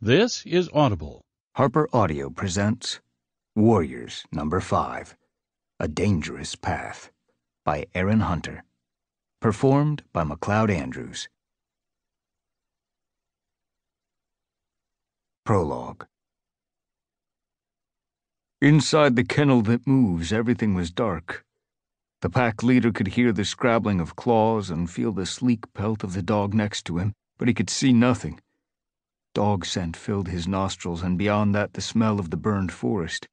This is Audible. Harper Audio presents Warriors Number 5 A Dangerous Path by Erin Hunter. Performed by MacLeod Andrews. Prologue Inside the kennel that moves, everything was dark. The pack leader could hear the scrabbling of claws and feel the sleek pelt of the dog next to him, but he could see nothing. Dog scent filled his nostrils, and beyond that, the smell of the burned forest.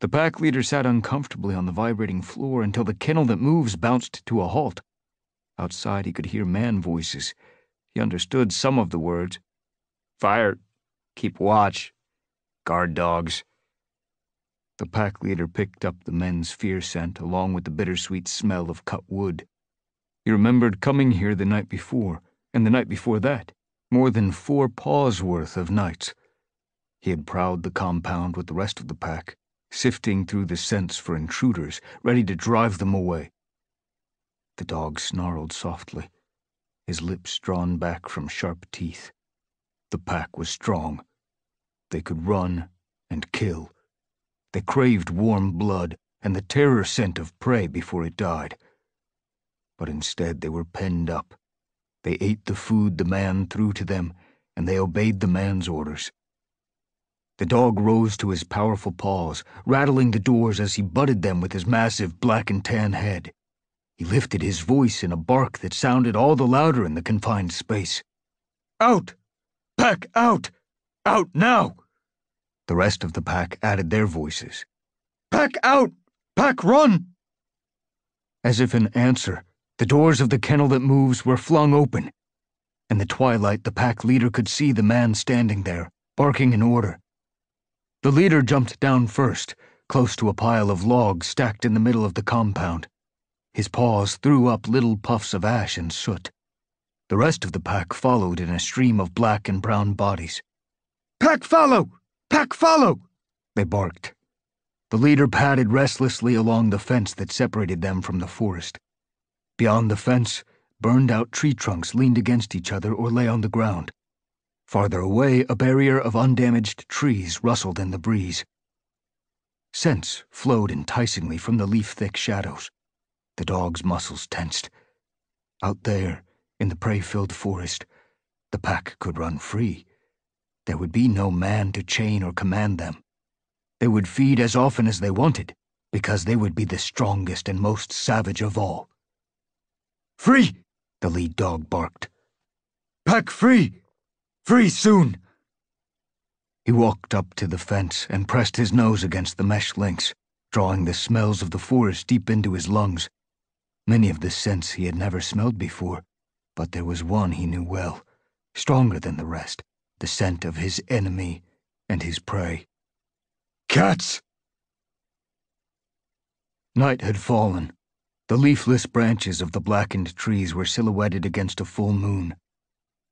The pack leader sat uncomfortably on the vibrating floor until the kennel that moves bounced to a halt. Outside, he could hear man voices. He understood some of the words Fire, keep watch, guard dogs. The pack leader picked up the men's fear scent along with the bittersweet smell of cut wood. He remembered coming here the night before, and the night before that, more than four paws worth of nights. He had prowled the compound with the rest of the pack, sifting through the scents for intruders, ready to drive them away. The dog snarled softly, his lips drawn back from sharp teeth. The pack was strong. They could run and kill they craved warm blood and the terror scent of prey before it died. But instead they were penned up. They ate the food the man threw to them, and they obeyed the man's orders. The dog rose to his powerful paws, rattling the doors as he butted them with his massive black and tan head. He lifted his voice in a bark that sounded all the louder in the confined space. Out! Pack out! Out now! The rest of the pack added their voices. Pack out! Pack run! As if in answer, the doors of the kennel that moves were flung open. In the twilight, the pack leader could see the man standing there, barking an order. The leader jumped down first, close to a pile of logs stacked in the middle of the compound. His paws threw up little puffs of ash and soot. The rest of the pack followed in a stream of black and brown bodies. Pack follow! Pack follow! They barked. The leader padded restlessly along the fence that separated them from the forest. Beyond the fence, burned out tree trunks leaned against each other or lay on the ground. Farther away, a barrier of undamaged trees rustled in the breeze. Scents flowed enticingly from the leaf thick shadows. The dog's muscles tensed. Out there, in the prey filled forest, the pack could run free. There would be no man to chain or command them. They would feed as often as they wanted, because they would be the strongest and most savage of all. Free! the lead dog barked. Pack free! Free soon! He walked up to the fence and pressed his nose against the mesh links, drawing the smells of the forest deep into his lungs. Many of the scents he had never smelled before, but there was one he knew well, stronger than the rest, the scent of his enemy and his prey. Cats! Night had fallen. The leafless branches of the blackened trees were silhouetted against a full moon.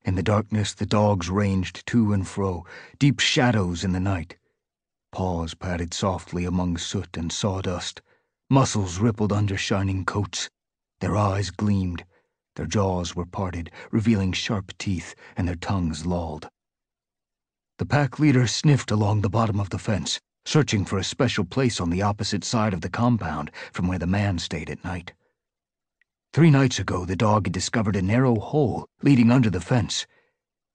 In the darkness, the dogs ranged to and fro, deep shadows in the night. Paws padded softly among soot and sawdust. Muscles rippled under shining coats. Their eyes gleamed. Their jaws were parted, revealing sharp teeth, and their tongues lolled. The pack leader sniffed along the bottom of the fence, searching for a special place on the opposite side of the compound from where the man stayed at night. Three nights ago, the dog had discovered a narrow hole leading under the fence.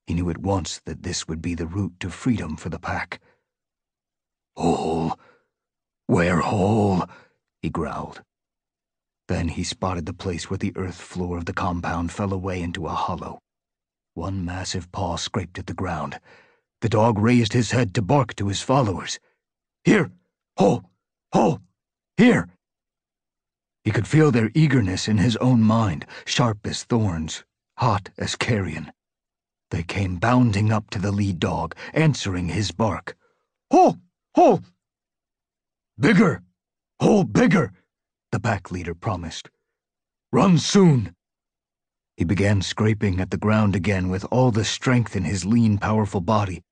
He knew at once that this would be the route to freedom for the pack. Hole? Where hole? he growled. Then he spotted the place where the earth floor of the compound fell away into a hollow. One massive paw scraped at the ground. The dog raised his head to bark to his followers. Here! Ho! Ho! Here! He could feel their eagerness in his own mind, sharp as thorns, hot as carrion. They came bounding up to the lead dog, answering his bark. Ho! Ho! Bigger! Ho, bigger! The pack leader promised. Run soon! He began scraping at the ground again with all the strength in his lean, powerful body,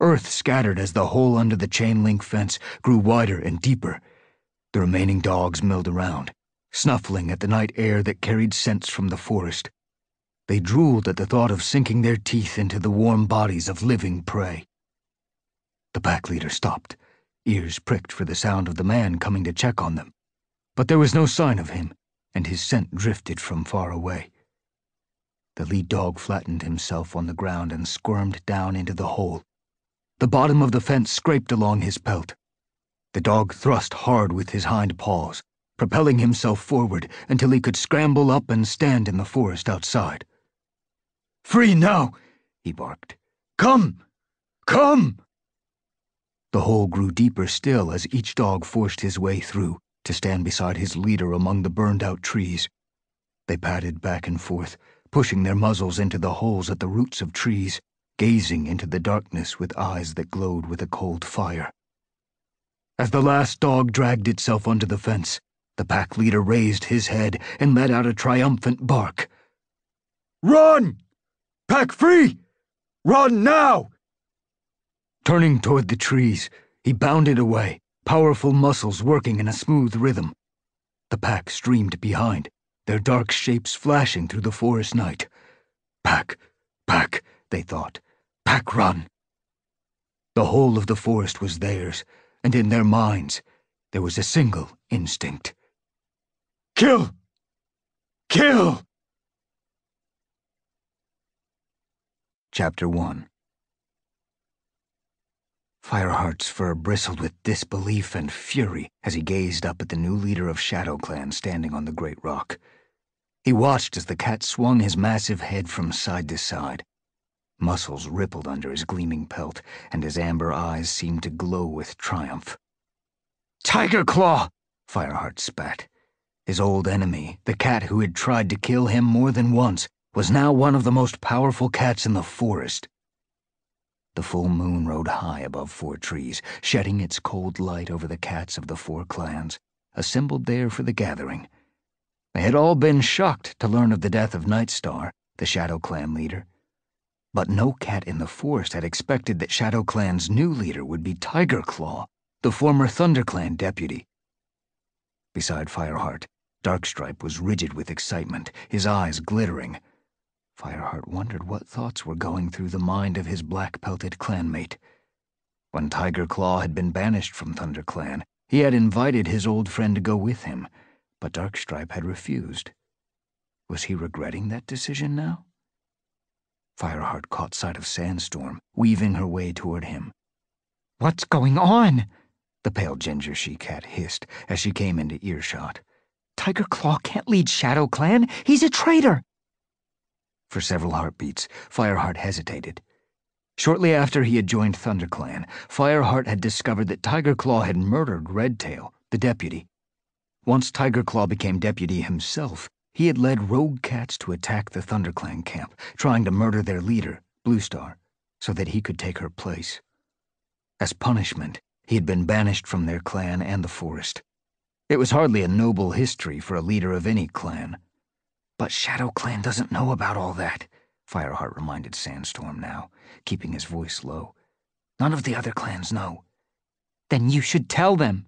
Earth scattered as the hole under the chain link fence grew wider and deeper. The remaining dogs milled around, snuffling at the night air that carried scents from the forest. They drooled at the thought of sinking their teeth into the warm bodies of living prey. The pack leader stopped, ears pricked for the sound of the man coming to check on them. But there was no sign of him, and his scent drifted from far away. The lead dog flattened himself on the ground and squirmed down into the hole. The bottom of the fence scraped along his pelt. The dog thrust hard with his hind paws, propelling himself forward until he could scramble up and stand in the forest outside. Free now, he barked. Come! Come! The hole grew deeper still as each dog forced his way through to stand beside his leader among the burned out trees. They padded back and forth, pushing their muzzles into the holes at the roots of trees, gazing into the darkness with eyes that glowed with a cold fire. As the last dog dragged itself under the fence, the pack leader raised his head and let out a triumphant bark. Run! Pack free! Run now! Turning toward the trees, he bounded away, powerful muscles working in a smooth rhythm. The pack streamed behind, their dark shapes flashing through the forest night. Pack, pack, they thought. Pack run. The whole of the forest was theirs, and in their minds there was a single instinct. Kill! Kill! Chapter 1 Fireheart's fur bristled with disbelief and fury as he gazed up at the new leader of Shadow Clan standing on the great rock. He watched as the cat swung his massive head from side to side. Muscles rippled under his gleaming pelt, and his amber eyes seemed to glow with triumph. Tiger Claw! Fireheart spat. His old enemy, the cat who had tried to kill him more than once, was now one of the most powerful cats in the forest. The full moon rode high above Four Trees, shedding its cold light over the cats of the four clans, assembled there for the gathering. They had all been shocked to learn of the death of Nightstar, the Shadow Clan leader. But no cat in the forest had expected that Shadow Clan's new leader would be Tiger Claw, the former Thunder Clan deputy. Beside Fireheart, Darkstripe was rigid with excitement, his eyes glittering. Fireheart wondered what thoughts were going through the mind of his black-pelted clanmate. When Tiger Claw had been banished from Thunder Clan, he had invited his old friend to go with him, but Darkstripe had refused. Was he regretting that decision now? Fireheart caught sight of Sandstorm, weaving her way toward him. What's going on? The pale ginger she-cat hissed as she came into earshot. Tiger Claw can't lead Shadow Clan. He's a traitor. For several heartbeats, Fireheart hesitated. Shortly after he had joined ThunderClan, Fireheart had discovered that Tiger Claw had murdered Redtail, the deputy. Once Tiger Claw became deputy himself, he had led rogue cats to attack the ThunderClan camp, trying to murder their leader, Bluestar, so that he could take her place. As punishment, he had been banished from their clan and the forest. It was hardly a noble history for a leader of any clan. But Shadow Clan doesn't know about all that, Fireheart reminded Sandstorm now, keeping his voice low. None of the other clans know. Then you should tell them.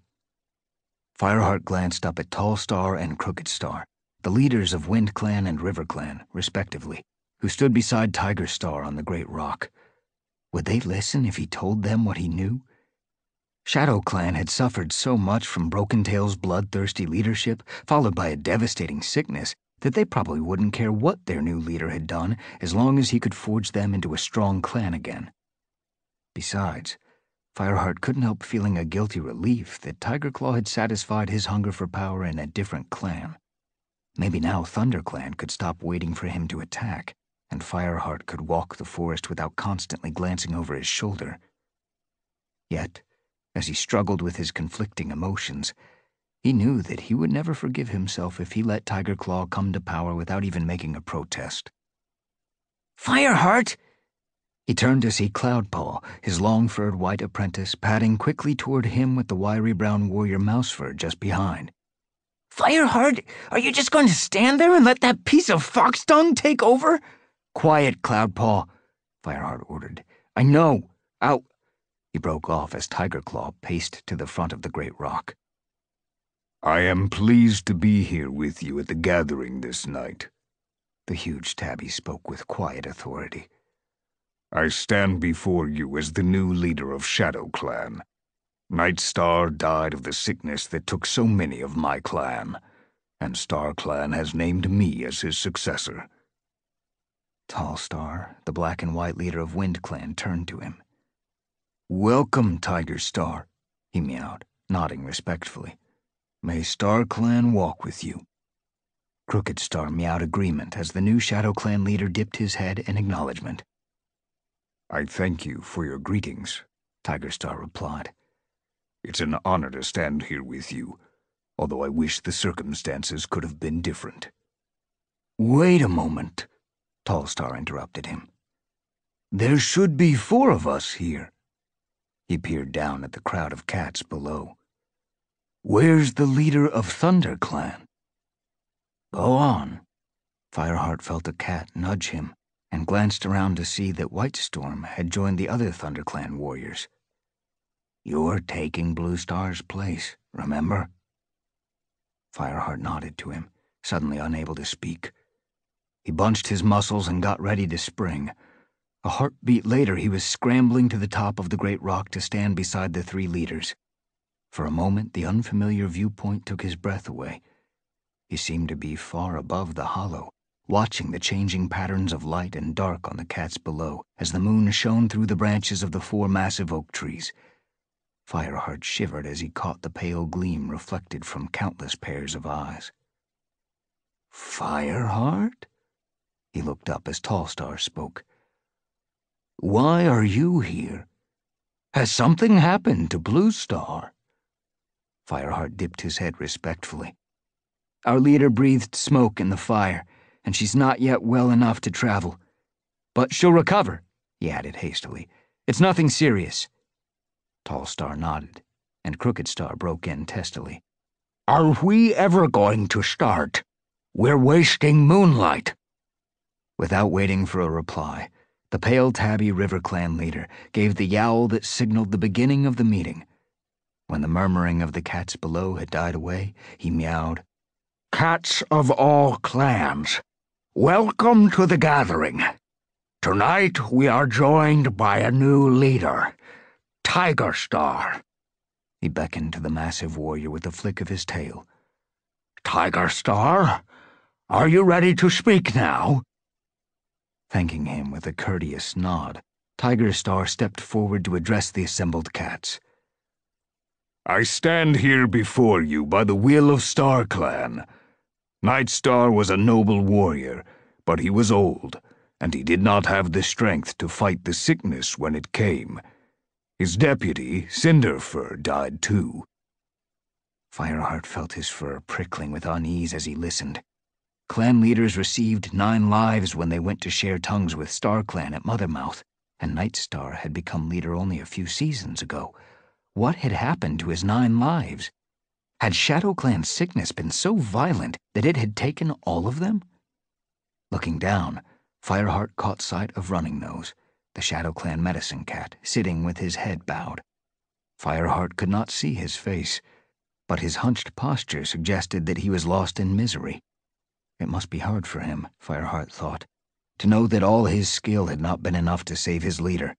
Fireheart glanced up at Tall Star and Crooked Star, the leaders of Wind Clan and River Clan, respectively, who stood beside Tiger Star on the great rock. Would they listen if he told them what he knew? Shadow Clan had suffered so much from Broken Tail's bloodthirsty leadership, followed by a devastating sickness, that they probably wouldn't care what their new leader had done as long as he could forge them into a strong clan again. Besides, Fireheart couldn't help feeling a guilty relief that Tiger Claw had satisfied his hunger for power in a different clan. Maybe now Thunder Clan could stop waiting for him to attack, and Fireheart could walk the forest without constantly glancing over his shoulder. Yet, as he struggled with his conflicting emotions, he knew that he would never forgive himself if he let Tiger Claw come to power without even making a protest. Fireheart! He turned to see Cloudpaw, his long-furred white apprentice, padding quickly toward him with the wiry brown warrior Mousefur just behind. Fireheart, are you just going to stand there and let that piece of fox dung take over? Quiet, Cloudpaw, Fireheart ordered. I know. I'll... He broke off as Tiger Claw paced to the front of the great rock. I am pleased to be here with you at the gathering this night. The huge tabby spoke with quiet authority. I stand before you as the new leader of Shadow Clan. Night Star died of the sickness that took so many of my clan, and Star Clan has named me as his successor. Tall Star, the black and white leader of Wind Clan, turned to him. Welcome, Tiger Star, he meowed, nodding respectfully. May Star Clan walk with you. Crooked Star meowed agreement as the new Shadow Clan leader dipped his head in acknowledgement. I thank you for your greetings, Tiger Star replied. It's an honor to stand here with you, although I wish the circumstances could have been different. Wait a moment, Tall Star interrupted him. There should be four of us here. He peered down at the crowd of cats below. Where's the leader of Thunder Clan? Go on. Fireheart felt a cat nudge him and glanced around to see that White Storm had joined the other Thunder Clan warriors. You're taking Blue Star's place, remember? Fireheart nodded to him, suddenly unable to speak. He bunched his muscles and got ready to spring. A heartbeat later, he was scrambling to the top of the great rock to stand beside the three leaders. For a moment, the unfamiliar viewpoint took his breath away. He seemed to be far above the hollow, watching the changing patterns of light and dark on the cats below as the moon shone through the branches of the four massive oak trees. Fireheart shivered as he caught the pale gleam reflected from countless pairs of eyes. Fireheart? He looked up as Tallstar spoke. Why are you here? Has something happened to Blue Star? Fireheart dipped his head respectfully. Our leader breathed smoke in the fire, and she's not yet well enough to travel. But she'll recover, he added hastily. It's nothing serious. Tall Star nodded, and Crooked Star broke in testily. Are we ever going to start? We're wasting moonlight. Without waiting for a reply, the pale tabby River Clan leader gave the yowl that signaled the beginning of the meeting. When the murmuring of the cats below had died away, he meowed, Cats of all clans, welcome to the gathering. Tonight we are joined by a new leader, Tiger Star. He beckoned to the massive warrior with a flick of his tail. Tiger Star, are you ready to speak now? Thanking him with a courteous nod, Tiger Star stepped forward to address the assembled cats. I stand here before you by the will of Star Clan. Night Star was a noble warrior, but he was old, and he did not have the strength to fight the sickness when it came. His deputy, Cinderfur, died too. Fireheart felt his fur prickling with unease as he listened. Clan leaders received nine lives when they went to share tongues with Star Clan at Mothermouth, and Nightstar had become leader only a few seasons ago. What had happened to his nine lives? Had Shadow Clan's sickness been so violent that it had taken all of them? Looking down, Fireheart caught sight of Running Nose, the Shadow Clan medicine cat, sitting with his head bowed. Fireheart could not see his face, but his hunched posture suggested that he was lost in misery. It must be hard for him, Fireheart thought, to know that all his skill had not been enough to save his leader.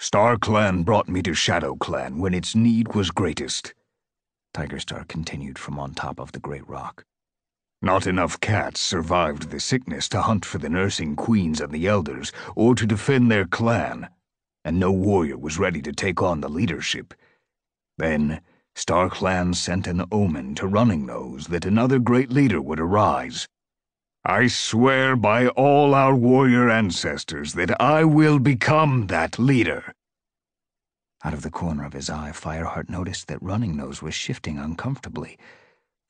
Star Clan brought me to Shadow Clan when its need was greatest, Tiger Star continued from on top of the great rock. Not enough cats survived the sickness to hunt for the nursing queens and the elders, or to defend their clan, and no warrior was ready to take on the leadership. Then, Star Clan sent an omen to Running Nose that another great leader would arise. I swear by all our warrior ancestors that I will become that leader. Out of the corner of his eye, Fireheart noticed that Running Nose was shifting uncomfortably.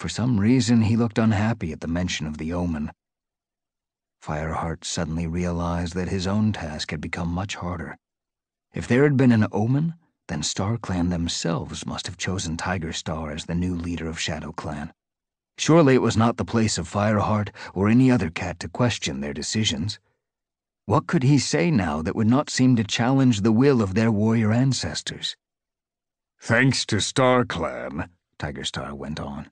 For some reason, he looked unhappy at the mention of the omen. Fireheart suddenly realized that his own task had become much harder. If there had been an omen, then StarClan themselves must have chosen Tiger Star as the new leader of Shadow Clan. Surely it was not the place of Fireheart or any other cat to question their decisions. What could he say now that would not seem to challenge the will of their warrior ancestors? Thanks to StarClan, Tiger Star went on,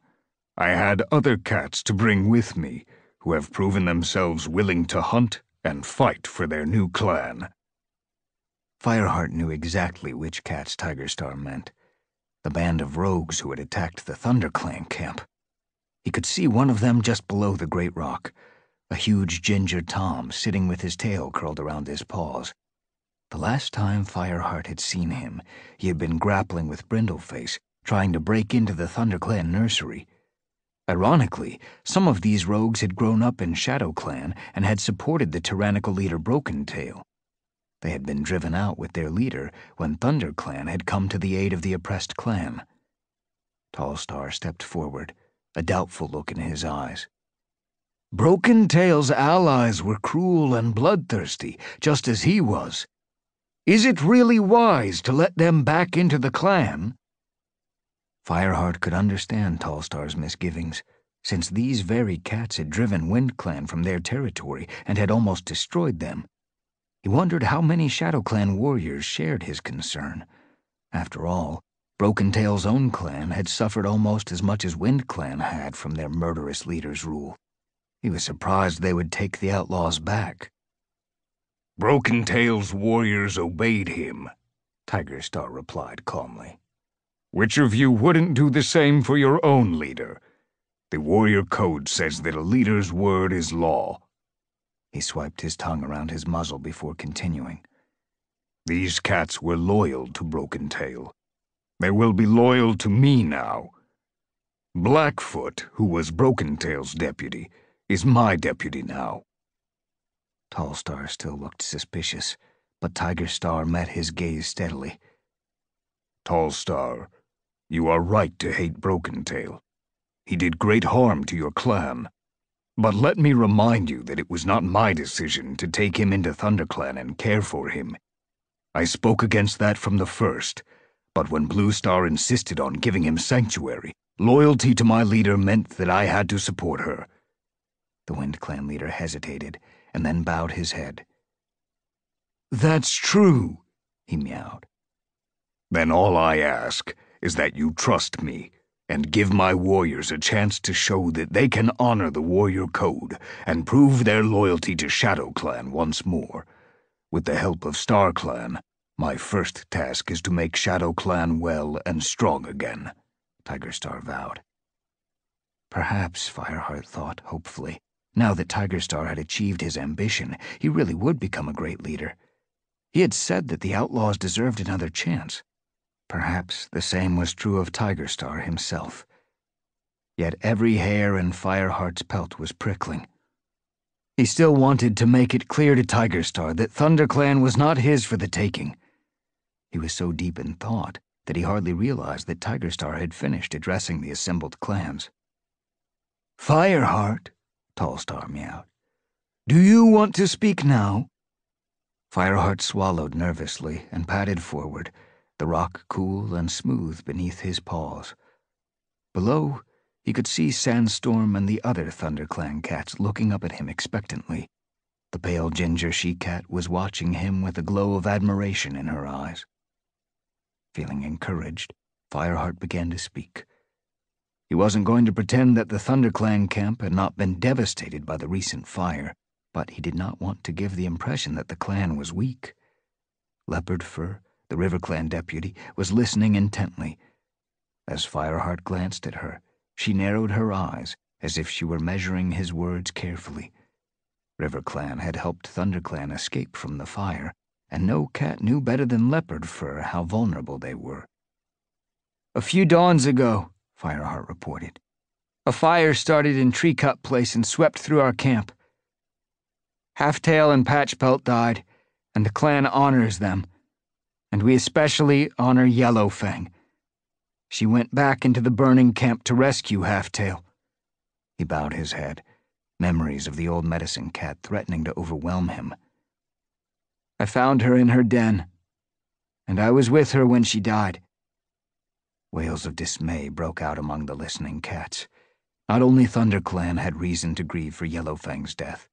I had other cats to bring with me, who have proven themselves willing to hunt and fight for their new clan. Fireheart knew exactly which cats Tigerstar meant. The band of rogues who had attacked the ThunderClan camp. He could see one of them just below the great rock, a huge ginger Tom sitting with his tail curled around his paws. The last time Fireheart had seen him, he had been grappling with Brindleface, trying to break into the ThunderClan nursery. Ironically, some of these rogues had grown up in Shadow Clan and had supported the tyrannical leader Broken Tail. They had been driven out with their leader when Thunder Clan had come to the aid of the oppressed clan. Tallstar stepped forward, a doubtful look in his eyes. Broken Tail's allies were cruel and bloodthirsty, just as he was. Is it really wise to let them back into the clan? Fireheart could understand Tallstar's misgivings, since these very cats had driven WindClan from their territory and had almost destroyed them. He wondered how many ShadowClan warriors shared his concern. After all, Broken Tail's own clan had suffered almost as much as WindClan had from their murderous leader's rule. He was surprised they would take the outlaws back. Broken Tail's warriors obeyed him, Tigerstar replied calmly. Which of you wouldn't do the same for your own leader? The warrior code says that a leader's word is law. He swiped his tongue around his muzzle before continuing. These cats were loyal to Broken Tail. They will be loyal to me now. Blackfoot, who was Broken Tail's deputy, is my deputy now. Tallstar still looked suspicious, but Tigerstar met his gaze steadily. Tallstar, you are right to hate Broken Tail. He did great harm to your clan. But let me remind you that it was not my decision to take him into ThunderClan and care for him. I spoke against that from the first, but when Blue Star insisted on giving him sanctuary, loyalty to my leader meant that I had to support her. The Wind Clan leader hesitated and then bowed his head. That's true, he meowed. Then all I ask is that you trust me and give my warriors a chance to show that they can honor the warrior code and prove their loyalty to ShadowClan once more. With the help of StarClan, my first task is to make ShadowClan well and strong again, Tigerstar vowed. Perhaps, Fireheart thought hopefully, now that Tigerstar had achieved his ambition, he really would become a great leader. He had said that the outlaws deserved another chance. Perhaps the same was true of Tigerstar himself. Yet every hair in Fireheart's pelt was prickling. He still wanted to make it clear to Tigerstar that ThunderClan was not his for the taking. He was so deep in thought that he hardly realized that Tigerstar had finished addressing the assembled clans. Fireheart, Tallstar meowed. Do you want to speak now? Fireheart swallowed nervously and padded forward, the rock cool and smooth beneath his paws. Below, he could see Sandstorm and the other ThunderClan cats looking up at him expectantly. The pale ginger she-cat was watching him with a glow of admiration in her eyes. Feeling encouraged, Fireheart began to speak. He wasn't going to pretend that the ThunderClan camp had not been devastated by the recent fire, but he did not want to give the impression that the clan was weak. Leopard Fur the RiverClan deputy, was listening intently. As Fireheart glanced at her, she narrowed her eyes as if she were measuring his words carefully. RiverClan had helped ThunderClan escape from the fire, and no cat knew better than Leopard Fur how vulnerable they were. A few dawns ago, Fireheart reported, a fire started in Treecut Place and swept through our camp. Halftail and Patchpelt died, and the clan honors them and we especially honor Yellowfang. She went back into the burning camp to rescue Halftail. He bowed his head, memories of the old medicine cat threatening to overwhelm him. I found her in her den, and I was with her when she died. Wails of dismay broke out among the listening cats. Not only ThunderClan had reason to grieve for Yellowfang's death.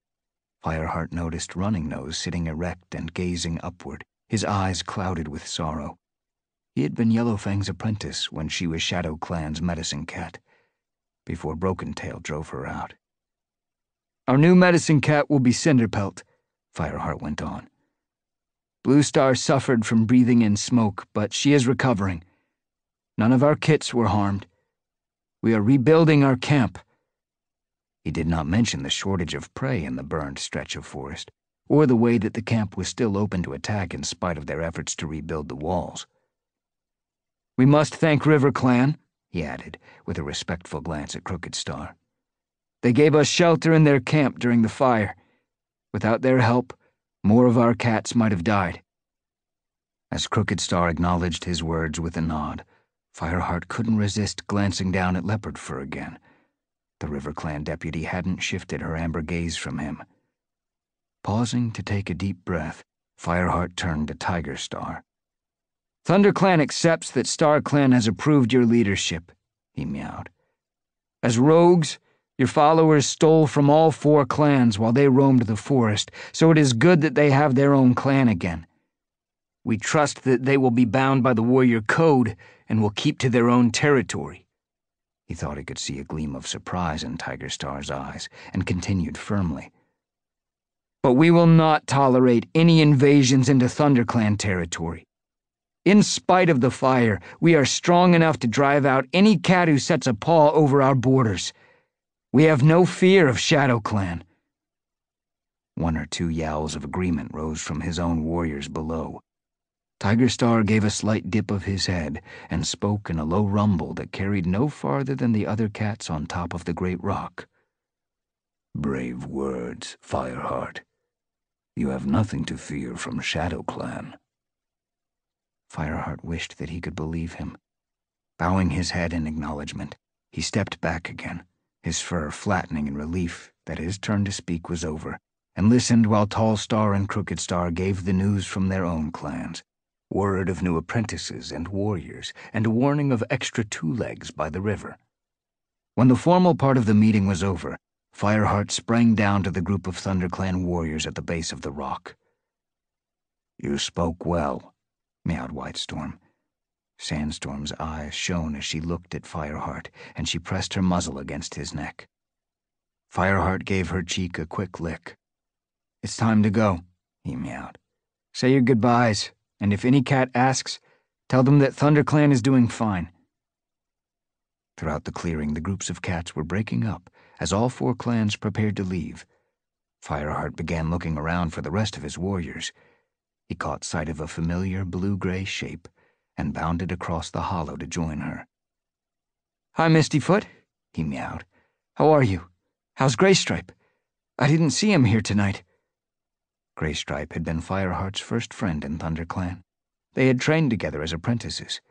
Fireheart noticed Running Nose sitting erect and gazing upward, his eyes clouded with sorrow. He had been Yellowfang's apprentice when she was Shadow Clan's medicine cat, before Broken Tail drove her out. Our new medicine cat will be Cinderpelt, Fireheart went on. Blue Star suffered from breathing in smoke, but she is recovering. None of our kits were harmed. We are rebuilding our camp. He did not mention the shortage of prey in the burned stretch of forest, or the way that the camp was still open to attack in spite of their efforts to rebuild the walls. We must thank River Clan, he added, with a respectful glance at Crooked Star. They gave us shelter in their camp during the fire. Without their help, more of our cats might have died. As Crooked Star acknowledged his words with a nod, Fireheart couldn't resist glancing down at Leopard Fur again. The River Clan deputy hadn't shifted her amber gaze from him. Pausing to take a deep breath, Fireheart turned to Tiger Star. ThunderClan accepts that StarClan has approved your leadership, he meowed. As rogues, your followers stole from all four clans while they roamed the forest, so it is good that they have their own clan again. We trust that they will be bound by the warrior code and will keep to their own territory. He thought he could see a gleam of surprise in Tiger Star's eyes and continued firmly. But we will not tolerate any invasions into ThunderClan territory. In spite of the fire, we are strong enough to drive out any cat who sets a paw over our borders. We have no fear of Shadow Clan. One or two yowls of agreement rose from his own warriors below. Tiger Star gave a slight dip of his head and spoke in a low rumble that carried no farther than the other cats on top of the great rock. Brave words, Fireheart. You have nothing to fear from Shadow Clan. Fireheart wished that he could believe him. Bowing his head in acknowledgement, he stepped back again, his fur flattening in relief that his turn to speak was over, and listened while Tall Star and Crooked Star gave the news from their own clans. Word of new apprentices and warriors, and a warning of extra two legs by the river. When the formal part of the meeting was over, Fireheart sprang down to the group of ThunderClan warriors at the base of the rock. You spoke well, meowed Whitestorm. Sandstorm's eyes shone as she looked at Fireheart, and she pressed her muzzle against his neck. Fireheart gave her cheek a quick lick. It's time to go, he meowed. Say your goodbyes, and if any cat asks, tell them that ThunderClan is doing fine. Throughout the clearing, the groups of cats were breaking up as all four clans prepared to leave. Fireheart began looking around for the rest of his warriors. He caught sight of a familiar blue-gray shape and bounded across the hollow to join her. Hi, Mistyfoot, he meowed. How are you? How's Graystripe? I didn't see him here tonight. Graystripe had been Fireheart's first friend in ThunderClan. They had trained together as apprentices.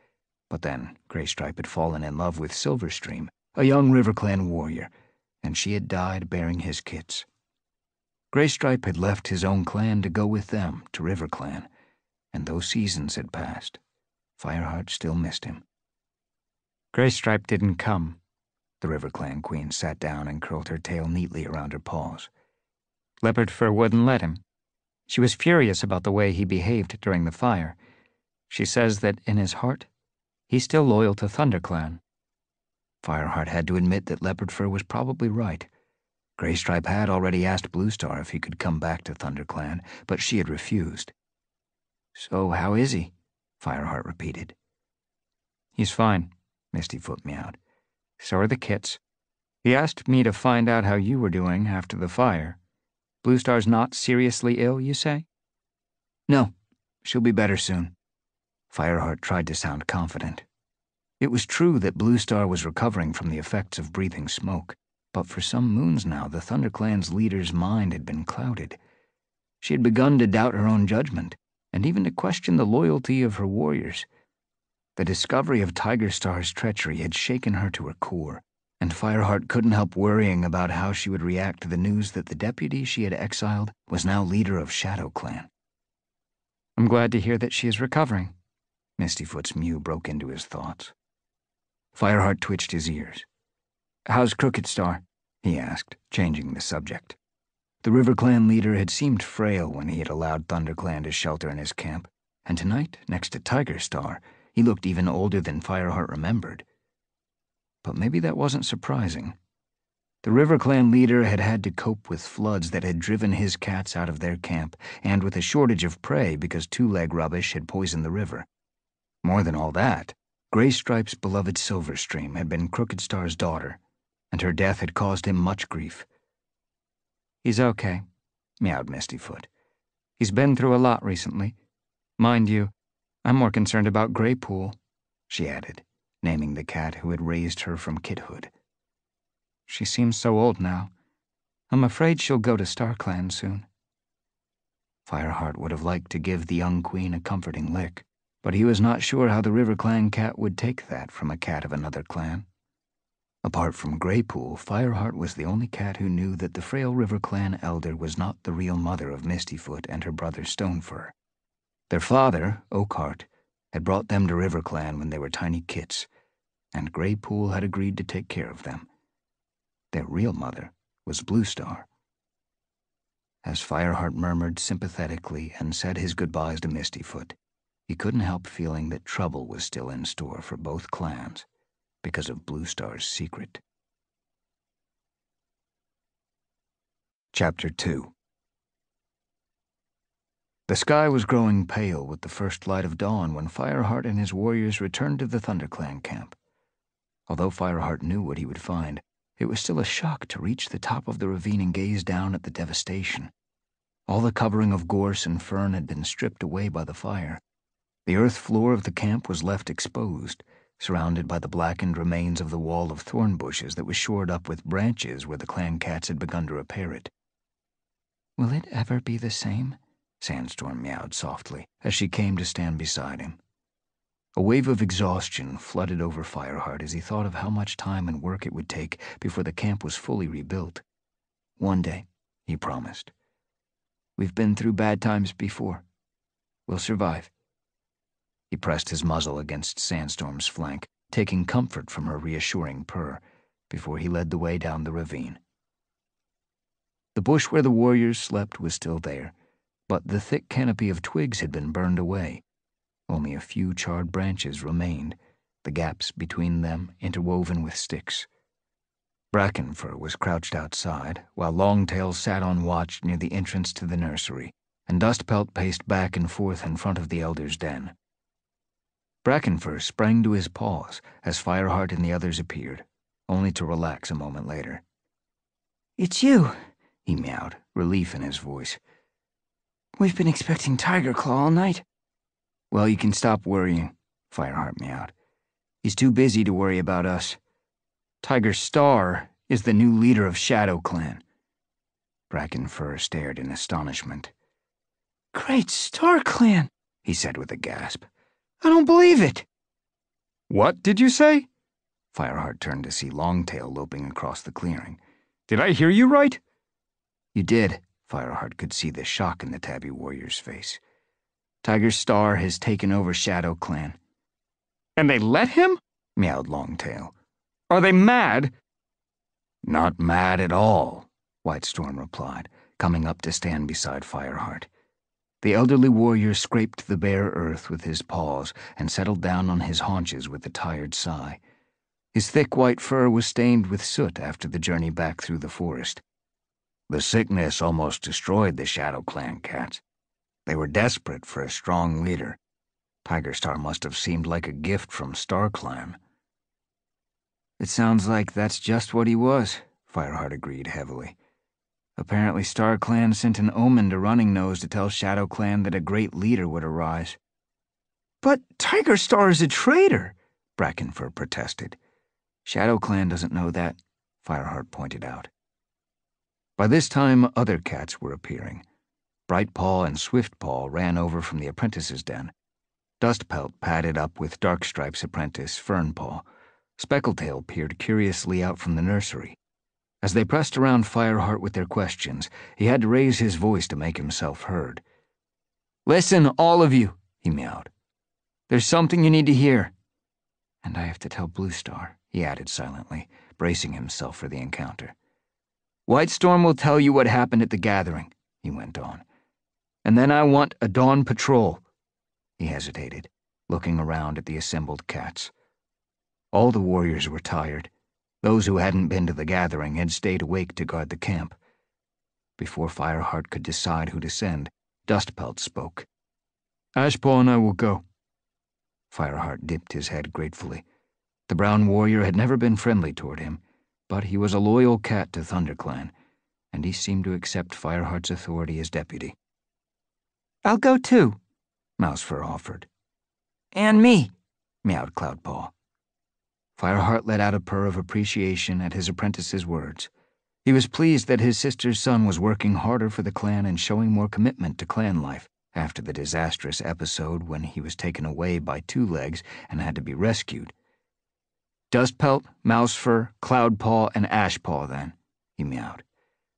But then Graystripe had fallen in love with Silverstream, a young RiverClan warrior, and she had died bearing his kits. Graystripe had left his own clan to go with them to RiverClan, and though seasons had passed, Fireheart still missed him. Graystripe didn't come. The RiverClan queen sat down and curled her tail neatly around her paws. Leopard Fur wouldn't let him. She was furious about the way he behaved during the fire. She says that in his heart, he's still loyal to ThunderClan. Fireheart had to admit that Leopard Fur was probably right. Graystripe had already asked Bluestar if he could come back to ThunderClan, but she had refused. So how is he? Fireheart repeated. He's fine, Mistyfoot meowed. So are the kits. He asked me to find out how you were doing after the fire. Bluestar's not seriously ill, you say? No, she'll be better soon. Fireheart tried to sound confident. It was true that Blue Star was recovering from the effects of breathing smoke but for some moons now the ThunderClan's leader's mind had been clouded. She had begun to doubt her own judgment, and even to question the loyalty of her warriors. The discovery of Tiger Star's treachery had shaken her to her core, and Fireheart couldn't help worrying about how she would react to the news that the deputy she had exiled was now leader of Shadow Clan. I'm glad to hear that she is recovering. Mistyfoot's mew broke into his thoughts. Fireheart twitched his ears. How's Crooked Star? he asked, changing the subject. The River Clan leader had seemed frail when he had allowed ThunderClan to shelter in his camp, and tonight, next to Tiger Star, he looked even older than Fireheart remembered. But maybe that wasn't surprising. The River Clan leader had had to cope with floods that had driven his cats out of their camp, and with a shortage of prey because two leg rubbish had poisoned the river. More than all that, Graystripe's beloved Silverstream had been Crooked Star's daughter, and her death had caused him much grief. He's okay, meowed Mistyfoot. He's been through a lot recently. Mind you, I'm more concerned about Graypool, she added, naming the cat who had raised her from kithood. She seems so old now. I'm afraid she'll go to StarClan soon. Fireheart would have liked to give the young queen a comforting lick, but he was not sure how the River Clan cat would take that from a cat of another clan. Apart from Graypool, Fireheart was the only cat who knew that the frail River Clan elder was not the real mother of Mistyfoot and her brother Stonefur. Their father, Oakheart, had brought them to River Clan when they were tiny kits, and Graypool had agreed to take care of them. Their real mother was Bluestar. As Fireheart murmured sympathetically and said his goodbyes to Mistyfoot, he couldn't help feeling that trouble was still in store for both clans because of Blue Star's secret. Chapter 2 The sky was growing pale with the first light of dawn when Fireheart and his warriors returned to the ThunderClan camp. Although Fireheart knew what he would find, it was still a shock to reach the top of the ravine and gaze down at the devastation. All the covering of gorse and fern had been stripped away by the fire. The earth floor of the camp was left exposed, surrounded by the blackened remains of the wall of thorn bushes that was shored up with branches where the clan cats had begun to repair it. Will it ever be the same? Sandstorm meowed softly as she came to stand beside him. A wave of exhaustion flooded over Fireheart as he thought of how much time and work it would take before the camp was fully rebuilt. One day, he promised. We've been through bad times before. We'll survive. He pressed his muzzle against Sandstorm's flank, taking comfort from her reassuring purr, before he led the way down the ravine. The bush where the warriors slept was still there, but the thick canopy of twigs had been burned away only a few charred branches remained, the gaps between them interwoven with sticks. Brackenfur was crouched outside, while Longtail sat on watch near the entrance to the nursery, and Dustpelt paced back and forth in front of the elder's den. Brackenfur sprang to his paws as Fireheart and the others appeared, only to relax a moment later. It's you, he meowed, relief in his voice. We've been expecting Tigerclaw all night. Well, you can stop worrying, Fireheart meowed. He's too busy to worry about us. Tiger Star is the new leader of Shadow Clan. Brackenfur stared in astonishment. Great Star Clan, he said with a gasp. I don't believe it. What did you say? Fireheart turned to see Longtail loping across the clearing. Did I hear you right? You did. Fireheart could see the shock in the tabby warrior's face. Tiger Star has taken over Shadow Clan. And they let him? meowed Longtail. Are they mad? Not mad at all, White Storm replied, coming up to stand beside Fireheart. The elderly warrior scraped the bare earth with his paws and settled down on his haunches with a tired sigh. His thick white fur was stained with soot after the journey back through the forest. The sickness almost destroyed the Shadow Clan cats. They were desperate for a strong leader. Tiger Star must have seemed like a gift from StarClan. It sounds like that's just what he was, Fireheart agreed heavily. Apparently Star Clan sent an omen to Running Nose to tell Shadow Clan that a great leader would arise. But Tiger Star is a traitor, Brackenfur protested. Shadow Clan doesn't know that, Fireheart pointed out. By this time, other cats were appearing. Brightpaw and Swiftpaw ran over from the apprentice's den. Dustpelt padded up with Darkstripe's apprentice, Fernpaw. Speckletail peered curiously out from the nursery. As they pressed around Fireheart with their questions, he had to raise his voice to make himself heard. Listen, all of you, he meowed. There's something you need to hear. And I have to tell Bluestar, he added silently, bracing himself for the encounter. White Storm will tell you what happened at the gathering, he went on. And then I want a dawn patrol. He hesitated, looking around at the assembled cats. All the warriors were tired. Those who hadn't been to the gathering had stayed awake to guard the camp. Before Fireheart could decide who to send, Dustpelt spoke. Ashpaw and I will go. Fireheart dipped his head gratefully. The brown warrior had never been friendly toward him, but he was a loyal cat to ThunderClan, and he seemed to accept Fireheart's authority as deputy. I'll go too, Mousefur offered. And me, meowed Cloudpaw. Fireheart let out a purr of appreciation at his apprentice's words. He was pleased that his sister's son was working harder for the clan and showing more commitment to clan life after the disastrous episode when he was taken away by Two Legs and had to be rescued. Dustpelt, Mousefur, Cloudpaw, and Ashpaw, then, he meowed.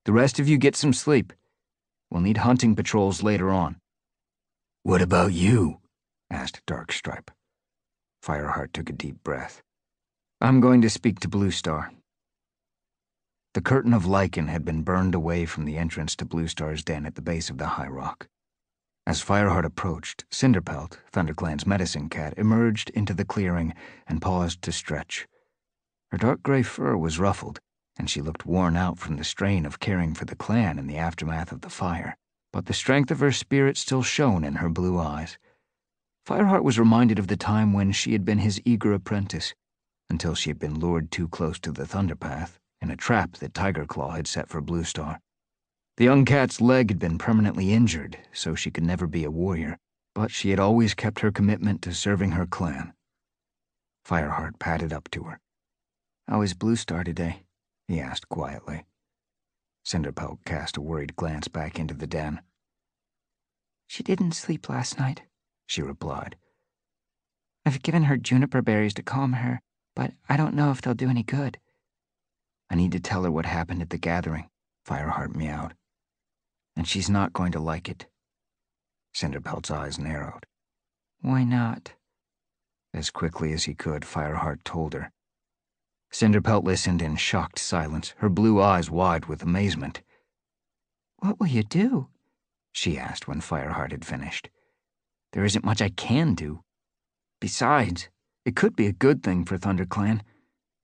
The rest of you get some sleep. We'll need hunting patrols later on. What about you? asked Darkstripe. Fireheart took a deep breath. I'm going to speak to Blue Star. The curtain of lichen had been burned away from the entrance to Blue Star's den at the base of the high rock. As Fireheart approached, Cinderpelt, ThunderClan's medicine cat, emerged into the clearing and paused to stretch. Her dark gray fur was ruffled, and she looked worn out from the strain of caring for the clan in the aftermath of the fire, but the strength of her spirit still shone in her blue eyes. Fireheart was reminded of the time when she had been his eager apprentice, until she had been lured too close to the Thunderpath in a trap that Tiger Claw had set for Blue Star. The young cat's leg had been permanently injured, so she could never be a warrior, but she had always kept her commitment to serving her clan. Fireheart padded up to her. How is Blue Star today? he asked quietly. Cinderpelt cast a worried glance back into the den. She didn't sleep last night, she replied. I've given her juniper berries to calm her, but I don't know if they'll do any good. I need to tell her what happened at the gathering, Fireheart meowed. And she's not going to like it. Cinderpelt's eyes narrowed. Why not? As quickly as he could, Fireheart told her. Cinderpelt listened in shocked silence, her blue eyes wide with amazement. What will you do? she asked when Fireheart had finished. There isn't much I can do. Besides, it could be a good thing for ThunderClan.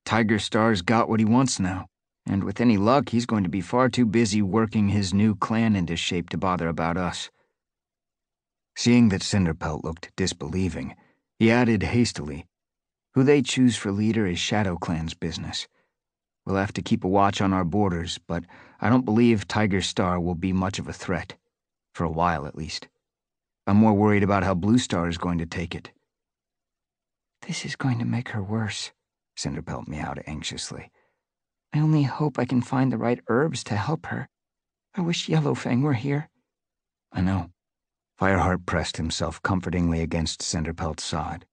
Tiger Star's got what he wants now, and with any luck, he's going to be far too busy working his new clan into shape to bother about us. Seeing that Cinderpelt looked disbelieving, he added hastily, Who they choose for leader is ShadowClan's business. We'll have to keep a watch on our borders, but I don't believe Tiger Star will be much of a threat. For a while, at least. I'm more worried about how Blue Star is going to take it. This is going to make her worse. Cinderpelt meowed anxiously. I only hope I can find the right herbs to help her. I wish Yellowfang were here. I know. Fireheart pressed himself comfortingly against Cinderpelt's side.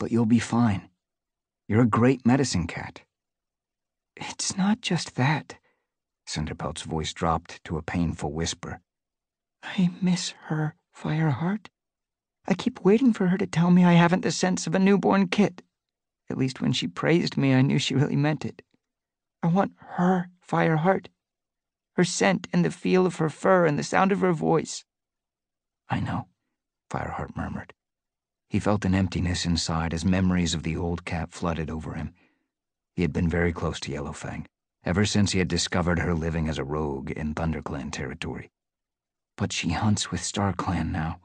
But you'll be fine. You're a great medicine cat. It's not just that. Cinderpelt's voice dropped to a painful whisper. I miss her, Fireheart. I keep waiting for her to tell me I haven't the sense of a newborn kit. At least when she praised me, I knew she really meant it. I want her, Fireheart. Her scent and the feel of her fur and the sound of her voice. I know, Fireheart murmured. He felt an emptiness inside as memories of the old cat flooded over him. He had been very close to Yellowfang, ever since he had discovered her living as a rogue in ThunderClan territory. But she hunts with StarClan now.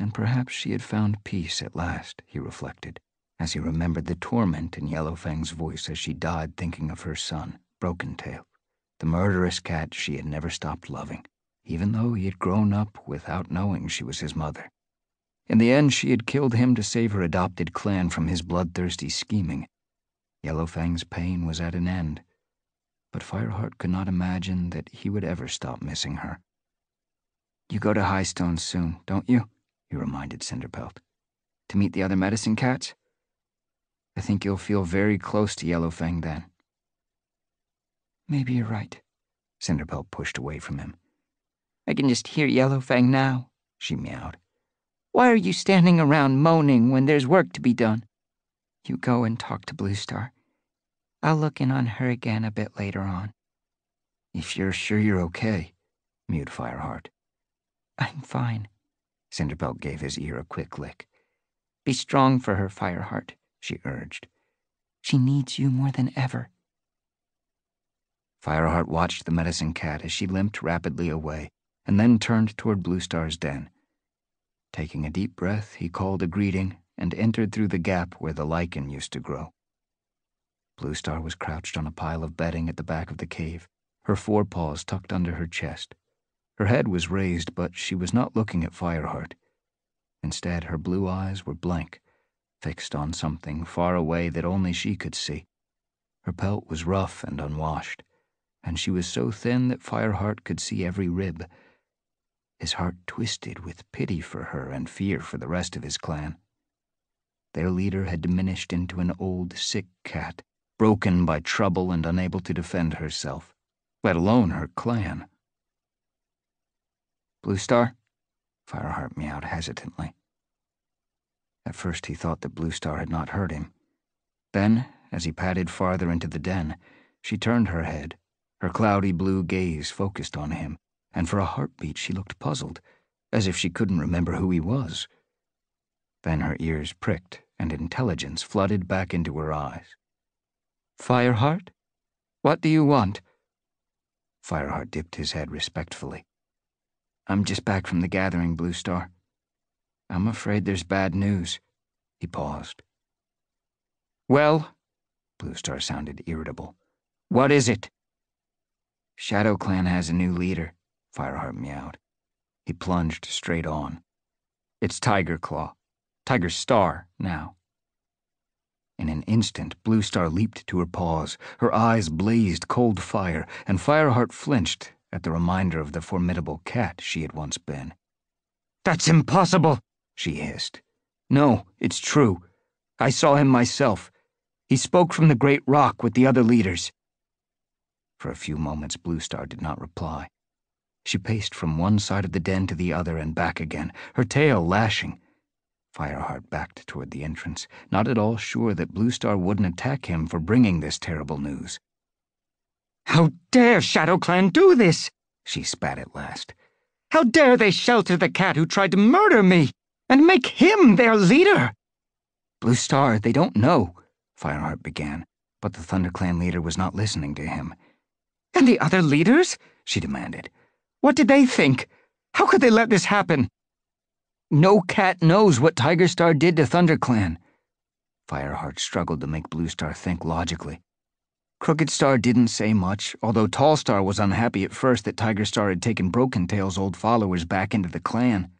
And perhaps she had found peace at last, he reflected as he remembered the torment in Yellowfang's voice as she died thinking of her son, Broken Tail, the murderous cat she had never stopped loving, even though he had grown up without knowing she was his mother. In the end, she had killed him to save her adopted clan from his bloodthirsty scheming. Yellowfang's pain was at an end, but Fireheart could not imagine that he would ever stop missing her. You go to Highstone soon, don't you? He reminded Cinderpelt. To meet the other medicine cats? I think you'll feel very close to Yellowfang then. Maybe you're right. Cinderpelt pushed away from him. I can just hear Yellowfang now, she meowed. Why are you standing around moaning when there's work to be done? You go and talk to Bluestar. I'll look in on her again a bit later on. If you're sure you're okay, mewed Fireheart. I'm fine. Cinderpelt gave his ear a quick lick. Be strong for her, Fireheart she urged. She needs you more than ever. Fireheart watched the medicine cat as she limped rapidly away, and then turned toward Blue Star's den. Taking a deep breath, he called a greeting and entered through the gap where the lichen used to grow. Blue Star was crouched on a pile of bedding at the back of the cave, her forepaws tucked under her chest. Her head was raised, but she was not looking at Fireheart. Instead, her blue eyes were blank, fixed on something far away that only she could see. Her pelt was rough and unwashed, and she was so thin that Fireheart could see every rib. His heart twisted with pity for her and fear for the rest of his clan. Their leader had diminished into an old, sick cat, broken by trouble and unable to defend herself, let alone her clan. Bluestar? Fireheart meowed hesitantly. At first he thought that Blue Star had not heard him. Then, as he padded farther into the den, she turned her head, her cloudy blue gaze focused on him, and for a heartbeat she looked puzzled, as if she couldn't remember who he was. Then her ears pricked, and intelligence flooded back into her eyes. Fireheart? What do you want? Fireheart dipped his head respectfully. I'm just back from the gathering, Blue Star. I'm afraid there's bad news. He paused. Well, Blue Star sounded irritable. What is it? Shadow Clan has a new leader, Fireheart meowed. He plunged straight on. It's Tiger Claw. Tiger Star, now. In an instant, Blue Star leaped to her paws. Her eyes blazed cold fire, and Fireheart flinched at the reminder of the formidable cat she had once been. That's impossible, she hissed. No, it's true. I saw him myself. He spoke from the great rock with the other leaders. For a few moments, Blue Star did not reply. She paced from one side of the den to the other and back again, her tail lashing. Fireheart backed toward the entrance, not at all sure that Blue Star wouldn't attack him for bringing this terrible news. How dare Shadow Clan do this? she spat at last. How dare they shelter the cat who tried to murder me and make him their leader? Blue Star, they don't know, Fireheart began, but the ThunderClan leader was not listening to him. And the other leaders? she demanded. What did they think? How could they let this happen? No cat knows what Tigerstar did to ThunderClan. Fireheart struggled to make Blue Star think logically. Crooked Star didn't say much, although Tall Star was unhappy at first that Tiger Star had taken Broken Tail's old followers back into the clan.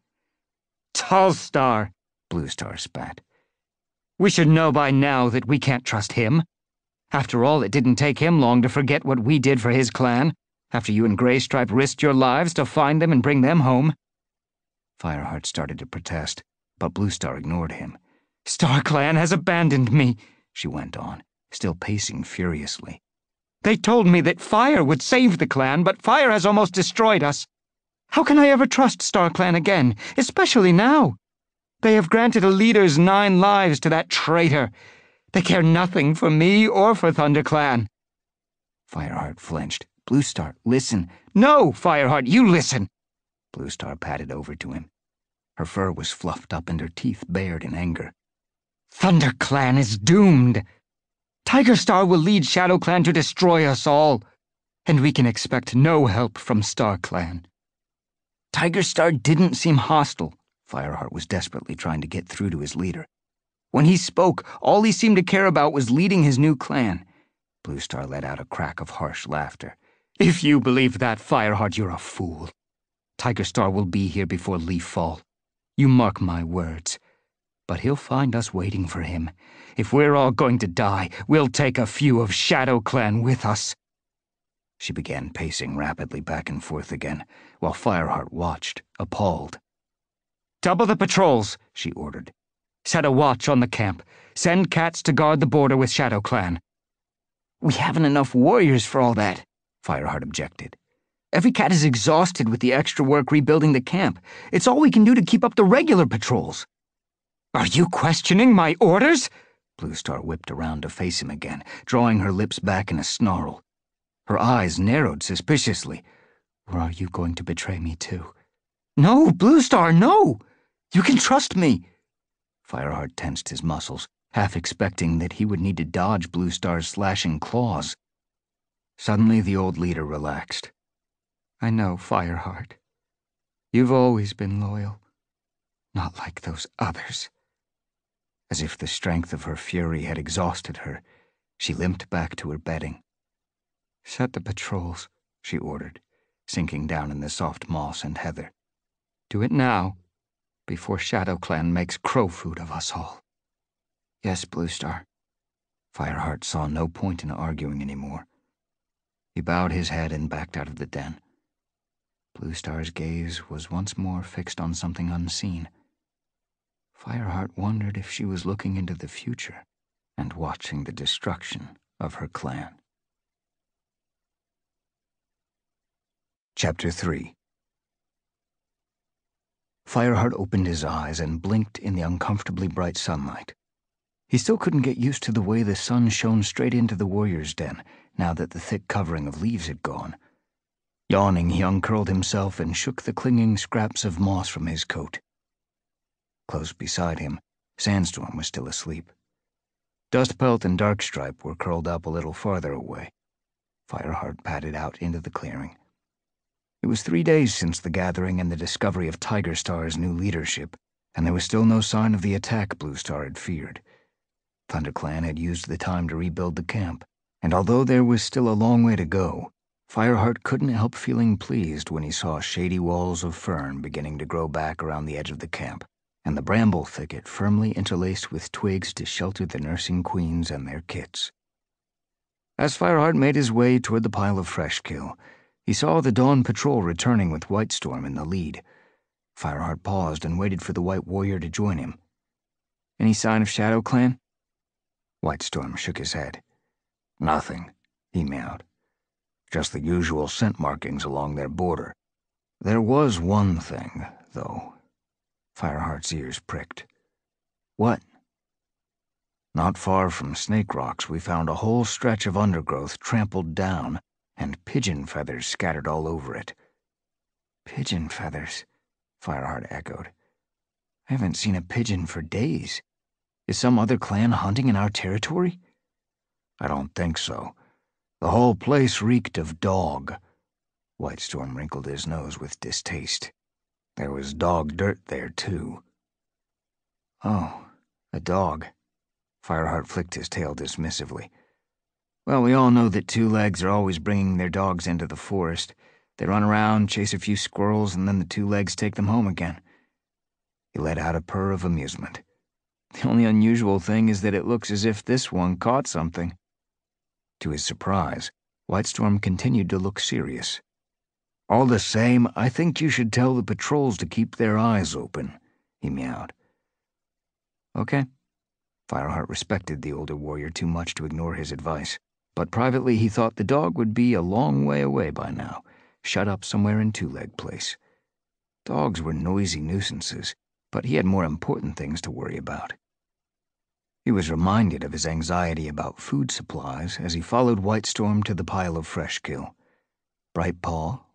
Tall Star, Blue Star spat. We should know by now that we can't trust him. After all, it didn't take him long to forget what we did for his clan, after you and Graystripe risked your lives to find them and bring them home. Fireheart started to protest, but Blue Star ignored him. Star Clan has abandoned me, she went on still pacing furiously. They told me that fire would save the clan, but fire has almost destroyed us. How can I ever trust Star Clan again, especially now? They have granted a leader's nine lives to that traitor. They care nothing for me or for ThunderClan. Fireheart flinched. Bluestar, listen. No, Fireheart, you listen. Bluestar padded over to him. Her fur was fluffed up and her teeth bared in anger. ThunderClan is doomed. Tiger Star will lead Shadow Clan to destroy us all, and we can expect no help from Star Clan. Tiger Star didn't seem hostile. Fireheart was desperately trying to get through to his leader. When he spoke, all he seemed to care about was leading his new clan. Bluestar let out a crack of harsh laughter. If you believe that, Fireheart, you're a fool. Tiger Star will be here before leaf fall. You mark my words. But he'll find us waiting for him, if we're all going to die, we'll take a few of Shadow Clan with us. She began pacing rapidly back and forth again, while Fireheart watched, appalled. Double the patrols, she ordered. Set a watch on the camp. Send cats to guard the border with Shadow Clan. We haven't enough warriors for all that, Fireheart objected. Every cat is exhausted with the extra work rebuilding the camp. It's all we can do to keep up the regular patrols. Are you questioning my orders? Blue Star whipped around to face him again, drawing her lips back in a snarl. Her eyes narrowed suspiciously. Or are you going to betray me too? No, Blue Star, no! You can trust me! Fireheart tensed his muscles, half expecting that he would need to dodge Blue Star's slashing claws. Suddenly, the old leader relaxed. I know, Fireheart. You've always been loyal. Not like those others. As if the strength of her fury had exhausted her, she limped back to her bedding. Set the patrols, she ordered, sinking down in the soft moss and heather. Do it now, before Shadow Clan makes crow food of us all. Yes, Blue Star. Fireheart saw no point in arguing any more. He bowed his head and backed out of the den. Blue Star's gaze was once more fixed on something unseen. Fireheart wondered if she was looking into the future and watching the destruction of her clan. Chapter 3 Fireheart opened his eyes and blinked in the uncomfortably bright sunlight. He still couldn't get used to the way the sun shone straight into the warrior's den now that the thick covering of leaves had gone. Yawning, he uncurled himself and shook the clinging scraps of moss from his coat. Close beside him, Sandstorm was still asleep. Dustpelt and Darkstripe were curled up a little farther away. Fireheart padded out into the clearing. It was three days since the gathering and the discovery of Tiger Star's new leadership, and there was still no sign of the attack Blue Star had feared. ThunderClan had used the time to rebuild the camp, and although there was still a long way to go, Fireheart couldn't help feeling pleased when he saw shady walls of fern beginning to grow back around the edge of the camp and the bramble thicket firmly interlaced with twigs to shelter the nursing queens and their kits. As Fireheart made his way toward the pile of fresh kill, he saw the dawn patrol returning with Whitestorm in the lead. Fireheart paused and waited for the White Warrior to join him. Any sign of ShadowClan? Whitestorm shook his head. Nothing, he meowed. Just the usual scent markings along their border. There was one thing, though, Fireheart's ears pricked. What? Not far from Snake Rocks, we found a whole stretch of undergrowth trampled down and pigeon feathers scattered all over it. Pigeon feathers, Fireheart echoed. I haven't seen a pigeon for days. Is some other clan hunting in our territory? I don't think so. The whole place reeked of dog. Whitestorm wrinkled his nose with distaste. There was dog dirt there, too. Oh, a dog. Fireheart flicked his tail dismissively. Well, we all know that two legs are always bringing their dogs into the forest. They run around, chase a few squirrels, and then the two legs take them home again. He let out a purr of amusement. The only unusual thing is that it looks as if this one caught something. To his surprise, Whitestorm continued to look serious. All the same, I think you should tell the patrols to keep their eyes open, he meowed. Okay. Fireheart respected the older warrior too much to ignore his advice, but privately he thought the dog would be a long way away by now, shut up somewhere in Two Leg Place. Dogs were noisy nuisances, but he had more important things to worry about. He was reminded of his anxiety about food supplies as he followed Whitestorm to the pile of fresh kill.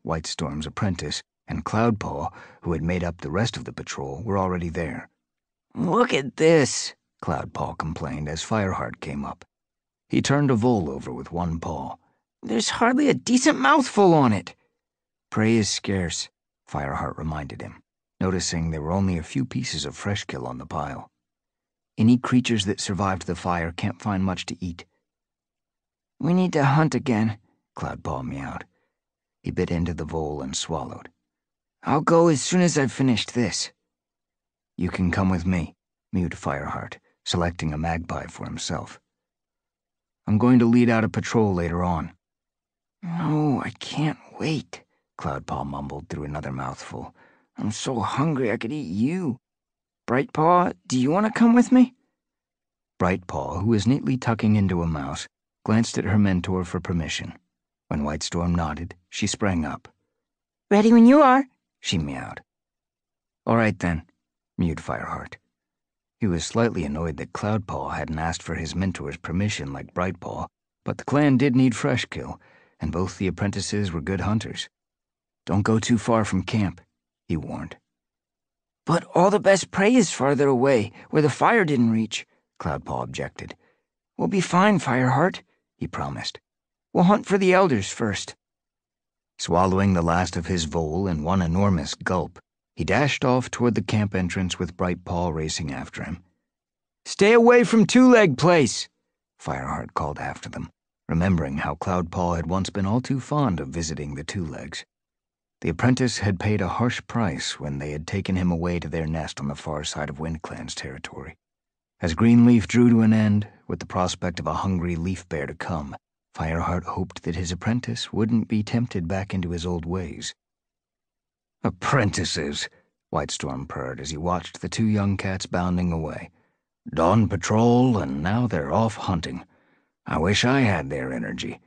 Brightpaw, Whitestorm's apprentice, and Cloudpaw, who had made up the rest of the patrol, were already there. Look at this, Cloudpaw complained as Fireheart came up. He turned a vole over with one paw. There's hardly a decent mouthful on it. Prey is scarce, Fireheart reminded him, noticing there were only a few pieces of fresh kill on the pile. Any creatures that survived the fire can't find much to eat. We need to hunt again, Cloudpaw meowed. He bit into the vole and swallowed. I'll go as soon as I've finished this. You can come with me, mewed Fireheart, selecting a magpie for himself. I'm going to lead out a patrol later on. No, I can't wait, Cloudpaw mumbled through another mouthful. I'm so hungry I could eat you. Brightpaw, do you want to come with me? Brightpaw, who was neatly tucking into a mouse, glanced at her mentor for permission. When Whitestorm nodded, she sprang up. Ready when you are, she meowed. All right then, mewed Fireheart. He was slightly annoyed that Cloudpaw hadn't asked for his mentor's permission like Brightpaw, but the clan did need fresh kill, and both the apprentices were good hunters. Don't go too far from camp, he warned. But all the best prey is farther away, where the fire didn't reach, Cloudpaw objected. We'll be fine, Fireheart, he promised. We'll hunt for the elders first. Swallowing the last of his vole in one enormous gulp, he dashed off toward the camp entrance with Bright Paw racing after him. Stay away from Two Leg Place, Fireheart called after them, remembering how Cloudpaw had once been all too fond of visiting the Two Legs. The apprentice had paid a harsh price when they had taken him away to their nest on the far side of WindClan's territory. As Greenleaf drew to an end, with the prospect of a hungry leaf-bare to come, Fireheart hoped that his apprentice wouldn't be tempted back into his old ways. Apprentices, Whitestorm purred as he watched the two young cats bounding away. Dawn patrol, and now they're off hunting. I wish I had their energy.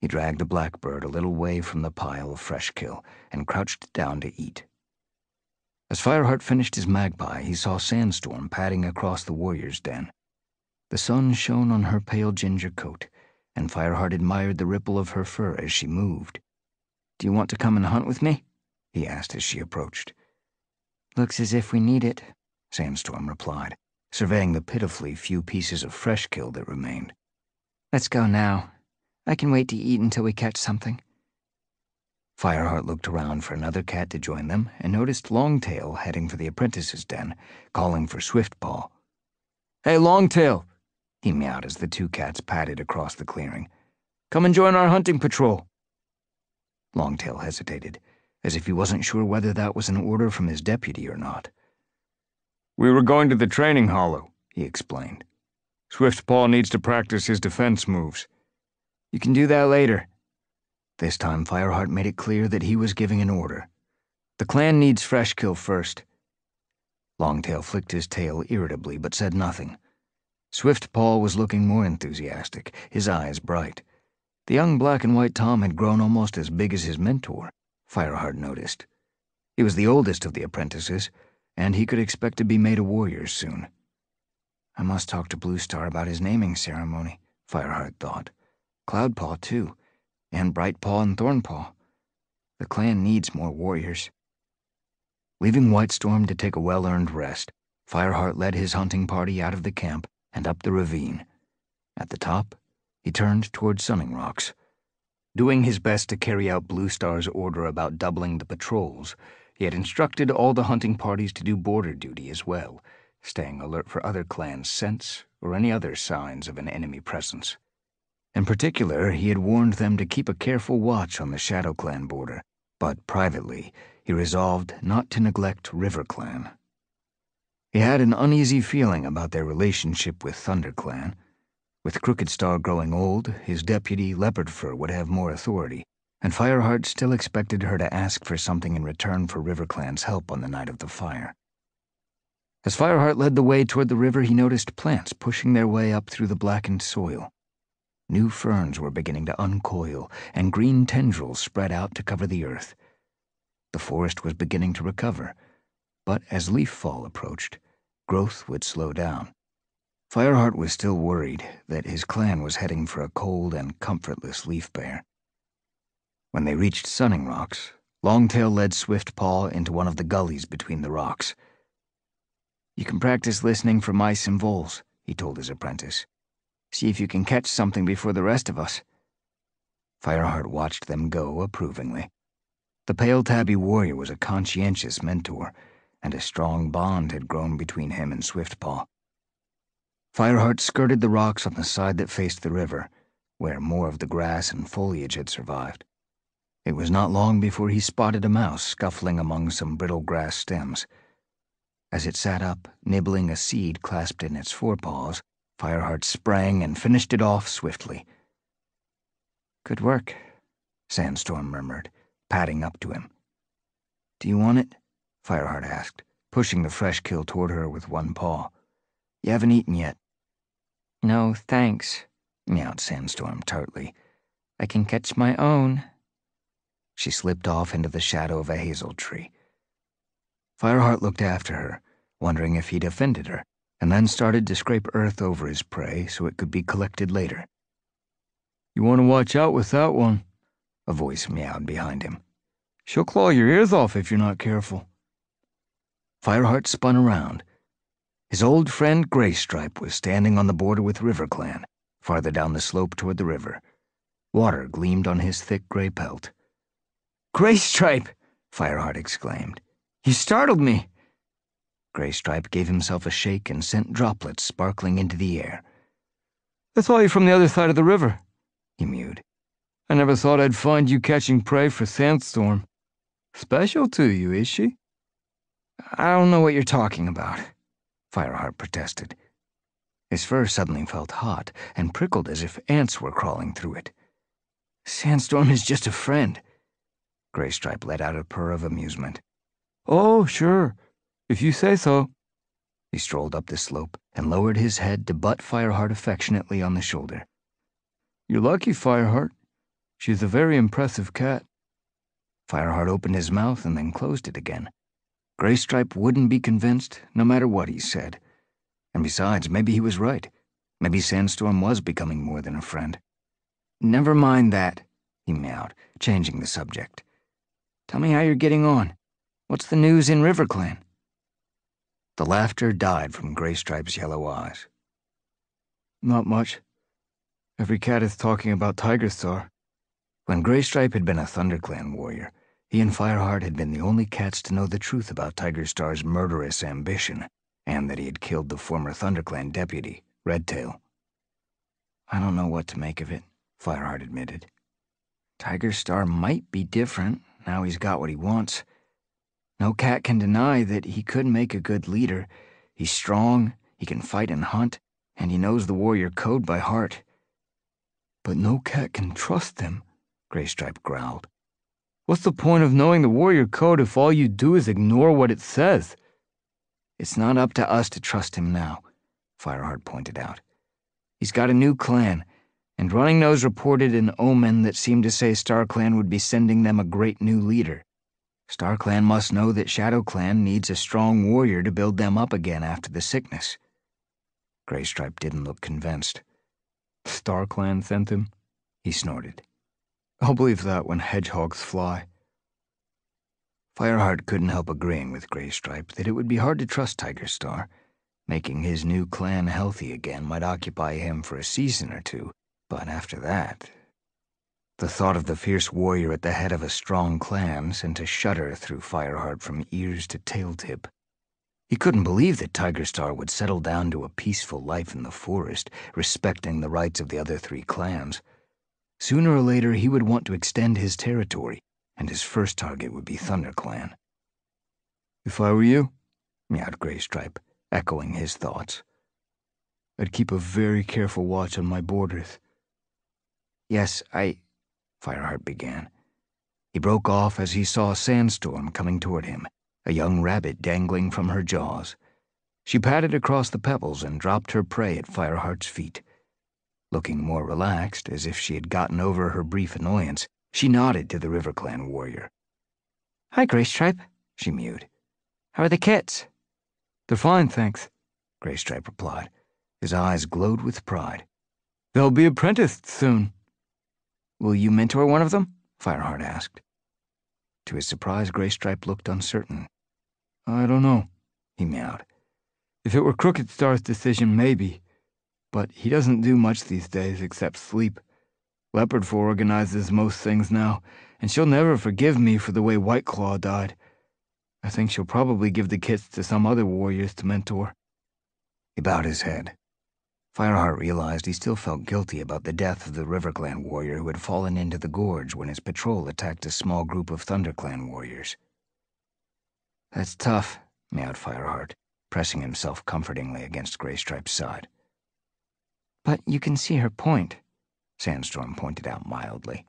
He dragged the blackbird a little way from the pile of fresh kill and crouched down to eat. As Fireheart finished his magpie, he saw Sandstorm padding across the warrior's den. The sun shone on her pale ginger coat, and Fireheart admired the ripple of her fur as she moved. Do you want to come and hunt with me? he asked as she approached. Looks as if we need it, Sandstorm replied, surveying the pitifully few pieces of fresh kill that remained. Let's go now. I can wait to eat until we catch something. Fireheart looked around for another cat to join them and noticed Longtail heading for the apprentice's den, calling for Swiftpaw. Hey, Longtail, he meowed as the two cats padded across the clearing. Come and join our hunting patrol. Longtail hesitated, as if he wasn't sure whether that was an order from his deputy or not. We were going to the training hollow, he explained. Swiftpaw needs to practice his defense moves. You can do that later, this time, Fireheart made it clear that he was giving an order. The clan needs fresh kill first. Longtail flicked his tail irritably but said nothing. Swiftpaw was looking more enthusiastic, his eyes bright. The young black and white Tom had grown almost as big as his mentor, Fireheart noticed. He was the oldest of the apprentices, and he could expect to be made a warrior soon. I must talk to Blue Star about his naming ceremony, Fireheart thought. Cloudpaw, too and Brightpaw and Thornpaw. The clan needs more warriors. Leaving Whitestorm to take a well earned rest, Fireheart led his hunting party out of the camp and up the ravine. At the top, he turned toward Sunning Rocks. Doing his best to carry out Bluestar's order about doubling the patrols, he had instructed all the hunting parties to do border duty as well, staying alert for other clans' scents or any other signs of an enemy presence. In particular, he had warned them to keep a careful watch on the Shadow Clan border, but privately, he resolved not to neglect River Clan. He had an uneasy feeling about their relationship with Thunder Clan. With Crooked Star growing old, his deputy, Leopardfur, would have more authority, and Fireheart still expected her to ask for something in return for River Clan's help on the night of the fire. As Fireheart led the way toward the river, he noticed plants pushing their way up through the blackened soil. New ferns were beginning to uncoil, and green tendrils spread out to cover the earth. The forest was beginning to recover, but as leaf fall approached, growth would slow down. Fireheart was still worried that his clan was heading for a cold and comfortless leaf-bare. When they reached Sunning Rocks, Longtail led Swiftpaw into one of the gullies between the rocks. You can practice listening for mice and voles, he told his apprentice. See if you can catch something before the rest of us. Fireheart watched them go approvingly. The pale tabby warrior was a conscientious mentor, and a strong bond had grown between him and Swiftpaw. Fireheart skirted the rocks on the side that faced the river, where more of the grass and foliage had survived. It was not long before he spotted a mouse scuffling among some brittle grass stems. As it sat up, nibbling a seed clasped in its forepaws, Fireheart sprang and finished it off swiftly. Good work, Sandstorm murmured, padding up to him. Do you want it? Fireheart asked, pushing the fresh kill toward her with one paw. You haven't eaten yet. No, thanks, meowed Sandstorm tartly. I can catch my own. She slipped off into the shadow of a hazel tree. Fireheart looked after her, wondering if he'd offended her and then started to scrape earth over his prey so it could be collected later. You want to watch out with that one, a voice meowed behind him. She'll claw your ears off if you're not careful. Fireheart spun around. His old friend Graystripe was standing on the border with RiverClan, farther down the slope toward the river. Water gleamed on his thick gray pelt. Graystripe! Fireheart exclaimed. You startled me. Graystripe gave himself a shake and sent droplets sparkling into the air. I thought you from the other side of the river, he mewed. I never thought I'd find you catching prey for Sandstorm. Special to you, is she? I don't know what you're talking about, Fireheart protested. His fur suddenly felt hot and prickled as if ants were crawling through it. Sandstorm is just a friend. Graystripe let out a purr of amusement. Oh, sure, if you say so. He strolled up the slope and lowered his head to butt Fireheart affectionately on the shoulder. You're lucky, Fireheart. She's a very impressive cat. Fireheart opened his mouth and then closed it again. Graystripe wouldn't be convinced, no matter what he said. And besides, maybe he was right. Maybe Sandstorm was becoming more than a friend. Never mind that, he meowed, changing the subject. Tell me how you're getting on. What's the news in RiverClan? The laughter died from Graystripe's yellow eyes. Not much. Every cat is talking about Tigerstar. When Graystripe had been a ThunderClan warrior, he and Fireheart had been the only cats to know the truth about Tigerstar's murderous ambition, and that he had killed the former ThunderClan deputy, Redtail. I don't know what to make of it, Fireheart admitted. Tigerstar might be different, now he's got what he wants. No cat can deny that he could make a good leader. He's strong, he can fight and hunt, and he knows the warrior code by heart. But no cat can trust him. Graystripe growled. What's the point of knowing the warrior code if all you do is ignore what it says? It's not up to us to trust him now, Fireheart pointed out. He's got a new clan, and Running Nose reported an omen that seemed to say Star Clan would be sending them a great new leader. Star Clan must know that Shadow Clan needs a strong warrior to build them up again after the sickness. Graystripe didn't look convinced. Star Clan sent him? He snorted. I'll believe that when hedgehogs fly. Fireheart couldn't help agreeing with Graystripe that it would be hard to trust Tigerstar. Making his new clan healthy again might occupy him for a season or two, but after that... The thought of the fierce warrior at the head of a strong clan sent a shudder through Fireheart from ears to tail tip. He couldn't believe that Tigerstar would settle down to a peaceful life in the forest, respecting the rights of the other three clans. Sooner or later, he would want to extend his territory, and his first target would be ThunderClan. If I were you, meowed Graystripe, echoing his thoughts, I'd keep a very careful watch on my borders. Yes, I... Fireheart began. He broke off as he saw a Sandstorm coming toward him, a young rabbit dangling from her jaws. She padded across the pebbles and dropped her prey at Fireheart's feet. Looking more relaxed, as if she had gotten over her brief annoyance, she nodded to the River Clan warrior. Hi, Graystripe, she mewed. How are the kits? They're fine, thanks, Graystripe replied. His eyes glowed with pride. They'll be apprenticed soon. Will you mentor one of them? Fireheart asked. To his surprise, Graystripe looked uncertain. I don't know, he meowed. If it were Crooked Star's decision, maybe but he doesn't do much these days except sleep. Leopard organizes most things now, and she'll never forgive me for the way White Claw died. I think she'll probably give the kits to some other warriors to mentor. He bowed his head. Fireheart realized he still felt guilty about the death of the RiverClan warrior who had fallen into the gorge when his patrol attacked a small group of ThunderClan warriors. That's tough, meowed Fireheart, pressing himself comfortingly against Graystripe's side. But you can see her point, Sandstorm pointed out mildly.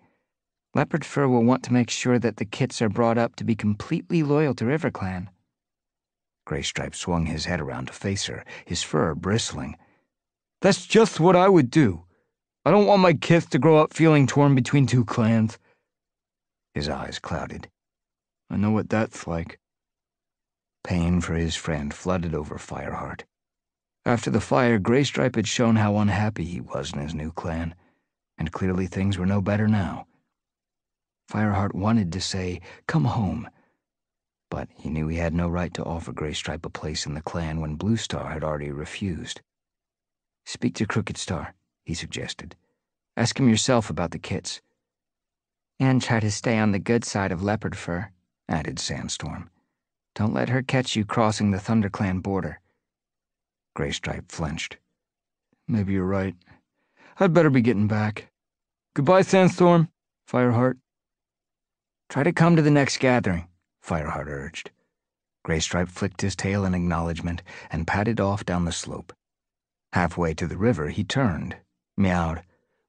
Leopard Fur will want to make sure that the kits are brought up to be completely loyal to RiverClan. Graystripe swung his head around to face her, his fur bristling. That's just what I would do. I don't want my kits to grow up feeling torn between two clans. His eyes clouded. I know what that's like. Pain for his friend flooded over Fireheart. After the fire, Graystripe had shown how unhappy he was in his new clan, and clearly things were no better now. Fireheart wanted to say, Come home, But he knew he had no right to offer Graystripe a place in the clan when Bluestar had already refused. Speak to Crooked Star, he suggested. Ask him yourself about the kits. And try to stay on the good side of Leopard Fur, added Sandstorm. Don't let her catch you crossing the ThunderClan border. Graystripe flinched. Maybe you're right. I'd better be getting back. Goodbye, Sandstorm. Fireheart. Try to come to the next gathering, Fireheart urged. Graystripe flicked his tail in acknowledgement and padded off down the slope. Halfway to the river, he turned, meowed,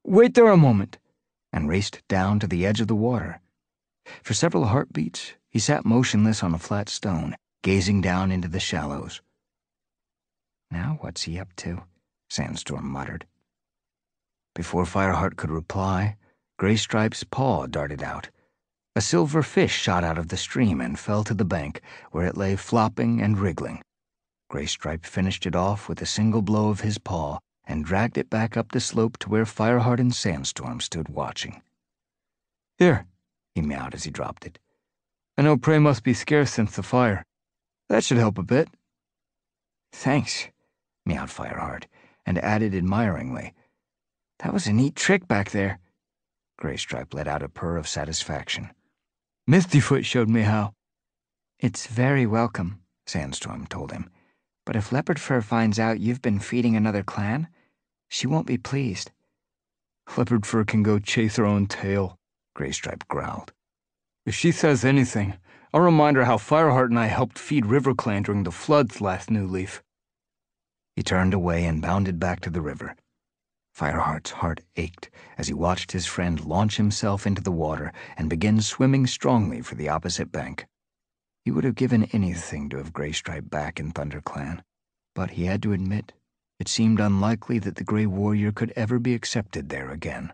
Wait there a moment, and raced down to the edge of the water. For several heartbeats, he sat motionless on a flat stone, gazing down into the shallows. Now what's he up to? Sandstorm muttered. Before Fireheart could reply, Graystripe's paw darted out. A silver fish shot out of the stream and fell to the bank, where it lay flopping and wriggling. Graystripe finished it off with a single blow of his paw and dragged it back up the slope to where Fireheart and Sandstorm stood watching. Here, he meowed as he dropped it. I know prey must be scarce since the fire. That should help a bit. Thanks, meowed Fireheart, and added admiringly, That was a neat trick back there. Graystripe let out a purr of satisfaction. Mistyfoot showed me how. It's very welcome, Sandstorm told him. But if Leopard Fur finds out you've been feeding another clan, she won't be pleased. Leopard Fur can go chase her own tail, Graystripe growled. If she says anything, I'll remind her how Fireheart and I helped feed RiverClan during the floods last New Leaf. He turned away and bounded back to the river. Fireheart's heart ached as he watched his friend launch himself into the water and begin swimming strongly for the opposite bank. He would have given anything to have Graystripe back in ThunderClan, but he had to admit it seemed unlikely that the Grey Warrior could ever be accepted there again.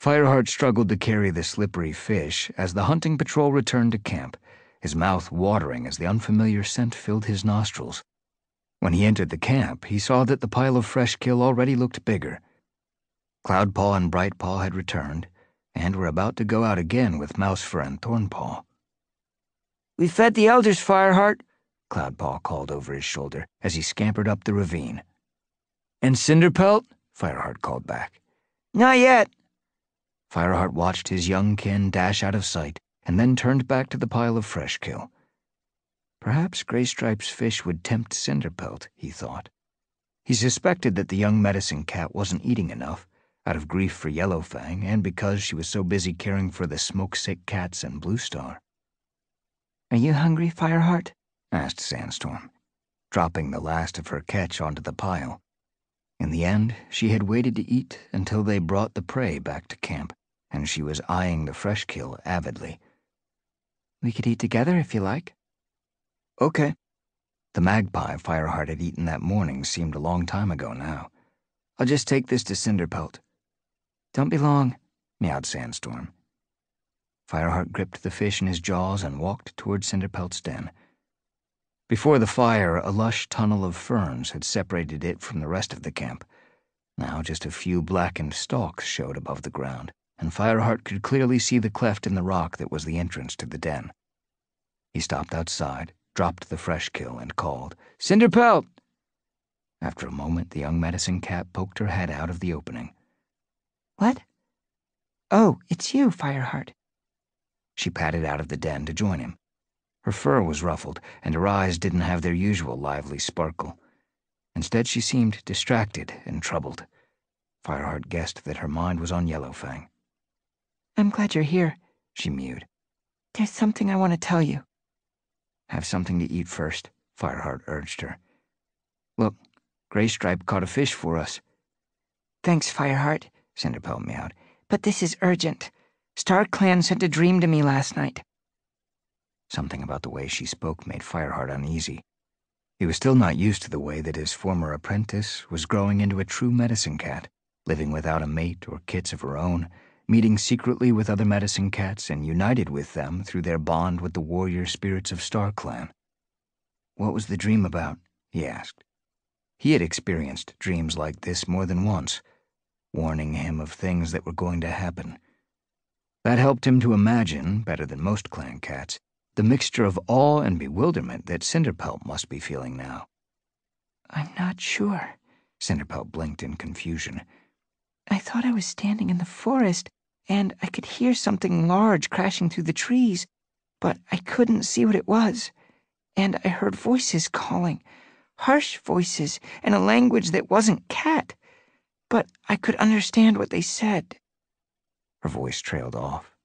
Fireheart struggled to carry the slippery fish as the hunting patrol returned to camp, his mouth watering as the unfamiliar scent filled his nostrils. When he entered the camp, he saw that the pile of fresh kill already looked bigger. Cloudpaw and Brightpaw had returned, and were about to go out again with Mousefur and Thornpaw. We fed the elders, Fireheart, Cloudpaw called over his shoulder as he scampered up the ravine. And Cinderpelt? Fireheart called back. Not yet. Fireheart watched his young kin dash out of sight and then turned back to the pile of fresh kill. Perhaps Graystripe's fish would tempt Cinderpelt, he thought. He suspected that the young medicine cat wasn't eating enough, out of grief for Yellowfang and because she was so busy caring for the smoke-sick cats and Blue Star. Are you hungry, Fireheart? asked Sandstorm, dropping the last of her catch onto the pile. In the end, she had waited to eat until they brought the prey back to camp, and she was eyeing the fresh kill avidly. We could eat together if you like. Okay. The magpie Fireheart had eaten that morning seemed a long time ago now. I'll just take this to Cinderpelt. Don't be long, meowed Sandstorm. Fireheart gripped the fish in his jaws and walked toward Cinderpelt's den. Before the fire, a lush tunnel of ferns had separated it from the rest of the camp. Now just a few blackened stalks showed above the ground, and Fireheart could clearly see the cleft in the rock that was the entrance to the den. He stopped outside, dropped the fresh kill, and called, Cinderpelt! After a moment, the young medicine cat poked her head out of the opening. What? Oh, it's you, Fireheart. She padded out of the den to join him. Her fur was ruffled, and her eyes didn't have their usual lively sparkle. Instead, she seemed distracted and troubled. Fireheart guessed that her mind was on Yellowfang. I'm glad you're here, she mewed. There's something I want to tell you. Have something to eat first, Fireheart urged her. Look, Graystripe caught a fish for us. Thanks, Fireheart, Cinderpelt meowed. But this is urgent. StarClan sent a dream to me last night. Something about the way she spoke made Fireheart uneasy. He was still not used to the way that his former apprentice was growing into a true medicine cat, living without a mate or kits of her own, meeting secretly with other medicine cats and united with them through their bond with the warrior spirits of Star Clan. What was the dream about? he asked. He had experienced dreams like this more than once, warning him of things that were going to happen. That helped him to imagine, better than most clan cats, the mixture of awe and bewilderment that Cinderpelt must be feeling now. I'm not sure. Cinderpelt blinked in confusion. I thought I was standing in the forest, and I could hear something large crashing through the trees, but I couldn't see what it was. And I heard voices calling, harsh voices in a language that wasn't cat, but I could understand what they said. Her voice trailed off.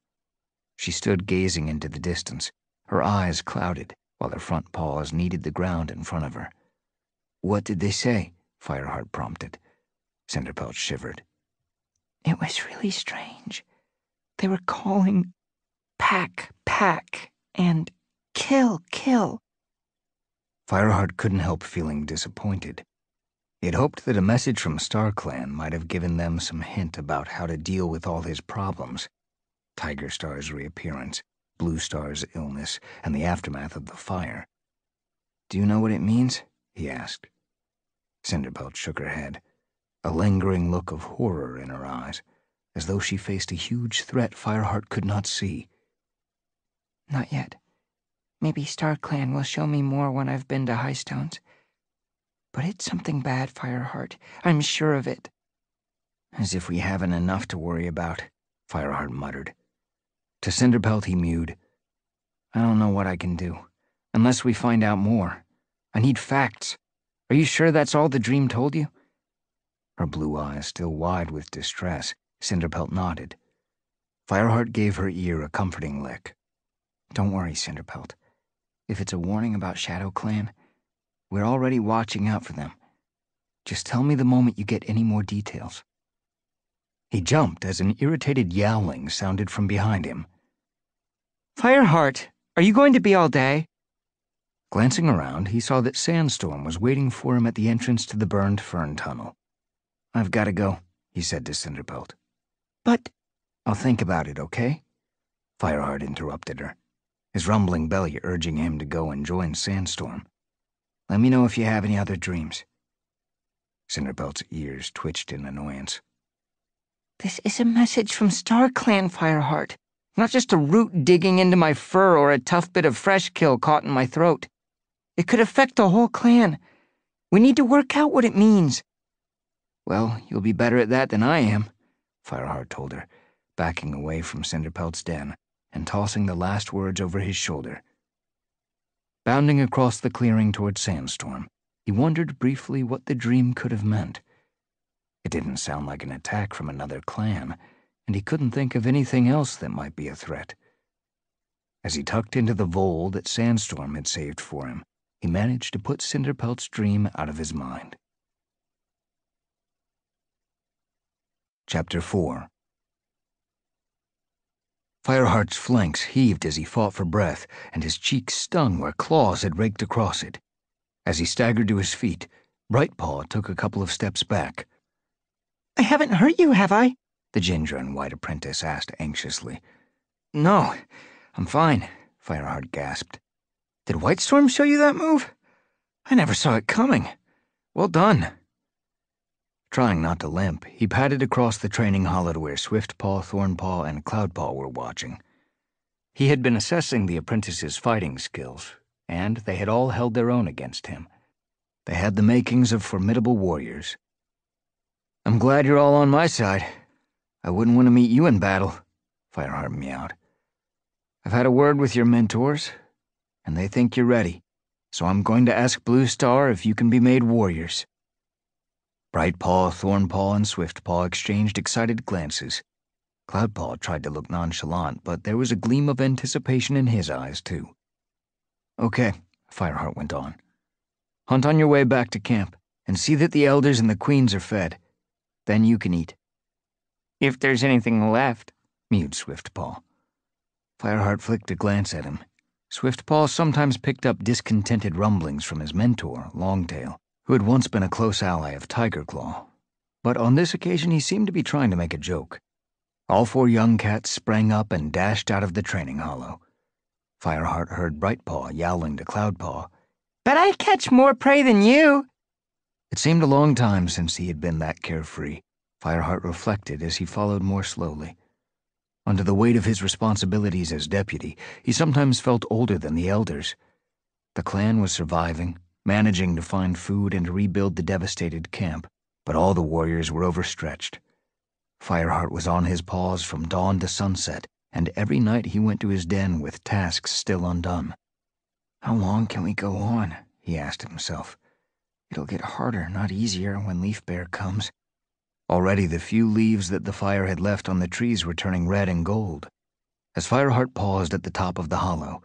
She stood gazing into the distance, her eyes clouded, while her front paws kneaded the ground in front of her. What did they say? Fireheart prompted. Cinderpelt shivered. It was really strange. They were calling pack, pack, and kill, kill. Fireheart couldn't help feeling disappointed. He had hoped that a message from StarClan might have given them some hint about how to deal with all his problems Tigerstar's reappearance, Bluestar's illness, and the aftermath of the fire. Do you know what it means? he asked. Cinderpelt shook her head, a lingering look of horror in her eyes, as though she faced a huge threat Fireheart could not see. Not yet. Maybe StarClan will show me more when I've been to Highstones. But it's something bad, Fireheart. I'm sure of it. As if we haven't enough to worry about, Fireheart muttered. To Cinderpelt he mewed. I don't know what I can do, unless we find out more. I need facts. Are you sure that's all the dream told you? Her blue eyes still wide with distress, Cinderpelt nodded. Fireheart gave her ear a comforting lick. Don't worry, Cinderpelt. If it's a warning about Shadow Clan, we're already watching out for them. Just tell me the moment you get any more details. He jumped as an irritated yowling sounded from behind him. Fireheart, are you going to be all day? Glancing around, he saw that Sandstorm was waiting for him at the entrance to the burned fern tunnel. I've got to go, he said to Cinderpelt. But. I'll think about it, okay? Fireheart interrupted her, his rumbling belly urging him to go and join Sandstorm. Let me know if you have any other dreams. Cinderpelt's ears twitched in annoyance. This is a message from StarClan, Fireheart, not just a root digging into my fur or a tough bit of fresh kill caught in my throat. It could affect the whole clan. We need to work out what it means. Well, you'll be better at that than I am, Fireheart told her, backing away from Cinderpelt's den and tossing the last words over his shoulder. Bounding across the clearing toward Sandstorm, he wondered briefly what the dream could have meant. It didn't sound like an attack from another clan, and he couldn't think of anything else that might be a threat. As he tucked into the vole that Sandstorm had saved for him, he managed to put Cinderpelt's dream out of his mind. Chapter 4 Fireheart's flanks heaved as he fought for breath, and his cheeks stung where claws had raked across it. As he staggered to his feet, Brightpaw took a couple of steps back. I haven't hurt you, have I? The ginger and white apprentice asked anxiously. No, I'm fine, Fireheart gasped. Did Whitestorm show you that move? I never saw it coming. Well done. Trying not to limp, he padded across the training hollow to where Swiftpaw, Thornpaw, and Cloudpaw were watching. He had been assessing the apprentice's fighting skills, and they had all held their own against him. They had the makings of formidable warriors. I'm glad you're all on my side. I wouldn't want to meet you in battle, Fireheart meowed. I've had a word with your mentors, and they think you're ready, so I'm going to ask Bluestar if you can be made warriors. Brightpaw, Thornpaw, and Swiftpaw exchanged excited glances. Cloudpaw tried to look nonchalant, but there was a gleam of anticipation in his eyes, too. Okay, Fireheart went on. Hunt on your way back to camp, and see that the elders and the queens are fed. Then you can eat. If there's anything left, mewed Swiftpaw. Fireheart flicked a glance at him Swiftpaw sometimes picked up discontented rumblings from his mentor, Longtail, who had once been a close ally of Tigerclaw. But on this occasion he seemed to be trying to make a joke. All four young cats sprang up and dashed out of the training hollow. Fireheart heard Brightpaw yowling to Cloudpaw, But I catch more prey than you. It seemed a long time since he had been that carefree, Fireheart reflected as he followed more slowly. Under the weight of his responsibilities as deputy, he sometimes felt older than the elders. The clan was surviving, managing to find food and rebuild the devastated camp, but all the warriors were overstretched. Fireheart was on his paws from dawn to sunset, and every night he went to his den with tasks still undone. How long can we go on? he asked himself. It'll get harder, not easier, when leaf-bare comes. Already the few leaves that the fire had left on the trees were turning red and gold. As Fireheart paused at the top of the hollow,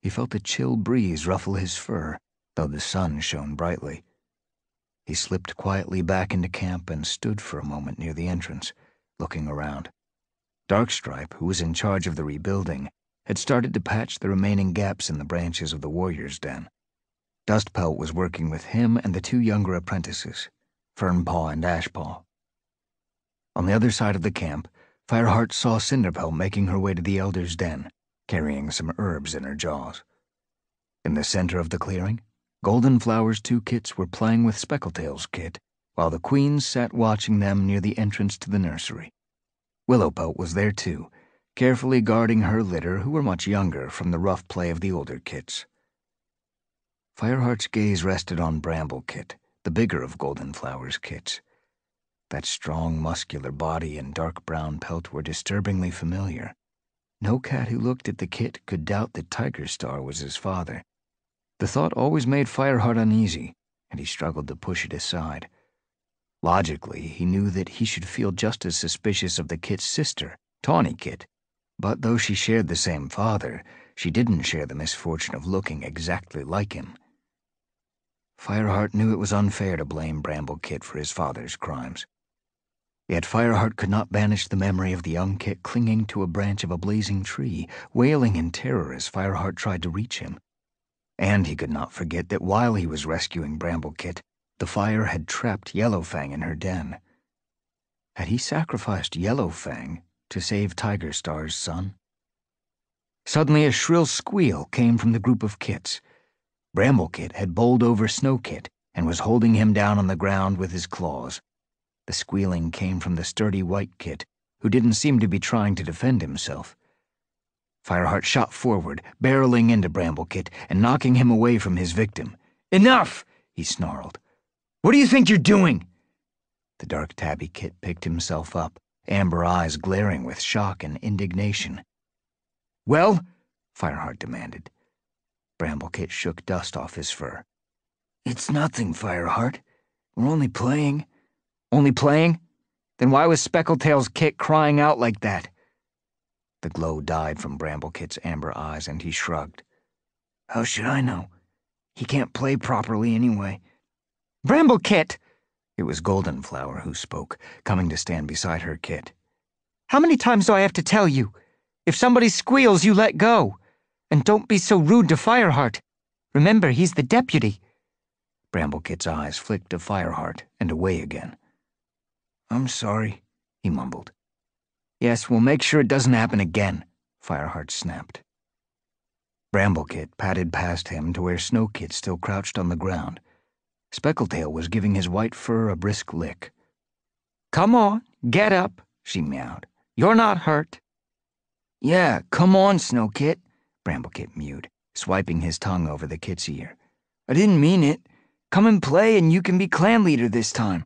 he felt a chill breeze ruffle his fur, though the sun shone brightly. He slipped quietly back into camp and stood for a moment near the entrance, looking around. Darkstripe, who was in charge of the rebuilding, had started to patch the remaining gaps in the branches of the warrior's den. Dustpelt was working with him and the two younger apprentices, Fernpaw and Ashpaw. On the other side of the camp, Fireheart saw Cinderpelt making her way to the elder's den, carrying some herbs in her jaws. In the center of the clearing, Goldenflower's two kits were playing with Speckletail's kit, while the queens sat watching them near the entrance to the nursery. Willowpelt was there too, carefully guarding her litter, who were much younger, from the rough play of the older kits. Fireheart's gaze rested on Bramblekit, the bigger of Goldenflower's kits. That strong, muscular body and dark brown pelt were disturbingly familiar. No cat who looked at the kit could doubt that Tigerstar was his father. The thought always made Fireheart uneasy, and he struggled to push it aside. Logically, he knew that he should feel just as suspicious of the kit's sister, Tawnykit, but though she shared the same father, she didn't share the misfortune of looking exactly like him. Fireheart knew it was unfair to blame Bramblekit for his father's crimes. Yet Fireheart could not banish the memory of the young Kit clinging to a branch of a blazing tree, wailing in terror as Fireheart tried to reach him. And he could not forget that while he was rescuing Bramblekit, the fire had trapped Yellowfang in her den. Had he sacrificed Yellowfang to save Tigerstar's son? Suddenly a shrill squeal came from the group of kits. Bramblekit had bowled over Snowkit and was holding him down on the ground with his claws. The squealing came from the sturdy white kit, who didn't seem to be trying to defend himself. Fireheart shot forward, barreling into Bramblekit and knocking him away from his victim. Enough! he snarled. What do you think you're doing? The dark tabby kit picked himself up, amber eyes glaring with shock and indignation. Well? Fireheart demanded. Bramblekit shook dust off his fur. It's nothing, Fireheart. We're only playing. Only playing? Then why was Speckletail's kit crying out like that? The glow died from Bramblekit's amber eyes, and he shrugged. How should I know? He can't play properly anyway. Bramblekit! It was Goldenflower who spoke, coming to stand beside her kit. How many times do I have to tell you? If somebody squeals, you let go. And don't be so rude to Fireheart. Remember, he's the deputy. Bramblekit's eyes flicked to Fireheart and away again. I'm sorry, he mumbled. Yes, we'll make sure it doesn't happen again, Fireheart snapped. Bramblekit padded past him to where Snowkit still crouched on the ground. Speckletail was giving his white fur a brisk lick. Come on, get up, she meowed. You're not hurt. Yeah, come on, Snowkit, Bramblekit mewed, swiping his tongue over the kit's ear. I didn't mean it. Come and play, and you can be clan leader this time.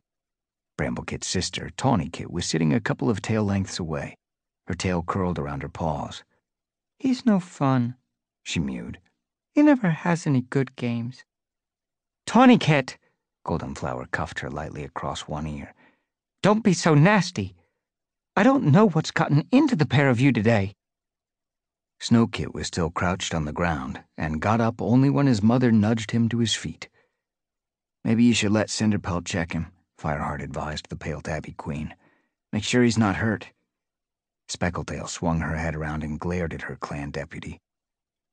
Bramblekit's sister, Tawnykit, was sitting a couple of tail lengths away, her tail curled around her paws. He's no fun, she mewed. He never has any good games. Tawnykit, Goldenflower cuffed her lightly across one ear. Don't be so nasty. I don't know what's gotten into the pair of you today. Snowkit was still crouched on the ground and got up only when his mother nudged him to his feet. Maybe you should let Cinderpelt check him, Fireheart advised the pale tabby queen. Make sure he's not hurt. Speckletail swung her head around and glared at her clan deputy.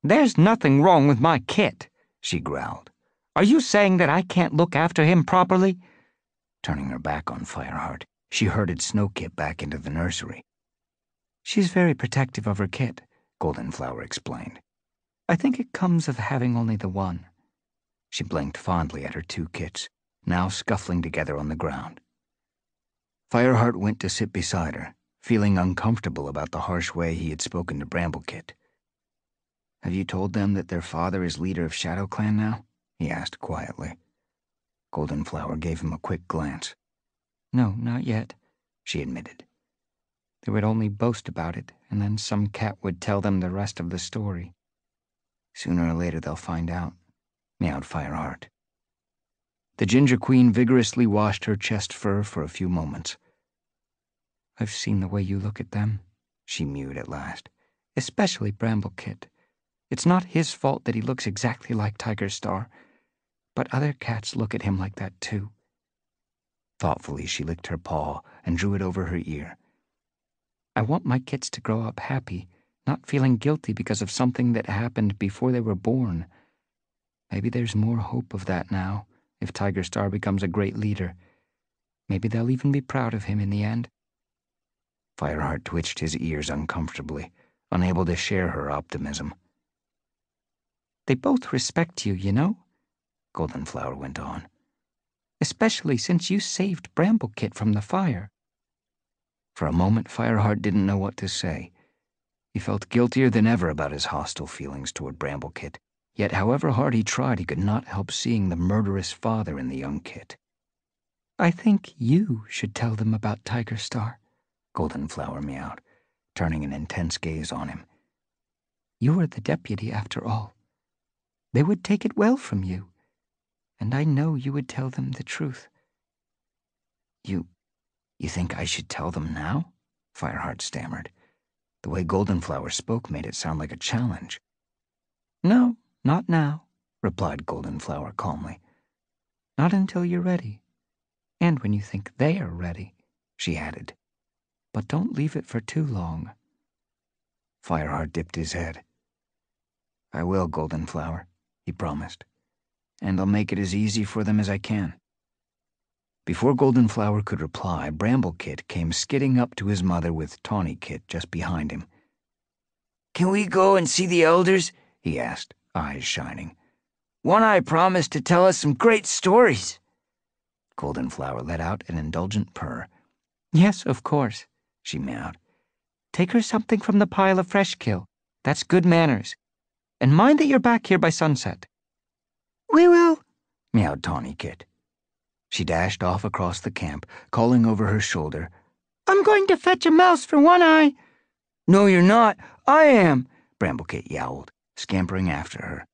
There's nothing wrong with my kit, she growled. Are you saying that I can't look after him properly? Turning her back on Fireheart, she herded Snowkit back into the nursery. She's very protective of her kit. Goldenflower explained. I think it comes of having only the one. She blinked fondly at her two kits, now scuffling together on the ground. Fireheart went to sit beside her, feeling uncomfortable about the harsh way he had spoken to Bramblekit. Have you told them that their father is leader of Shadow Clan now? he asked quietly. Goldenflower gave him a quick glance. No, not yet, she admitted. They would only boast about it, and then some cat would tell them the rest of the story. Sooner or later they'll find out, meowed Fireheart. The Ginger Queen vigorously washed her chest fur for a few moments. I've seen the way you look at them, she mewed at last, especially Bramblekit. It's not his fault that he looks exactly like Tigerstar, but other cats look at him like that too. Thoughtfully, she licked her paw and drew it over her ear. I want my kits to grow up happy, not feeling guilty because of something that happened before they were born. Maybe there's more hope of that now, if Tigerstar becomes a great leader. Maybe they'll even be proud of him in the end. Fireheart twitched his ears uncomfortably, unable to share her optimism. They both respect you, you know, Goldenflower went on. Especially since you saved Bramblekit from the fire. For a moment, Fireheart didn't know what to say. He felt guiltier than ever about his hostile feelings toward Bramblekit, yet however hard he tried, he could not help seeing the murderous father in the young kit. I think you should tell them about Tigerstar, Goldenflower meowed, turning an intense gaze on him. You are the deputy, after all. They would take it well from you, and I know you would tell them the truth. You you think I should tell them now? Fireheart stammered. The way Goldenflower spoke made it sound like a challenge. No, not now, replied Goldenflower calmly. Not until you're ready. And when you think they are ready, she added. But don't leave it for too long. Fireheart dipped his head. I will, Goldenflower, he promised. And I'll make it as easy for them as I can. Before Goldenflower could reply, Bramblekit came skidding up to his mother with Tawnykit just behind him. Can we go and see the elders? he asked, eyes shining. One Eye promised to tell us some great stories. Goldenflower let out an indulgent purr. Yes, of course, she meowed. Take her something from the pile of fresh kill. That's good manners. And mind that you're back here by sunset. We will, meowed Tawnykit. She dashed off across the camp, calling over her shoulder, I'm going to fetch a mouse for One Eye. No, you're not. I am, Bramblekit yowled, scampering after her.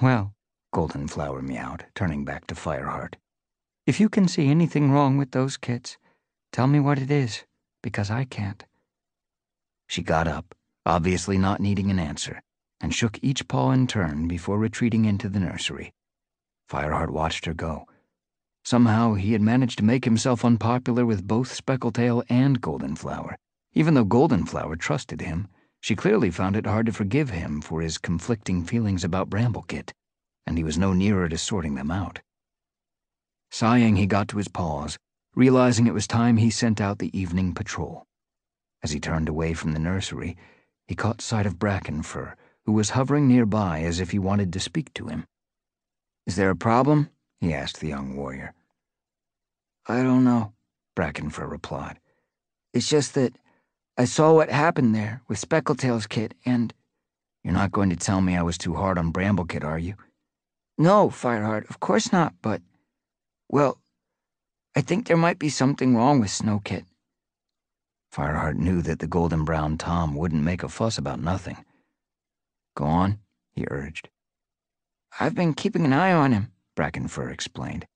Well, Goldenflower meowed, turning back to Fireheart. If you can see anything wrong with those kits, tell me what it is, because I can't. She got up, obviously not needing an answer, and shook each paw in turn before retreating into the nursery. Fireheart watched her go Somehow he had managed to make himself unpopular with both Speckletail and Goldenflower. Even though Goldenflower trusted him, she clearly found it hard to forgive him for his conflicting feelings about Bramblekit, and he was no nearer to sorting them out. Sighing, he got to his paws, realizing it was time he sent out the evening patrol. As he turned away from the nursery, he caught sight of Brackenfur, who was hovering nearby as if he wanted to speak to him. Is there a problem? he asked the young warrior. I don't know, Brackenfur replied. It's just that I saw what happened there with Speckletail's kit, and. You're not going to tell me I was too hard on Bramblekit, are you? No, Fireheart, of course not, but. Well, I think there might be something wrong with Snowkit. Fireheart knew that the golden brown Tom wouldn't make a fuss about nothing. Go on, he urged. I've been keeping an eye on him, Brackenfur explained.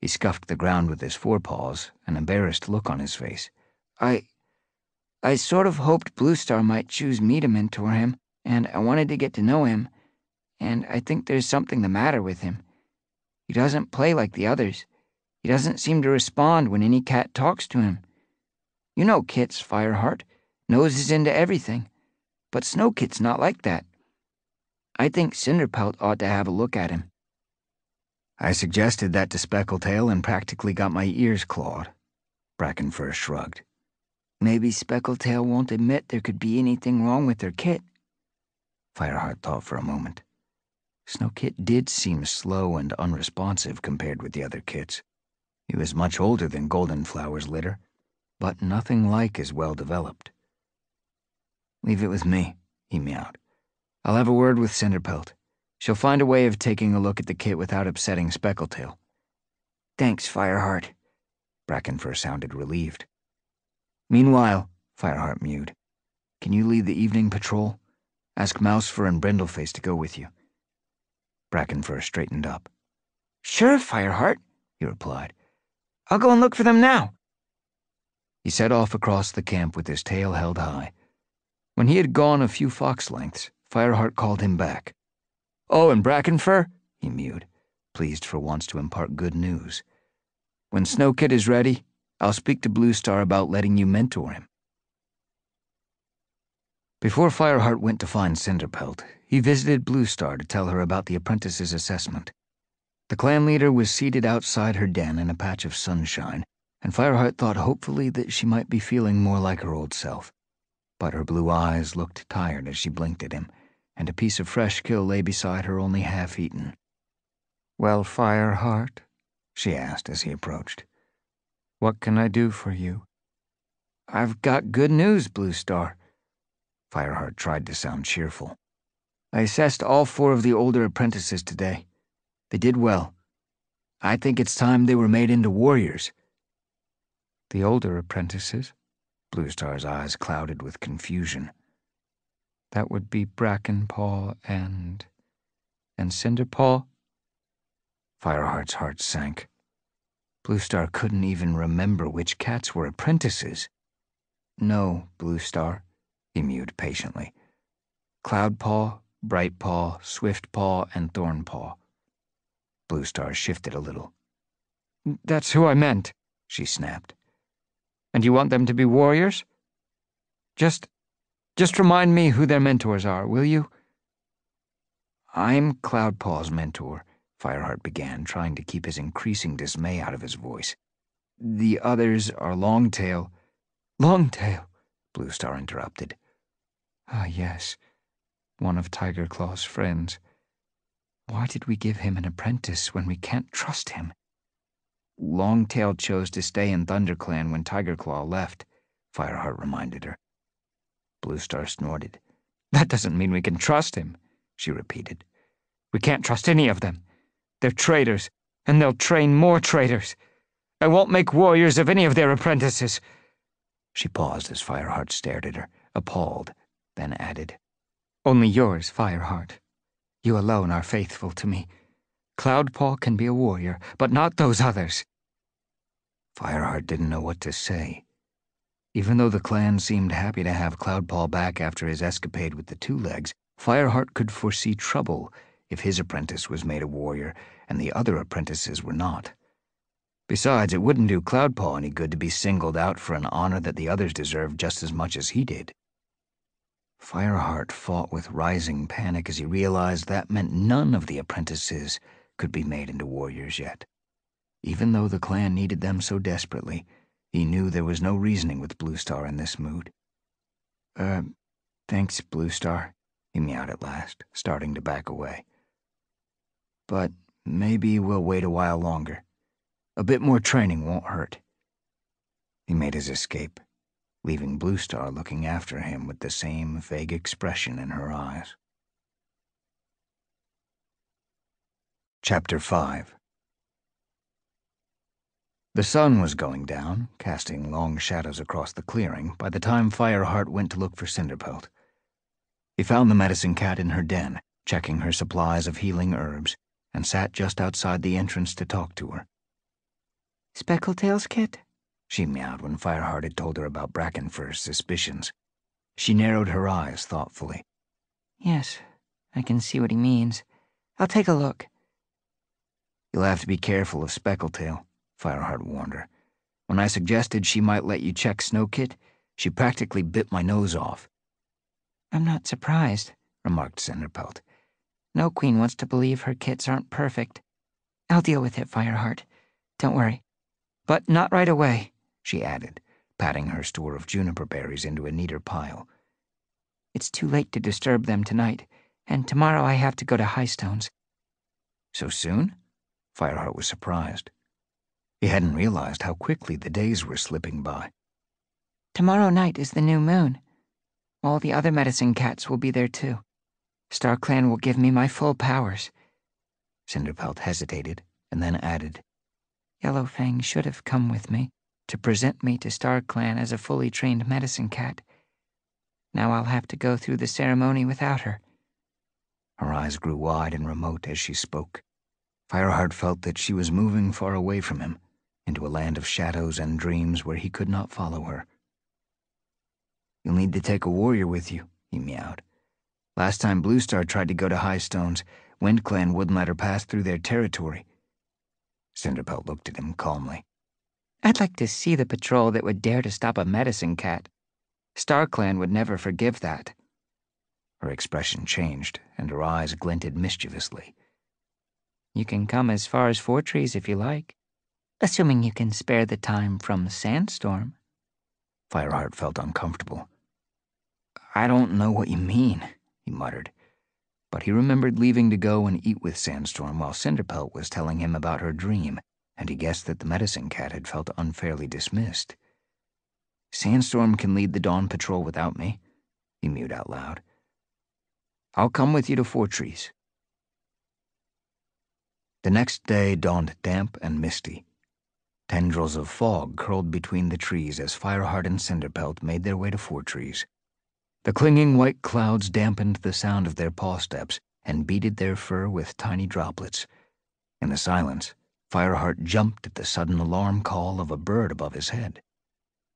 He scuffed the ground with his forepaws, an embarrassed look on his face. I. I sort of hoped Bluestar might choose me to mentor him, and I wanted to get to know him, and I think there's something the matter with him. He doesn't play like the others. He doesn't seem to respond when any cat talks to him. You know Kit's Fireheart, noses into everything. But Snowkit's not like that. I think Cinderpelt ought to have a look at him. I suggested that to Speckletail and practically got my ears clawed. Brackenfur shrugged. Maybe Speckletail won't admit there could be anything wrong with their kit. Fireheart thought for a moment. Snowkit did seem slow and unresponsive compared with the other kits. He was much older than Goldenflower's litter, but nothing like as well developed. Leave it with me, he meowed. I'll have a word with Cinderpelt. She'll find a way of taking a look at the kit without upsetting Speckletail. Thanks, Fireheart. Brackenfur sounded relieved. Meanwhile, Fireheart mewed, can you lead the evening patrol? Ask Mousefur and Brindleface to go with you. Brackenfur straightened up. Sure, Fireheart, he replied. I'll go and look for them now. He set off across the camp with his tail held high. When he had gone a few fox lengths, Fireheart called him back. Oh, and Brackenfur, he mewed, pleased for once to impart good news. When Snowkit is ready, I'll speak to Bluestar about letting you mentor him. Before Fireheart went to find Cinderpelt, he visited Bluestar to tell her about the apprentice's assessment. The clan leader was seated outside her den in a patch of sunshine, and Fireheart thought hopefully that she might be feeling more like her old self. But her blue eyes looked tired as she blinked at him, and a piece of fresh kill lay beside her only half eaten. Well, Fireheart? she asked as he approached. What can I do for you? I've got good news, Bluestar. Fireheart tried to sound cheerful. I assessed all four of the older apprentices today. They did well. I think it's time they were made into warriors. The older apprentices? Bluestar's eyes clouded with confusion. That would be Brackenpaw and. and Cinderpaw? Fireheart's heart sank. Bluestar couldn't even remember which cats were apprentices. No, Bluestar, he mewed patiently. Cloudpaw, Brightpaw, Swiftpaw, and Thornpaw. Bluestar shifted a little. That's who I meant, she snapped. And you want them to be warriors? Just. just remind me who their mentors are, will you? I'm Cloudpaw's mentor, Fireheart began, trying to keep his increasing dismay out of his voice. The others are Longtail. Longtail, Bluestar interrupted. Ah, yes, one of Tigerclaw's friends. Why did we give him an apprentice when we can't trust him? Longtail chose to stay in ThunderClan when Tigerclaw left, Fireheart reminded her. Bluestar snorted. That doesn't mean we can trust him, she repeated. We can't trust any of them. They're traitors, and they'll train more traitors. I won't make warriors of any of their apprentices. She paused as Fireheart stared at her, appalled, then added, Only yours, Fireheart. You alone are faithful to me. Cloudpaw can be a warrior, but not those others. Fireheart didn't know what to say. Even though the clan seemed happy to have Cloudpaw back after his escapade with the Twolegs, Fireheart could foresee trouble if his apprentice was made a warrior and the other apprentices were not. Besides, it wouldn't do Cloudpaw any good to be singled out for an honor that the others deserved just as much as he did. Fireheart fought with rising panic as he realized that meant none of the apprentices could be made into warriors yet. Even though the clan needed them so desperately, he knew there was no reasoning with Bluestar in this mood. Uh, thanks, Bluestar, he meowed at last, starting to back away. But maybe we'll wait a while longer. A bit more training won't hurt. He made his escape, leaving Bluestar looking after him with the same vague expression in her eyes. Chapter 5 The sun was going down, casting long shadows across the clearing by the time Fireheart went to look for Cinderpelt. He found the medicine cat in her den, checking her supplies of healing herbs, and sat just outside the entrance to talk to her. Speckletail's kit? she meowed when Fireheart had told her about Brackenfur's suspicions. She narrowed her eyes thoughtfully. Yes, I can see what he means. I'll take a look. You'll have to be careful of Speckletail, Fireheart warned her. When I suggested she might let you check Snowkit, she practically bit my nose off. I'm not surprised, remarked Cinderpelt. No queen wants to believe her kits aren't perfect. I'll deal with it, Fireheart. Don't worry. But not right away she added, patting her store of juniper berries into a neater pile. It's too late to disturb them tonight, and tomorrow I have to go to Highstones. So soon? Fireheart was surprised. He hadn't realized how quickly the days were slipping by. Tomorrow night is the new moon. All the other medicine cats will be there too. StarClan will give me my full powers. Cinderpelt hesitated and then added, Yellowfang should have come with me to present me to StarClan as a fully trained medicine cat. Now I'll have to go through the ceremony without her. Her eyes grew wide and remote as she spoke. Fireheart felt that she was moving far away from him, into a land of shadows and dreams where he could not follow her. You'll need to take a warrior with you, he meowed. Last time Bluestar tried to go to Highstones, WindClan wouldn't let her pass through their territory. Cinderpelt looked at him calmly. I'd like to see the patrol that would dare to stop a medicine cat. StarClan would never forgive that. Her expression changed, and her eyes glinted mischievously. You can come as far as Four Trees if you like, assuming you can spare the time from Sandstorm. Fireheart felt uncomfortable. I don't know what you mean, he muttered. But he remembered leaving to go and eat with Sandstorm while Cinderpelt was telling him about her dream, and he guessed that the medicine cat had felt unfairly dismissed. Sandstorm can lead the dawn patrol without me, he mewed out loud. I'll come with you to Four Trees. The next day dawned damp and misty. Tendrils of fog curled between the trees as Fireheart and Cinderpelt made their way to Four Trees. The clinging white clouds dampened the sound of their paw steps and beaded their fur with tiny droplets. In the silence, Fireheart jumped at the sudden alarm call of a bird above his head.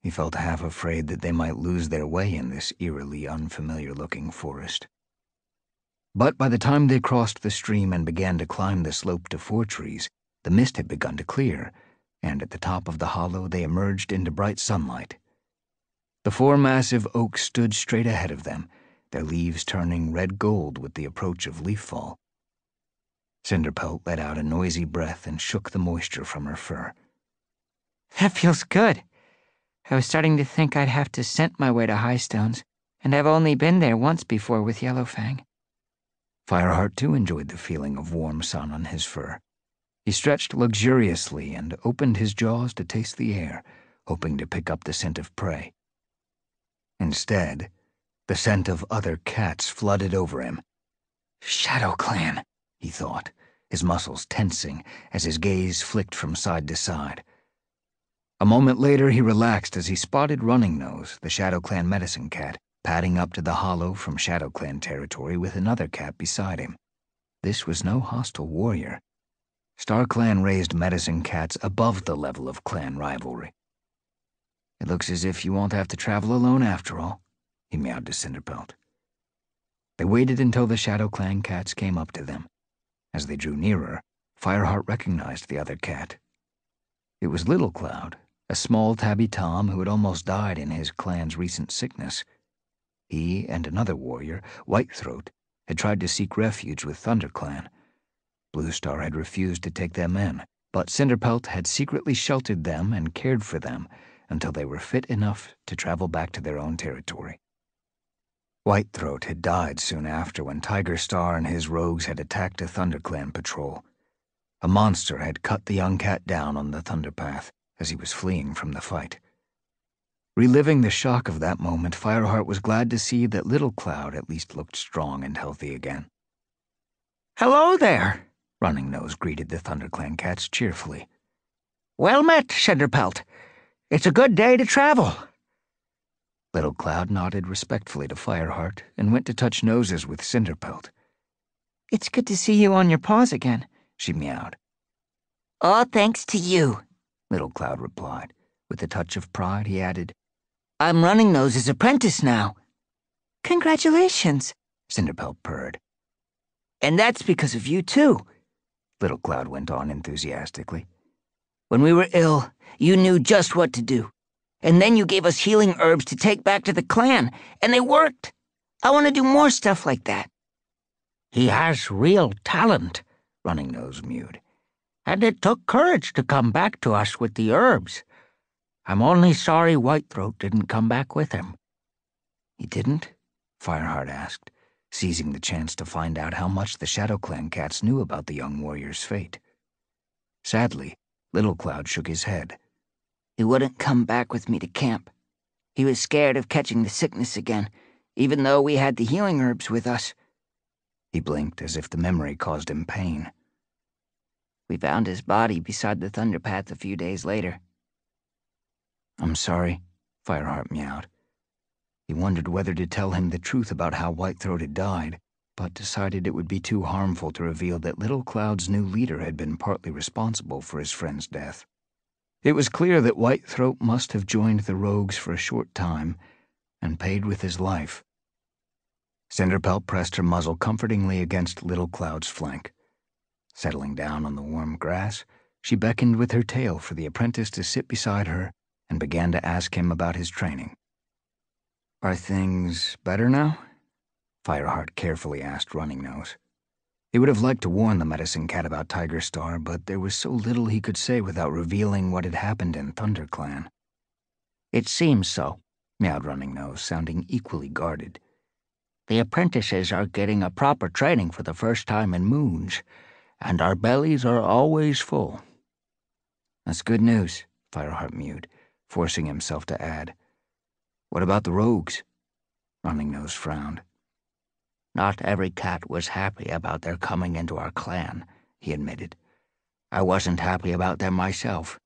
He felt half afraid that they might lose their way in this eerily unfamiliar looking forest. But by the time they crossed the stream and began to climb the slope to Four Trees, the mist had begun to clear, and at the top of the hollow they emerged into bright sunlight. The four massive oaks stood straight ahead of them, their leaves turning red gold with the approach of leaf fall. Cinderpelt let out a noisy breath and shook the moisture from her fur. That feels good. I was starting to think I'd have to scent my way to Highstones, and I've only been there once before with Yellowfang. Fireheart too enjoyed the feeling of warm sun on his fur. He stretched luxuriously and opened his jaws to taste the air, hoping to pick up the scent of prey. Instead, the scent of other cats flooded over him. Shadow Clan, he thought, his muscles tensing as his gaze flicked from side to side. A moment later, he relaxed as he spotted Running Nose, the Shadow Clan medicine cat, padding up to the hollow from Shadow Clan territory with another cat beside him. This was no hostile warrior. StarClan raised medicine cats above the level of clan rivalry. It looks as if you won't have to travel alone after all, he meowed to Cinderpelt. They waited until the Shadow Clan cats came up to them. As they drew nearer, Fireheart recognized the other cat. It was Little Cloud, a small tabby tom who had almost died in his clan's recent sickness. He and another warrior, Whitethroat, had tried to seek refuge with ThunderClan. Bluestar had refused to take them in, but Cinderpelt had secretly sheltered them and cared for them until they were fit enough to travel back to their own territory. Whitethroat had died soon after when Tigerstar and his rogues had attacked a ThunderClan patrol. A monster had cut the young cat down on the Thunderpath as he was fleeing from the fight. Reliving the shock of that moment, Fireheart was glad to see that Little Cloud at least looked strong and healthy again. Hello there, Running Nose greeted the ThunderClan cats cheerfully. Well met, Cinderpelt. It's a good day to travel. Little Cloud nodded respectfully to Fireheart and went to touch noses with Cinderpelt. It's good to see you on your paws again, she meowed. All thanks to you, Little Cloud replied. With a touch of pride, he added, I'm Running Nose's apprentice now. Congratulations, Cinderpelt purred. And that's because of you, too, Little Cloud went on enthusiastically. When we were ill, you knew just what to do. And then you gave us healing herbs to take back to the clan, and they worked. I want to do more stuff like that. He has real talent, Running Nose mewed. And it took courage to come back to us with the herbs. I'm only sorry Whitethroat didn't come back with him. He didn't? Fireheart asked, seizing the chance to find out how much the Shadow Clan cats knew about the young warrior's fate. Sadly, Little Cloud shook his head. He wouldn't come back with me to camp. He was scared of catching the sickness again, even though we had the healing herbs with us. He blinked as if the memory caused him pain. We found his body beside the Thunderpath a few days later. I'm sorry, Fireheart meowed. He wondered whether to tell him the truth about how Whitethroat had died, but decided it would be too harmful to reveal that Little Cloud's new leader had been partly responsible for his friend's death. It was clear that Whitethroat must have joined the rogues for a short time and paid with his life. Cinderpelt pressed her muzzle comfortingly against Little Cloud's flank. Settling down on the warm grass, she beckoned with her tail for the apprentice to sit beside her and began to ask him about his training. Are things better now? Fireheart carefully asked Running Nose. He would have liked to warn the medicine cat about Tigerstar, but there was so little he could say without revealing what had happened in ThunderClan. It seems so, meowed Running Nose, sounding equally guarded. The apprentices are getting a proper training for the first time in moons, and our bellies are always full. That's good news, Fireheart mewed, forcing himself to add. What about the rogues? Running Nose frowned. Not every cat was happy about their coming into our clan, he admitted. I wasn't happy about them myself.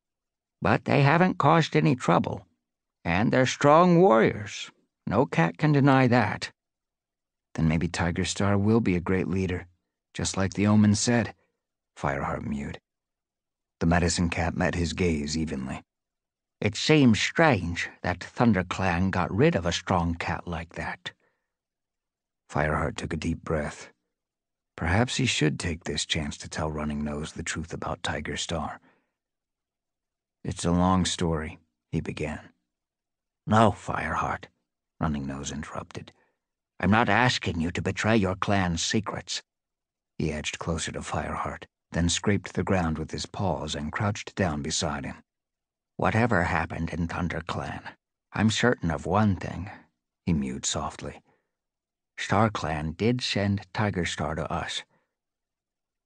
But they haven't caused any trouble. And they're strong warriors. No cat can deny that. Then maybe Tigerstar will be a great leader, just like the omen said, Fireheart mewed. The medicine cat met his gaze evenly. It seems strange that ThunderClan got rid of a strong cat like that. Fireheart took a deep breath. Perhaps he should take this chance to tell Running Nose the truth about Tigerstar. It's a long story, he began. No, Fireheart, Running Nose interrupted. I'm not asking you to betray your clan's secrets. He edged closer to Fireheart, then scraped the ground with his paws and crouched down beside him. Whatever happened in ThunderClan, I'm certain of one thing, he mewed softly. StarClan did send Tigerstar to us.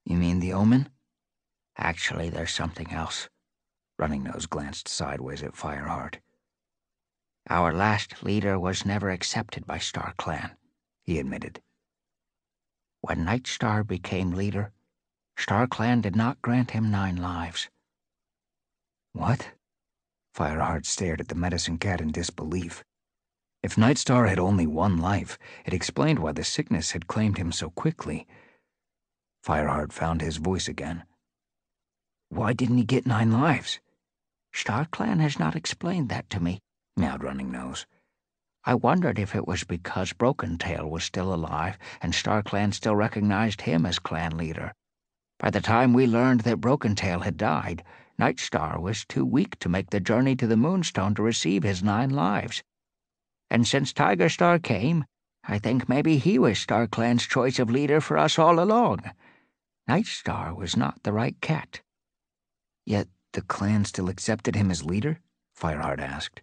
You mean the Omen? Actually, there's something else. Running Nose glanced sideways at Fireheart. Our last leader was never accepted by StarClan, he admitted. When Nightstar became leader, StarClan did not grant him nine lives. What? Fireheart stared at the medicine cat in disbelief. If Nightstar had only one life, it explained why the sickness had claimed him so quickly. Fireheart found his voice again. Why didn't he get nine lives? StarClan has not explained that to me, meowed Running Nose. I wondered if it was because Broken Tail was still alive and StarClan still recognized him as clan leader. By the time we learned that Broken Tail had died, Nightstar was too weak to make the journey to the Moonstone to receive his nine lives and since Tigerstar came, I think maybe he was StarClan's choice of leader for us all along. Nightstar was not the right cat. Yet the clan still accepted him as leader? Fireheart asked.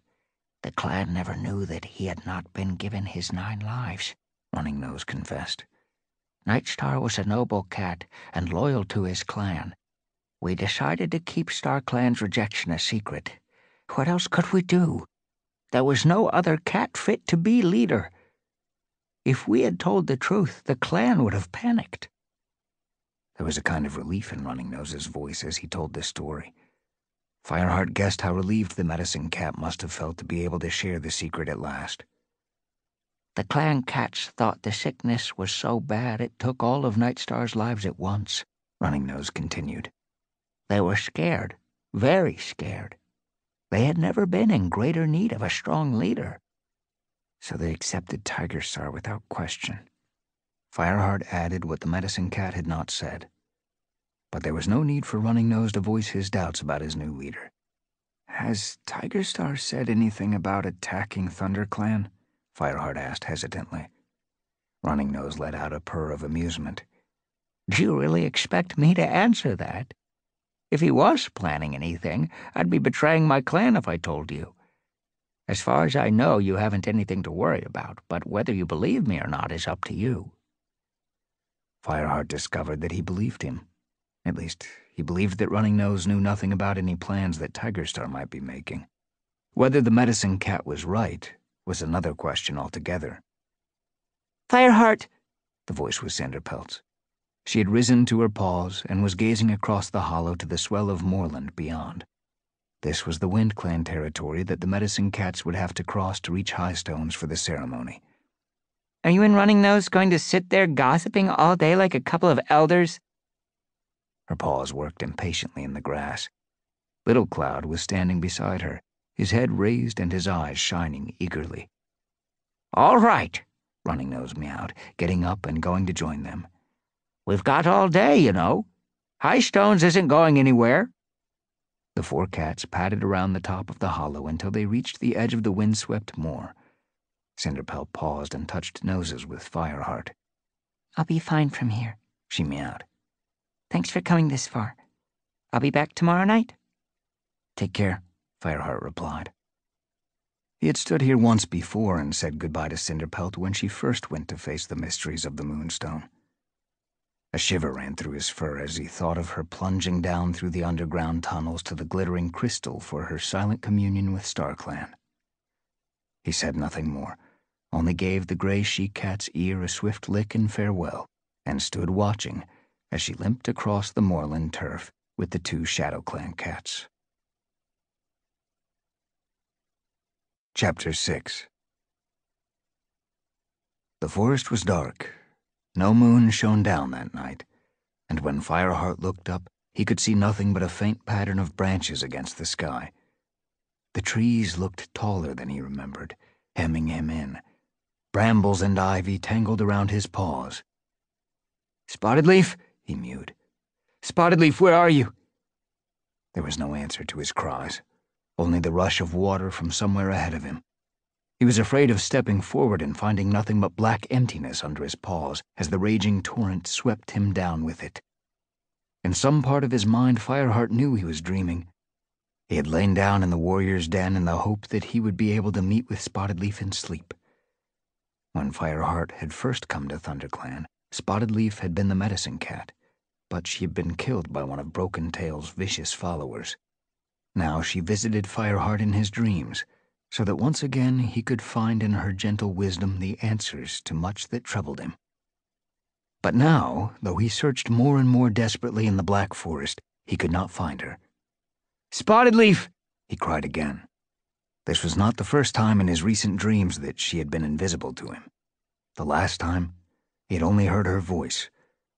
The clan never knew that he had not been given his nine lives, Running Nose confessed. Nightstar was a noble cat and loyal to his clan. We decided to keep StarClan's rejection a secret. What else could we do? There was no other cat fit to be leader. If we had told the truth, the clan would have panicked. There was a kind of relief in Running Nose's voice as he told this story. Fireheart guessed how relieved the medicine cat must have felt to be able to share the secret at last. The clan cats thought the sickness was so bad it took all of Nightstar's lives at once, Running Nose continued. They were scared, very scared. They had never been in greater need of a strong leader. So they accepted Tigerstar without question. Fireheart added what the medicine cat had not said. But there was no need for Running Nose to voice his doubts about his new leader. Has Tigerstar said anything about attacking ThunderClan? Fireheart asked hesitantly. Running Nose let out a purr of amusement. Do you really expect me to answer that? If he was planning anything, I'd be betraying my clan if I told you. As far as I know, you haven't anything to worry about, but whether you believe me or not is up to you. Fireheart discovered that he believed him. At least, he believed that Running Nose knew nothing about any plans that Tigerstar might be making. Whether the medicine cat was right was another question altogether. Fireheart, the voice was Cinderpelt's. She had risen to her paws and was gazing across the hollow to the swell of moorland beyond. This was the WindClan territory that the medicine cats would have to cross to reach Highstones for the ceremony. Are you and Running Nose going to sit there gossiping all day like a couple of elders? Her paws worked impatiently in the grass. Little Cloud was standing beside her, his head raised and his eyes shining eagerly. All right, Running Nose meowed, getting up and going to join them. We've got all day, you know. Highstones isn't going anywhere. The four cats padded around the top of the hollow until they reached the edge of the windswept moor. Cinderpelt paused and touched noses with Fireheart. I'll be fine from here, she meowed. Thanks for coming this far. I'll be back tomorrow night. Take care, Fireheart replied. He had stood here once before and said goodbye to Cinderpelt when she first went to face the mysteries of the Moonstone. A shiver ran through his fur as he thought of her plunging down through the underground tunnels to the glittering crystal for her silent communion with StarClan. He said nothing more, only gave the gray she-cat's ear a swift lick in farewell, and stood watching as she limped across the moorland turf with the two ShadowClan cats. Chapter 6 The forest was dark, no moon shone down that night, and when Fireheart looked up, he could see nothing but a faint pattern of branches against the sky. The trees looked taller than he remembered, hemming him in. Brambles and ivy tangled around his paws. Spottedleaf, he mewed. Spottedleaf, where are you? There was no answer to his cries, only the rush of water from somewhere ahead of him. He was afraid of stepping forward and finding nothing but black emptiness under his paws as the raging torrent swept him down with it. In some part of his mind, Fireheart knew he was dreaming. He had lain down in the warrior's den in the hope that he would be able to meet with Spottedleaf in sleep. When Fireheart had first come to ThunderClan, Spottedleaf had been the medicine cat, but she had been killed by one of Brokentail's vicious followers. Now she visited Fireheart in his dreams so that once again he could find in her gentle wisdom the answers to much that troubled him. But now, though he searched more and more desperately in the Black Forest, he could not find her. Spottedleaf! he cried again. This was not the first time in his recent dreams that she had been invisible to him. The last time, he had only heard her voice,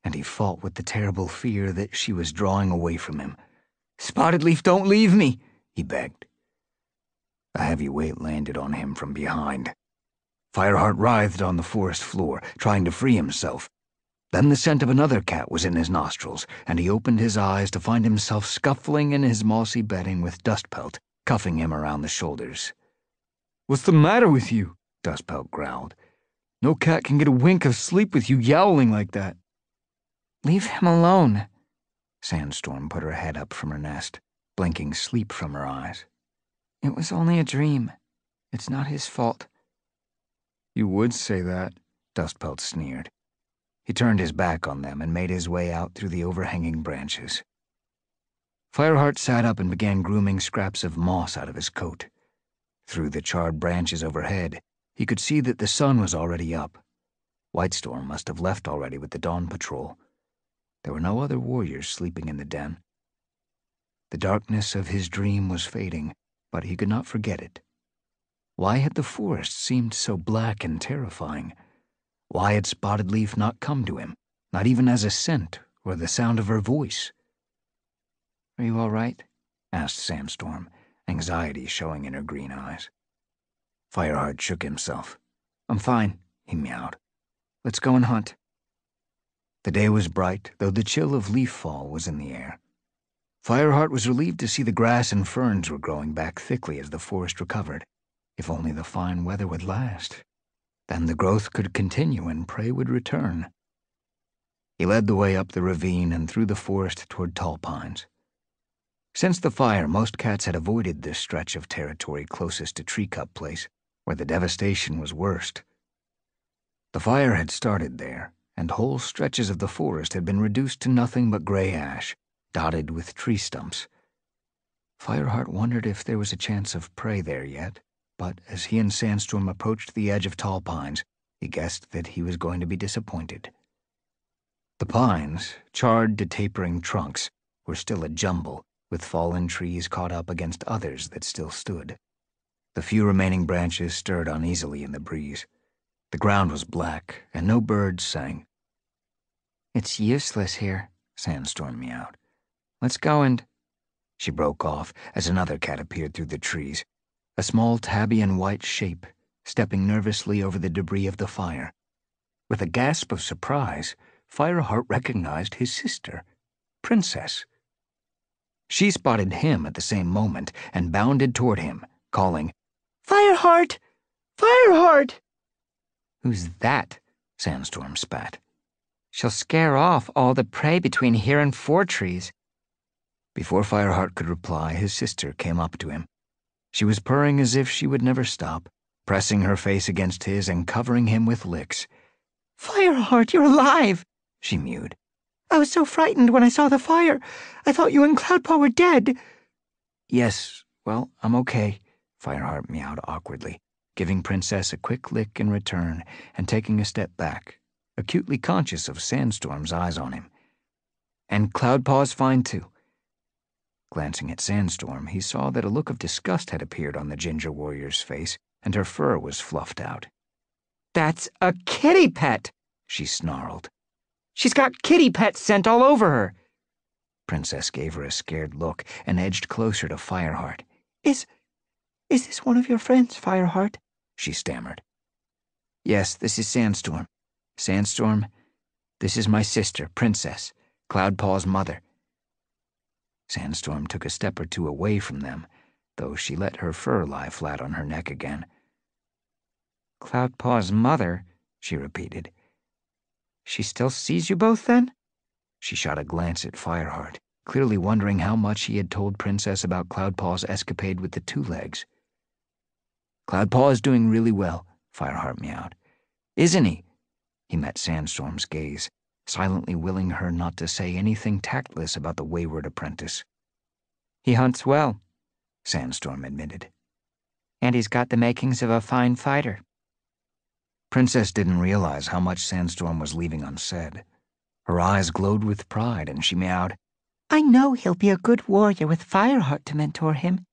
and he fought with the terrible fear that she was drawing away from him. Spottedleaf, don't leave me, he begged. A heavy weight landed on him from behind. Fireheart writhed on the forest floor, trying to free himself. Then the scent of another cat was in his nostrils, and he opened his eyes to find himself scuffling in his mossy bedding with Dustpelt, cuffing him around the shoulders. What's the matter with you? Dustpelt growled. No cat can get a wink of sleep with you yowling like that. Leave him alone. Sandstorm put her head up from her nest, blinking sleep from her eyes. It was only a dream. It's not his fault. You would say that, Dustpelt sneered. He turned his back on them and made his way out through the overhanging branches. Fireheart sat up and began grooming scraps of moss out of his coat. Through the charred branches overhead, he could see that the sun was already up. Whitestorm must have left already with the dawn patrol. There were no other warriors sleeping in the den. The darkness of his dream was fading, but he could not forget it. Why had the forest seemed so black and terrifying? Why had Spottedleaf not come to him, not even as a scent or the sound of her voice? Are you all right? asked Sandstorm, anxiety showing in her green eyes. Fireheart shook himself. I'm fine, he meowed. Let's go and hunt. The day was bright, though the chill of leaf fall was in the air. Fireheart was relieved to see the grass and ferns were growing back thickly as the forest recovered. If only the fine weather would last. Then the growth could continue and prey would return. He led the way up the ravine and through the forest toward Tallpines. Since the fire, most cats had avoided this stretch of territory closest to Treecut Place, where the devastation was worst. The fire had started there, and whole stretches of the forest had been reduced to nothing but gray ash, dotted with tree stumps. Fireheart wondered if there was a chance of prey there yet, but as he and Sandstorm approached the edge of Tallpines, he guessed that he was going to be disappointed. The pines, charred to tapering trunks, were still a jumble, with fallen trees caught up against others that still stood. The few remaining branches stirred uneasily in the breeze. The ground was black, and no birds sang. It's useless here, Sandstorm meowed. Let's go and. She broke off as another cat appeared through the trees, a small tabby and white shape, stepping nervously over the debris of the fire. With a gasp of surprise, Fireheart recognized his sister, Princess. She spotted him at the same moment and bounded toward him, calling, Fireheart! Fireheart! Who's that? Sandstorm spat. She'll scare off all the prey between here and Fourtrees. Before Fireheart could reply, his sister came up to him. She was purring as if she would never stop, pressing her face against his and covering him with licks. Fireheart, you're alive, she mewed. I was so frightened when I saw the fire. I thought you and Cloudpaw were dead. Yes, well, I'm okay, Fireheart meowed awkwardly, giving Princess a quick lick in return and taking a step back, acutely conscious of Sandstorm's eyes on him. And Cloudpaw's fine too. Glancing at Sandstorm, he saw that a look of disgust had appeared on the ginger warrior's face, and her fur was fluffed out. That's a kitty pet, she snarled. She's got kitty pet scent all over her. Princess gave her a scared look and edged closer to Fireheart. Is. is this one of your friends, Fireheart? She stammered. Yes, this is Sandstorm. Sandstorm, this is my sister, Princess, Cloudpaw's mother. Sandstorm took a step or two away from them, though she let her fur lie flat on her neck again. Cloudpaw's mother, she repeated. She still sees you both then? She shot a glance at Fireheart, clearly wondering how much he had told Princess about Cloudpaw's escapade with the Twolegs. Cloudpaw is doing really well, Fireheart meowed. Isn't he? He met Sandstorm's gaze, silently willing her not to say anything tactless about the wayward apprentice. He hunts well, Sandstorm admitted. And he's got the makings of a fine fighter. Princess didn't realize how much Sandstorm was leaving unsaid. Her eyes glowed with pride, and she meowed, I know he'll be a good warrior with Fireheart to mentor him.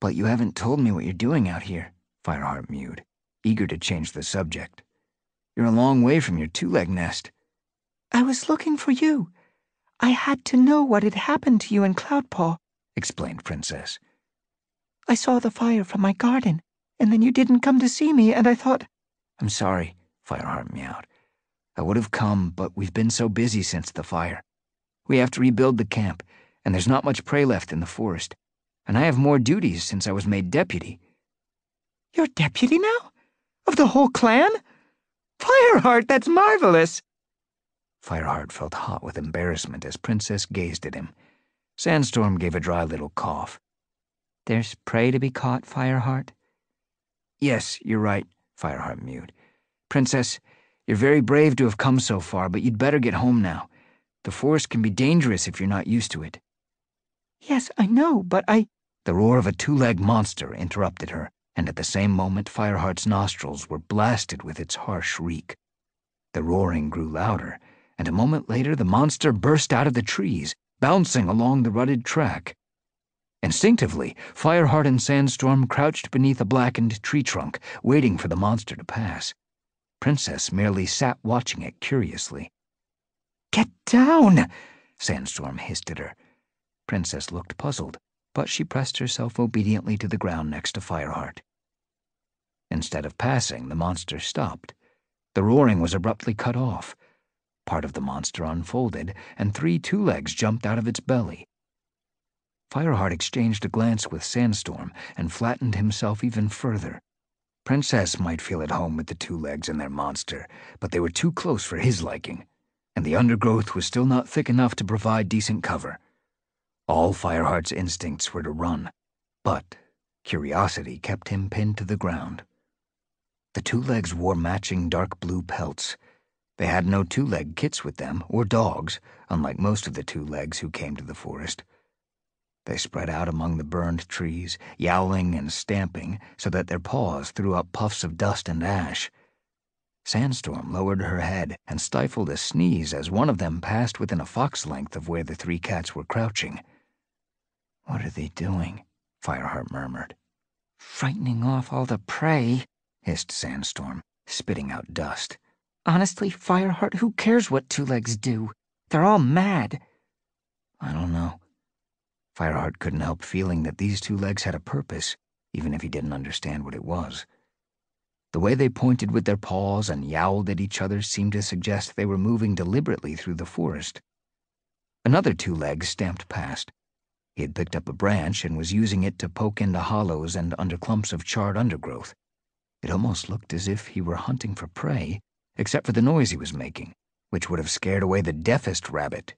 But you haven't told me what you're doing out here, Fireheart mewed, eager to change the subject. You're a long way from your Twoleg nest. I was looking for you. I had to know what had happened to you and Cloudpaw, explained Princess. I saw the fire from my garden, and then you didn't come to see me, and I thought. I'm sorry, Fireheart meowed. I would have come, but we've been so busy since the fire. We have to rebuild the camp, and there's not much prey left in the forest. And I have more duties since I was made deputy. You're deputy now? Of the whole clan? Fireheart, that's marvelous! Fireheart felt hot with embarrassment as Princess gazed at him. Sandstorm gave a dry little cough. There's prey to be caught, Fireheart? Yes, you're right, Fireheart mewed. Princess, you're very brave to have come so far, but you'd better get home now. The forest can be dangerous if you're not used to it. Yes, I know, but I. The roar of a two legged monster interrupted her, and at the same moment Fireheart's nostrils were blasted with its harsh reek. The roaring grew louder, and a moment later the monster burst out of the trees, bouncing along the rutted track. Instinctively, Fireheart and Sandstorm crouched beneath a blackened tree trunk, waiting for the monster to pass. Princess merely sat watching it curiously. Get down! Sandstorm hissed at her. Princess looked puzzled, but she pressed herself obediently to the ground next to Fireheart. Instead of passing, the monster stopped. The roaring was abruptly cut off. Part of the monster unfolded, and three Twolegs jumped out of its belly. Fireheart exchanged a glance with Sandstorm and flattened himself even further. Princess might feel at home with the Twolegs and their monster, but they were too close for his liking, and the undergrowth was still not thick enough to provide decent cover. All Fireheart's instincts were to run, but curiosity kept him pinned to the ground. The Twolegs wore matching dark blue pelts. They had no Twoleg kits with them, or dogs, unlike most of the Twolegs who came to the forest. They spread out among the burned trees, yowling and stamping so that their paws threw up puffs of dust and ash. Sandstorm lowered her head and stifled a sneeze as one of them passed within a fox length of where the three cats were crouching. What are they doing? Fireheart murmured. Frightening off all the prey, hissed Sandstorm, spitting out dust. Honestly, Fireheart, who cares what Twolegs do? They're all mad. I don't know. Fireheart couldn't help feeling that these Twolegs had a purpose, even if he didn't understand what it was. The way they pointed with their paws and yowled at each other seemed to suggest they were moving deliberately through the forest. Another Twolegs stamped past. He had picked up a branch and was using it to poke into hollows and under clumps of charred undergrowth. It almost looked as if he were hunting for prey, except for the noise he was making, which would have scared away the deafest rabbit.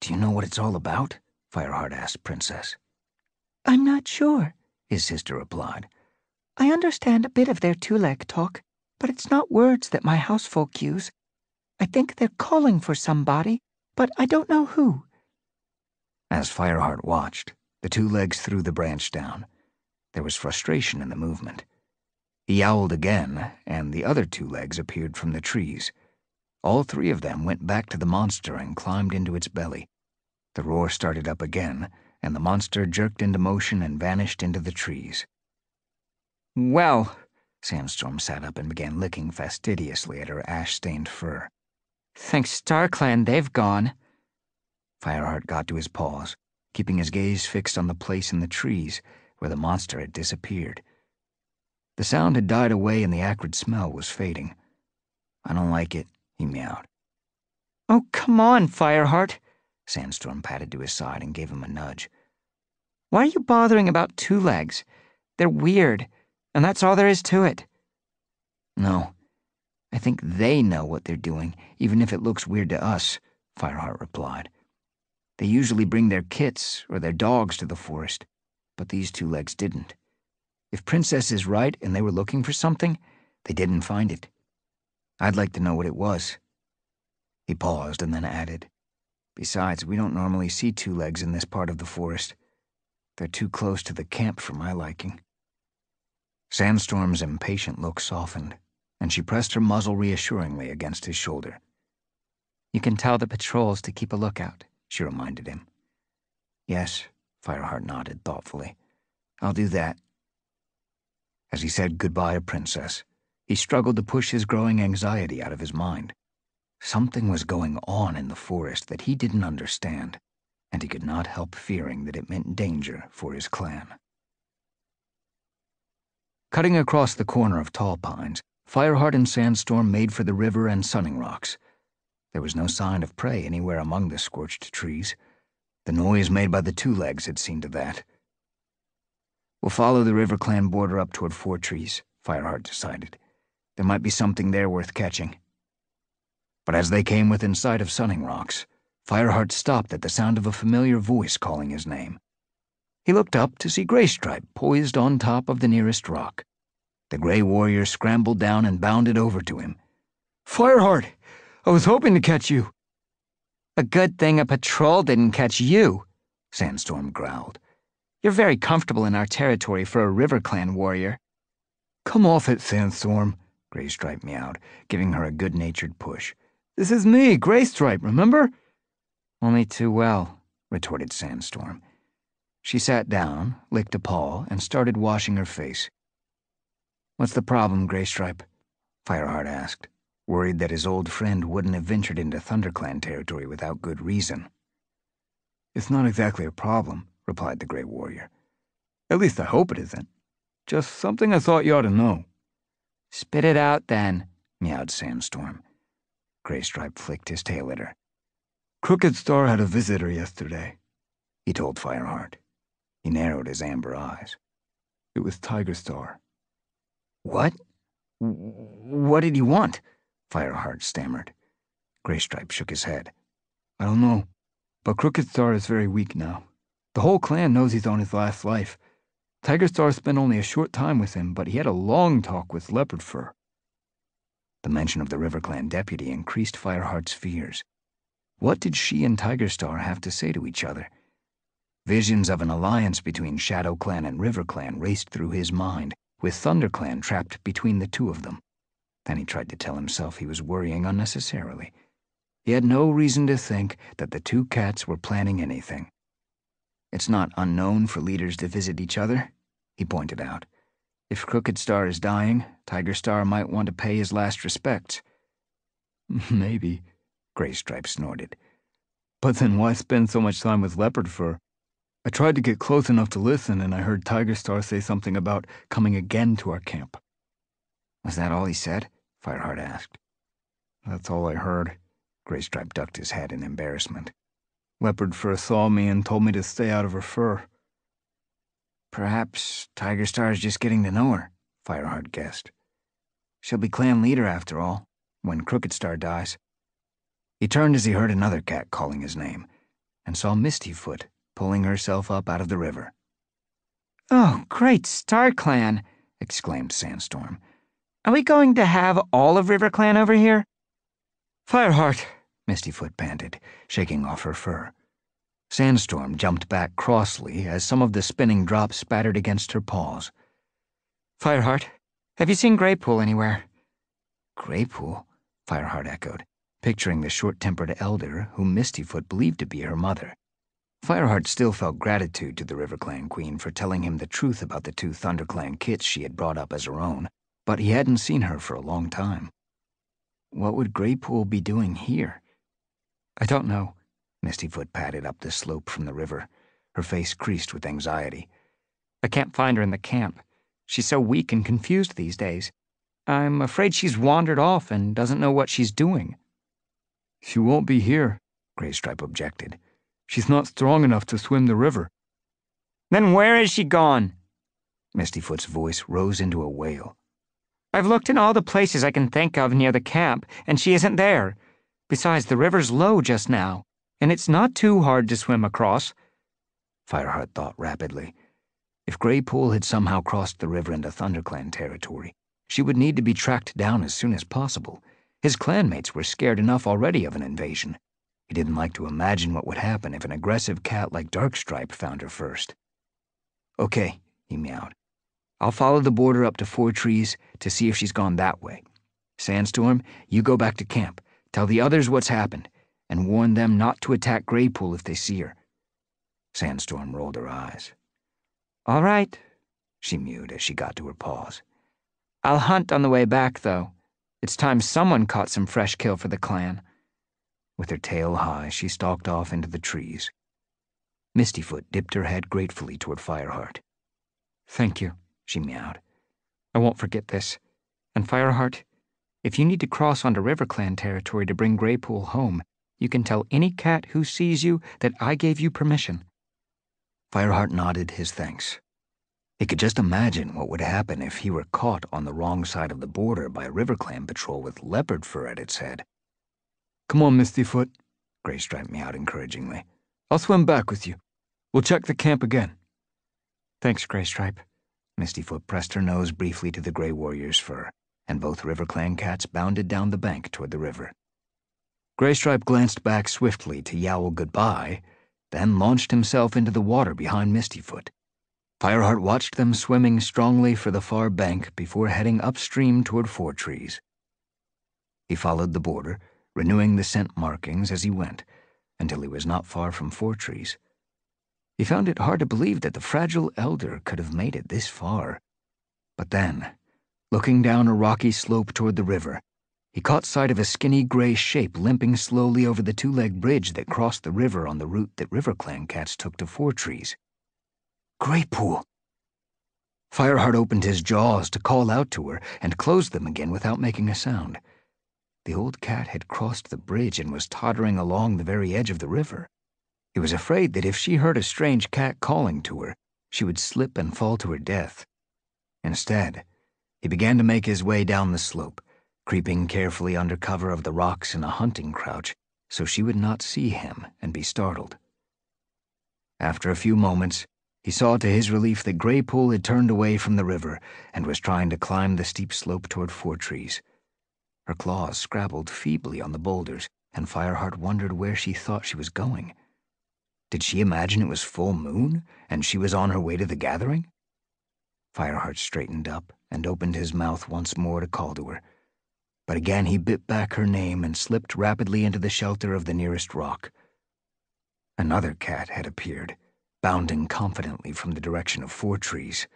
Do you know what it's all about? Fireheart asked Princess. I'm not sure, his sister replied. I understand a bit of their Twoleg talk, but it's not words that my housefolk use. I think they're calling for somebody, but I don't know who. As Fireheart watched, the Twolegs threw the branch down. There was frustration in the movement. He yowled again, and the other Twolegs appeared from the trees. All three of them went back to the monster and climbed into its belly. The roar started up again, and the monster jerked into motion and vanished into the trees. Well, Sandstorm sat up and began licking fastidiously at her ash-stained fur. Thanks StarClan, they've gone. Fireheart got to his paws, keeping his gaze fixed on the place in the trees where the monster had disappeared. The sound had died away and the acrid smell was fading. I don't like it, he meowed. Oh, come on, Fireheart. Sandstorm patted to his side and gave him a nudge. Why are you bothering about Twolegs? They're weird, and that's all there is to it. No. I think they know what they're doing, even if it looks weird to us, Fireheart replied. They usually bring their kits or their dogs to the forest, but these Twolegs didn't. If Princess is right and they were looking for something, they didn't find it. I'd like to know what it was. He paused and then added, Besides, we don't normally see Twolegs in this part of the forest. They're too close to the camp for my liking. Sandstorm's impatient look softened, and she pressed her muzzle reassuringly against his shoulder. You can tell the patrols to keep a lookout, she reminded him. Yes, Fireheart nodded thoughtfully. I'll do that. As he said goodbye to Princess, he struggled to push his growing anxiety out of his mind. Something was going on in the forest that he didn't understand, and he could not help fearing that it meant danger for his clan. Cutting across the corner of Tallpines, Fireheart and Sandstorm made for the river and Sunning Rocks. There was no sign of prey anywhere among the scorched trees. The noise made by the Twolegs had seen to that. We'll follow the RiverClan border up toward Fourtrees, Fireheart decided. There might be something there worth catching. But as they came within sight of Sunning Rocks, Fireheart stopped at the sound of a familiar voice calling his name. He looked up to see Graystripe poised on top of the nearest rock. The Grey Warrior scrambled down and bounded over to him. Fireheart, I was hoping to catch you. A good thing a patrol didn't catch you, Sandstorm growled. You're very comfortable in our territory for a RiverClan warrior. Come off it, Sandstorm, Graystripe meowed, giving her a good-natured push. This is me, Graystripe, remember? Only too well, retorted Sandstorm. She sat down, licked a paw, and started washing her face. What's the problem, Graystripe? Fireheart asked, worried that his old friend wouldn't have ventured into ThunderClan territory without good reason. It's not exactly a problem, replied the Grey Warrior. At least I hope it isn't. Just something I thought you ought to know. Spit it out, then, meowed Sandstorm. Graystripe flicked his tail at her. Crookedstar had a visitor yesterday, he told Fireheart. He narrowed his amber eyes. It was Tigerstar. What? What did he want? Fireheart stammered. Graystripe shook his head. I don't know, but Crookedstar is very weak now. The whole clan knows he's on his last life. Tigerstar spent only a short time with him, but he had a long talk with Leopardfur. The mention of the RiverClan deputy increased Fireheart's fears. What did she and Tigerstar have to say to each other? Visions of an alliance between ShadowClan and RiverClan raced through his mind, with ThunderClan trapped between the two of them. Then he tried to tell himself he was worrying unnecessarily. He had no reason to think that the two cats were planning anything. It's not unknown for leaders to visit each other, he pointed out. If Crookedstar is dying, Tigerstar might want to pay his last respects. Maybe, Graystripe snorted. But then why spend so much time with Leopardfur? I tried to get close enough to listen, and I heard Tigerstar say something about coming again to our camp. Was that all he said? Fireheart asked. That's all I heard. Graystripe ducked his head in embarrassment. Leopardfur saw me and told me to stay out of her fur. Perhaps Tigerstar is just getting to know her, Fireheart guessed. She'll be clan leader after all, when Crookedstar dies. He turned as he heard another cat calling his name, and saw Mistyfoot pulling herself up out of the river. Oh, great StarClan! exclaimed Sandstorm. Are we going to have all of RiverClan over here? Fireheart, Mistyfoot panted, shaking off her fur. Sandstorm jumped back crossly as some of the spinning drops spattered against her paws. Fireheart, have you seen Graypool anywhere? Graypool? Fireheart echoed, picturing the short tempered elder whom Mistyfoot believed to be her mother. Fireheart still felt gratitude to the RiverClan queen for telling him the truth about the two ThunderClan kits she had brought up as her own, but he hadn't seen her for a long time. What would Graypool be doing here? I don't know. Mistyfoot padded up the slope from the river, her face creased with anxiety. I can't find her in the camp. She's so weak and confused these days. I'm afraid she's wandered off and doesn't know what she's doing. She won't be here, Graystripe objected. She's not strong enough to swim the river. Then where is she gone? Mistyfoot's voice rose into a wail. I've looked in all the places I can think of near the camp, and she isn't there. Besides, the river's low just now, and it's not too hard to swim across. Fireheart thought rapidly. If Graypool had somehow crossed the river into ThunderClan territory, she would need to be tracked down as soon as possible. His clanmates were scared enough already of an invasion. He didn't like to imagine what would happen if an aggressive cat like Darkstripe found her first. Okay, he meowed. I'll follow the border up to Fourtrees to see if she's gone that way. Sandstorm, you go back to camp. Tell the others what's happened, and warn them not to attack Graypool if they see her. Sandstorm rolled her eyes. All right, she mewed as she got to her paws. I'll hunt on the way back, though. It's time someone caught some fresh kill for the clan. With her tail high, she stalked off into the trees. Mistyfoot dipped her head gratefully toward Fireheart. Thank you, she meowed. I won't forget this. And Fireheart, if you need to cross onto RiverClan territory to bring Graypool home, you can tell any cat who sees you that I gave you permission. Fireheart nodded his thanks. He could just imagine what would happen if he were caught on the wrong side of the border by a RiverClan patrol with Leopardfur at its head. Come on, Mistyfoot, Graystripe meowed encouragingly. I'll swim back with you. We'll check the camp again. Thanks, Graystripe. Mistyfoot pressed her nose briefly to the Grey Warrior's fur, and both RiverClan cats bounded down the bank toward the river. Graystripe glanced back swiftly to yowl goodbye, then launched himself into the water behind Mistyfoot. Fireheart watched them swimming strongly for the far bank before heading upstream toward Fourtrees. He followed the border, renewing the scent markings as he went, until he was not far from Fourtrees. He found it hard to believe that the fragile elder could have made it this far. But then, looking down a rocky slope toward the river, he caught sight of a skinny gray shape limping slowly over the two-legged bridge that crossed the river on the route that RiverClan cats took to Fourtrees. Graypool! Fireheart opened his jaws to call out to her and closed them again without making a sound. The old cat had crossed the bridge and was tottering along the very edge of the river. He was afraid that if she heard a strange cat calling to her, she would slip and fall to her death. Instead, he began to make his way down the slope, creeping carefully under cover of the rocks in a hunting crouch so she would not see him and be startled. After a few moments, he saw to his relief that Graypool had turned away from the river and was trying to climb the steep slope toward Fourtrees. Her claws scrabbled feebly on the boulders, and Fireheart wondered where she thought she was going. Did she imagine it was full moon and she was on her way to the gathering? Fireheart straightened up and opened his mouth once more to call to her. But again he bit back her name and slipped rapidly into the shelter of the nearest rock. Another cat had appeared, bounding confidently from the direction of Fourtrees.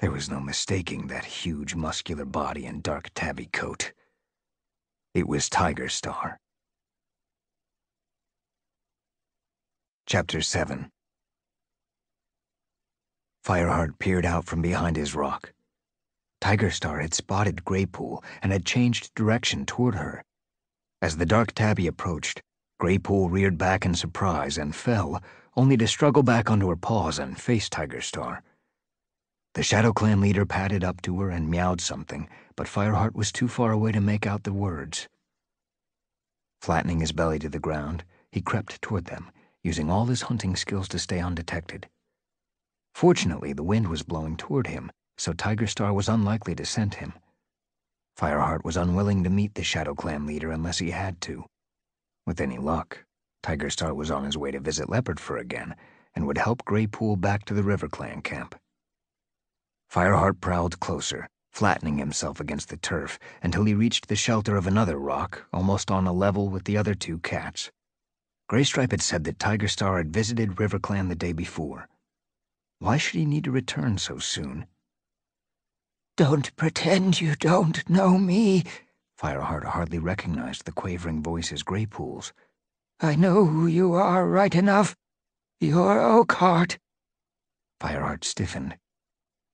There was no mistaking that huge muscular body and dark tabby coat. It was Tigerstar. Chapter 7 Fireheart peered out from behind his rock. Tigerstar had spotted Graypool and had changed direction toward her. As the dark tabby approached, Graypool reared back in surprise and fell, only to struggle back onto her paws and face Tigerstar. The ShadowClan leader padded up to her and meowed something, but Fireheart was too far away to make out the words. Flattening his belly to the ground, he crept toward them, using all his hunting skills to stay undetected. Fortunately, the wind was blowing toward him, so Tigerstar was unlikely to scent him. Fireheart was unwilling to meet the ShadowClan leader unless he had to. With any luck, Tigerstar was on his way to visit Leopardfur again and would help Graypool back to the RiverClan camp. Fireheart prowled closer, flattening himself against the turf until he reached the shelter of another rock, almost on a level with the other two cats. Graystripe had said that Tigerstar had visited RiverClan the day before. Why should he need to return so soon? Don't pretend you don't know me, Fireheart hardly recognized the quavering voice as Graypool's. I know who you are right enough. You're Oakheart. Fireheart stiffened.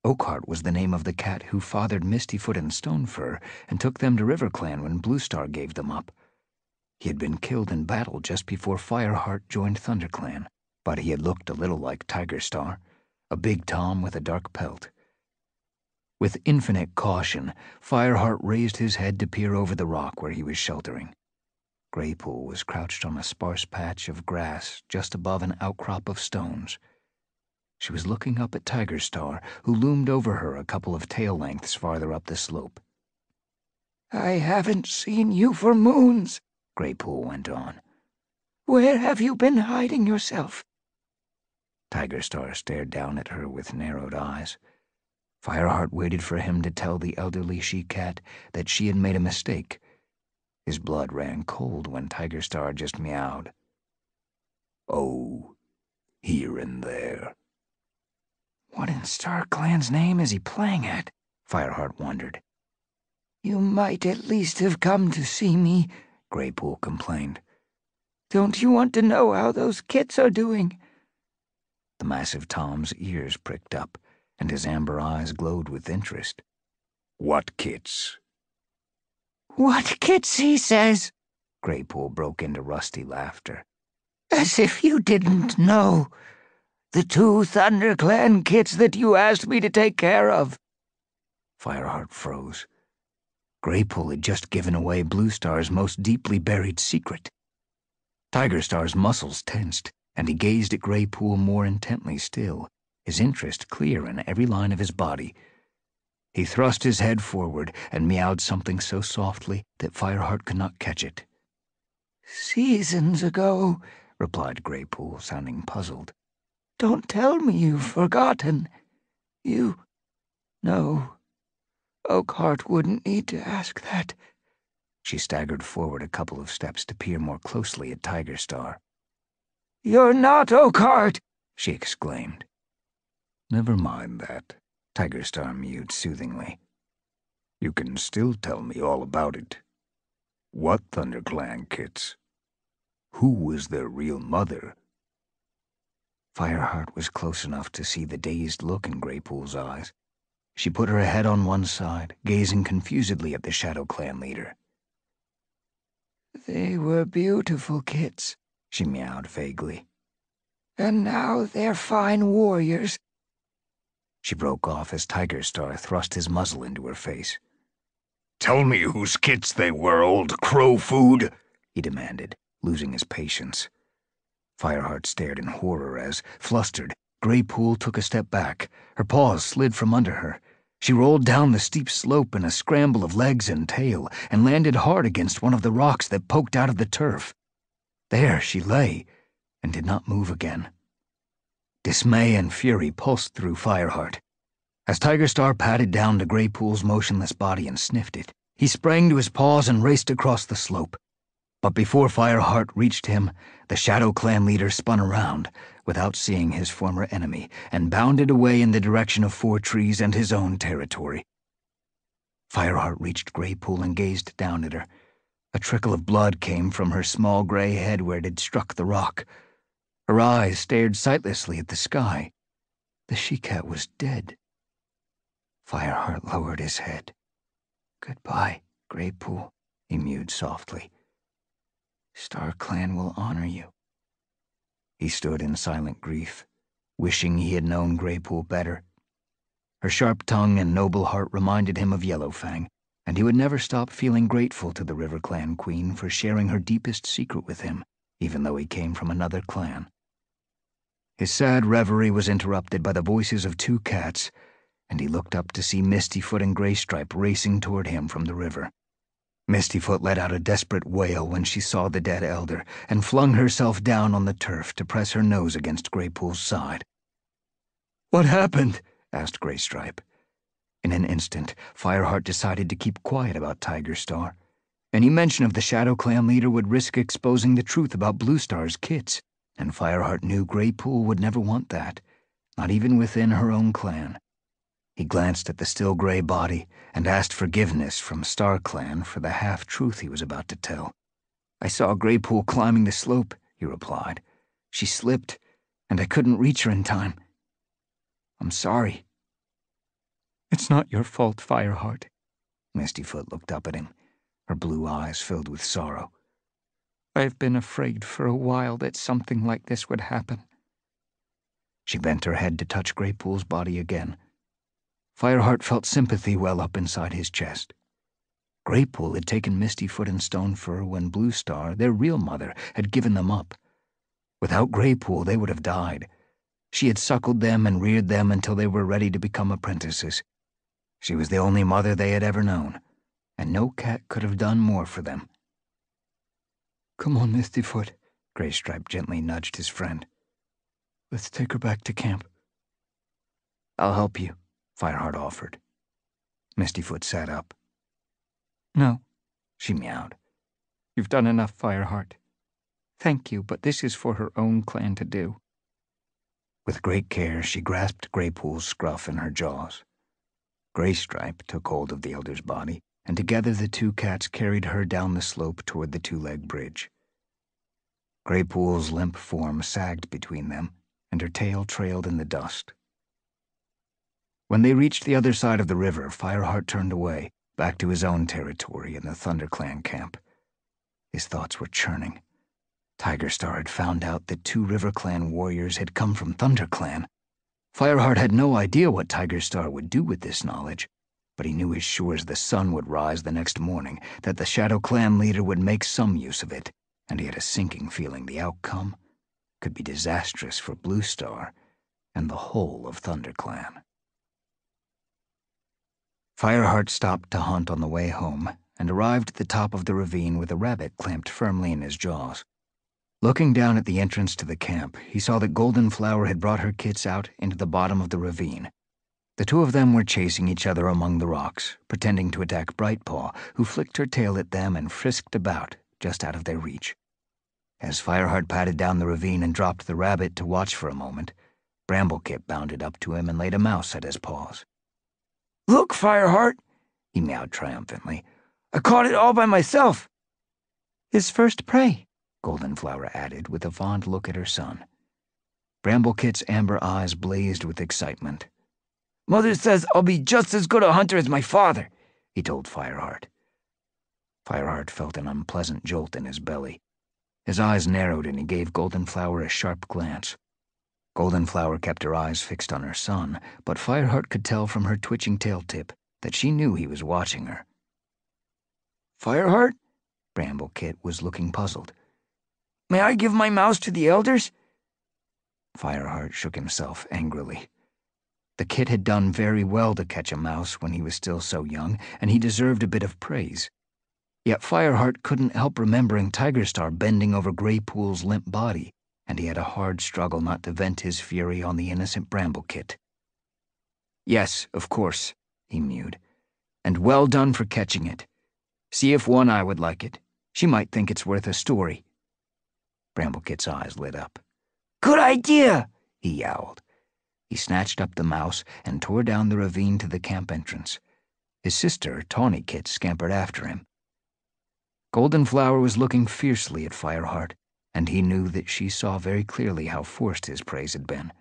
Oakheart was the name of the cat who fathered Mistyfoot and Stonefur and took them to RiverClan when Bluestar gave them up. He had been killed in battle just before Fireheart joined ThunderClan, but he had looked a little like Tigerstar, a big Tom with a dark pelt. With infinite caution, Fireheart raised his head to peer over the rock where he was sheltering. Graypool was crouched on a sparse patch of grass just above an outcrop of stones. She was looking up at Tigerstar, who loomed over her a couple of tail lengths farther up the slope. I haven't seen you for moons, Graypool went on. Where have you been hiding yourself? Tigerstar stared down at her with narrowed eyes. Fireheart waited for him to tell the elderly she cat that she had made a mistake. His blood ran cold when Tigerstar just meowed. Oh, here and there. What in StarClan's name is he playing at? Fireheart wondered. You might at least have come to see me, Graypool complained. Don't you want to know how those kits are doing? The massive Tom's ears pricked up and his amber eyes glowed with interest. What kits? What kits, he says. Graypool broke into rusty laughter. As if you didn't know. The two ThunderClan kits that you asked me to take care of. Fireheart froze. Graypool had just given away Bluestar's most deeply buried secret. Tigerstar's muscles tensed, and he gazed at Graypool more intently still his interest clear in every line of his body. He thrust his head forward and meowed something so softly that Fireheart could not catch it. Seasons ago, replied Graypool, sounding puzzled. Don't tell me you've forgotten. You. No. Oakheart wouldn't need to ask that. She staggered forward a couple of steps to peer more closely at Tigerstar. You're not Oakheart! she exclaimed. Never mind that, Tigerstar mewed soothingly. You can still tell me all about it. What ThunderClan kits? Who was their real mother? Fireheart was close enough to see the dazed look in Graypool's eyes. She put her head on one side, gazing confusedly at the ShadowClan leader. They were beautiful kits, she meowed vaguely. And now they're fine warriors, she broke off as Tigerstar thrust his muzzle into her face. Tell me whose kits they were, old crow food, he demanded, losing his patience. Fireheart stared in horror as, flustered, Graypool took a step back. Her paws slid from under her. She rolled down the steep slope in a scramble of legs and tail and landed hard against one of the rocks that poked out of the turf. There she lay, and did not move again. Dismay and fury pulsed through Fireheart. As Tigerstar patted down to Graypool's motionless body and sniffed it, he sprang to his paws and raced across the slope. But before Fireheart reached him, the ShadowClan leader spun around, without seeing his former enemy, and bounded away in the direction of Fourtrees and his own territory. Fireheart reached Graypool and gazed down at her. A trickle of blood came from her small gray head where it had struck the rock. Her eyes stared sightlessly at the sky. The she-cat was dead. Fireheart lowered his head. Goodbye, Graypool, he mewed softly. StarClan will honor you. He stood in silent grief, wishing he had known Graypool better. Her sharp tongue and noble heart reminded him of Yellowfang, and he would never stop feeling grateful to the RiverClan Queen for sharing her deepest secret with him, even though he came from another clan. His sad reverie was interrupted by the voices of two cats, and he looked up to see Mistyfoot and Graystripe racing toward him from the river. Mistyfoot let out a desperate wail when she saw the dead elder and flung herself down on the turf to press her nose against Graypool's side. What happened? asked Graystripe. In an instant, Fireheart decided to keep quiet about Tigerstar. Any mention of the ShadowClan leader would risk exposing the truth about Bluestar's kits, and Fireheart knew Graypool would never want that, not even within her own clan. He glanced at the still gray body and asked forgiveness from StarClan for the half truth he was about to tell. I saw Graypool climbing the slope, he replied. She slipped, and I couldn't reach her in time. I'm sorry. It's not your fault, Fireheart. Mistyfoot looked up at him, her blue eyes filled with sorrow. I've been afraid for a while that something like this would happen. She bent her head to touch Graypool's body again Fireheart felt sympathy well up inside his chest. Graypool had taken Mistyfoot and Stonefur when Bluestar, their real mother, had given them up. Without Graypool, they would have died. She had suckled them and reared them until they were ready to become apprentices. She was the only mother they had ever known, and no cat could have done more for them. Come on, Mistyfoot, Graystripe gently nudged his friend. Let's take her back to camp. I'll help you, Fireheart offered. Mistyfoot sat up. No, she meowed. You've done enough, Fireheart. Thank you, but this is for her own clan to do. With great care, she grasped Graypool's scruff in her jaws. Graystripe took hold of the elder's body, and together the two cats carried her down the slope toward the Twoleg bridge. Graypool's limp form sagged between them, and her tail trailed in the dust. When they reached the other side of the river, Fireheart turned away, back to his own territory in the ThunderClan camp. His thoughts were churning. Tigerstar had found out that two RiverClan warriors had come from ThunderClan. Fireheart had no idea what Tigerstar would do with this knowledge, but he knew as sure as the sun would rise the next morning that the ShadowClan leader would make some use of it, and he had a sinking feeling the outcome could be disastrous for Bluestar and the whole of ThunderClan. Fireheart stopped to hunt on the way home and arrived at the top of the ravine with a rabbit clamped firmly in his jaws. Looking down at the entrance to the camp, he saw that Goldenflower had brought her kits out into the bottom of the ravine. The two of them were chasing each other among the rocks, pretending to attack Brightpaw, who flicked her tail at them and frisked about, just out of their reach. As Fireheart patted down the ravine and dropped the rabbit to watch for a moment, Bramblekit bounded up to him and laid a mouse at his paws. Look, Fireheart, he meowed triumphantly. I caught it all by myself. His first prey, Goldenflower added with a fond look at her son. Bramblekit's amber eyes blazed with excitement. Mother says I'll be just as good a hunter as my father, he told Fireheart. Fireheart felt an unpleasant jolt in his belly. His eyes narrowed and he gave Goldenflower a sharp glance. Goldenflower kept her eyes fixed on her son, but Fireheart could tell from her twitching tail tip that she knew he was watching her. Fireheart? Bramblekit was looking puzzled. May I give my mouse to the elders? Fireheart shook himself angrily. The kit had done very well to catch a mouse when he was still so young, and he deserved a bit of praise. Yet Fireheart couldn't help remembering Tigerstar bending over Graypool's limp body and he had a hard struggle not to vent his fury on the innocent Bramblekit. Yes, of course, he mewed. And well done for catching it. See if One Eye would like it. She might think it's worth a story. Bramblekit's eyes lit up. Good idea, he yowled. He snatched up the mouse and tore down the ravine to the camp entrance. His sister, Tawnykit, scampered after him. Goldenflower was looking fiercely at Fireheart, and he knew that she saw very clearly how forced his praise had been.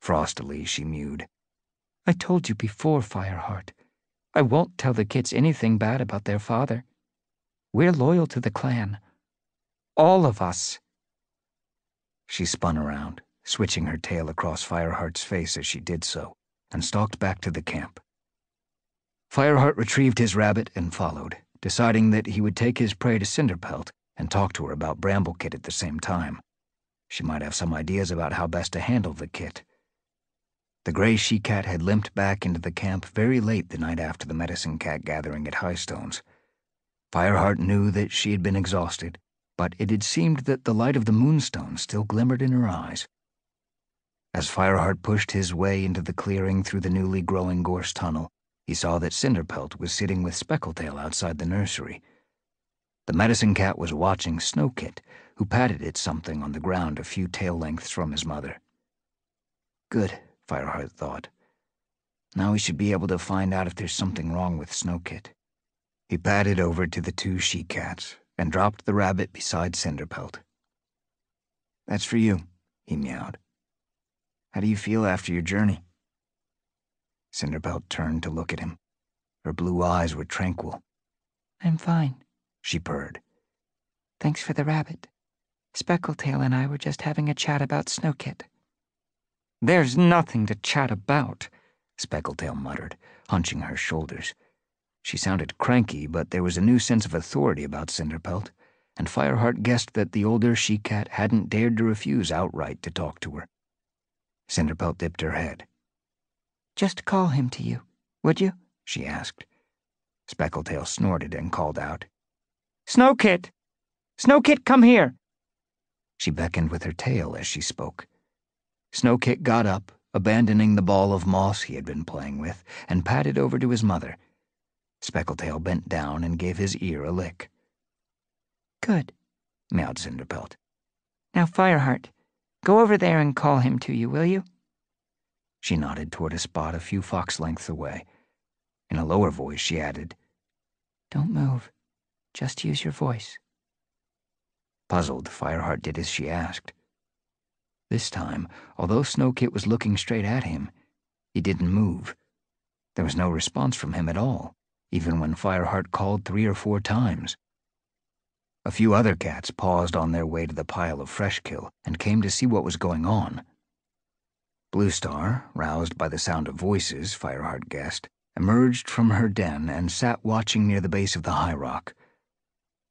Frostily, she mewed. I told you before, Fireheart. I won't tell the kits anything bad about their father. We're loyal to the clan. All of us. She spun around, switching her tail across Fireheart's face as she did so, and stalked back to the camp. Fireheart retrieved his rabbit and followed, deciding that he would take his prey to Cinderpelt and talk to her about Bramblekit at the same time. She might have some ideas about how best to handle the kit. The gray she-cat had limped back into the camp very late the night after the medicine cat gathering at Highstones. Fireheart knew that she had been exhausted, but it had seemed that the light of the moonstone still glimmered in her eyes. As Fireheart pushed his way into the clearing through the newly growing gorse tunnel, he saw that Cinderpelt was sitting with Speckletail outside the nursery. The medicine cat was watching Snowkit, who patted it something on the ground a few tail lengths from his mother. Good, Fireheart thought. Now we should be able to find out if there's something wrong with Snowkit. He padded over to the two she-cats and dropped the rabbit beside Cinderpelt. That's for you, he meowed. How do you feel after your journey? Cinderpelt turned to look at him. Her blue eyes were tranquil. I'm fine, she purred. Thanks for the rabbit. Speckletail and I were just having a chat about Snowkit. There's nothing to chat about, Speckletail muttered, hunching her shoulders. She sounded cranky, but there was a new sense of authority about Cinderpelt, and Fireheart guessed that the older she-cat hadn't dared to refuse outright to talk to her. Cinderpelt dipped her head. Just call him to you, would you? she asked. Speckletail snorted and called out. Snowkit! Snowkit, come here! She beckoned with her tail as she spoke. Snowkit got up, abandoning the ball of moss he had been playing with, and padded over to his mother. Speckletail bent down and gave his ear a lick. Good, meowed Cinderpelt. Now, Fireheart, go over there and call him to you, will you? She nodded toward a spot a few fox lengths away. In a lower voice, she added, Don't move. Just use your voice. Puzzled, Fireheart did as she asked. This time, although Snowkit was looking straight at him, he didn't move. There was no response from him at all, even when Fireheart called three or four times. A few other cats paused on their way to the pile of fresh kill and came to see what was going on. Bluestar, roused by the sound of voices, Fireheart guessed, emerged from her den and sat watching near the base of the high rock.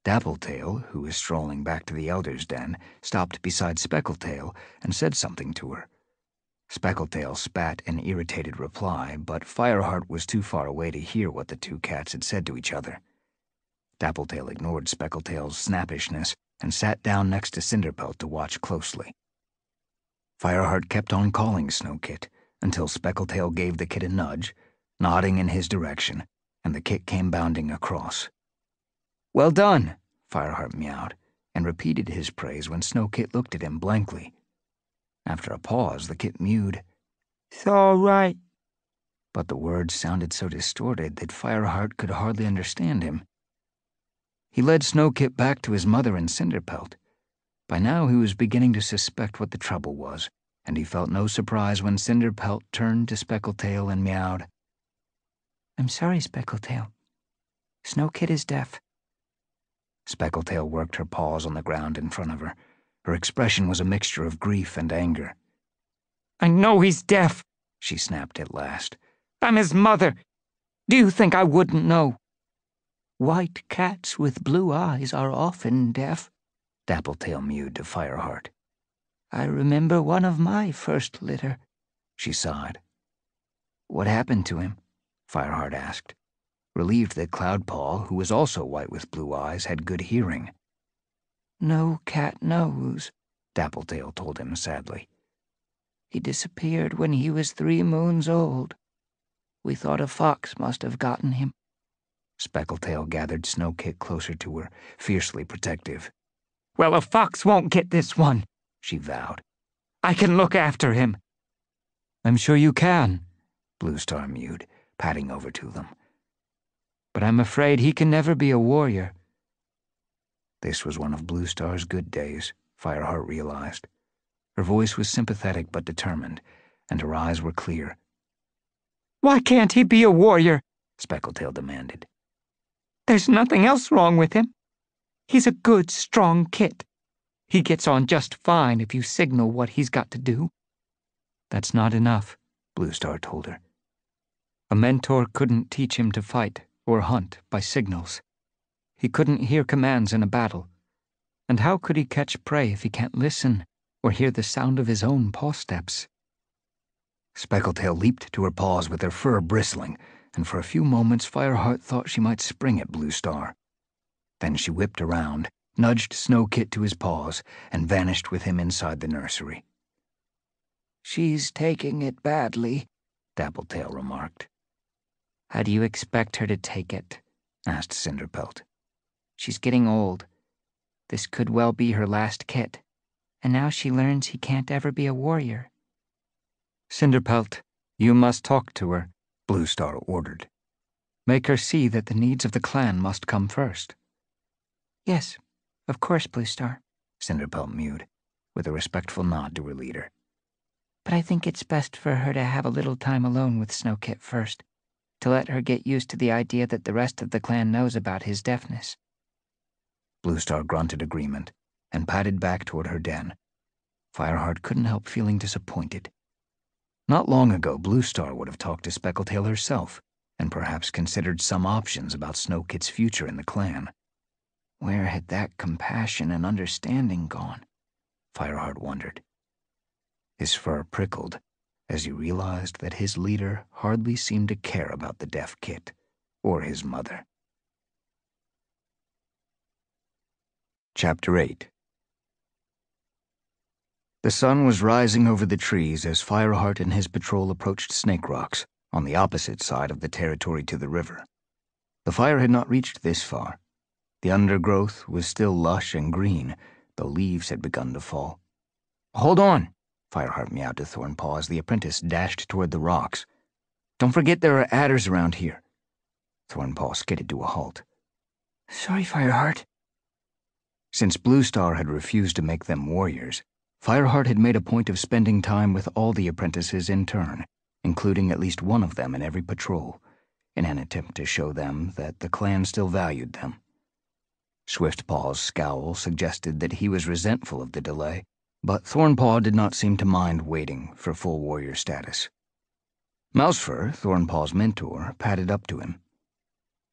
Dappletail, who was strolling back to the Elder's den, stopped beside Speckletail and said something to her. Speckletail spat an irritated reply, but Fireheart was too far away to hear what the two cats had said to each other. Dappletail ignored Speckletail's snappishness and sat down next to Cinderpelt to watch closely. Fireheart kept on calling Snowkit until Speckletail gave the kit a nudge, nodding in his direction, and the kit came bounding across. Well done, Fireheart meowed, and repeated his praise when Snowkit looked at him blankly. After a pause, the kit mewed, It's all right. But the words sounded so distorted that Fireheart could hardly understand him. He led Snowkit back to his mother and Cinderpelt. By now he was beginning to suspect what the trouble was, and he felt no surprise when Cinderpelt turned to Speckletail and meowed. I'm sorry, Speckletail. Snowkit is deaf. Speckletail worked her paws on the ground in front of her. Her expression was a mixture of grief and anger. I know he's deaf, she snapped at last. I'm his mother. Do you think I wouldn't know? White cats with blue eyes are often deaf, Dappletail mewed to Fireheart. I remember one of my first litter, she sighed. What happened to him? Fireheart asked relieved that Cloudpaw, who was also white with blue eyes, had good hearing. No cat knows, Dappletail told him sadly. He disappeared when he was three moons old. We thought a fox must have gotten him. Speckletail gathered Snowkit closer to her, fiercely protective. Well, a fox won't get this one, she vowed. I can look after him. I'm sure you can, Bluestar mewed, padding over to them. But I'm afraid he can never be a warrior. This was one of Bluestar's good days, Fireheart realized. Her voice was sympathetic but determined, and her eyes were clear. Why can't he be a warrior? Speckletail demanded. There's nothing else wrong with him. He's a good, strong kit. He gets on just fine if you signal what he's got to do. That's not enough, Bluestar told her. A mentor couldn't teach him to fight or hunt by signals. He couldn't hear commands in a battle. And how could he catch prey if he can't listen or hear the sound of his own paw steps? Speckletail leaped to her paws with her fur bristling, and for a few moments Fireheart thought she might spring at Bluestar. Then she whipped around, nudged Snowkit to his paws, and vanished with him inside the nursery. She's taking it badly, Dappletail remarked. How do you expect her to take it? asked Cinderpelt. She's getting old. This could well be her last kit. And now she learns he can't ever be a warrior. Cinderpelt, you must talk to her, Bluestar ordered. Make her see that the needs of the clan must come first. Yes, of course, Bluestar, Cinderpelt mewed, with a respectful nod to her leader. But I think it's best for her to have a little time alone with Snowkit first, to let her get used to the idea that the rest of the clan knows about his deafness. Bluestar grunted agreement and padded back toward her den. Fireheart couldn't help feeling disappointed. Not long ago, Bluestar would have talked to Speckletail herself and perhaps considered some options about Snowkit's future in the clan. Where had that compassion and understanding gone? Fireheart wondered. His fur prickled as he realized that his leader hardly seemed to care about the deaf kit or his mother. Chapter 8 The sun was rising over the trees as Fireheart and his patrol approached Snake Rocks, on the opposite side of the territory to the river. The fire had not reached this far. The undergrowth was still lush and green, though leaves had begun to fall. Hold on, Fireheart meowed to Thornpaw as the apprentice dashed toward the rocks. Don't forget there are adders around here. Thornpaw skidded to a halt. Sorry, Fireheart. Since Bluestar had refused to make them warriors, Fireheart had made a point of spending time with all the apprentices in turn, including at least one of them in every patrol, in an attempt to show them that the clan still valued them. Swiftpaw's scowl suggested that he was resentful of the delay, but Thornpaw did not seem to mind waiting for full warrior status. Mousefur, Thornpaw's mentor, padded up to him.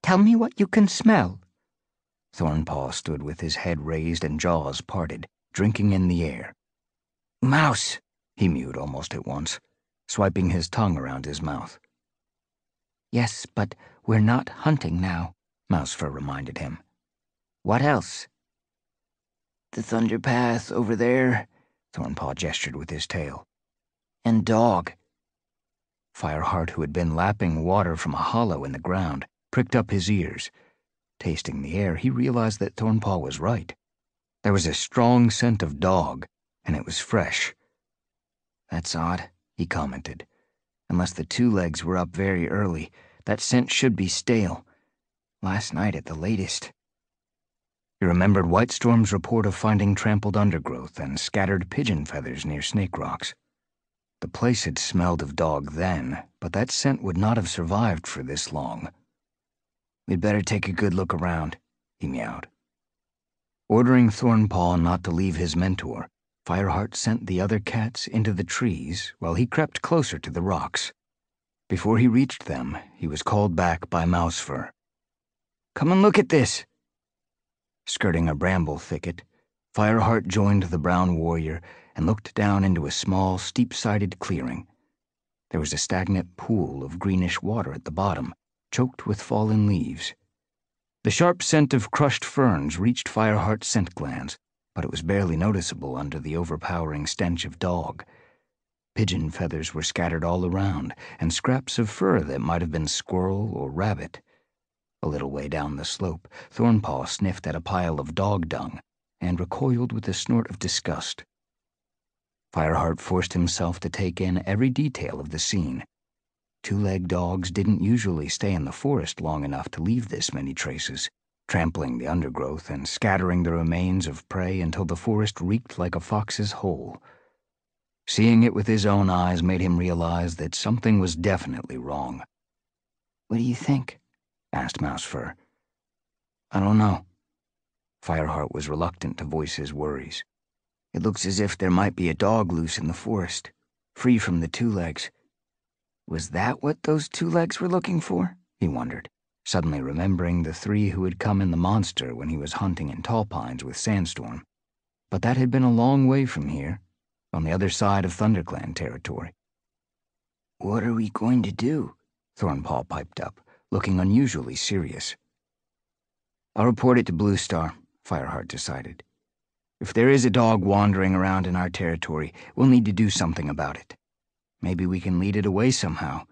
Tell me what you can smell. Thornpaw stood with his head raised and jaws parted, drinking in the air. Mouse, he mewed almost at once, swiping his tongue around his mouth. Yes, but we're not hunting now, Mousefur reminded him. What else? The Thunderpath over there, Thornpaw gestured with his tail. And dog. Fireheart, who had been lapping water from a hollow in the ground, pricked up his ears. Tasting the air, he realized that Thornpaw was right. There was a strong scent of dog, and it was fresh. That's odd, he commented. Unless the Twolegs were up very early, that scent should be stale. Last night at the latest. He remembered Whitestorm's report of finding trampled undergrowth and scattered pigeon feathers near Snake Rocks. The place had smelled of dog then, but that scent would not have survived for this long. We'd better take a good look around, he meowed. Ordering Thornpaw not to leave his mentor, Fireheart sent the other cats into the trees while he crept closer to the rocks. Before he reached them, he was called back by Mousefur. Come and look at this. Skirting a bramble thicket, Fireheart joined the brown warrior and looked down into a small, steep sided clearing. There was a stagnant pool of greenish water at the bottom, choked with fallen leaves. The sharp scent of crushed ferns reached Fireheart's scent glands, but it was barely noticeable under the overpowering stench of dog. Pigeon feathers were scattered all around, and scraps of fur that might have been squirrel or rabbit. A little way down the slope, Thornpaw sniffed at a pile of dog dung and recoiled with a snort of disgust. Fireheart forced himself to take in every detail of the scene. Two legged dogs didn't usually stay in the forest long enough to leave this many traces, trampling the undergrowth and scattering the remains of prey until the forest reeked like a fox's hole. Seeing it with his own eyes made him realize that something was definitely wrong. What do you think? asked Mousefur. I don't know. Fireheart was reluctant to voice his worries. It looks as if there might be a dog loose in the forest, free from the Twolegs. Was that what those Twolegs were looking for? He wondered, suddenly remembering the three who had come in the monster when he was hunting in Tallpines with Sandstorm. But that had been a long way from here, on the other side of ThunderClan territory. What are we going to do? Thornpaw piped up, looking unusually serious. I'll report it to Bluestar, Fireheart decided. If there is a dog wandering around in our territory, we'll need to do something about it. Maybe we can lead it away somehow.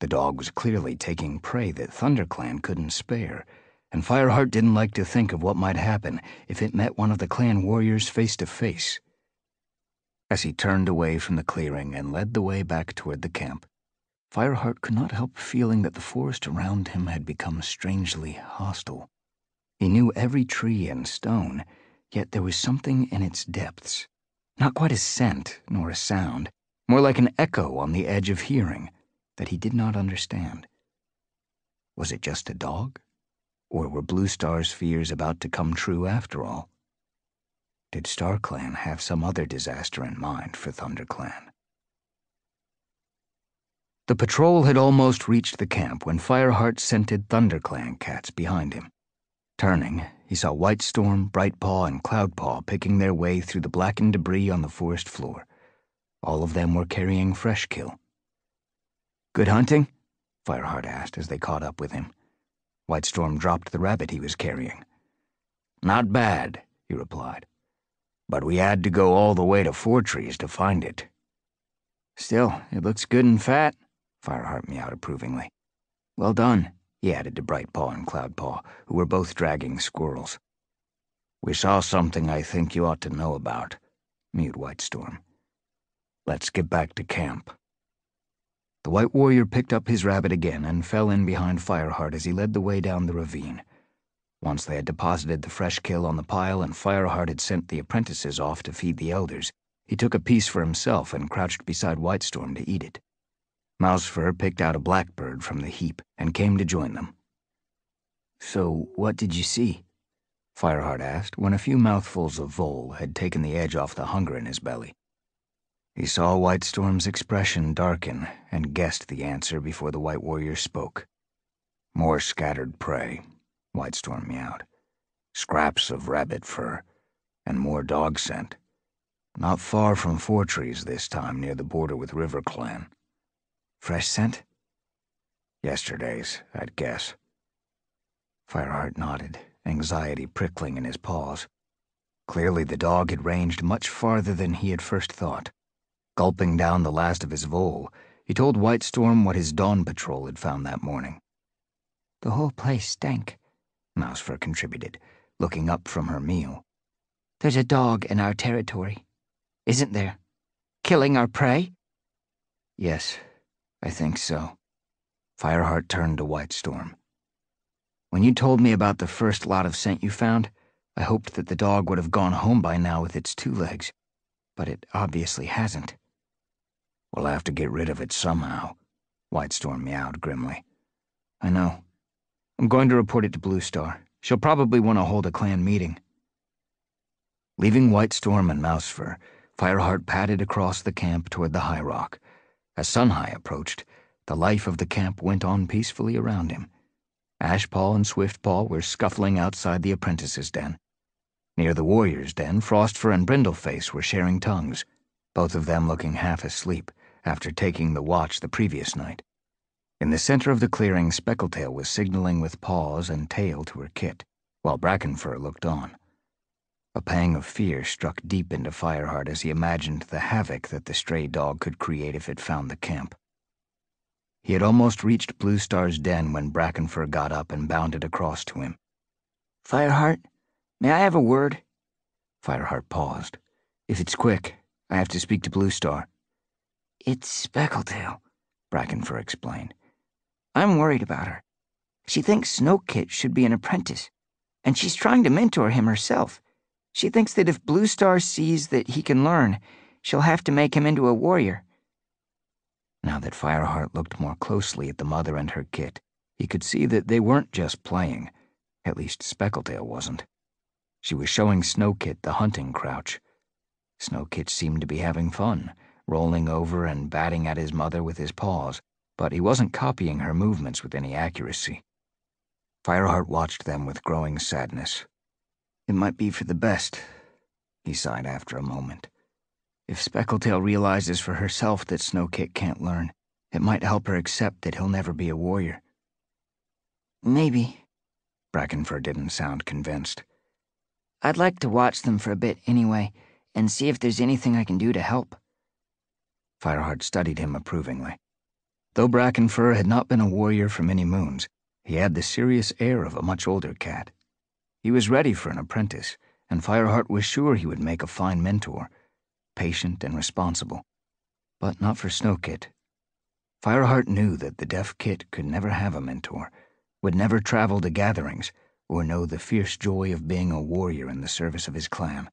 The dog was clearly taking prey that ThunderClan couldn't spare, and Fireheart didn't like to think of what might happen if it met one of the clan warriors face to face. As he turned away from the clearing and led the way back toward the camp, Fireheart could not help feeling that the forest around him had become strangely hostile. He knew every tree and stone, yet there was something in its depths. Not quite a scent nor a sound, more like an echo on the edge of hearing, that he did not understand. Was it just a dog? Or were Bluestar's fears about to come true after all? Did StarClan have some other disaster in mind for ThunderClan? The patrol had almost reached the camp when Fireheart scented ThunderClan cats behind him. Turning, he saw Whitestorm, Brightpaw, and Cloudpaw picking their way through the blackened debris on the forest floor. All of them were carrying fresh kill. Good hunting? Fireheart asked as they caught up with him. Whitestorm dropped the rabbit he was carrying. Not bad, he replied but we had to go all the way to Fourtrees to find it. Still, it looks good and fat, Fireheart meowed approvingly. Well done, he added to Brightpaw and Cloudpaw, who were both dragging squirrels. We saw something I think you ought to know about, mewed Whitestorm. Let's get back to camp. The White Warrior picked up his rabbit again and fell in behind Fireheart as he led the way down the ravine. Once they had deposited the fresh kill on the pile and Fireheart had sent the apprentices off to feed the elders, he took a piece for himself and crouched beside Whitestorm to eat it. Mousefur picked out a blackbird from the heap and came to join them. So, what did you see? Fireheart asked when a few mouthfuls of vole had taken the edge off the hunger in his belly. He saw Whitestorm's expression darken and guessed the answer before the White Warrior spoke. More scattered prey, Whitestorm meowed. Scraps of rabbit fur, and more dog scent. Not far from Fourtrees this time, near the border with RiverClan. Fresh scent? Yesterday's, I'd guess. Fireheart nodded, anxiety prickling in his paws. Clearly the dog had ranged much farther than he had first thought. Gulping down the last of his vole, he told Whitestorm what his dawn patrol had found that morning. The whole place stank. Mousefur contributed, looking up from her meal. There's a dog in our territory, isn't there? Killing our prey? Yes, I think so. Fireheart turned to Whitestorm. When you told me about the first lot of scent you found, I hoped that the dog would have gone home by now with its Twolegs, but it obviously hasn't. We'll have to get rid of it somehow, Whitestorm meowed grimly. I know. I'm going to report it to Bluestar. She'll probably want to hold a clan meeting. Leaving Whitestorm and Mousefur, Fireheart padded across the camp toward the high rock. As Sunhigh approached, the life of the camp went on peacefully around him. Ashpaw and Swiftpaw were scuffling outside the apprentice's den. Near the warrior's den, Frostfur and Brindleface were sharing tongues, both of them looking half asleep after taking the watch the previous night. In the center of the clearing, Speckletail was signaling with paws and tail to her kit, while Brackenfur looked on. A pang of fear struck deep into Fireheart as he imagined the havoc that the stray dog could create if it found the camp. He had almost reached Bluestar's den when Brackenfur got up and bounded across to him. Fireheart, may I have a word? Fireheart paused. If it's quick, I have to speak to Bluestar. It's Speckletail, Brackenfur explained. I'm worried about her. She thinks Snowkit should be an apprentice, and she's trying to mentor him herself. She thinks that if Bluestar sees that he can learn, she'll have to make him into a warrior. Now that Fireheart looked more closely at the mother and her kit, he could see that they weren't just playing. At least Speckletail wasn't. She was showing Snowkit the hunting crouch. Snowkit seemed to be having fun, rolling over and batting at his mother with his paws, but he wasn't copying her movements with any accuracy. Fireheart watched them with growing sadness. It might be for the best, he sighed after a moment. If Speckletail realizes for herself that Snowkit can't learn, it might help her accept that he'll never be a warrior. Maybe. Brackenfur didn't sound convinced. I'd like to watch them for a bit anyway, and see if there's anything I can do to help. Fireheart studied him approvingly. Though Brackenfur had not been a warrior for many moons, he had the serious air of a much older cat. He was ready for an apprentice, and Fireheart was sure he would make a fine mentor, patient and responsible. But not for Snowkit. Fireheart knew that the deaf kit could never have a mentor, would never travel to gatherings, or know the fierce joy of being a warrior in the service of his clan.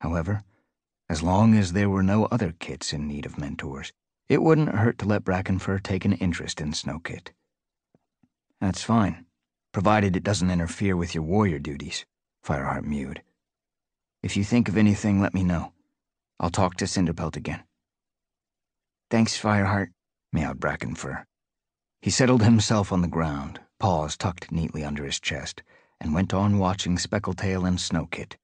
However, as long as there were no other kits in need of mentors, it wouldn't hurt to let Brackenfur take an interest in Snowkit. That's fine, provided it doesn't interfere with your warrior duties, Fireheart mewed. If you think of anything, let me know. I'll talk to Cinderpelt again. Thanks, Fireheart, meowed Brackenfur. He settled himself on the ground, paws tucked neatly under his chest, and went on watching Speckletail and Snowkit.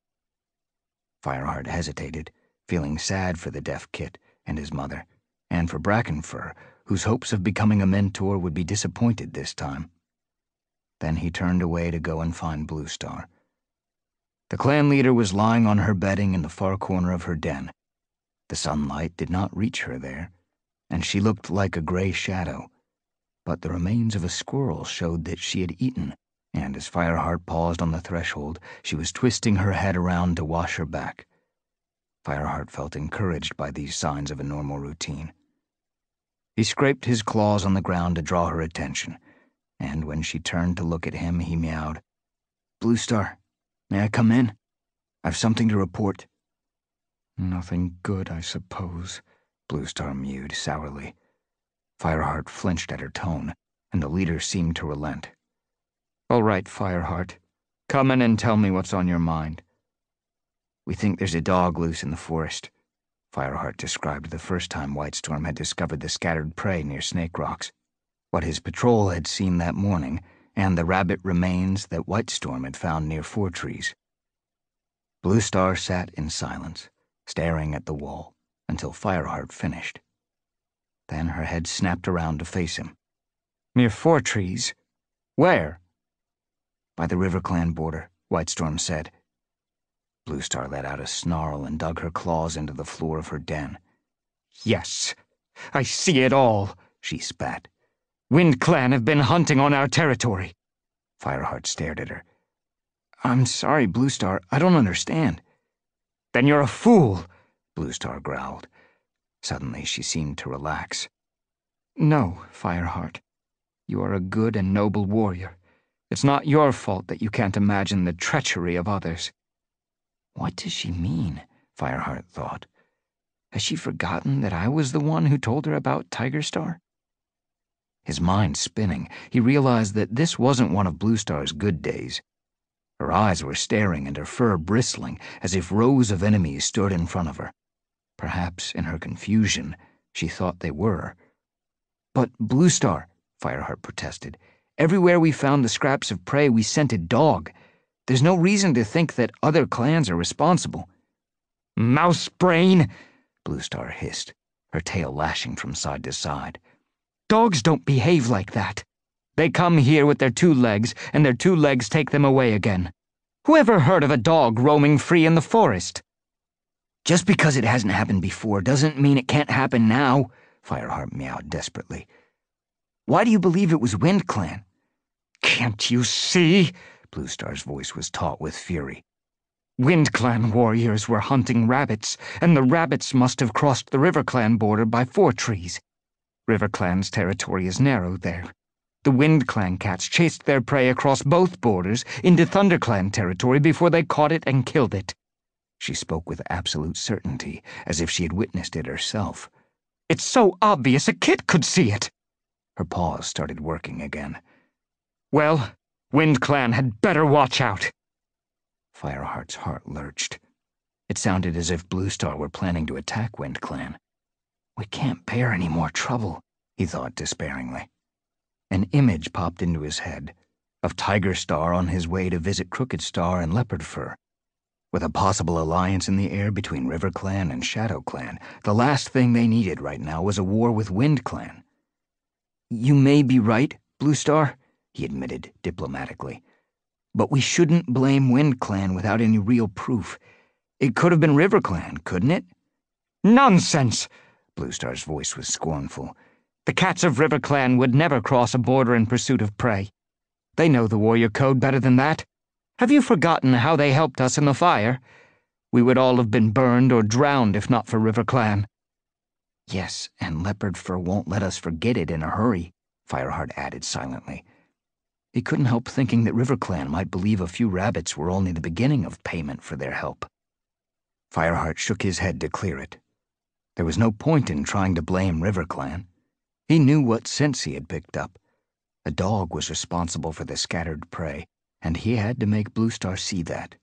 Fireheart hesitated, feeling sad for the deaf kit and his mother, and for Brackenfur, whose hopes of becoming a mentor would be disappointed this time. Then he turned away to go and find Bluestar. The clan leader was lying on her bedding in the far corner of her den. The sunlight did not reach her there, and she looked like a gray shadow. But the remains of a squirrel showed that she had eaten, and as Fireheart paused on the threshold, she was twisting her head around to wash her back. Fireheart felt encouraged by these signs of a normal routine. He scraped his claws on the ground to draw her attention and when she turned to look at him, he meowed. Bluestar, may I come in? I've something to report. Nothing good, I suppose, Bluestar mewed sourly. Fireheart flinched at her tone, and the leader seemed to relent. All right, Fireheart. Come in and tell me what's on your mind. We think there's a dog loose in the forest. Fireheart described the first time Whitestorm had discovered the scattered prey near Snake Rocks what his patrol had seen that morning, and the rabbit remains that Whitestorm had found near Fourtrees. Blue Star sat in silence, staring at the wall, until Fireheart finished. Then her head snapped around to face him. Near Fourtrees? Where? By the RiverClan border, Whitestorm said. Bluestar let out a snarl and dug her claws into the floor of her den. Yes, I see it all, she spat. WindClan have been hunting on our territory. Fireheart stared at her. I'm sorry, Bluestar, I don't understand. Then you're a fool, Bluestar growled. Suddenly she seemed to relax. No, Fireheart. You are a good and noble warrior. It's not your fault that you can't imagine the treachery of others. What does she mean? Fireheart thought. Has she forgotten that I was the one who told her about Tigerstar? His mind spinning, he realized that this wasn't one of Bluestar's good days. Her eyes were staring and her fur bristling as if rows of enemies stood in front of her. Perhaps, in her confusion, she thought they were. But Bluestar, Fireheart protested, everywhere we found the scraps of prey, we sent a dog. There's no reason to think that other clans are responsible. Mouse brain, Bluestar hissed, her tail lashing from side to side. Dogs don't behave like that. They come here with their Twolegs, and their Twolegs take them away again. Whoever heard of a dog roaming free in the forest? Just because it hasn't happened before doesn't mean it can't happen now, Fireheart meowed desperately. Why do you believe it was WindClan? Can't you see? Bluestar's voice was taut with fury. WindClan warriors were hunting rabbits, and the rabbits must have crossed the RiverClan border by Four Trees. RiverClan's territory is narrow there. The WindClan cats chased their prey across both borders into ThunderClan territory before they caught it and killed it. She spoke with absolute certainty, as if she had witnessed it herself. It's so obvious a kid could see it. Her paws started working again. Well, WindClan had better watch out. Fireheart's heart lurched. It sounded as if Bluestar were planning to attack WindClan. We can't bear any more trouble, he thought despairingly. An image popped into his head of Tigerstar on his way to visit Crookedstar and Leopardfur. With a possible alliance in the air between RiverClan and ShadowClan, the last thing they needed right now was a war with WindClan. You may be right, Bluestar, he admitted diplomatically. But we shouldn't blame WindClan without any real proof. It could have been RiverClan, couldn't it? Nonsense! Bluestar's voice was scornful. The cats of RiverClan would never cross a border in pursuit of prey. They know the warrior code better than that. Have you forgotten how they helped us in the fire? We would all have been burned or drowned if not for RiverClan. Yes, and Leopardfur won't let us forget it in a hurry, Fireheart added silently. He couldn't help thinking that RiverClan might believe a few rabbits were only the beginning of payment for their help. Fireheart shook his head to clear it. There was no point in trying to blame RiverClan. He knew what sense he had picked up. A dog was responsible for the scattered prey, and he had to make Bluestar see that.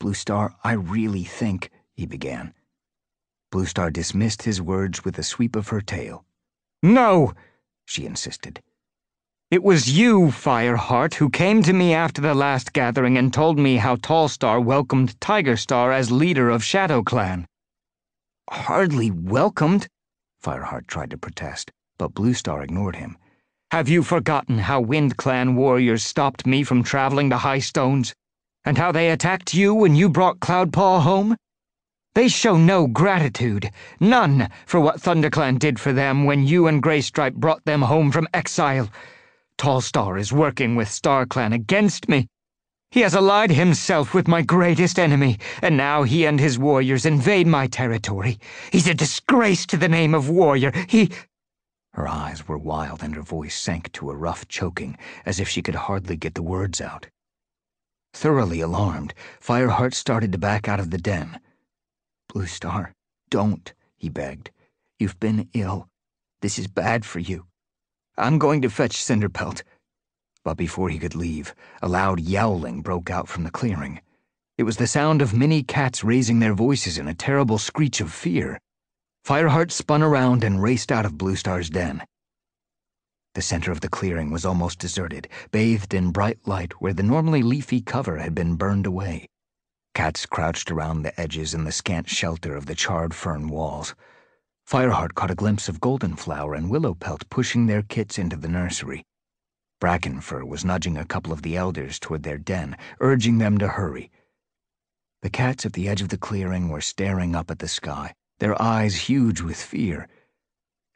Bluestar, I really think, he began. Bluestar dismissed his words with a sweep of her tail. No, she insisted. It was you, Fireheart, who came to me after the last gathering and told me how Tallstar welcomed Tigerstar as leader of ShadowClan. Hardly welcomed, Fireheart tried to protest but Bluestar ignored him. Have you forgotten how WindClan warriors stopped me from traveling to Highstones? And how they attacked you when you brought Cloudpaw home? They show no gratitude, none, for what ThunderClan did for them when you and Graystripe brought them home from exile. Tallstar is working with StarClan against me. He has allied himself with my greatest enemy, and now he and his warriors invade my territory. He's a disgrace to the name of warrior. He. Her eyes were wild and her voice sank to a rough choking, as if she could hardly get the words out. Thoroughly alarmed, Fireheart started to back out of the den. Bluestar, don't, he begged. You've been ill. This is bad for you. I'm going to fetch Cinderpelt. But before he could leave, a loud yowling broke out from the clearing. It was the sound of many cats raising their voices in a terrible screech of fear. Fireheart spun around and raced out of Bluestar's den. The center of the clearing was almost deserted, bathed in bright light where the normally leafy cover had been burned away. Cats crouched around the edges in the scant shelter of the charred fern walls. Fireheart caught a glimpse of Goldenflower and Willowpelt pushing their kits into the nursery. Brackenfur was nudging a couple of the elders toward their den, urging them to hurry. The cats at the edge of the clearing were staring up at the sky their eyes huge with fear.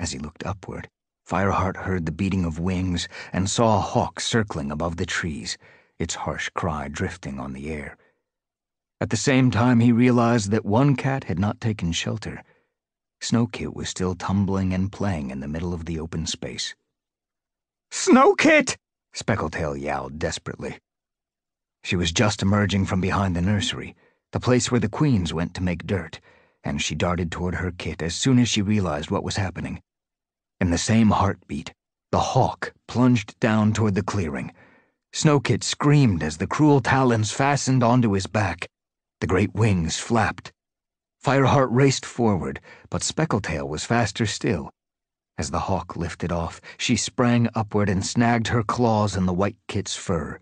As he looked upward, Fireheart heard the beating of wings and saw a hawk circling above the trees, its harsh cry drifting on the air. At the same time, he realized that one cat had not taken shelter. Snowkit was still tumbling and playing in the middle of the open space. Snowkit! Speckletail yowled desperately. She was just emerging from behind the nursery, the place where the queens went to make dirt and she darted toward her kit as soon as she realized what was happening. In the same heartbeat, the hawk plunged down toward the clearing. Snowkit screamed as the cruel talons fastened onto his back. The great wings flapped. Fireheart raced forward, but Speckletail was faster still. As the hawk lifted off, she sprang upward and snagged her claws in the white kit's fur.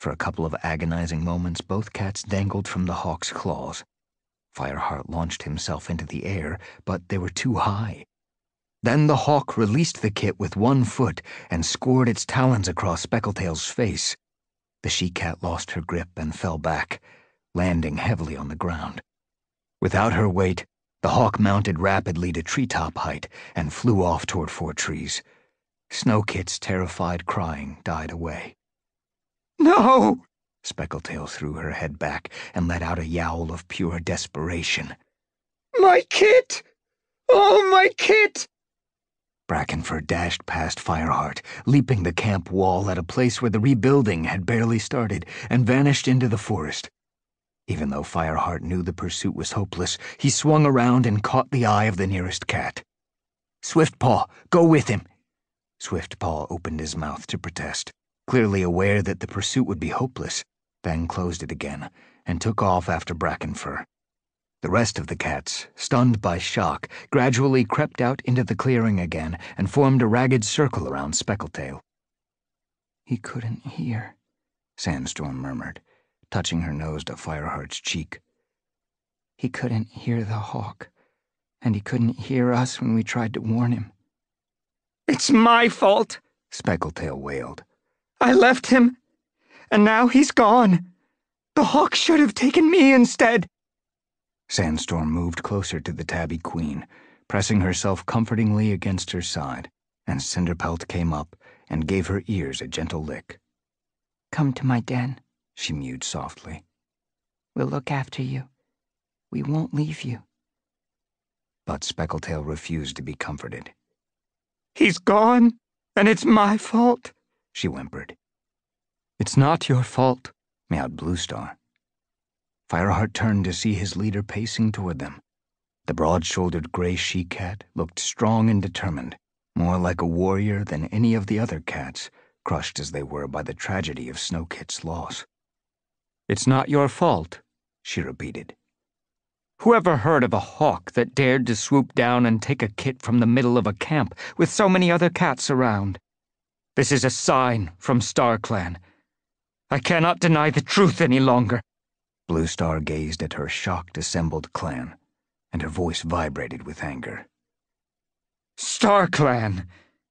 For a couple of agonizing moments, both cats dangled from the hawk's claws. Fireheart launched himself into the air, but they were too high. Then the hawk released the kit with one foot and scored its talons across Speckletail's face. The she cat lost her grip and fell back, landing heavily on the ground. Without her weight, the hawk mounted rapidly to treetop height and flew off toward Four Trees. Snowkit's terrified crying died away. No! Speckletail threw her head back and let out a yowl of pure desperation. My kit! Oh, my kit! Brackenfur dashed past Fireheart, leaping the camp wall at a place where the rebuilding had barely started, and vanished into the forest. Even though Fireheart knew the pursuit was hopeless, he swung around and caught the eye of the nearest cat. Swiftpaw, go with him! Swiftpaw opened his mouth to protest, clearly aware that the pursuit would be hopeless, then closed it again and took off after Brackenfur. The rest of the cats, stunned by shock, gradually crept out into the clearing again and formed a ragged circle around Speckletail. He couldn't hear, Sandstorm murmured, touching her nose to Fireheart's cheek. He couldn't hear the hawk, and he couldn't hear us when we tried to warn him. It's my fault, Speckletail wailed. I left him, and now he's gone. The hawk should have taken me instead. Sandstorm moved closer to the tabby queen, pressing herself comfortingly against her side, and Cinderpelt came up and gave her ears a gentle lick. Come to my den, she mewed softly. We'll look after you. We won't leave you. But Speckletail refused to be comforted. He's gone, and it's my fault, she whimpered. It's not your fault, meowed Bluestar. Fireheart turned to see his leader pacing toward them. The broad shouldered gray she cat looked strong and determined, more like a warrior than any of the other cats, crushed as they were by the tragedy of Snowkit's loss. It's not your fault, she repeated. Whoever heard of a hawk that dared to swoop down and take a kit from the middle of a camp with so many other cats around? This is a sign from StarClan. I cannot deny the truth any longer. Bluestar gazed at her shocked assembled clan, and her voice vibrated with anger. StarClan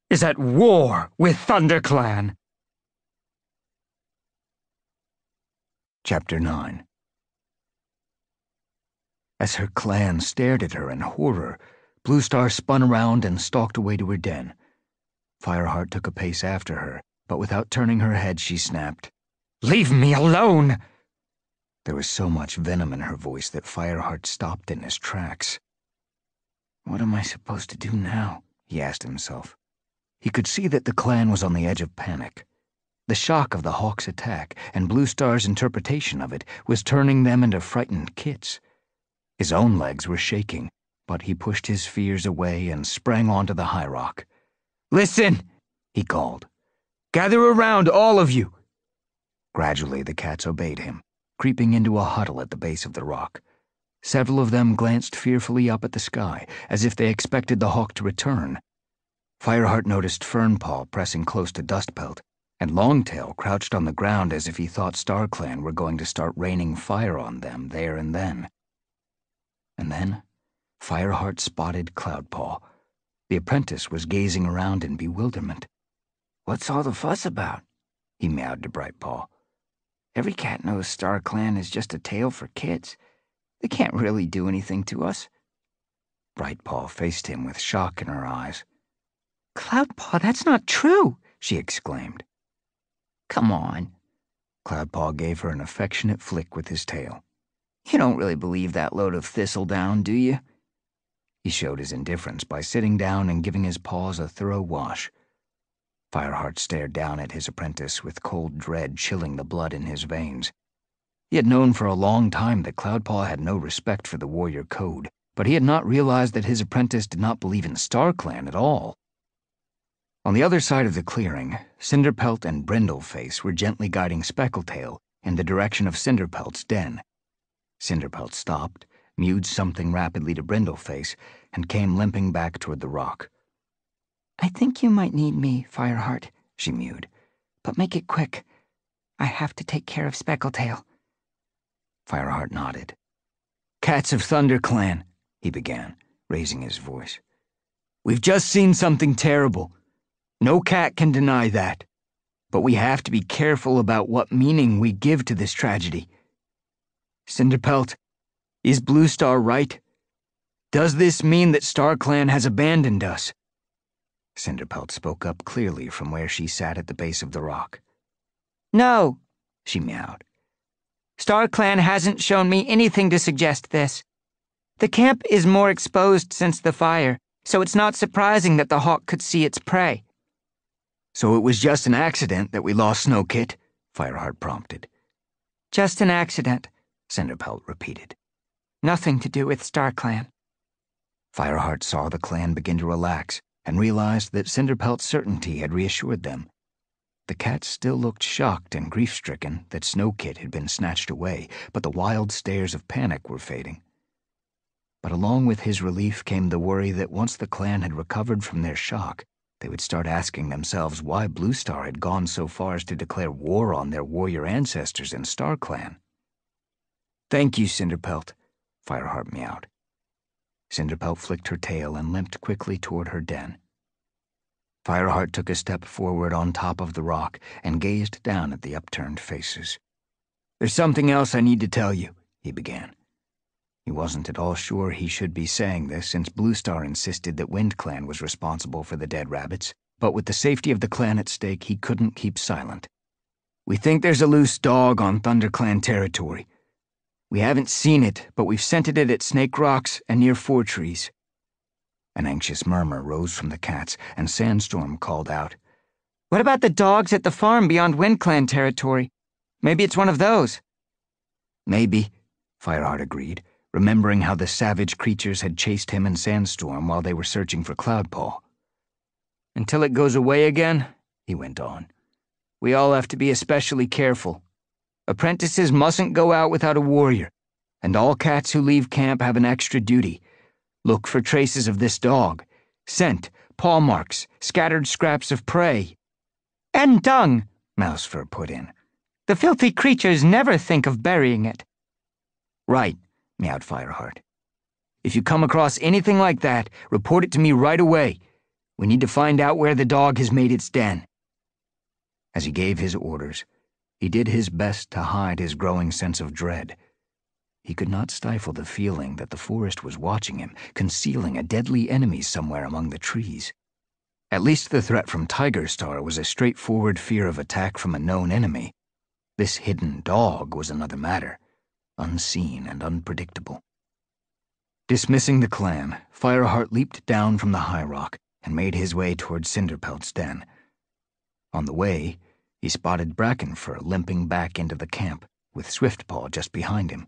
is at war with ThunderClan. Chapter 9 As her clan stared at her in horror, Bluestar spun around and stalked away to her den. Fireheart took a pace after her, but without turning her head, she snapped, Leave me alone! There was so much venom in her voice that Fireheart stopped in his tracks. What am I supposed to do now? he asked himself. He could see that the clan was on the edge of panic. The shock of the Hawk's attack and Bluestar's interpretation of it was turning them into frightened kits. His own legs were shaking, but he pushed his fears away and sprang onto the high rock. Listen, he called. Gather around, all of you. Gradually, the cats obeyed him creeping into a huddle at the base of the rock. Several of them glanced fearfully up at the sky, as if they expected the hawk to return. Fireheart noticed Fernpaw pressing close to Dustpelt, and Longtail crouched on the ground as if he thought StarClan were going to start raining fire on them there and then. And then, Fireheart spotted Cloudpaw. The apprentice was gazing around in bewilderment. What's all the fuss about? he meowed to Brightpaw. Every cat knows StarClan is just a tale for kids. They can't really do anything to us. Brightpaw faced him with shock in her eyes. Cloudpaw, that's not true, she exclaimed. Come on. Cloudpaw gave her an affectionate flick with his tail. You don't really believe that load of thistledown, do you? He showed his indifference by sitting down and giving his paws a thorough wash. Fireheart stared down at his apprentice with cold dread chilling the blood in his veins. He had known for a long time that Cloudpaw had no respect for the warrior code, but he had not realized that his apprentice did not believe in StarClan at all. On the other side of the clearing, Cinderpelt and Brindleface were gently guiding Speckletail in the direction of Cinderpelt's den. Cinderpelt stopped, mewed something rapidly to Brindleface, and came limping back toward the rock. I think you might need me, Fireheart, she mewed. But make it quick. I have to take care of Speckletail. Fireheart nodded. Cats of ThunderClan, he began, raising his voice. We've just seen something terrible. No cat can deny that. but we have to be careful about what meaning we give to this tragedy. Cinderpelt, is Bluestar right? Does this mean that StarClan has abandoned us? Cinderpelt spoke up clearly from where she sat at the base of the rock. No, She meowed. StarClan hasn't shown me anything to suggest this. The camp is more exposed since the fire, so it's not surprising that the hawk could see its prey. So it was just an accident that we lost Snowkit? Fireheart prompted. Just an accident. Cinderpelt repeated. Nothing to do with StarClan. Fireheart saw the clan begin to relax and realized that Cinderpelt's certainty had reassured them. The cats still looked shocked and grief stricken that Snowkit had been snatched away, but the wild stares of panic were fading. But along with his relief came the worry that once the clan had recovered from their shock, they would start asking themselves why Bluestar had gone so far as to declare war on their warrior ancestors in StarClan. Thank you, Cinderpelt, Fireheart meowed. Cinderpelt flicked her tail and limped quickly toward her den. Fireheart took a step forward on top of the rock and gazed down at the upturned faces. There's something else I need to tell you, he began. He wasn't at all sure he should be saying this since Bluestar insisted that WindClan was responsible for the dead rabbits, but with the safety of the clan at stake, he couldn't keep silent. We think there's a loose dog on ThunderClan territory. We haven't seen it, but we've scented it at Snake Rocks and near Fourtrees. An anxious murmur rose from the cats, and Sandstorm called out, What about the dogs at the farm beyond WindClan territory? Maybe it's one of those. Maybe, Fireheart agreed, remembering how the savage creatures had chased him and Sandstorm while they were searching for Cloudpaw. Until it goes away again, he went on, we all have to be especially careful. Apprentices mustn't go out without a warrior, and all cats who leave camp have an extra duty. Look for traces of this dog, scent, paw marks, scattered scraps of prey. And dung. Mousefur put in. The filthy creatures never think of burying it. Right, meowed Fireheart. If you come across anything like that, report it to me right away. We need to find out where the dog has made its den. As he gave his orders, he did his best to hide his growing sense of dread. He could not stifle the feeling that the forest was watching him, concealing a deadly enemy somewhere among the trees. At least the threat from Tigerstar was a straightforward fear of attack from a known enemy. This hidden dog was another matter, unseen and unpredictable. Dismissing the clan, Fireheart leaped down from the high rock and made his way toward Cinderpelt's den. On the way, he spotted Brackenfur limping back into the camp, with Swiftpaw just behind him.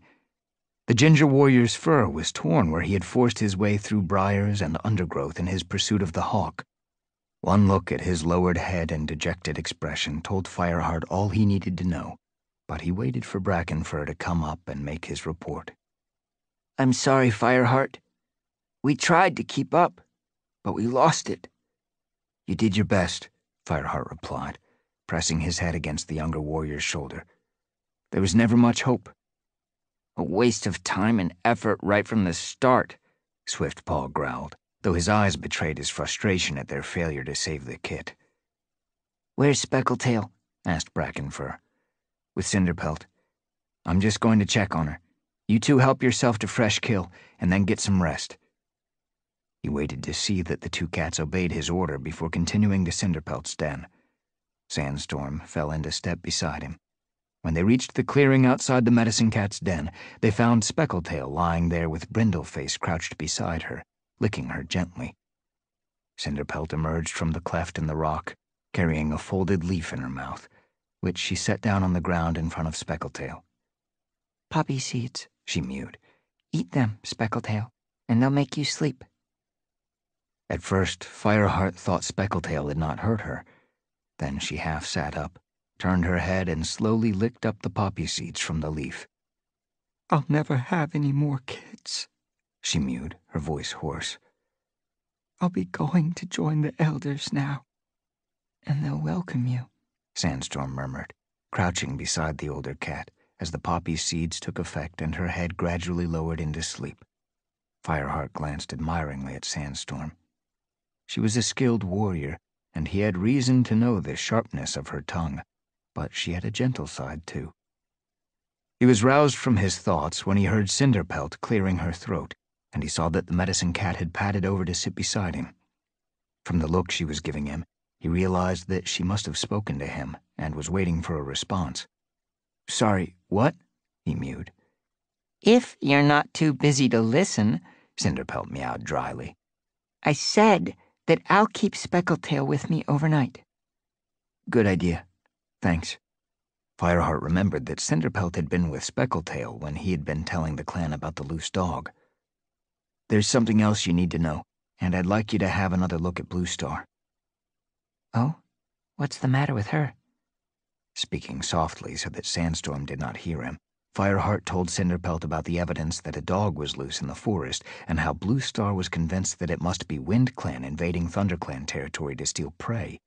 The ginger warrior's fur was torn where he had forced his way through briars and undergrowth in his pursuit of the hawk. One look at his lowered head and dejected expression told Fireheart all he needed to know, but he waited for Brackenfur to come up and make his report. I'm sorry, Fireheart. We tried to keep up, but we lost it. You did your best, Fireheart replied, pressing his head against the younger warrior's shoulder. There was never much hope. A waste of time and effort right from the start, Swiftpaw growled, though his eyes betrayed his frustration at their failure to save the kit. Where's Speckletail? asked Brackenfur. With Cinderpelt. I'm just going to check on her. You two help yourself to fresh kill, and then get some rest. He waited to see that the two cats obeyed his order before continuing to Cinderpelt's den. Sandstorm fell into step beside him. When they reached the clearing outside the medicine cat's den, they found Speckletail lying there with Brindleface crouched beside her, licking her gently. Cinderpelt emerged from the cleft in the rock, carrying a folded leaf in her mouth, which she set down on the ground in front of Speckletail. Poppy seeds, she mewed. Eat them, Speckletail, and they'll make you sleep. At first, Fireheart thought Speckletail had not hurt her. Then she half sat up, turned her head, and slowly licked up the poppy seeds from the leaf. I'll never have any more kids, she mewed, her voice hoarse. I'll be going to join the elders now, and they'll welcome you, Sandstorm murmured, crouching beside the older cat as the poppy seeds took effect and her head gradually lowered into sleep. Fireheart glanced admiringly at Sandstorm. She was a skilled warrior, and he had reason to know the sharpness of her tongue, but she had a gentle side too. He was roused from his thoughts when he heard Cinderpelt clearing her throat, and he saw that the medicine cat had padded over to sit beside him. From the look she was giving him, he realized that she must have spoken to him and was waiting for a response. Sorry, what? he mewed. If you're not too busy to listen, Cinderpelt meowed dryly. I said that I'll keep Speckletail with me overnight. Good idea. Thanks. Fireheart remembered that Cinderpelt had been with Speckletail when he had been telling the clan about the loose dog. There's something else you need to know, and I'd like you to have another look at Bluestar. Oh? What's the matter with her? Speaking softly so that Sandstorm did not hear him, Fireheart told Cinderpelt about the evidence that a dog was loose in the forest and how Bluestar was convinced that it must be WindClan invading ThunderClan territory to steal prey.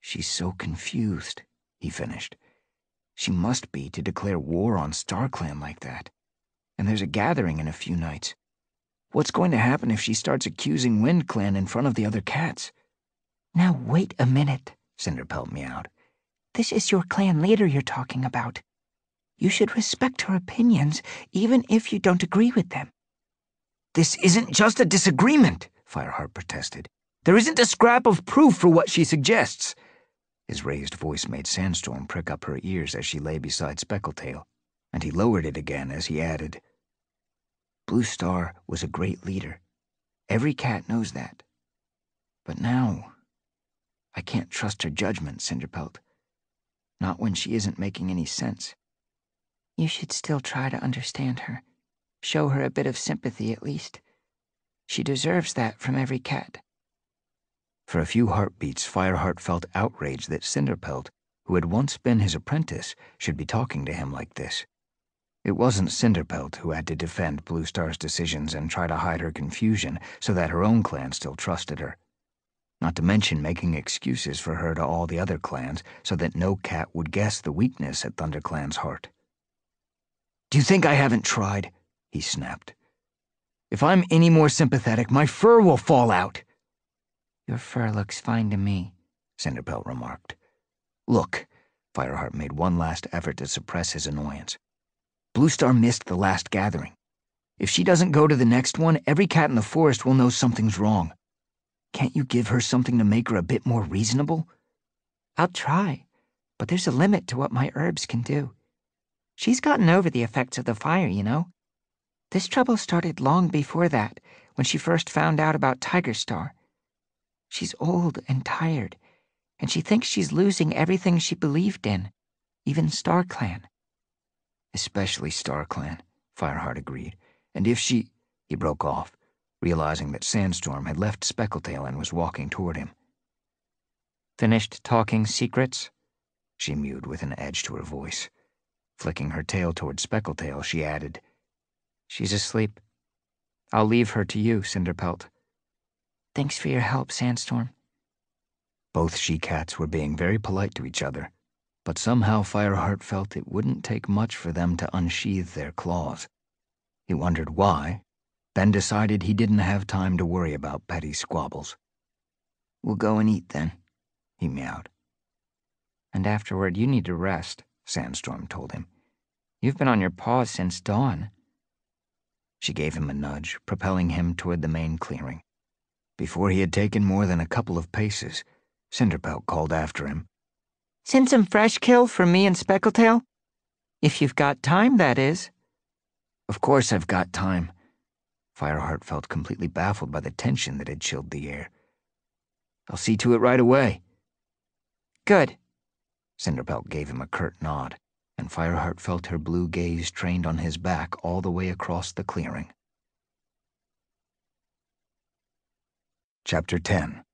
She's so confused, he finished. She must be to declare war on StarClan like that. And there's a gathering in a few nights. What's going to happen if she starts accusing WindClan in front of the other cats? Now wait a minute, Cinderpelt meowed. This is your clan leader you're talking about. You should respect her opinions, even if you don't agree with them. This isn't just a disagreement, Fireheart protested. There isn't a scrap of proof for what she suggests. His raised voice made Sandstorm prick up her ears as she lay beside Speckletail, and he lowered it again as he added, Bluestar was a great leader. Every cat knows that. But now, I can't trust her judgment, Cinderpelt. Not when she isn't making any sense. You should still try to understand her. Show her a bit of sympathy, at least. She deserves that from every cat. For a few heartbeats, Fireheart felt outraged that Cinderpelt, who had once been his apprentice, should be talking to him like this. It wasn't Cinderpelt who had to defend Bluestar's decisions and try to hide her confusion so that her own clan still trusted her. Not to mention making excuses for her to all the other clans so that no cat would guess the weakness at ThunderClan's heart. Do you think I haven't tried? he snapped. If I'm any more sympathetic, my fur will fall out. Your fur looks fine to me, Cinderpelt remarked. Look, Fireheart made one last effort to suppress his annoyance. Bluestar missed the last gathering. If she doesn't go to the next one, every cat in the forest will know something's wrong. Can't you give her something to make her a bit more reasonable? I'll try, but there's a limit to what my herbs can do. She's gotten over the effects of the fire, you know. This trouble started long before that, when she first found out about Tigerstar. She's old and tired, and she thinks she's losing everything she believed in, even StarClan. Especially StarClan, Fireheart agreed. And if she. He broke off, realizing that Sandstorm had left Speckletail and was walking toward him. Finished talking secrets? She mewed with an edge to her voice. Flicking her tail toward Speckletail, she added, She's asleep. I'll leave her to you, Cinderpelt. Thanks for your help, Sandstorm. Both she cats were being very polite to each other, but somehow Fireheart felt it wouldn't take much for them to unsheath their claws. He wondered why, then decided he didn't have time to worry about petty squabbles. We'll go and eat then, he meowed. And afterward, you need to rest, Sandstorm told him. You've been on your paws since dawn. She gave him a nudge, propelling him toward the main clearing. Before he had taken more than a couple of paces, Cinderpelt called after him. Send some fresh kill for me and Speckletail? If you've got time, that is. Of course I've got time. Fireheart felt completely baffled by the tension that had chilled the air. I'll see to it right away. Good. Cinderpelt gave him a curt nod, and Fireheart felt her blue gaze trained on his back all the way across the clearing. Chapter 10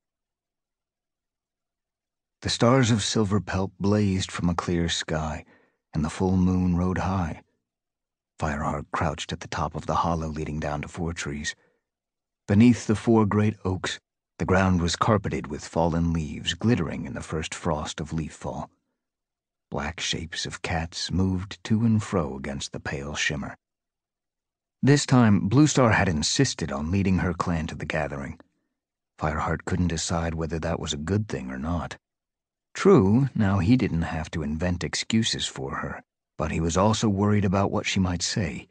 The stars of Silverpelt blazed from a clear sky, and the full moon rode high. Fireheart crouched at the top of the hollow leading down to Fourtrees. Beneath the four great oaks, the ground was carpeted with fallen leaves glittering in the first frost of leaf fall. Black shapes of cats moved to and fro against the pale shimmer. This time, Bluestar had insisted on leading her clan to the gathering. Fireheart couldn't decide whether that was a good thing or not. True, now he didn't have to invent excuses for her, but he was also worried about what she might say.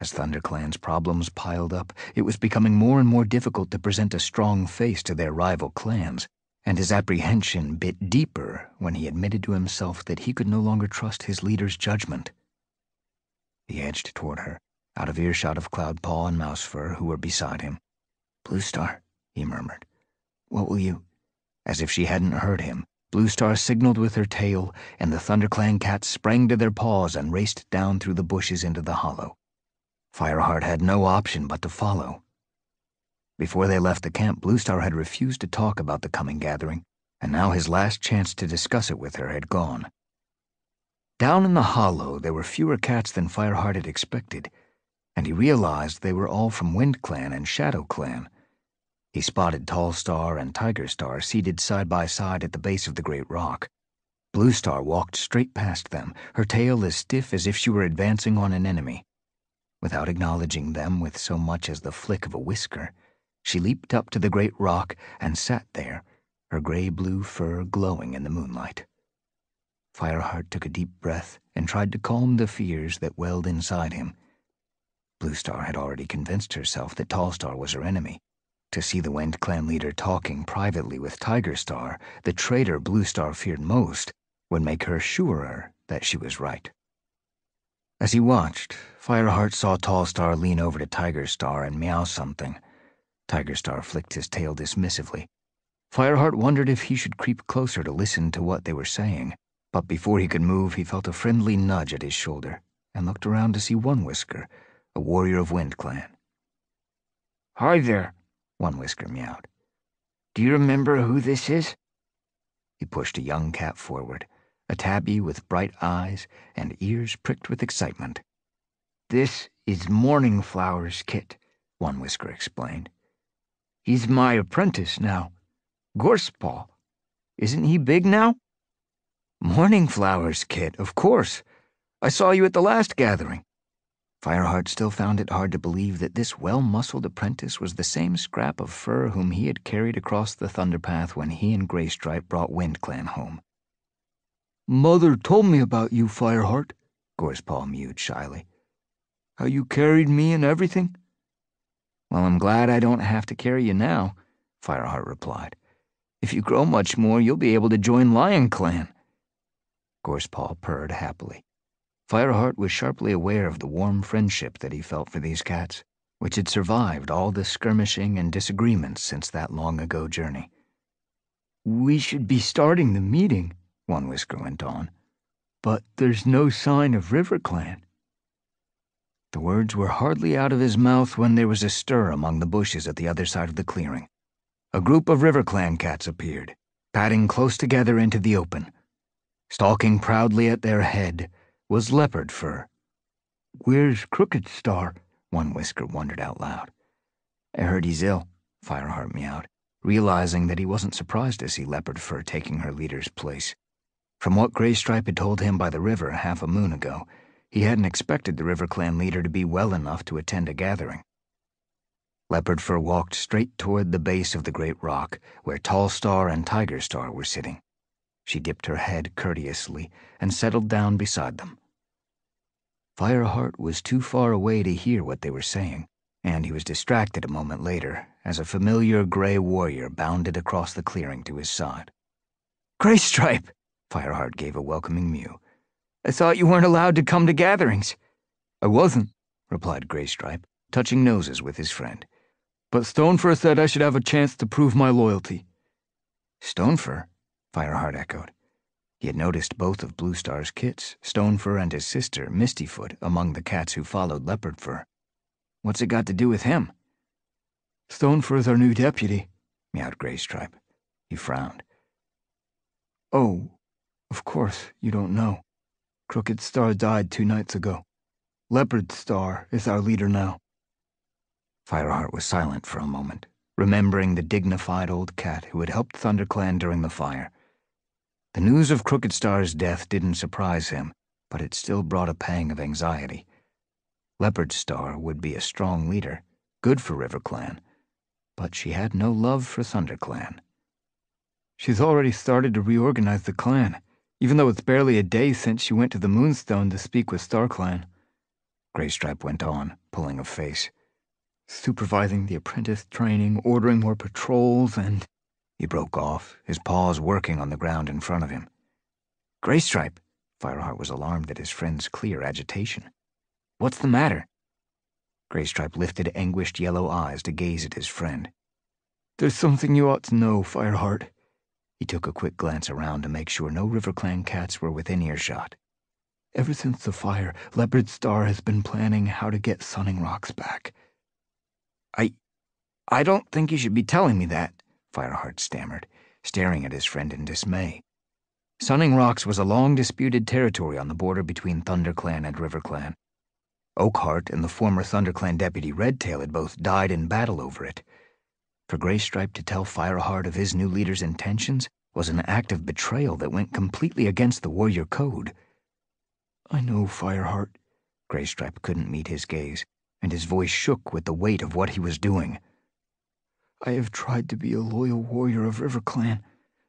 As ThunderClan's problems piled up, it was becoming more and more difficult to present a strong face to their rival clans, and his apprehension bit deeper when he admitted to himself that he could no longer trust his leader's judgment. He edged toward her, out of earshot of Cloudpaw and Mousefur, who were beside him. Bluestar, he murmured. What will you? As if she hadn't heard him, Bluestar signaled with her tail, and the ThunderClan cats sprang to their paws and raced down through the bushes into the hollow. Fireheart had no option but to follow. Before they left the camp, Bluestar had refused to talk about the coming gathering, and now his last chance to discuss it with her had gone. Down in the hollow, there were fewer cats than Fireheart had expected, and he realized they were all from WindClan and ShadowClan. He spotted Tallstar and Tigerstar seated side by side at the base of the great rock. Bluestar walked straight past them, her tail as stiff as if she were advancing on an enemy. Without acknowledging them with so much as the flick of a whisker, she leaped up to the great rock and sat there, her gray blue fur glowing in the moonlight. Fireheart took a deep breath and tried to calm the fears that welled inside him. Bluestar had already convinced herself that Tallstar was her enemy, to see the WindClan leader talking privately with Tigerstar, the traitor Bluestar feared most, would make her surer that she was right. As he watched, Fireheart saw Tallstar lean over to Tigerstar and meow something. Tigerstar flicked his tail dismissively. Fireheart wondered if he should creep closer to listen to what they were saying, but before he could move, he felt a friendly nudge at his shoulder and looked around to see Onewhisker, a warrior of WindClan. Hi there, Onewhisker meowed. Do you remember who this is? He pushed a young cat forward, a tabby with bright eyes and ears pricked with excitement. This is Morning Flowers Kit, Onewhisker explained. He's my apprentice now. Gorsepaw. Isn't he big now? Morningflower's kit, of course. I saw you at the last gathering. Fireheart still found it hard to believe that this well muscled apprentice was the same scrap of fur whom he had carried across the Thunderpath when he and Graystripe brought WindClan home. Mother told me about you, Fireheart, Gorsepaw mewed shyly. How you carried me and everything? Well, I'm glad I don't have to carry you now, Fireheart replied. If you grow much more, you'll be able to join LionClan. Gorsepaw purred happily. Fireheart was sharply aware of the warm friendship that he felt for these cats, which had survived all the skirmishing and disagreements since that long ago journey. We should be starting the meeting, Onewhisker went on. But there's no sign of RiverClan. The words were hardly out of his mouth when there was a stir among the bushes at the other side of the clearing. A group of RiverClan cats appeared, padding close together into the open. Stalking proudly at their head was Leopardfur. Where's Crookedstar? One whisker wondered out loud. I heard he's ill, Fireheart meowed, realizing that he wasn't surprised to see Leopardfur taking her leader's place. From what Graystripe had told him by the river half a moon ago, he hadn't expected the RiverClan leader to be well enough to attend a gathering. Leopardfur walked straight toward the base of the great rock, where Tallstar and Tigerstar were sitting. She dipped her head courteously and settled down beside them. Fireheart was too far away to hear what they were saying, and he was distracted a moment later as a familiar gray warrior bounded across the clearing to his side. Graystripe! Fireheart gave a welcoming mew. I thought you weren't allowed to come to gatherings. I wasn't, replied Graystripe, touching noses with his friend. But Stonefur said I should have a chance to prove my loyalty. Stonefur? Fireheart echoed. He had noticed both of Bluestar's kits, Stonefur and his sister, Mistyfoot, among the cats who followed Leopardfur. What's it got to do with him? Stonefur's our new deputy, meowed Graystripe. He frowned. Oh, of course, you don't know. Crookedstar died two nights ago. Leopardstar is our leader now. Fireheart was silent for a moment, remembering the dignified old cat who had helped ThunderClan during the fire. The news of Crookedstar's death didn't surprise him, but it still brought a pang of anxiety. Leopardstar would be a strong leader, good for RiverClan, but she had no love for ThunderClan. She's already started to reorganize the clan, even though it's barely a day since she went to the Moonstone to speak with StarClan. Graystripe went on, pulling a face. Supervising the apprentice training, ordering more patrols, and. He broke off, his paws working on the ground in front of him. Graystripe! Fireheart was alarmed at his friend's clear agitation. What's the matter? Graystripe lifted anguished yellow eyes to gaze at his friend. There's something you ought to know, Fireheart. He took a quick glance around to make sure no RiverClan cats were within earshot. Ever since the fire, Leopardstar has been planning how to get Sunning Rocks back. I. I don't think you should be telling me that, Fireheart stammered, staring at his friend in dismay. Sunning Rocks was a long disputed territory on the border between ThunderClan and RiverClan. Oakheart and the former ThunderClan deputy Redtail had both died in battle over it. For Graystripe to tell Fireheart of his new leader's intentions was an act of betrayal that went completely against the warrior code. I know, Fireheart. Graystripe couldn't meet his gaze, and his voice shook with the weight of what he was doing. I have tried to be a loyal warrior of RiverClan.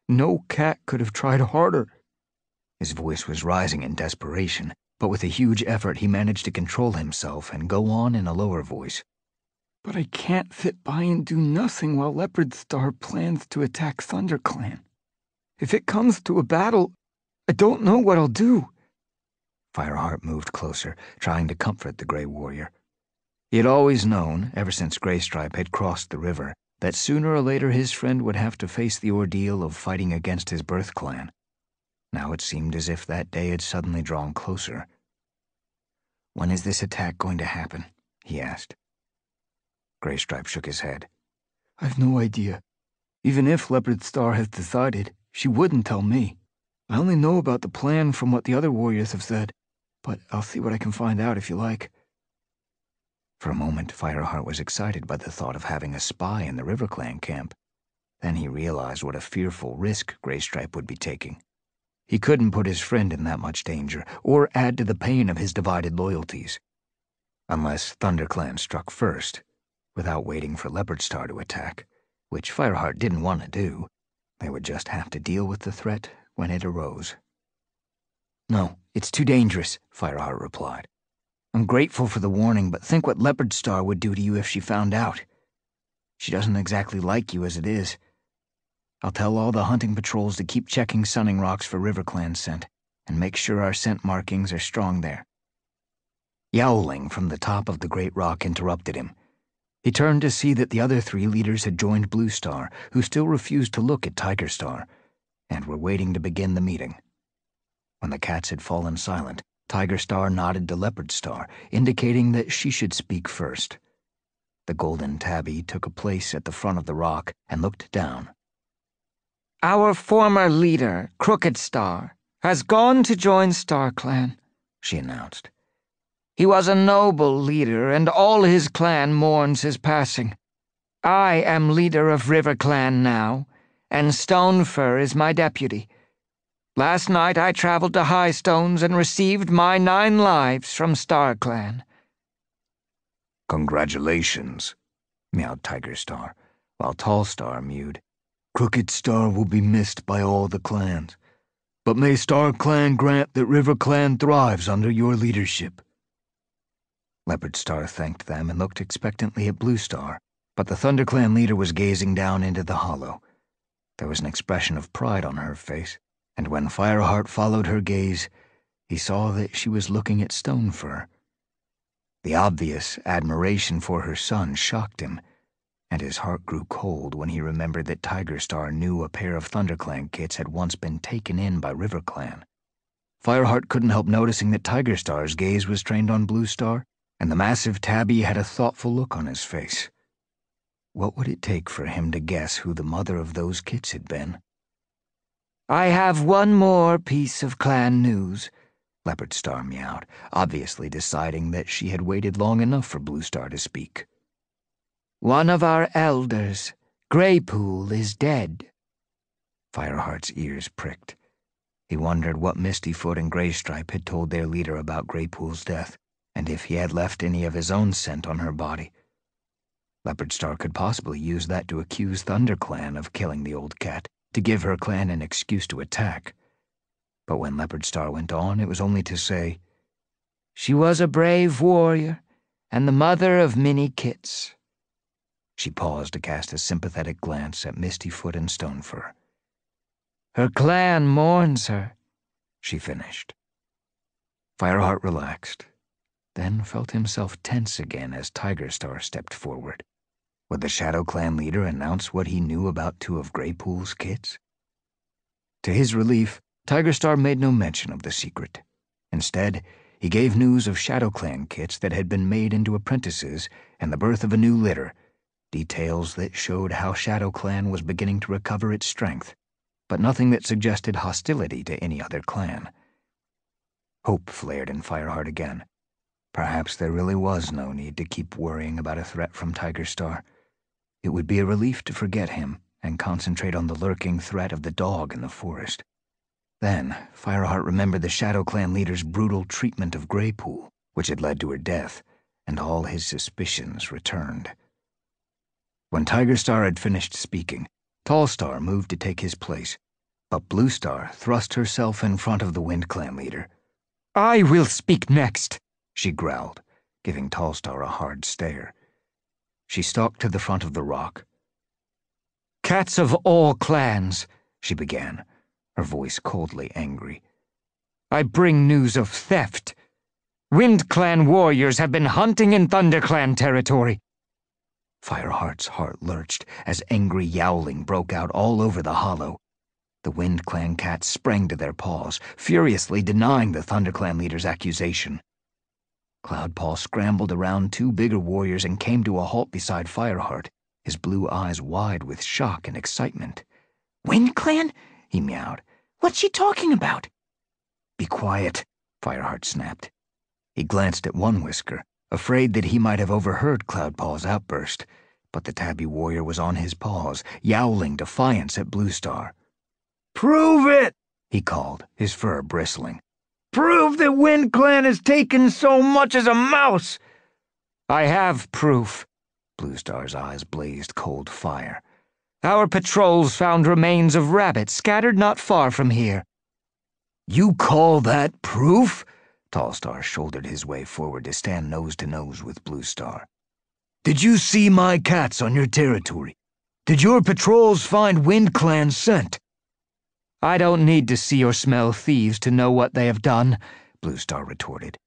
No cat could have tried harder. His voice was rising in desperation, but with a huge effort he managed to control himself and go on in a lower voice. But I can't sit by and do nothing while Leopardstar plans to attack ThunderClan. If it comes to a battle, I don't know what I'll do. Fireheart moved closer, trying to comfort the Grey Warrior. He had always known, ever since Graystripe had crossed the river, that sooner or later his friend would have to face the ordeal of fighting against his birth clan. Now it seemed as if that day had suddenly drawn closer. When is this attack going to happen? he asked. Graystripe shook his head. I've no idea. Even if Leopardstar has decided, she wouldn't tell me. I only know about the plan from what the other warriors have said, but I'll see what I can find out if you like. For a moment, Fireheart was excited by the thought of having a spy in the RiverClan camp. Then he realized what a fearful risk Graystripe would be taking. He couldn't put his friend in that much danger, or add to the pain of his divided loyalties. Unless ThunderClan struck first, without waiting for Leopardstar to attack, which Fireheart didn't want to do. They would just have to deal with the threat when it arose. No, it's too dangerous, Fireheart replied. I'm grateful for the warning, but think what Leopardstar would do to you if she found out. She doesn't exactly like you as it is. I'll tell all the hunting patrols to keep checking Sunning Rocks for RiverClan scent, and make sure our scent markings are strong there. Yowling from the top of the great rock interrupted him. He turned to see that the other three leaders had joined Bluestar, who still refused to look at Tigerstar, and were waiting to begin the meeting. When the cats had fallen silent, Tigerstar nodded to Leopardstar, indicating that she should speak first. The golden tabby took a place at the front of the rock and looked down. Our former leader, Crookedstar, has gone to join StarClan, she announced. He was a noble leader, and all his clan mourns his passing. I am leader of RiverClan now, and Stonefur is my deputy. Last night I traveled to Highstones and received my nine lives from StarClan. Congratulations, meowed Tigerstar, while Tallstar mewed. Crookedstar will be missed by all the clans, but may StarClan grant that RiverClan thrives under your leadership. Leopardstar thanked them and looked expectantly at Bluestar, but the ThunderClan leader was gazing down into the hollow. There was an expression of pride on her face, and when Fireheart followed her gaze, he saw that she was looking at Stonefur. The obvious admiration for her son shocked him, and his heart grew cold when he remembered that Tigerstar knew a pair of ThunderClan kits had once been taken in by RiverClan. Fireheart couldn't help noticing that Tigerstar's gaze was trained on Bluestar, and the massive tabby had a thoughtful look on his face. What would it take for him to guess who the mother of those kits had been? I have one more piece of clan news, Leopardstar meowed, obviously deciding that she had waited long enough for Bluestar to speak. One of our elders, Graypool, is dead. Fireheart's ears pricked. He wondered what Mistyfoot and Graystripe had told their leader about Graypool's death and if he had left any of his own scent on her body. Leopardstar could possibly use that to accuse ThunderClan of killing the old cat, to give her clan an excuse to attack. But when Leopardstar went on, it was only to say, She was a brave warrior and the mother of many kits. She paused to cast a sympathetic glance at Mistyfoot and Stonefur. Her clan mourns her, she finished. Fireheart relaxed, then felt himself tense again as Tigerstar stepped forward. Would the ShadowClan leader announce what he knew about two of Graypool's kits? To his relief, Tigerstar made no mention of the secret. Instead, he gave news of ShadowClan kits that had been made into apprentices and the birth of a new litter, details that showed how ShadowClan was beginning to recover its strength, but nothing that suggested hostility to any other clan. Hope flared in Fireheart again. Perhaps there really was no need to keep worrying about a threat from Tigerstar. It would be a relief to forget him and concentrate on the lurking threat of the dog in the forest. Then, Fireheart remembered the ShadowClan leader's brutal treatment of Graypool, which had led to her death, and all his suspicions returned. When Tigerstar had finished speaking, Tallstar moved to take his place, but Bluestar thrust herself in front of the WindClan leader. I will speak next, she growled, giving Tallstar a hard stare. She stalked to the front of the rock. Cats of all clans, she began, her voice coldly angry. I bring news of theft. WindClan warriors have been hunting in ThunderClan territory. Fireheart's heart lurched as angry yowling broke out all over the hollow. The WindClan cats sprang to their paws, furiously denying the ThunderClan leader's accusation. Cloudpaw scrambled around two bigger warriors and came to a halt beside Fireheart, his blue eyes wide with shock and excitement. WindClan? he meowed. What's she talking about? Be quiet, Fireheart snapped. He glanced at Onewhisker, afraid that he might have overheard Cloudpaw's outburst, but the tabby warrior was on his paws, yowling defiance at Bluestar. Prove it, he called, his fur bristling. Prove that WindClan has taken so much as a mouse. I have proof. Bluestar's eyes blazed cold fire. Our patrols found remains of rabbits scattered not far from here. You call that proof? Tallstar shouldered his way forward to stand nose to nose with Bluestar. Did you see my cats on your territory? Did your patrols find WindClan scent? I don't need to see or smell thieves to know what they have done, Bluestar retorted.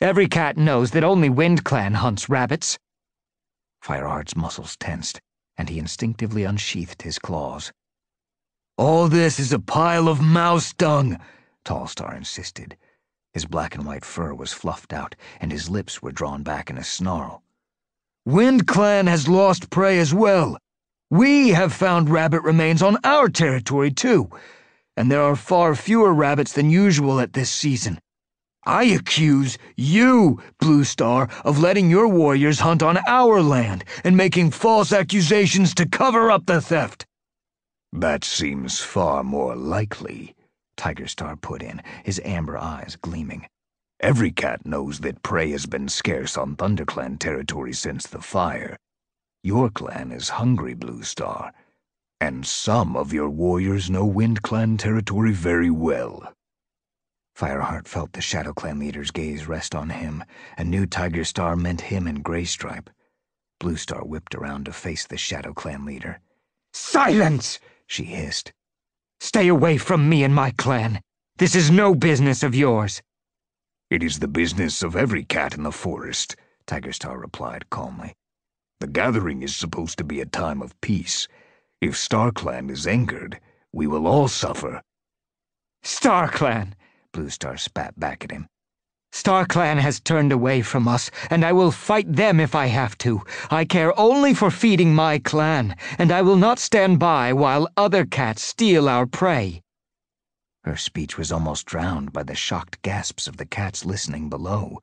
Every cat knows that only WindClan hunts rabbits. Fireheart's muscles tensed, and he instinctively unsheathed his claws. All this is a pile of mouse dung, Tallstar insisted. His black and white fur was fluffed out, and his lips were drawn back in a snarl. WindClan has lost prey as well. We have found rabbit remains on our territory, too and there are far fewer rabbits than usual at this season. I accuse you, Bluestar, of letting your warriors hunt on our land and making false accusations to cover up the theft. That seems far more likely, Tigerstar put in, his amber eyes gleaming. Every cat knows that prey has been scarce on ThunderClan territory since the fire. Your clan is hungry, Bluestar, and some of your warriors know WindClan territory very well. Fireheart felt the ShadowClan leader's gaze rest on him, and knew Tigerstar meant him and Graystripe. Bluestar whipped around to face the ShadowClan leader. Silence! she hissed. Stay away from me and my clan. This is no business of yours. It is the business of every cat in the forest, Tigerstar replied calmly. The gathering is supposed to be a time of peace, if StarClan is angered, we will all suffer. StarClan! Bluestar spat back at him. StarClan has turned away from us, and I will fight them if I have to. I care only for feeding my clan, and I will not stand by while other cats steal our prey. Her speech was almost drowned by the shocked gasps of the cats listening below.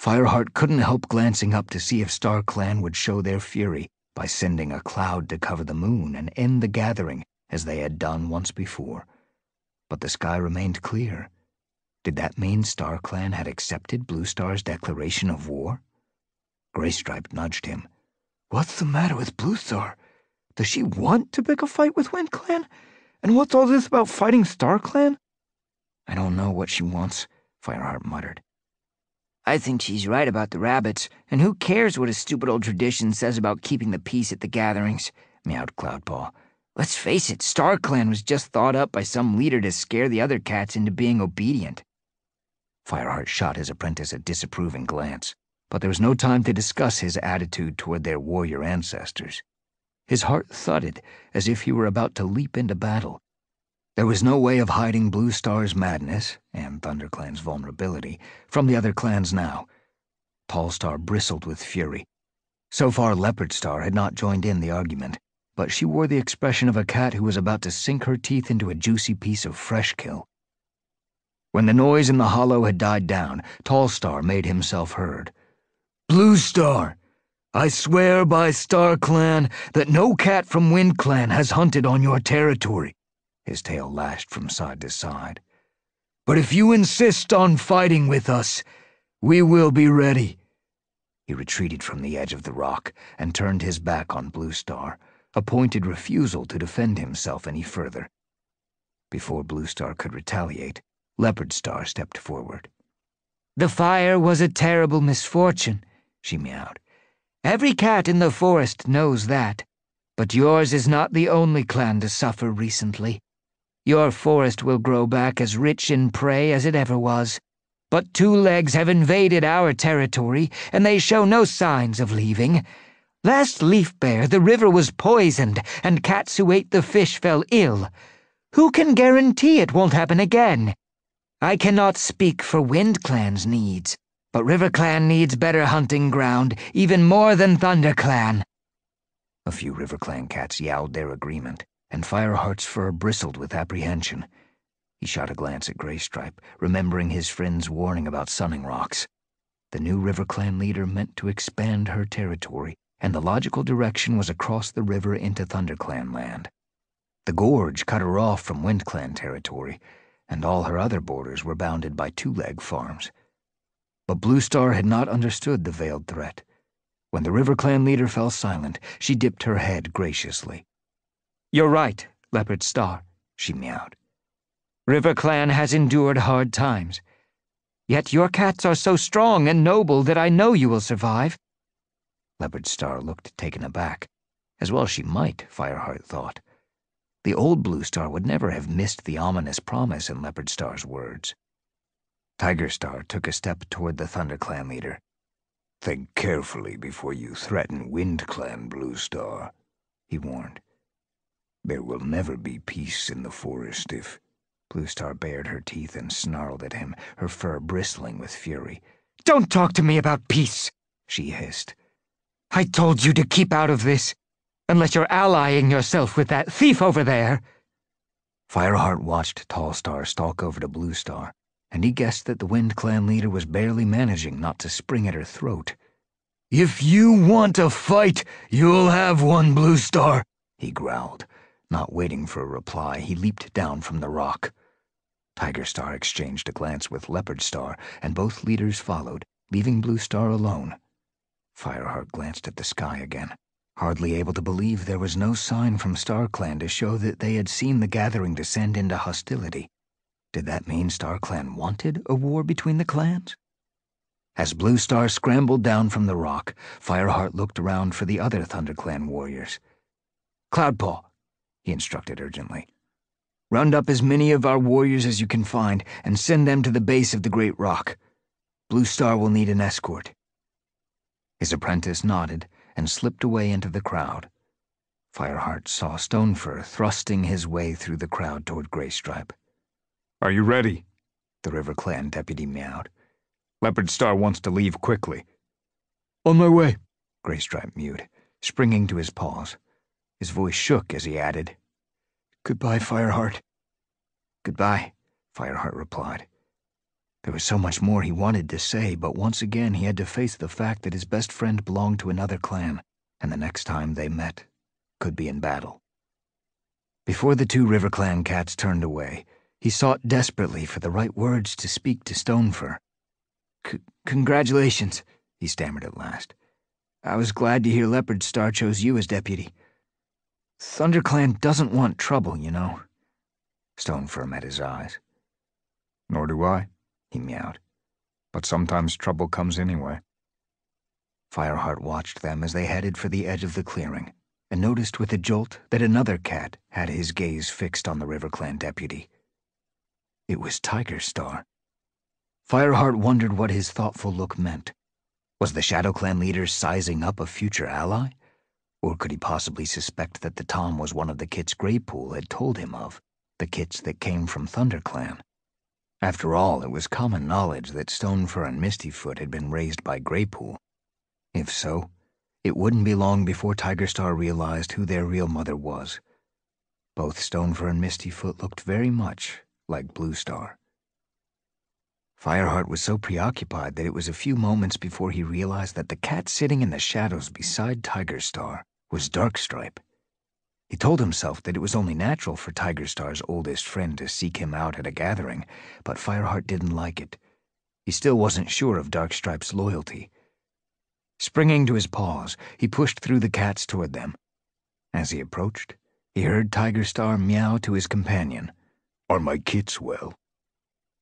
Fireheart couldn't help glancing up to see if StarClan would show their fury by sending a cloud to cover the moon and end the gathering as they had done once before. But the sky remained clear. Did that mean StarClan had accepted Bluestar's declaration of war? Graystripe nudged him. What's the matter with Bluestar? Does she want to pick a fight with WindClan? And what's all this about fighting StarClan? I don't know what she wants, Fireheart muttered. I think she's right about the rabbits, and who cares what a stupid old tradition says about keeping the peace at the gatherings, meowed Cloudpaw. Let's face it, StarClan was just thought up by some leader to scare the other cats into being obedient. Fireheart shot his apprentice a disapproving glance, but there was no time to discuss his attitude toward their warrior ancestors. His heart thudded as if he were about to leap into battle. There was no way of hiding Bluestar's madness, and ThunderClan's vulnerability, from the other clans now. Tallstar bristled with fury. So far, Leopardstar had not joined in the argument, but she wore the expression of a cat who was about to sink her teeth into a juicy piece of fresh kill. When the noise in the hollow had died down, Tallstar made himself heard. Bluestar! I swear by StarClan that no cat from WindClan has hunted on your territory. His tail lashed from side to side. But if you insist on fighting with us, we will be ready. He retreated from the edge of the rock and turned his back on Bluestar, a pointed refusal to defend himself any further. Before Bluestar could retaliate, Leopardstar stepped forward. The fire was a terrible misfortune, she meowed. Every cat in the forest knows that, but yours is not the only clan to suffer recently. Your forest will grow back as rich in prey as it ever was. But Twolegs have invaded our territory, and they show no signs of leaving. Last leaf-bare, the river was poisoned, and cats who ate the fish fell ill. Who can guarantee it won't happen again? I cannot speak for WindClan's needs, but RiverClan needs better hunting ground, even more than ThunderClan. A few RiverClan cats yowled their agreement and Fireheart's fur bristled with apprehension. He shot a glance at Graystripe, remembering his friend's warning about Sunning Rocks. The new RiverClan leader meant to expand her territory, and the logical direction was across the river into ThunderClan land. The gorge cut her off from WindClan territory, and all her other borders were bounded by Twoleg farms. But Bluestar had not understood the veiled threat. When the RiverClan leader fell silent, she dipped her head graciously. You're right, Leopardstar, she meowed. RiverClan has endured hard times. Yet your cats are so strong and noble that I know you will survive. Leopardstar looked taken aback, as well she might, Fireheart thought. The old Bluestar would never have missed the ominous promise in Leopardstar's words. Tigerstar took a step toward the ThunderClan leader. Think carefully before you threaten Wind Clan Bluestar, he warned. There will never be peace in the forest if. Bluestar bared her teeth and snarled at him, her fur bristling with fury. Don't talk to me about peace, she hissed. I told you to keep out of this, unless you're allying yourself with that thief over there. Fireheart watched Tallstar stalk over to Bluestar, and he guessed that the WindClan leader was barely managing not to spring at her throat. If you want a fight, you'll have one, Bluestar, he growled. Not waiting for a reply, he leaped down from the rock. Tigerstar exchanged a glance with Leopardstar, and both leaders followed, leaving Bluestar alone. Fireheart glanced at the sky again, hardly able to believe there was no sign from StarClan to show that they had seen the gathering descend into hostility. Did that mean StarClan wanted a war between the clans? As Bluestar scrambled down from the rock, Fireheart looked around for the other ThunderClan warriors. Cloudpaw, he instructed urgently. Round up as many of our warriors as you can find and send them to the base of the Great Rock. Bluestar will need an escort. His apprentice nodded and slipped away into the crowd. Fireheart saw Stonefur thrusting his way through the crowd toward Graystripe. Are you ready? The RiverClan deputy meowed. Leopardstar wants to leave quickly. On my way, Graystripe mewed, springing to his paws. His voice shook as he added, Goodbye, Fireheart. Goodbye, Fireheart replied. There was so much more he wanted to say, but once again he had to face the fact that his best friend belonged to another clan, and the next time they met could be in battle. Before the two RiverClan cats turned away, he sought desperately for the right words to speak to Stonefur. Congratulations, he stammered at last. I was glad to hear Leopardstar chose you as deputy. ThunderClan doesn't want trouble, you know. Stonefur met his eyes. Nor do I, he meowed. But sometimes trouble comes anyway. Fireheart watched them as they headed for the edge of the clearing, and noticed with a jolt that another cat had his gaze fixed on the RiverClan deputy. It was Tigerstar. Fireheart wondered what his thoughtful look meant. Was the ShadowClan leader sizing up a future ally? Or could he possibly suspect that the Tom was one of the kits Graypool had told him of, the kits that came from ThunderClan? After all, it was common knowledge that Stonefur and Mistyfoot had been raised by Graypool. If so, it wouldn't be long before Tigerstar realized who their real mother was. Both Stonefur and Mistyfoot looked very much like Bluestar. Fireheart was so preoccupied that it was a few moments before he realized that the cat sitting in the shadows beside Tigerstar was Darkstripe. He told himself that it was only natural for Tigerstar's oldest friend to seek him out at a gathering, but Fireheart didn't like it. He still wasn't sure of Darkstripe's loyalty. Springing to his paws, he pushed through the cats toward them. As he approached, he heard Tigerstar meow to his companion. Are my kits well?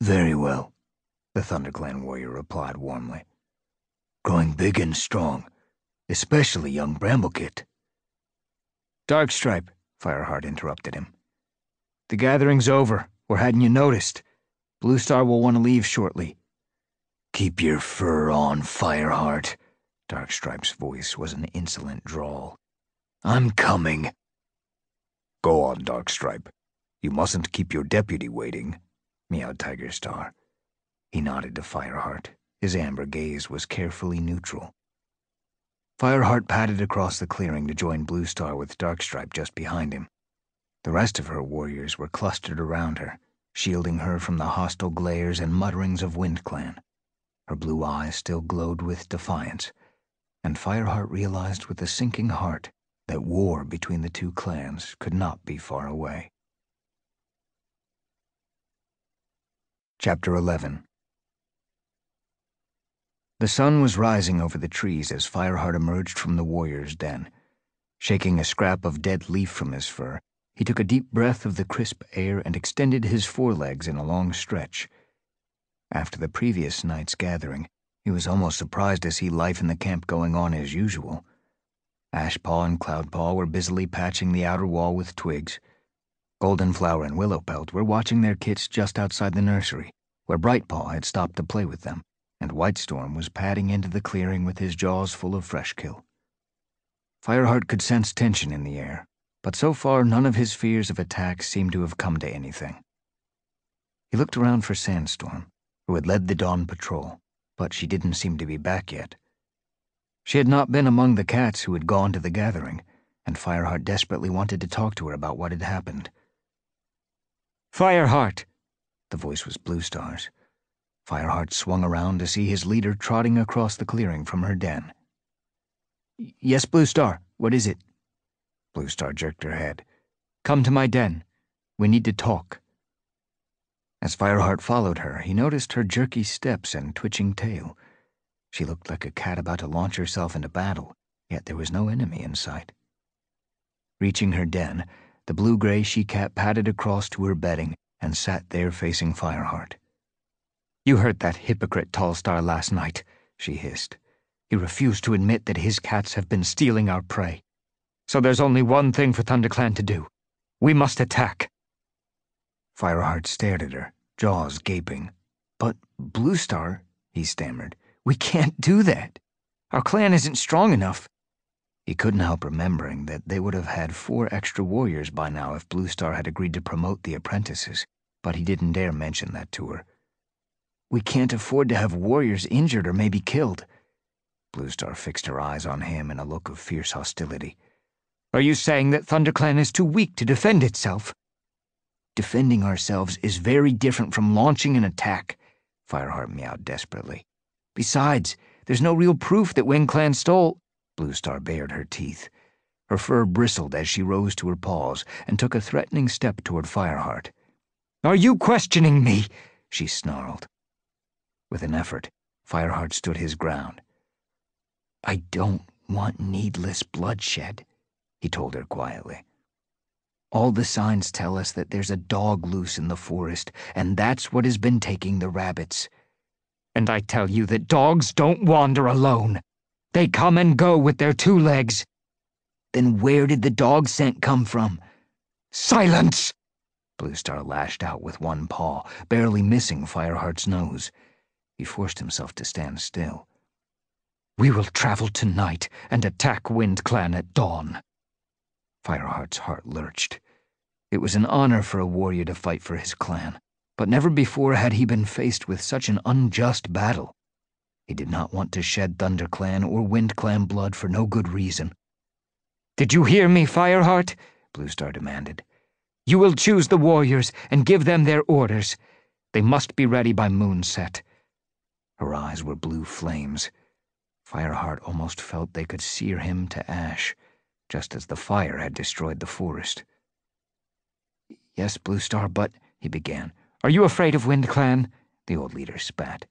Very well, the ThunderClan warrior replied warmly. Growing big and strong, especially young Bramblekit. Darkstripe, Fireheart interrupted him. The gathering's over, or hadn't you noticed? Bluestar will want to leave shortly. Keep your fur on, Fireheart. Darkstripe's voice was an insolent drawl. I'm coming. Go on, Darkstripe. You mustn't keep your deputy waiting, meowed Tigerstar. He nodded to Fireheart. His amber gaze was carefully neutral. Fireheart padded across the clearing to join Bluestar with Darkstripe just behind him. The rest of her warriors were clustered around her, shielding her from the hostile glares and mutterings of WindClan. Her blue eyes still glowed with defiance, and Fireheart realized with a sinking heart that war between the two clans could not be far away. Chapter 11 the sun was rising over the trees as Fireheart emerged from the warrior's den. Shaking a scrap of dead leaf from his fur, he took a deep breath of the crisp air and extended his forelegs in a long stretch. After the previous night's gathering, he was almost surprised to see life in the camp going on as usual. Ashpaw and Cloudpaw were busily patching the outer wall with twigs. Goldenflower and Willowpelt were watching their kits just outside the nursery, where Brightpaw had stopped to play with them and Whitestorm was padding into the clearing with his jaws full of fresh kill. Fireheart could sense tension in the air, but so far none of his fears of attack seemed to have come to anything. He looked around for Sandstorm, who had led the dawn patrol, but she didn't seem to be back yet. She had not been among the cats who had gone to the gathering, and Fireheart desperately wanted to talk to her about what had happened. Fireheart! The voice was Bluestar's. Fireheart swung around to see his leader trotting across the clearing from her den. Yes, Bluestar, what is it? Bluestar jerked her head. Come to my den. We need to talk. As Fireheart followed her, he noticed her jerky steps and twitching tail. She looked like a cat about to launch herself into battle, yet there was no enemy in sight. Reaching her den, the blue-gray she-cat padded across to her bedding and sat there facing Fireheart. You heard that hypocrite Tallstar last night, she hissed. He refused to admit that his cats have been stealing our prey. So there's only one thing for ThunderClan to do. We must attack. Fireheart stared at her, jaws gaping. But, Bluestar, he stammered, we can't do that. Our clan isn't strong enough. He couldn't help remembering that they would have had four extra warriors by now if Bluestar had agreed to promote the apprentices, but he didn't dare mention that to her. We can't afford to have warriors injured or maybe killed. Bluestar fixed her eyes on him in a look of fierce hostility. Are you saying that ThunderClan is too weak to defend itself? Defending ourselves is very different from launching an attack, Fireheart meowed desperately. Besides, there's no real proof that WindClan stole. Bluestar bared her teeth. Her fur bristled as she rose to her paws and took a threatening step toward Fireheart. Are you questioning me? she snarled. With an effort, Fireheart stood his ground. I don't want needless bloodshed, he told her quietly. All the signs tell us that there's a dog loose in the forest, and that's what has been taking the rabbits. And I tell you that dogs don't wander alone. They come and go with their Twolegs. Then where did the dog scent come from? Silence! Bluestar lashed out with one paw, barely missing Fireheart's nose. He forced himself to stand still. We will travel tonight and attack WindClan at dawn. Fireheart's heart lurched. It was an honor for a warrior to fight for his clan, but never before had he been faced with such an unjust battle. He did not want to shed ThunderClan or WindClan blood for no good reason. Did you hear me, Fireheart? Bluestar demanded. You will choose the warriors and give them their orders. They must be ready by moonset. Her eyes were blue flames. Fireheart almost felt they could sear him to ash, just as the fire had destroyed the forest. Yes, Bluestar, but, he began. Are you afraid of WindClan? The old leader spat.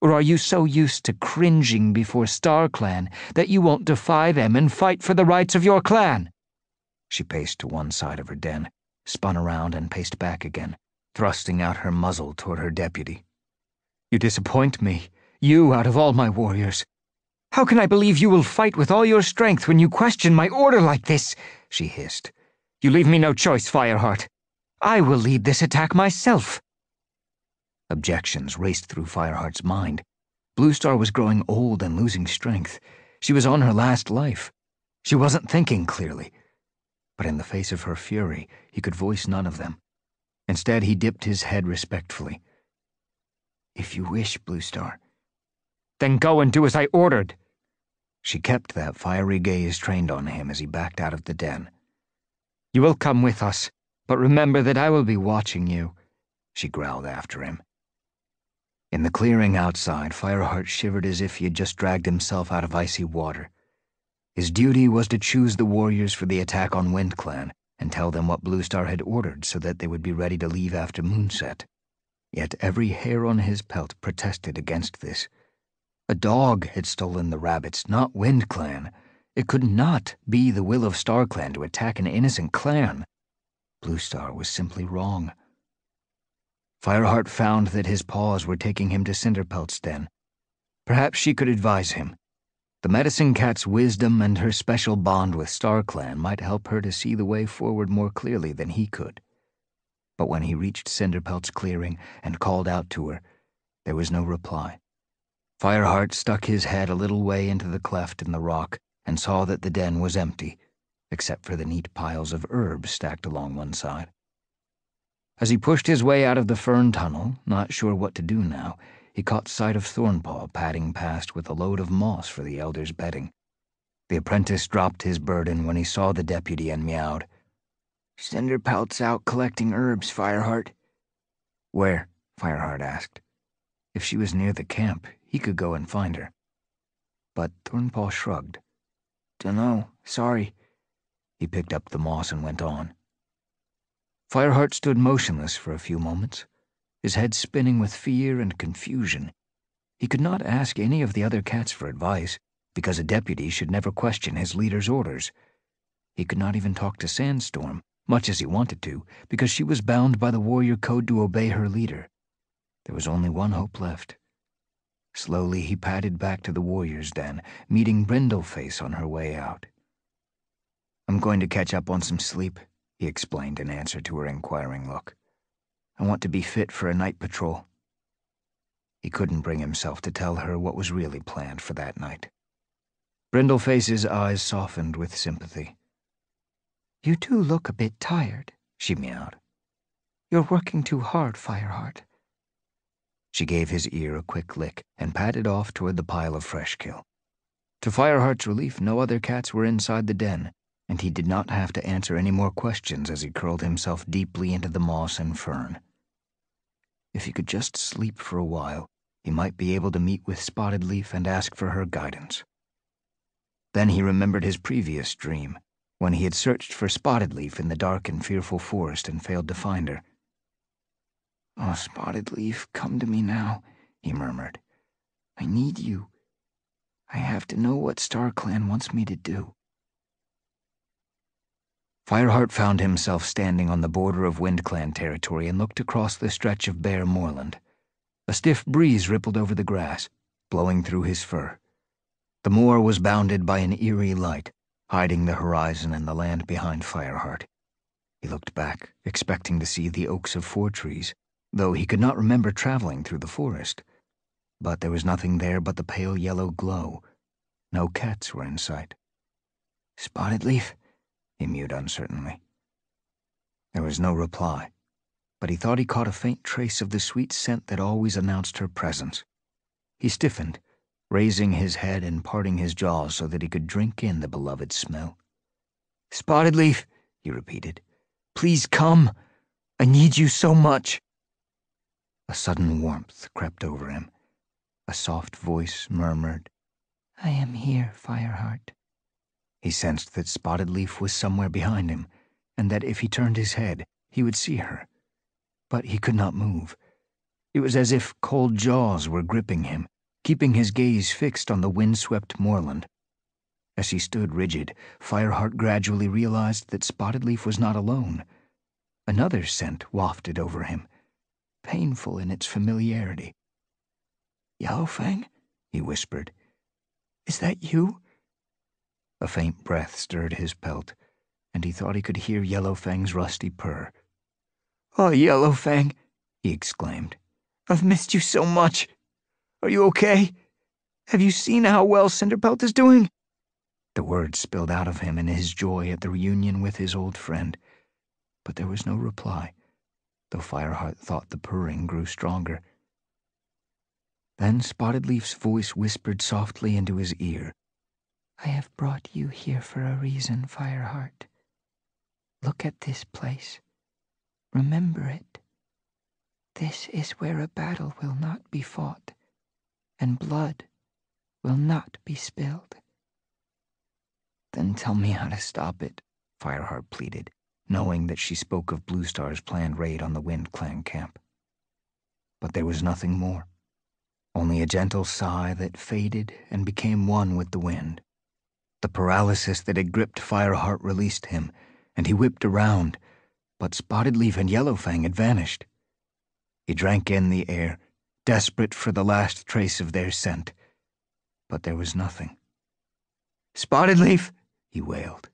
Or are you so used to cringing before StarClan that you won't defy them and fight for the rights of your clan? She paced to one side of her den, spun around and paced back again, thrusting out her muzzle toward her deputy. You disappoint me, you out of all my warriors. How can I believe you will fight with all your strength when you question my order like this? she hissed. You leave me no choice, Fireheart. I will lead this attack myself. Objections raced through Fireheart's mind. Bluestar was growing old and losing strength. She was on her last life. She wasn't thinking clearly. But in the face of her fury, he could voice none of them. Instead, he dipped his head respectfully. If you wish, Bluestar. Then go and do as I ordered. She kept that fiery gaze trained on him as he backed out of the den. You will come with us, but remember that I will be watching you, she growled after him. In the clearing outside, Fireheart shivered as if he had just dragged himself out of icy water. His duty was to choose the warriors for the attack on WindClan and tell them what Bluestar had ordered so that they would be ready to leave after moonset. Yet every hair on his pelt protested against this. A dog had stolen the rabbits, not WindClan. It could not be the will of StarClan to attack an innocent clan. Bluestar was simply wrong. Fireheart found that his paws were taking him to Cinderpelt's den. Perhaps she could advise him. The medicine cat's wisdom and her special bond with StarClan might help her to see the way forward more clearly than he could. But when he reached Cinderpelt's clearing and called out to her, there was no reply. Fireheart stuck his head a little way into the cleft in the rock and saw that the den was empty, except for the neat piles of herbs stacked along one side. As he pushed his way out of the fern tunnel, not sure what to do now, he caught sight of Thornpaw padding past with a load of moss for the elder's bedding. The apprentice dropped his burden when he saw the deputy and meowed. Cinderpelt's out collecting herbs, Fireheart. Where? Fireheart asked. If she was near the camp, he could go and find her. But Thornpaw shrugged. Dunno, sorry. He picked up the moss and went on. Fireheart stood motionless for a few moments, his head spinning with fear and confusion. He could not ask any of the other cats for advice, because a deputy should never question his leader's orders. He could not even talk to Sandstorm, much as he wanted to, because she was bound by the warrior code to obey her leader. There was only one hope left. Slowly he padded back to the warrior's den, meeting Brindleface on her way out. I'm going to catch up on some sleep, he explained in answer to her inquiring look. I want to be fit for a night patrol. He couldn't bring himself to tell her what was really planned for that night. Brindleface's eyes softened with sympathy. You do look a bit tired, she meowed. You're working too hard, Fireheart. She gave his ear a quick lick and padded off toward the pile of fresh kill. To Fireheart's relief, no other cats were inside the den, and he did not have to answer any more questions as he curled himself deeply into the moss and fern. If he could just sleep for a while, he might be able to meet with Spottedleaf and ask for her guidance. Then he remembered his previous dream, when he had searched for Spottedleaf in the dark and fearful forest and failed to find her. Oh, Spottedleaf, come to me now, he murmured. I need you. I have to know what StarClan wants me to do. Fireheart found himself standing on the border of WindClan territory and looked across the stretch of bare moorland. A stiff breeze rippled over the grass, blowing through his fur. The moor was bounded by an eerie light, hiding the horizon and the land behind Fireheart. He looked back, expecting to see the oaks of Fourtrees, though he could not remember traveling through the forest. But there was nothing there but the pale yellow glow. No cats were in sight. Spottedleaf? he mewed uncertainly. There was no reply, but he thought he caught a faint trace of the sweet scent that always announced her presence. He stiffened, raising his head and parting his jaws so that he could drink in the beloved smell. Spottedleaf, he repeated. Please come. I need you so much. A sudden warmth crept over him. A soft voice murmured, I am here, Fireheart. He sensed that Spottedleaf was somewhere behind him, and that if he turned his head, he would see her. But he could not move. It was as if cold jaws were gripping him, keeping his gaze fixed on the windswept moorland. As he stood rigid, Fireheart gradually realized that Spottedleaf was not alone. Another scent wafted over him, painful in its familiarity. Yellowfang? he whispered. Is that you? A faint breath stirred his pelt, and he thought he could hear Yellowfang's rusty purr. Oh, Yellowfang, he exclaimed. I've missed you so much. Are you okay? Have you seen how well Cinderpelt is doing? The words spilled out of him in his joy at the reunion with his old friend, but there was no reply, though Fireheart thought the purring grew stronger. Then Spottedleaf's voice whispered softly into his ear. I have brought you here for a reason, Fireheart. Look at this place. Remember it. This is where a battle will not be fought, and blood will not be spilled. Then tell me how to stop it, Fireheart pleaded, knowing that she spoke of Bluestar's planned raid on the WindClan camp. But there was nothing more, only a gentle sigh that faded and became one with the wind. The paralysis that had gripped Fireheart released him, and he whipped around, but Spottedleaf and Yellowfang had vanished. He drank in the air, desperate for the last trace of their scent, but there was nothing. Spottedleaf, he wailed.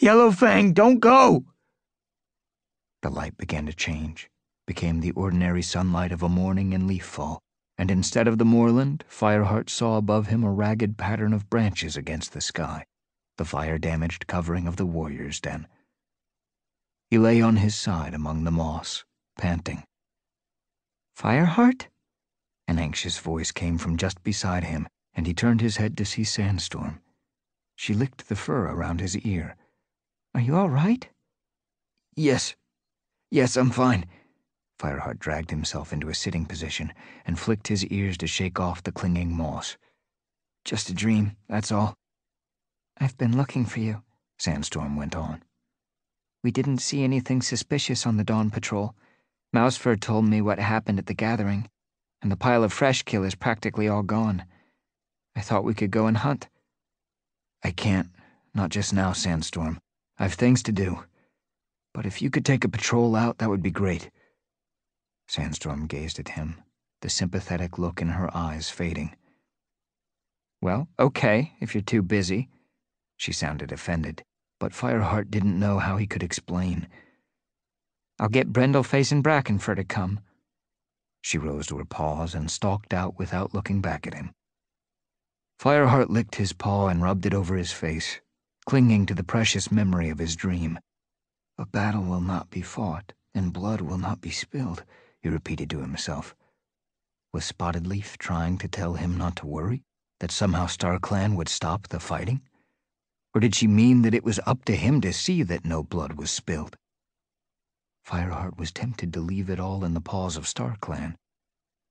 Yellowfang, don't go! The light began to change, became the ordinary sunlight of a morning in leaf fall and instead of the moorland, Fireheart saw above him a ragged pattern of branches against the sky, the fire damaged covering of the warrior's den. He lay on his side among the moss, panting. Fireheart? An anxious voice came from just beside him, and he turned his head to see Sandstorm. She licked the fur around his ear. Are you all right? Yes. Yes, I'm fine. Fireheart dragged himself into a sitting position and flicked his ears to shake off the clinging moss. Just a dream, that's all. I've been looking for you, Sandstorm went on. We didn't see anything suspicious on the dawn patrol. Mousefur told me what happened at the gathering, and the pile of fresh kill is practically all gone. I thought we could go and hunt. I can't, not just now, Sandstorm. I've things to do. But if you could take a patrol out, that would be great. Sandstorm gazed at him, the sympathetic look in her eyes fading. Well, okay, if you're too busy. She sounded offended, but Fireheart didn't know how he could explain. I'll get Brindleface and Brackenfur to come. She rose to her paws and stalked out without looking back at him. Fireheart licked his paw and rubbed it over his face, clinging to the precious memory of his dream. A battle will not be fought, and blood will not be spilled he repeated to himself. Was Spottedleaf trying to tell him not to worry? That somehow StarClan would stop the fighting? Or did she mean that it was up to him to see that no blood was spilled? Fireheart was tempted to leave it all in the paws of StarClan.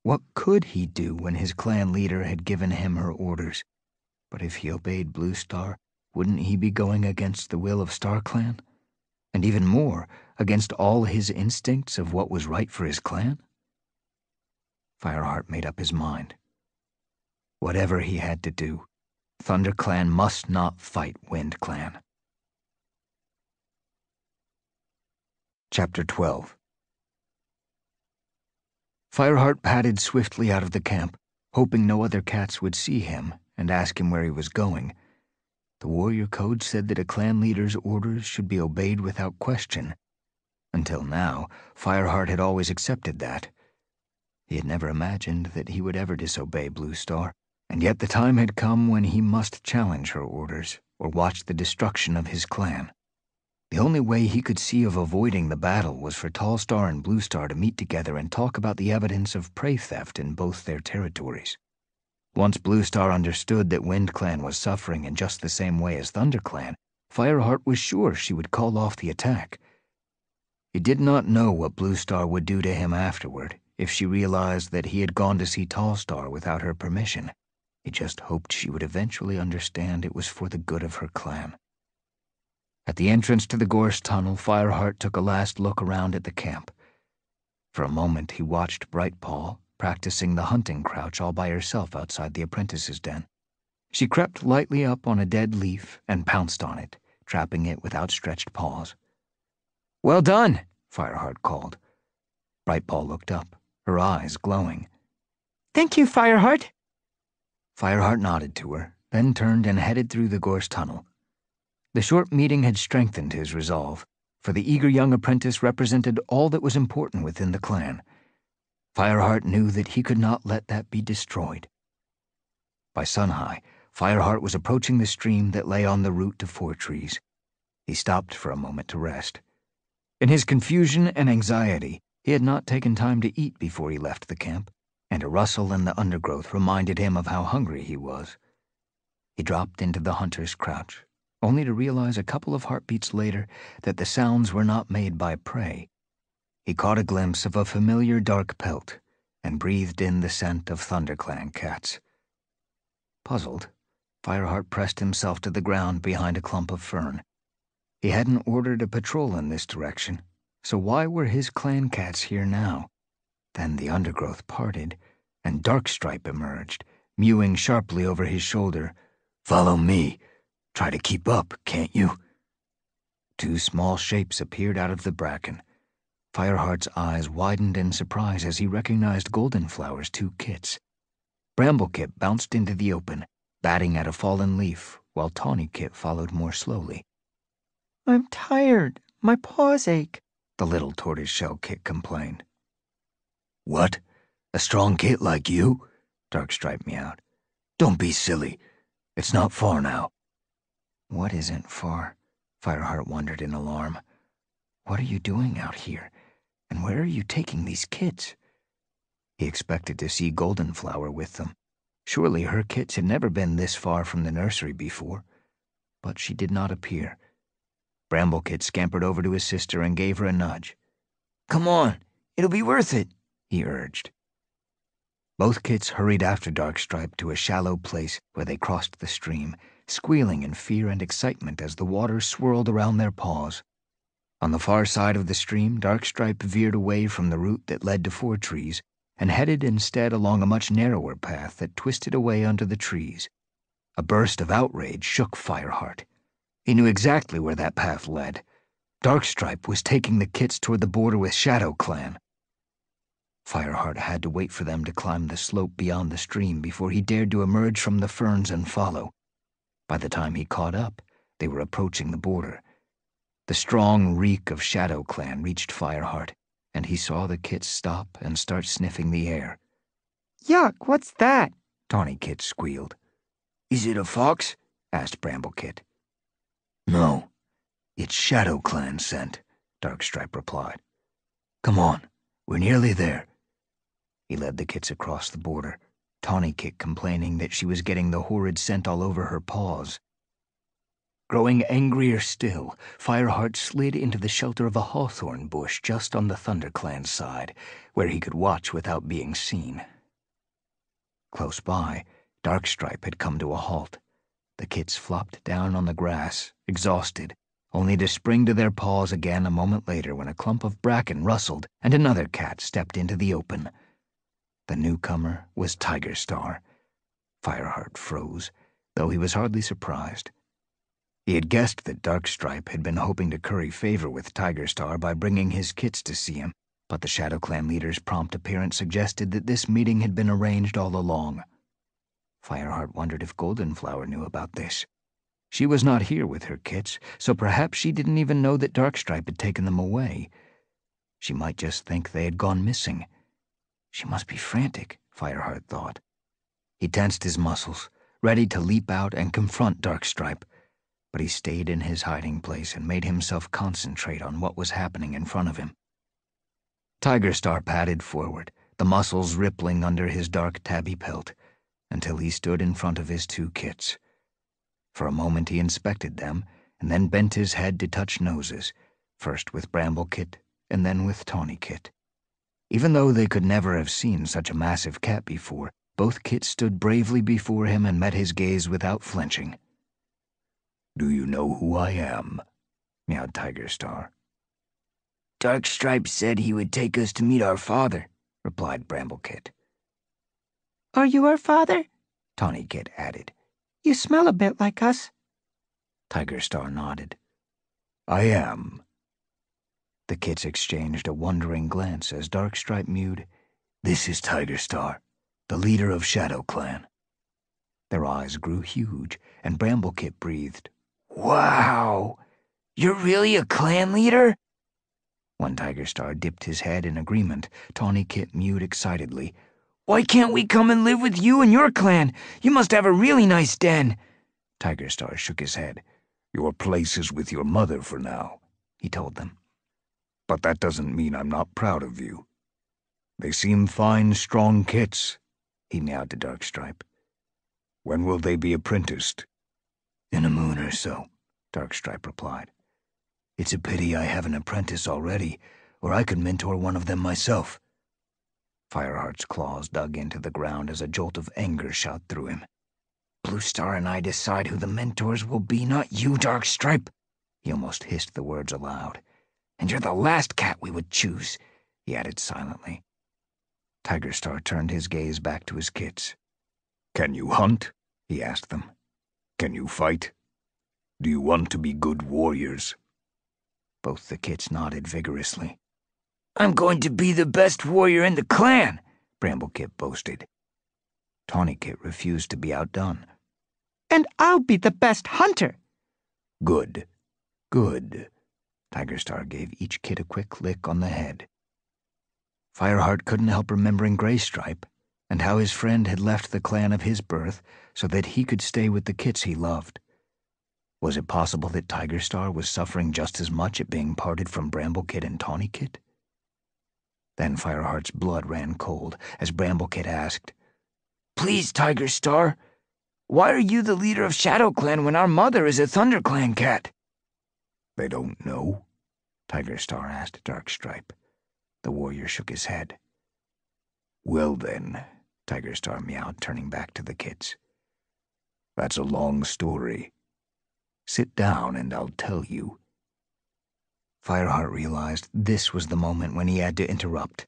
What could he do when his clan leader had given him her orders? But if he obeyed Bluestar, wouldn't he be going against the will of StarClan? And even more, against all his instincts of what was right for his clan? Fireheart made up his mind. Whatever he had to do, ThunderClan must not fight WindClan. Chapter 12 Fireheart padded swiftly out of the camp, hoping no other cats would see him and ask him where he was going. The warrior code said that a clan leader's orders should be obeyed without question. Until now, Fireheart had always accepted that. He had never imagined that he would ever disobey Bluestar, and yet the time had come when he must challenge her orders or watch the destruction of his clan. The only way he could see of avoiding the battle was for Tallstar and Bluestar to meet together and talk about the evidence of prey theft in both their territories. Once Bluestar understood that WindClan was suffering in just the same way as ThunderClan, Fireheart was sure she would call off the attack. He did not know what Bluestar would do to him afterward if she realized that he had gone to see Tallstar without her permission. He just hoped she would eventually understand it was for the good of her clan. At the entrance to the gorse tunnel, Fireheart took a last look around at the camp. For a moment, he watched Brightpaw practicing the hunting crouch all by herself outside the apprentice's den. She crept lightly up on a dead leaf and pounced on it, trapping it with outstretched paws. Well done, Fireheart called. Brightpaw looked up, her eyes glowing. Thank you, Fireheart. Fireheart nodded to her, then turned and headed through the gorse tunnel. The short meeting had strengthened his resolve, for the eager young apprentice represented all that was important within the clan. Fireheart knew that he could not let that be destroyed. By sunhigh, Fireheart was approaching the stream that lay on the route to Fourtrees. He stopped for a moment to rest. In his confusion and anxiety, he had not taken time to eat before he left the camp, and a rustle in the undergrowth reminded him of how hungry he was. He dropped into the hunter's crouch only to realize a couple of heartbeats later that the sounds were not made by prey. He caught a glimpse of a familiar dark pelt and breathed in the scent of ThunderClan cats. Puzzled, Fireheart pressed himself to the ground behind a clump of fern. He hadn't ordered a patrol in this direction, so why were his clan cats here now? Then the undergrowth parted, and Darkstripe emerged, mewing sharply over his shoulder. Follow me. Try to keep up, can't you? Two small shapes appeared out of the bracken. Fireheart's eyes widened in surprise as he recognized Goldenflower's two kits. Bramblekit bounced into the open, batting at a fallen leaf, while Tawnykit followed more slowly. I'm tired. My paws ache, the little tortoiseshell kit complained. What? A strong kit like you? Darkstripe meowed. Don't be silly. It's not far now. What isn't far? Fireheart wondered in alarm. What are you doing out here? And where are you taking these kits? He expected to see Goldenflower with them. Surely her kits had never been this far from the nursery before. But she did not appear. Bramblekit scampered over to his sister and gave her a nudge. Come on, it'll be worth it, he urged. Both kits hurried after Darkstripe to a shallow place where they crossed the stream squealing in fear and excitement as the water swirled around their paws. On the far side of the stream, Darkstripe veered away from the route that led to Fourtrees and headed instead along a much narrower path that twisted away under the trees. A burst of outrage shook Fireheart. He knew exactly where that path led. Darkstripe was taking the kits toward the border with ShadowClan. Fireheart had to wait for them to climb the slope beyond the stream before he dared to emerge from the ferns and follow. By the time he caught up, they were approaching the border. The strong reek of ShadowClan reached Fireheart, and he saw the kits stop and start sniffing the air. Yuck, what's that? Tawnykit squealed. Is it a fox? asked Bramblekit. No, it's ShadowClan scent, Darkstripe replied. Come on, we're nearly there. He led the kits across the border. Tawnykit complaining that she was getting the horrid scent all over her paws. Growing angrier still, Fireheart slid into the shelter of a hawthorn bush just on the ThunderClan's side, where he could watch without being seen. Close by, Darkstripe had come to a halt. The kits flopped down on the grass, exhausted, only to spring to their paws again a moment later when a clump of bracken rustled and another cat stepped into the open. The newcomer was Tigerstar. Fireheart froze. though he was hardly surprised. He had guessed that Darkstripe had been hoping to curry favor with Tigerstar by bringing his kits to see him, but the ShadowClan leader's prompt appearance suggested that this meeting had been arranged all along. Fireheart wondered if Goldenflower knew about this. She was not here with her kits, so perhaps she didn't even know that Darkstripe had taken them away. She might just think they had gone missing. She must be frantic, Fireheart thought. He tensed his muscles, ready to leap out and confront Darkstripe but he stayed in his hiding place and made himself concentrate on what was happening in front of him. Tigerstar padded forward, the muscles rippling under his dark tabby pelt, until he stood in front of his two kits. For a moment he inspected them, and then bent his head to touch noses, first with Bramblekit and then with Tawnykit. Even though they could never have seen such a massive cat before, both kits stood bravely before him and met his gaze without flinching. Do you know who I am? meowed Tigerstar. Darkstripe said he would take us to meet our father, replied Bramblekit. Are you our father? Tawnykit added. You smell a bit like us. Tigerstar nodded. I am. The kits exchanged a wondering glance as Darkstripe mewed, This is Tigerstar, the leader of ShadowClan. Their eyes grew huge, and Bramblekit breathed, Wow! You're really a clan leader? When Tigerstar dipped his head in agreement, Tawnykit mewed excitedly. Why can't we come and live with you and your clan? You must have a really nice den. Tigerstar shook his head. Your place is with your mother for now, he told them. But that doesn't mean I'm not proud of you. They seem fine, strong kits, he meowed to Darkstripe. When will they be apprenticed? In a moon or so, Darkstripe replied. It's a pity I have an apprentice already, or I could mentor one of them myself. Fireheart's claws dug into the ground as a jolt of anger shot through him. Bluestar and I decide who the mentors will be, not you, Darkstripe. He almost hissed the words aloud. And you're the last cat we would choose, he added silently. Tigerstar turned his gaze back to his kits. Can you hunt? he asked them. Can you fight? Do you want to be good warriors? Both the kits nodded vigorously. I'm going to be the best warrior in the clan, Bramblekit boasted. Tawnykit refused to be outdone. And I'll be the best hunter. Good. Good. Tigerstar gave each kit a quick lick on the head. Fireheart couldn't help remembering Graystripe and how his friend had left the clan of his birth so that he could stay with the kits he loved. Was it possible that Tigerstar was suffering just as much at being parted from Bramble Bramblekit and Tawnykit? Then Fireheart's blood ran cold as Bramble Bramblekit asked, Please, Tigerstar, why are you the leader of ShadowClan when our mother is a ThunderClan cat? They don't know? Tigerstar asked Darkstripe. The warrior shook his head. Well then, Tigerstar meowed, turning back to the kits. That's a long story. Sit down and I'll tell you. Fireheart realized this was the moment when he had to interrupt.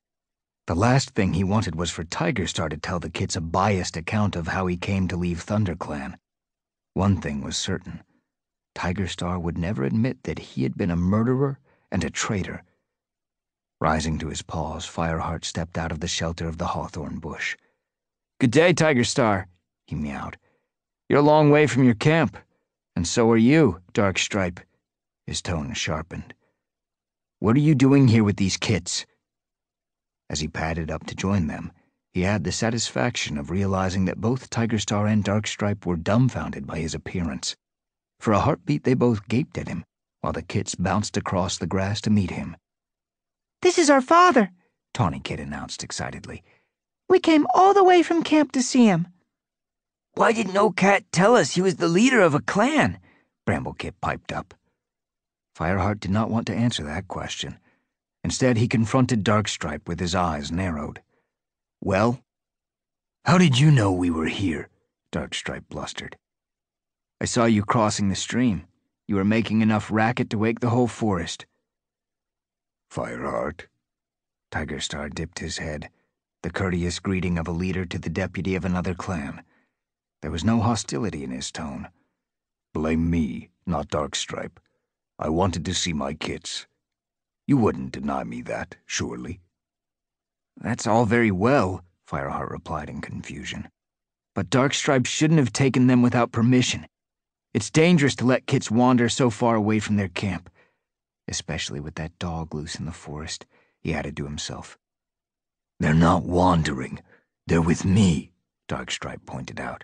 The last thing he wanted was for Tigerstar to tell the kits a biased account of how he came to leave ThunderClan. One thing was certain. Tigerstar would never admit that he had been a murderer and a traitor Rising to his paws, Fireheart stepped out of the shelter of the hawthorn bush. Good day, Tigerstar, he meowed. You're a long way from your camp, and so are you, Darkstripe. His tone sharpened. What are you doing here with these kits? As he padded up to join them, he had the satisfaction of realizing that both Tigerstar and Darkstripe were dumbfounded by his appearance. For a heartbeat, they both gaped at him, while the kits bounced across the grass to meet him. This is our father, Tawnykit announced excitedly. We came all the way from camp to see him. Why did no cat tell us he was the leader of a clan? Bramblekit piped up. Fireheart did not want to answer that question. Instead, he confronted Darkstripe with his eyes narrowed. Well? How did you know we were here? Darkstripe blustered. I saw you crossing the stream. You were making enough racket to wake the whole forest. Fireheart. Tigerstar dipped his head, the courteous greeting of a leader to the deputy of another clan. There was no hostility in his tone. Blame me, not Darkstripe. I wanted to see my kits. You wouldn't deny me that, surely? That's all very well, Fireheart replied in confusion. But Darkstripe shouldn't have taken them without permission. It's dangerous to let kits wander so far away from their camp, especially with that dog loose in the forest, he added to himself. They're not wandering. They're with me, Darkstripe pointed out.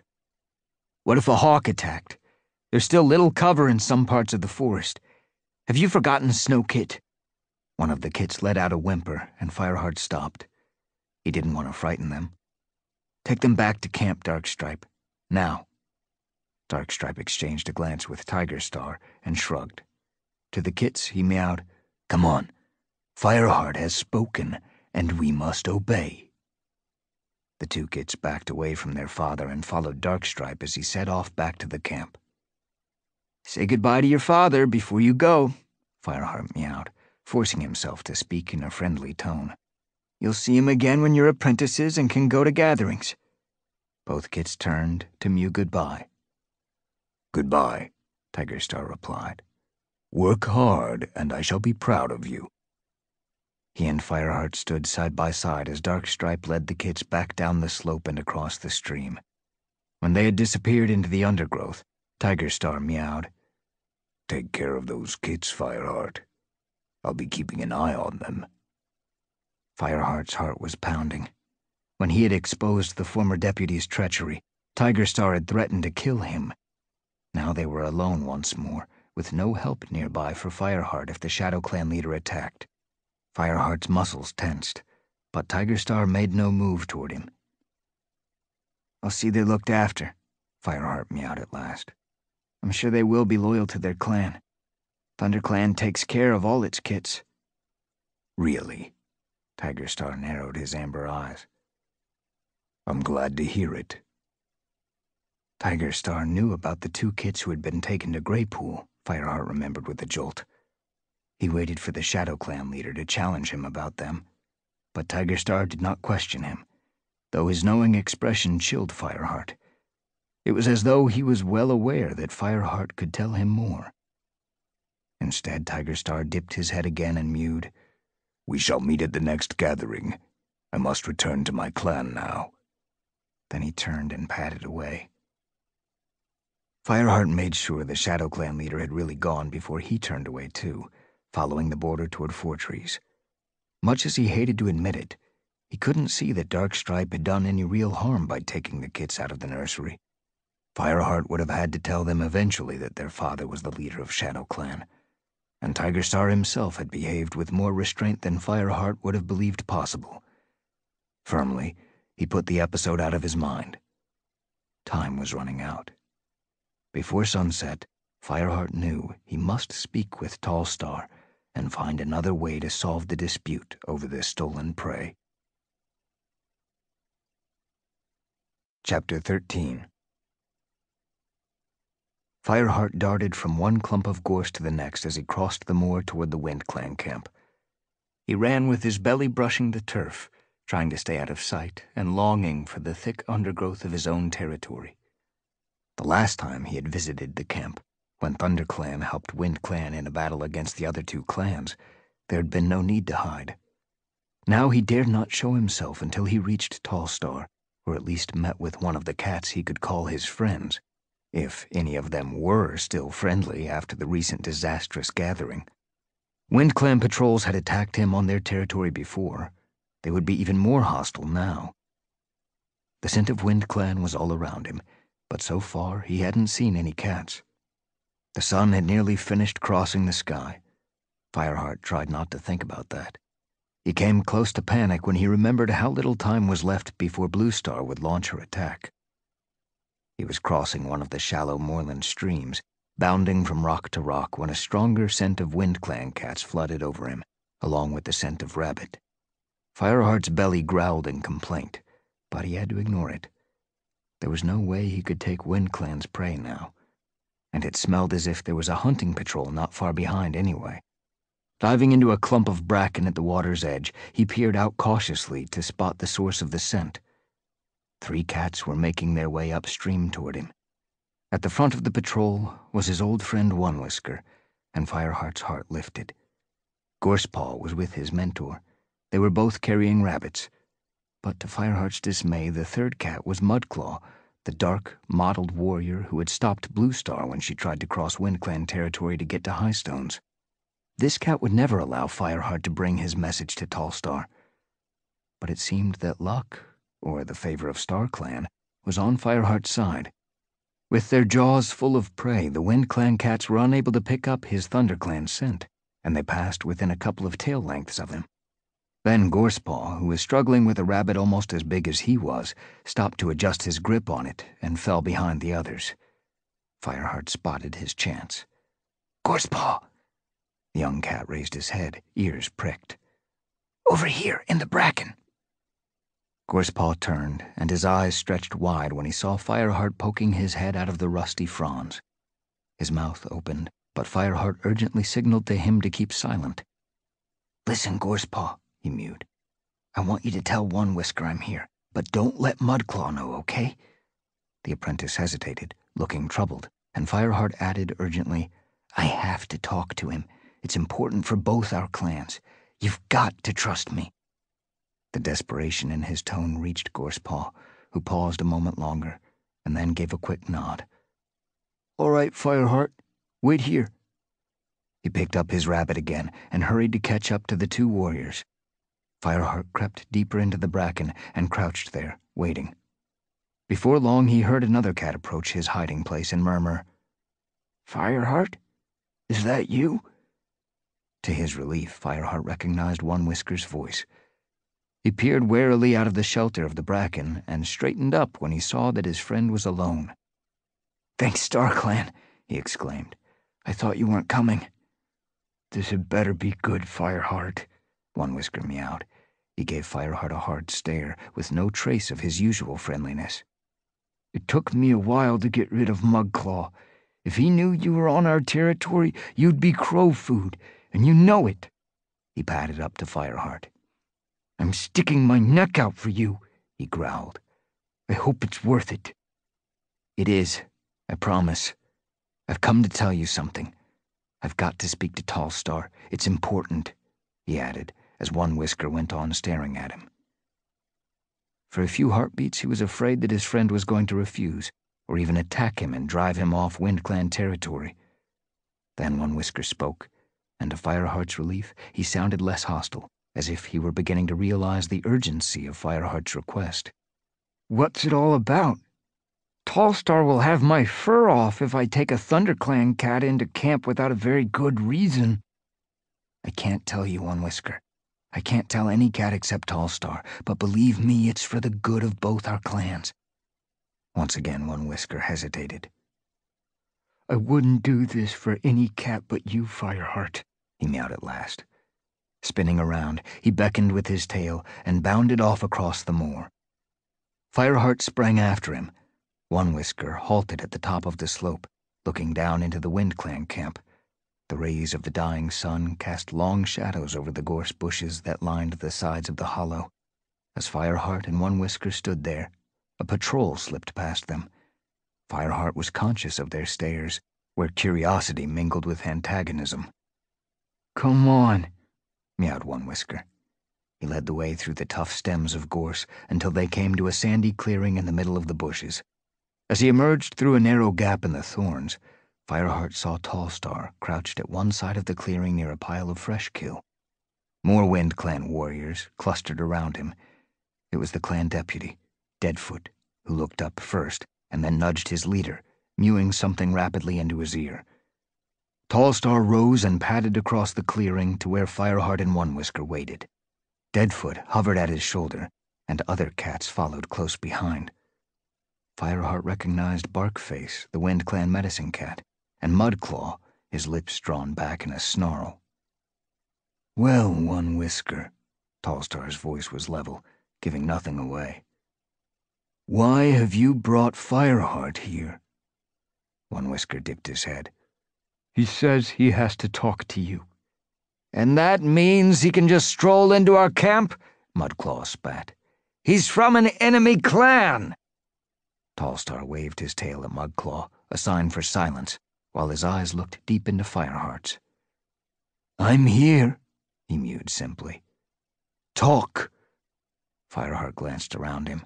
What if a hawk attacked? There's still little cover in some parts of the forest. Have you forgotten Snowkit? One of the kits let out a whimper, and Fireheart stopped. He didn't want to frighten them. Take them back to Camp Darkstripe. Now. Darkstripe exchanged a glance with Tigerstar and shrugged. To the kits, he meowed, Come on. Fireheart has spoken, and we must obey. The two kits backed away from their father and followed Darkstripe as he set off back to the camp. Say goodbye to your father before you go, Fireheart meowed, forcing himself to speak in a friendly tone. You'll see him again when you're apprentices and can go to gatherings. Both kits turned to mew goodbye. Goodbye, Tigerstar replied. Work hard, and I shall be proud of you. He and Fireheart stood side by side as Darkstripe led the kits back down the slope and across the stream. When they had disappeared into the undergrowth, Tigerstar meowed. Take care of those kits, Fireheart. I'll be keeping an eye on them. Fireheart's heart was pounding. When he had exposed the former deputy's treachery, Tigerstar had threatened to kill him. Now they were alone once more, with no help nearby for Fireheart if the ShadowClan leader attacked. Fireheart's muscles tensed, but Tigerstar made no move toward him. I'll see they're looked after, Fireheart meowed at last. I'm sure they will be loyal to their clan. ThunderClan takes care of all its kits. Really? Tigerstar narrowed his amber eyes. I'm glad to hear it. Tigerstar knew about the two kits who had been taken to Graypool, Fireheart remembered with a jolt. He waited for the ShadowClan leader to challenge him about them, but Tigerstar did not question him, though his knowing expression chilled Fireheart. It was as though he was well aware that Fireheart could tell him more. Instead, Tigerstar dipped his head again and mewed. We shall meet at the next gathering. I must return to my clan now. Then he turned and padded away. Fireheart made sure the ShadowClan leader had really gone before he turned away too, following the border toward Fourtrees. Much as he hated to admit it, he couldn't see that Darkstripe had done any real harm by taking the kits out of the nursery. Fireheart would have had to tell them eventually that their father was the leader of ShadowClan and Tigerstar himself had behaved with more restraint than Fireheart would have believed possible. Firmly, he put the episode out of his mind. Time was running out. Before sunset, Fireheart knew he must speak with Tallstar and find another way to solve the dispute over the stolen prey. Chapter 13 Fireheart darted from one clump of gorse to the next as he crossed the moor toward the WindClan camp. He ran with his belly brushing the turf, trying to stay out of sight and longing for the thick undergrowth of his own territory. The last time he had visited the camp, when ThunderClan helped WindClan in a battle against the other two clans, there had been no need to hide. Now he dared not show himself until he reached Tallstar, or at least met with one of the cats he could call his friends if any of them were still friendly after the recent disastrous gathering. WindClan patrols had attacked him on their territory before. They would be even more hostile now. The scent of WindClan was all around him, but so far he hadn't seen any cats. The sun had nearly finished crossing the sky. Fireheart tried not to think about that. He came close to panic when he remembered how little time was left before Bluestar would launch her attack. He was crossing one of the shallow moorland streams, bounding from rock to rock when a stronger scent of WindClan cats flooded over him, along with the scent of rabbit. Fireheart's belly growled in complaint, but he had to ignore it. There was no way he could take WindClan's prey now, and it smelled as if there was a hunting patrol not far behind anyway. Diving into a clump of bracken at the water's edge, he peered out cautiously to spot the source of the scent. Three cats were making their way upstream toward him. At the front of the patrol was his old friend Onewhisker, and Fireheart's heart lifted. Gorsepaw was with his mentor. They were both carrying rabbits. But to Fireheart's dismay, the third cat was Mudclaw, the dark, mottled warrior who had stopped Bluestar when she tried to cross WindClan territory to get to Highstones. This cat would never allow Fireheart to bring his message to Tallstar. But it seemed that luck, or the favor of StarClan, was on Fireheart's side. With their jaws full of prey, the WindClan cats were unable to pick up his ThunderClan scent, and they passed within a couple of tail lengths of him. Then Gorsepaw, who was struggling with a rabbit almost as big as he was, stopped to adjust his grip on it and fell behind the others. Fireheart spotted his chance. Gorsepaw! The young cat raised his head, ears pricked. Over here, in the bracken. Gorsepaw turned, and his eyes stretched wide when he saw Fireheart poking his head out of the rusty fronds. His mouth opened, but Fireheart urgently signaled to him to keep silent. Listen, Gorsepaw, he mewed. I want you to tell Onewhisker I'm here, but don't let Mudclaw know, okay? The apprentice hesitated, looking troubled, and Fireheart added urgently, I have to talk to him. It's important for both our clans. You've got to trust me. The desperation in his tone reached Gorsepaw, who paused a moment longer, and then gave a quick nod. All right, Fireheart. Wait here. He picked up his rabbit again and hurried to catch up to the two warriors. Fireheart crept deeper into the bracken and crouched there, waiting. Before long, he heard another cat approach his hiding place and murmur, Fireheart? Is that you? To his relief, Fireheart recognized Onewhisker's voice. He peered warily out of the shelter of the bracken and straightened up when he saw that his friend was alone. Thanks, StarClan, he exclaimed. I thought you weren't coming. This had better be good, Fireheart, Onewhisker meowed. He gave Fireheart a hard stare, with no trace of his usual friendliness. It took me a while to get rid of Mudclaw. If he knew you were on our territory, you'd be crow food, and you know it. He padded up to Fireheart. I'm sticking my neck out for you, he growled. I hope it's worth it. It is, I promise. I've come to tell you something. I've got to speak to Tallstar. It's important, he added, as Onewhisker went on staring at him. For a few heartbeats, he was afraid that his friend was going to refuse, or even attack him and drive him off WindClan territory. Then Onewhisker spoke, and to Fireheart's relief, he sounded less hostile, as if he were beginning to realize the urgency of Fireheart's request. What's it all about? Tallstar will have my fur off if I take a ThunderClan cat into camp without a very good reason. I can't tell you, Onewhisker. I can't tell any cat except Tallstar, but believe me, it's for the good of both our clans. Once again, Onewhisker hesitated. I wouldn't do this for any cat but you, Fireheart, he meowed at last. Spinning around, he beckoned with his tail and bounded off across the moor. Fireheart sprang after him. Onewhisker halted at the top of the slope, looking down into the WindClan camp. The rays of the dying sun cast long shadows over the gorse bushes that lined the sides of the hollow. As Fireheart and Onewhisker stood there, a patrol slipped past them. Fireheart was conscious of their stares, where curiosity mingled with antagonism. Come on, meowed Onewhisker. He led the way through the tough stems of gorse until they came to a sandy clearing in the middle of the bushes. As he emerged through a narrow gap in the thorns, Fireheart saw Tallstar crouched at one side of the clearing near a pile of fresh kill. More WindClan warriors clustered around him. It was the clan deputy, Deadfoot, who looked up first and then nudged his leader, mewing something rapidly into his ear. Tallstar rose and padded across the clearing to where Fireheart and Onewhisker waited. Deadfoot hovered at his shoulder, and other cats followed close behind. Fireheart recognized Barkface, the WindClan medicine cat, and Mudclaw, his lips drawn back in a snarl. Well, Onewhisker, Tallstar's voice was level, giving nothing away. Why have you brought Fireheart here? Onewhisker dipped his head. He says he has to talk to you. And that means he can just stroll into our camp? Mudclaw spat. He's from an enemy clan. Tallstar waved his tail at Mudclaw, a sign for silence, while his eyes looked deep into Fireheart's. I'm here, he mewed simply. Talk. Fireheart glanced around him.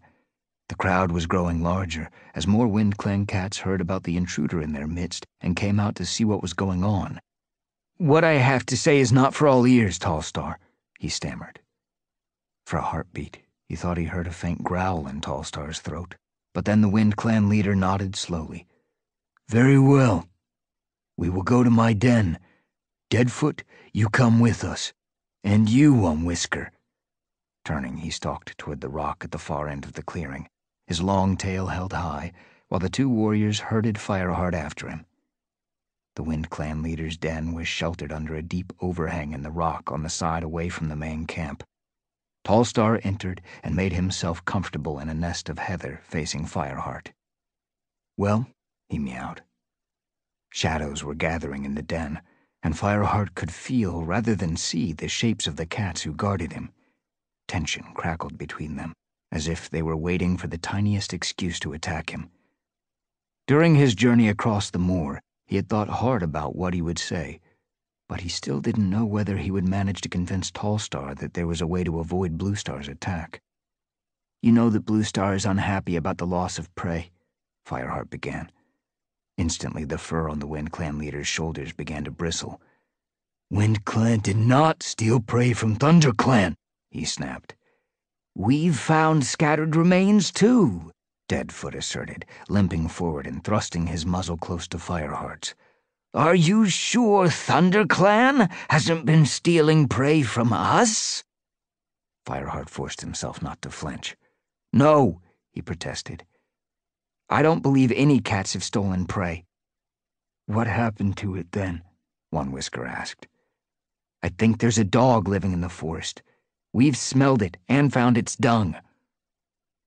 The crowd was growing larger as more WindClan cats heard about the intruder in their midst and came out to see what was going on. What I have to say is not for all ears, Tallstar, he stammered. For a heartbeat, he thought he heard a faint growl in Tallstar's throat, but then the WindClan leader nodded slowly. Very well. We will go to my den. Deadfoot, you come with us. And you, Onewhisker. Turning, he stalked toward the rock at the far end of the clearing, his long tail held high, while the two warriors herded Fireheart after him. The WindClan leader's den was sheltered under a deep overhang in the rock on the side away from the main camp. Tallstar entered and made himself comfortable in a nest of heather facing Fireheart. Well, he meowed. Shadows were gathering in the den, and Fireheart could feel rather than see the shapes of the cats who guarded him. Tension crackled between them, as if they were waiting for the tiniest excuse to attack him. During his journey across the moor, he had thought hard about what he would say, but he still didn't know whether he would manage to convince Tallstar that there was a way to avoid Bluestar's attack. You know that Bluestar is unhappy about the loss of prey, Fireheart began. Instantly, the fur on the WindClan leader's shoulders began to bristle. WindClan did not steal prey from ThunderClan, he snapped. We've found scattered remains, too, Deadfoot asserted, limping forward and thrusting his muzzle close to Fireheart's. Are you sure ThunderClan hasn't been stealing prey from us? Fireheart forced himself not to flinch. No, he protested. I don't believe any cats have stolen prey. What happened to it then? Onewhisker asked. I think there's a dog living in the forest. We've smelled it and found its dung.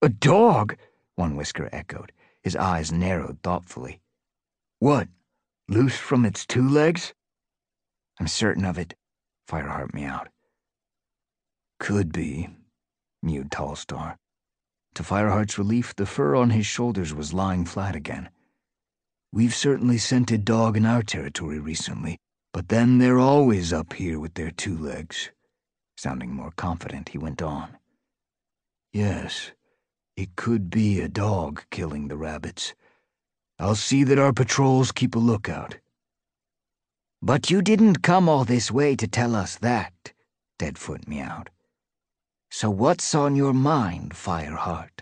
A dog? Onewhisker echoed, his eyes narrowed thoughtfully. What? Loose from its Twolegs? I'm certain of it, Fireheart meowed. Could be, mewed Tallstar. To Fireheart's relief, the fur on his shoulders was lying flat again. We've certainly scented dog in our territory recently, but then they're always up here with their Twolegs. Sounding more confident, he went on. Yes, it could be a dog killing the rabbits. I'll see that our patrols keep a lookout. But you didn't come all this way to tell us that, Deadfoot meowed. So what's on your mind, Fireheart?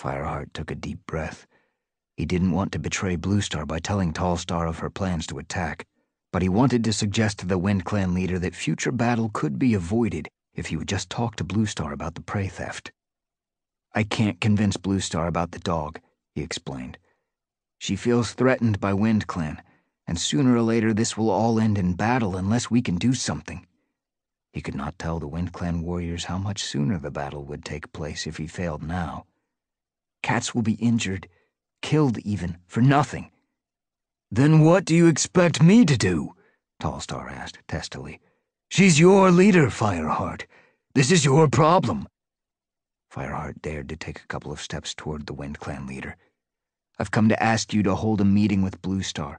Fireheart took a deep breath. He didn't want to betray Bluestar by telling Tallstar of her plans to attack, but he wanted to suggest to the WindClan leader that future battle could be avoided if he would just talk to Bluestar about the prey theft. I can't convince Bluestar about the dog, he explained. She feels threatened by WindClan, and sooner or later this will all end in battle unless we can do something. He could not tell the WindClan warriors how much sooner the battle would take place if he failed now. Cats will be injured, killed even, for nothing. Then what do you expect me to do? Tallstar asked testily. She's your leader, Fireheart. This is your problem. Fireheart dared to take a couple of steps toward the WindClan leader. I've come to ask you to hold a meeting with Bluestar.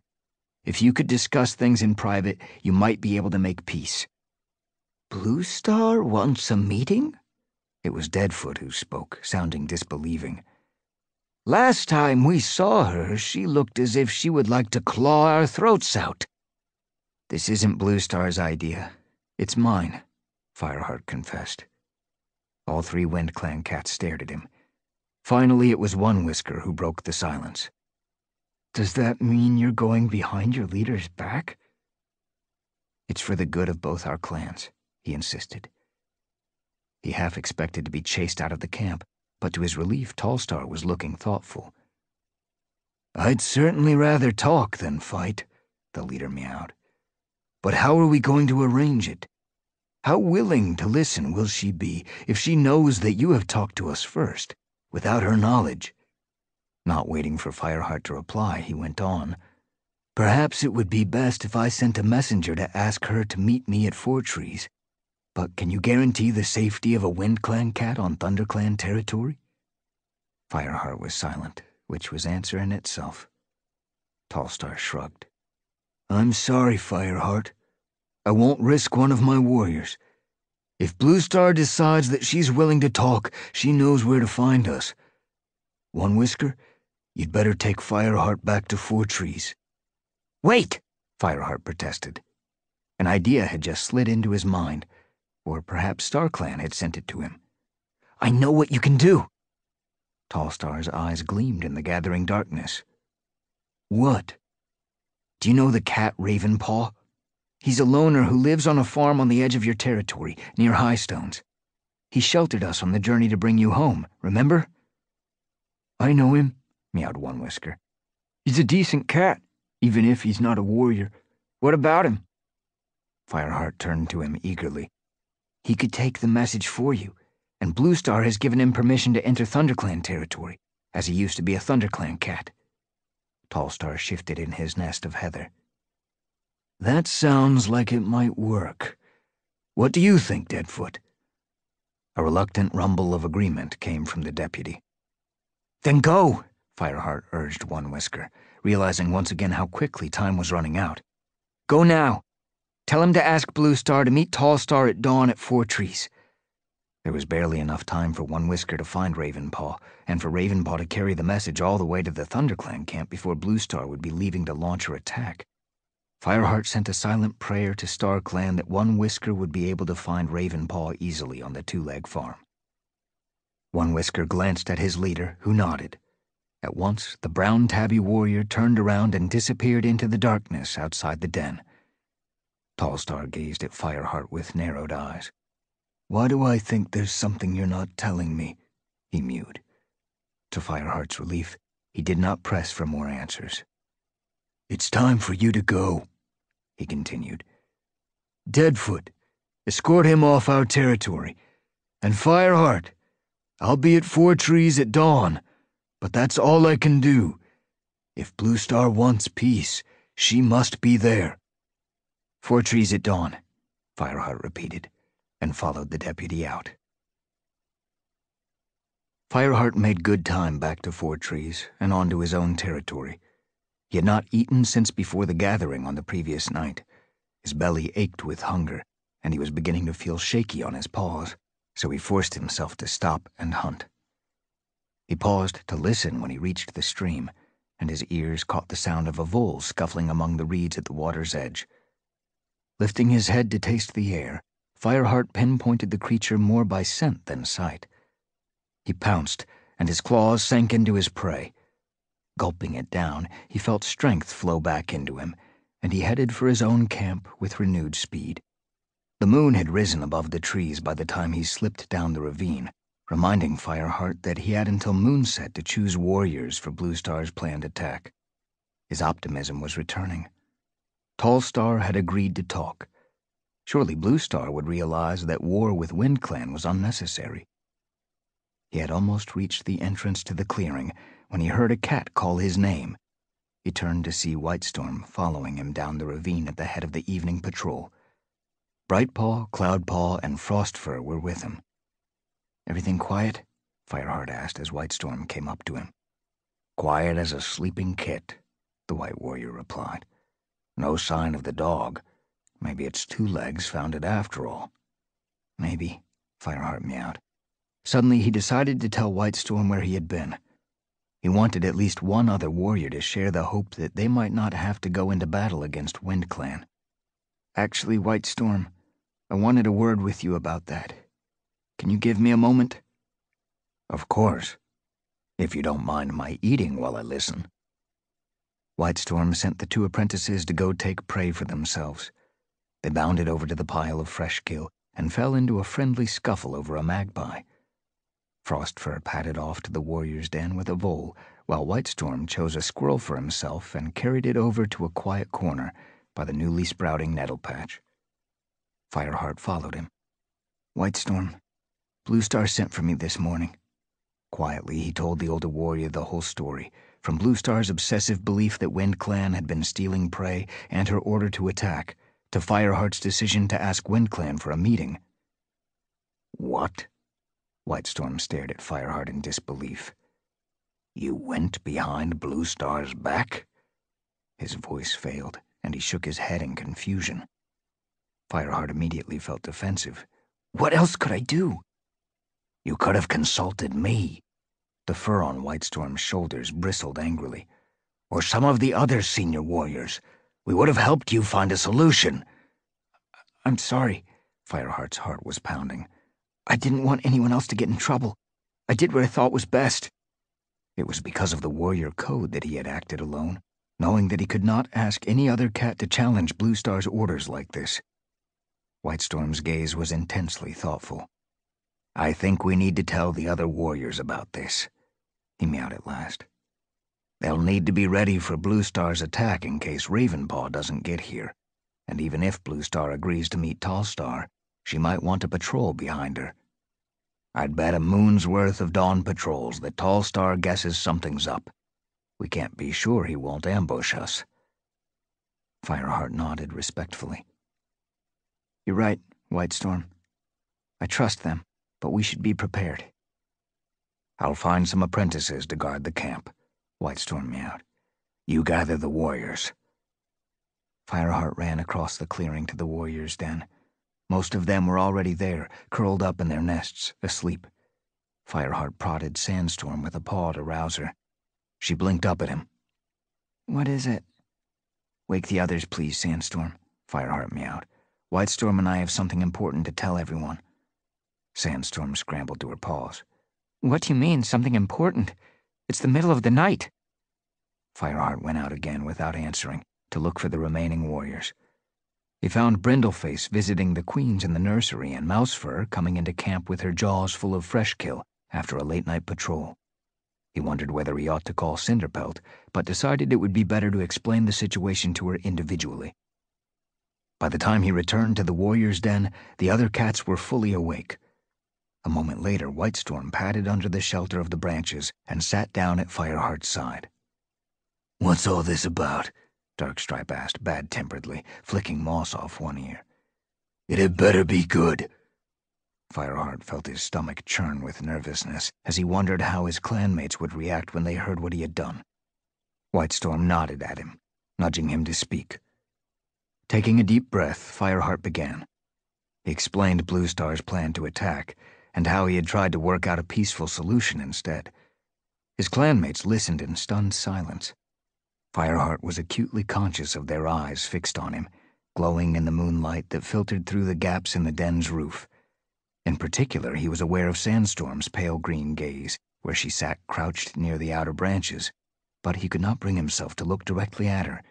If you could discuss things in private, you might be able to make peace. Bluestar wants a meeting? It was Deadfoot who spoke, sounding disbelieving. Last time we saw her, she looked as if she would like to claw our throats out. This isn't Bluestar's idea. It's mine, Fireheart confessed. All three WindClan cats stared at him. Finally, it was Onewhisker who broke the silence. Does that mean you're going behind your leader's back? It's for the good of both our clans, he insisted. He half expected to be chased out of the camp, but to his relief, Tallstar was looking thoughtful. I'd certainly rather talk than fight, the leader meowed. But how are we going to arrange it? How willing to listen will she be if she knows that you have talked to us first, without her knowledge? Not waiting for Fireheart to reply, he went on. Perhaps it would be best if I sent a messenger to ask her to meet me at Fourtrees. But can you guarantee the safety of a WindClan cat on ThunderClan territory? Fireheart was silent, which was answer in itself. Tallstar shrugged. I'm sorry, Fireheart. I won't risk one of my warriors. If Bluestar decides that she's willing to talk, she knows where to find us. Onewhisker, you'd better take Fireheart back to Fourtrees. Wait! Fireheart protested. An idea had just slid into his mind, or perhaps StarClan had sent it to him. I know what you can do. Tallstar's eyes gleamed in the gathering darkness. What? Do you know the cat Ravenpaw? He's a loner who lives on a farm on the edge of your territory, near Highstones. He sheltered us on the journey to bring you home, remember? I know him, meowed One Whisker. He's a decent cat, even if he's not a warrior. What about him? Fireheart turned to him eagerly. He could take the message for you, and Bluestar has given him permission to enter ThunderClan territory, as he used to be a ThunderClan cat. Tallstar shifted in his nest of heather. That sounds like it might work. What do you think, Deadfoot? A reluctant rumble of agreement came from the deputy. Then go, Fireheart urged Onewhisker, realizing once again how quickly time was running out. Go now. Tell him to ask Bluestar to meet Tallstar at dawn at Fourtrees. There was barely enough time for Onewhisker to find Ravenpaw, and for Ravenpaw to carry the message all the way to the ThunderClan camp before Bluestar would be leaving to launch her attack. Fireheart sent a silent prayer to StarClan that Onewhisker would be able to find Ravenpaw easily on the Twoleg Farm. Onewhisker glanced at his leader, who nodded. At once, the brown tabby warrior turned around and disappeared into the darkness outside the den. Tallstar gazed at Fireheart with narrowed eyes. Why do I think there's something you're not telling me? he mewed. To Fireheart's relief, he did not press for more answers. It's time for you to go, he continued. Deadfoot, escort him off our territory. And Fireheart, I'll be at Fourtrees at dawn, but that's all I can do. If Bluestar wants peace, she must be there. Fourtrees at dawn, Fireheart repeated and followed the deputy out. Fireheart made good time back to Fourtrees and onto his own territory. He had not eaten since before the gathering on the previous night. His belly ached with hunger, and he was beginning to feel shaky on his paws, so he forced himself to stop and hunt. He paused to listen when he reached the stream, and his ears caught the sound of a vole scuffling among the reeds at the water's edge. Lifting his head to taste the air, Fireheart pinpointed the creature more by scent than sight. He pounced, and his claws sank into his prey. Gulping it down, he felt strength flow back into him, and he headed for his own camp with renewed speed. The moon had risen above the trees by the time he slipped down the ravine, reminding Fireheart that he had until moonset to choose warriors for Bluestar's planned attack. His optimism was returning. Tallstar had agreed to talk Surely Bluestar would realize that war with WindClan was unnecessary. He had almost reached the entrance to the clearing when he heard a cat call his name. He turned to see Whitestorm following him down the ravine at the head of the evening patrol. Brightpaw, Cloudpaw, and Frostfur were with him. Everything quiet? Fireheart asked as Whitestorm came up to him. Quiet as a sleeping kit, the White Warrior replied. No sign of the dog, Maybe it's Twolegs found it after all. Maybe, Fireheart meowed. Suddenly he decided to tell Whitestorm where he had been. He wanted at least one other warrior to share the hope that they might not have to go into battle against WindClan. Actually, Whitestorm, I wanted a word with you about that. Can you give me a moment? Of course, if you don't mind my eating while I listen. Whitestorm sent the two apprentices to go take prey for themselves. They bounded over to the pile of fresh kill and fell into a friendly scuffle over a magpie. Frostfur padded off to the warrior's den with a vole, while Whitestorm chose a squirrel for himself and carried it over to a quiet corner by the newly sprouting nettle patch. Fireheart followed him. Whitestorm, Bluestar sent for me this morning. Quietly, he told the older warrior the whole story, from Bluestar's obsessive belief that WindClan had been stealing prey and her order to attack to Fireheart's decision to ask WindClan for a meeting, What? Whitestorm stared at Fireheart in disbelief. You went behind Bluestar's back? His voice failed, and he shook his head in confusion. Fireheart immediately felt defensive. What else could I do? You could have consulted me. The fur on Whitestorm's shoulders bristled angrily. Or some of the other senior warriors. We would have helped you find a solution. I'm sorry. Fireheart's heart was pounding. I didn't want anyone else to get in trouble. I did what I thought was best. It was because of the warrior code that he had acted alone, knowing that he could not ask any other cat to challenge Bluestar's orders like this. Whitestorm's gaze was intensely thoughtful. I think we need to tell the other warriors about this, he meowed at last. They'll need to be ready for Bluestar's attack in case Ravenpaw doesn't get here, and even if Bluestar agrees to meet Tallstar, she might want a patrol behind her. I'd bet a moon's worth of dawn patrols that Tallstar guesses something's up. We can't be sure he won't ambush us. Fireheart nodded respectfully. You're right, Whitestorm. I trust them, but we should be prepared. I'll find some apprentices to guard the camp, Whitestorm meowed. You gather the warriors. Fireheart ran across the clearing to the warriors' den. Most of them were already there, curled up in their nests, asleep. Fireheart prodded Sandstorm with a paw to rouse her. She blinked up at him. What is it? Wake the others, please, Sandstorm, Fireheart meowed. Whitestorm and I have something important to tell everyone. Sandstorm scrambled to her paws. What do you mean, something important? It's the middle of the night. Fireheart went out again without answering, to look for the remaining warriors. He found Brindleface visiting the queens in the nursery and Mousefur coming into camp with her jaws full of fresh kill after a late night patrol. He wondered whether he ought to call Cinderpelt, but decided it would be better to explain the situation to her individually. By the time he returned to the warrior's den, the other cats were fully awake. A moment later, Whitestorm padded under the shelter of the branches and sat down at Fireheart's side. What's all this about? Darkstripe asked bad temperedly, flicking moss off one ear. It had better be good. Fireheart felt his stomach churn with nervousness as he wondered how his clanmates would react when they heard what he had done. Whitestorm nodded at him, nudging him to speak. Taking a deep breath, Fireheart began. He explained Bluestar's plan to attack, and how he had tried to work out a peaceful solution instead. His clanmates listened in stunned silence. Fireheart was acutely conscious of their eyes fixed on him, glowing in the moonlight that filtered through the gaps in the den's roof. In particular, he was aware of Sandstorm's pale green gaze, where she sat crouched near the outer branches, but he could not bring himself to look directly at her.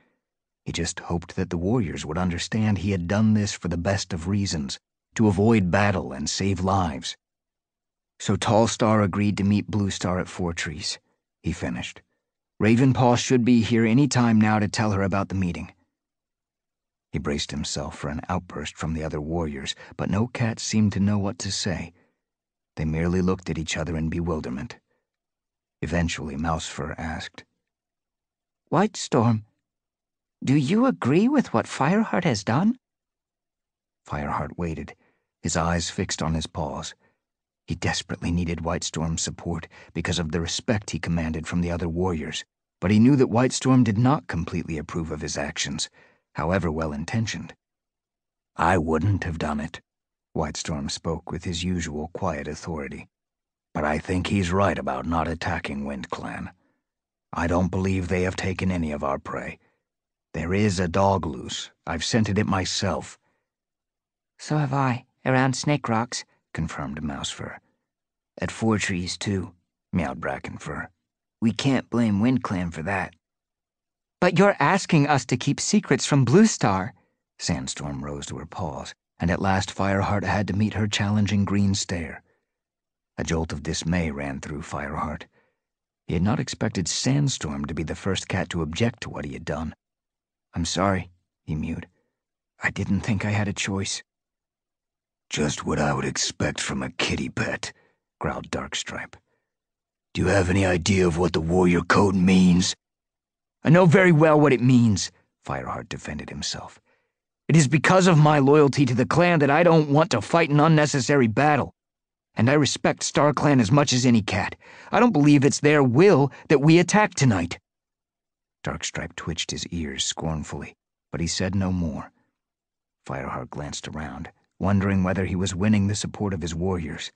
He just hoped that the warriors would understand he had done this for the best of reasons, to avoid battle and save lives. So Tallstar agreed to meet Bluestar at Fourtrees, he finished. Ravenpaw should be here any time now to tell her about the meeting. He braced himself for an outburst from the other warriors, but no cat seemed to know what to say. They merely looked at each other in bewilderment. Eventually, Mousefur asked, Whitestorm, do you agree with what Fireheart has done? Fireheart waited, his eyes fixed on his paws. He desperately needed Whitestorm's support because of the respect he commanded from the other warriors, but he knew that Whitestorm did not completely approve of his actions, however well intentioned. I wouldn't have done it, Whitestorm spoke with his usual quiet authority. But I think he's right about not attacking WindClan. I don't believe they have taken any of our prey. There is a dog loose. I've scented it myself. So have I, around Snake Rocks confirmed Mousefur. At Four Trees, too, meowed Brackenfur. We can't blame WindClan for that. But you're asking us to keep secrets from Bluestar. Sandstorm rose to her paws, and at last Fireheart had to meet her challenging green stare. A jolt of dismay ran through Fireheart. He had not expected Sandstorm to be the first cat to object to what he had done. I'm sorry, he mewed. I didn't think I had a choice. Just what I would expect from a kitty pet, growled Darkstripe. Do you have any idea of what the warrior code means? I know very well what it means, Fireheart defended himself. It is because of my loyalty to the clan that I don't want to fight an unnecessary battle. And I respect StarClan as much as any cat. I don't believe it's their will that we attack tonight. Darkstripe twitched his ears scornfully, but he said no more. Fireheart glanced around, wondering whether he was winning the support of his warriors.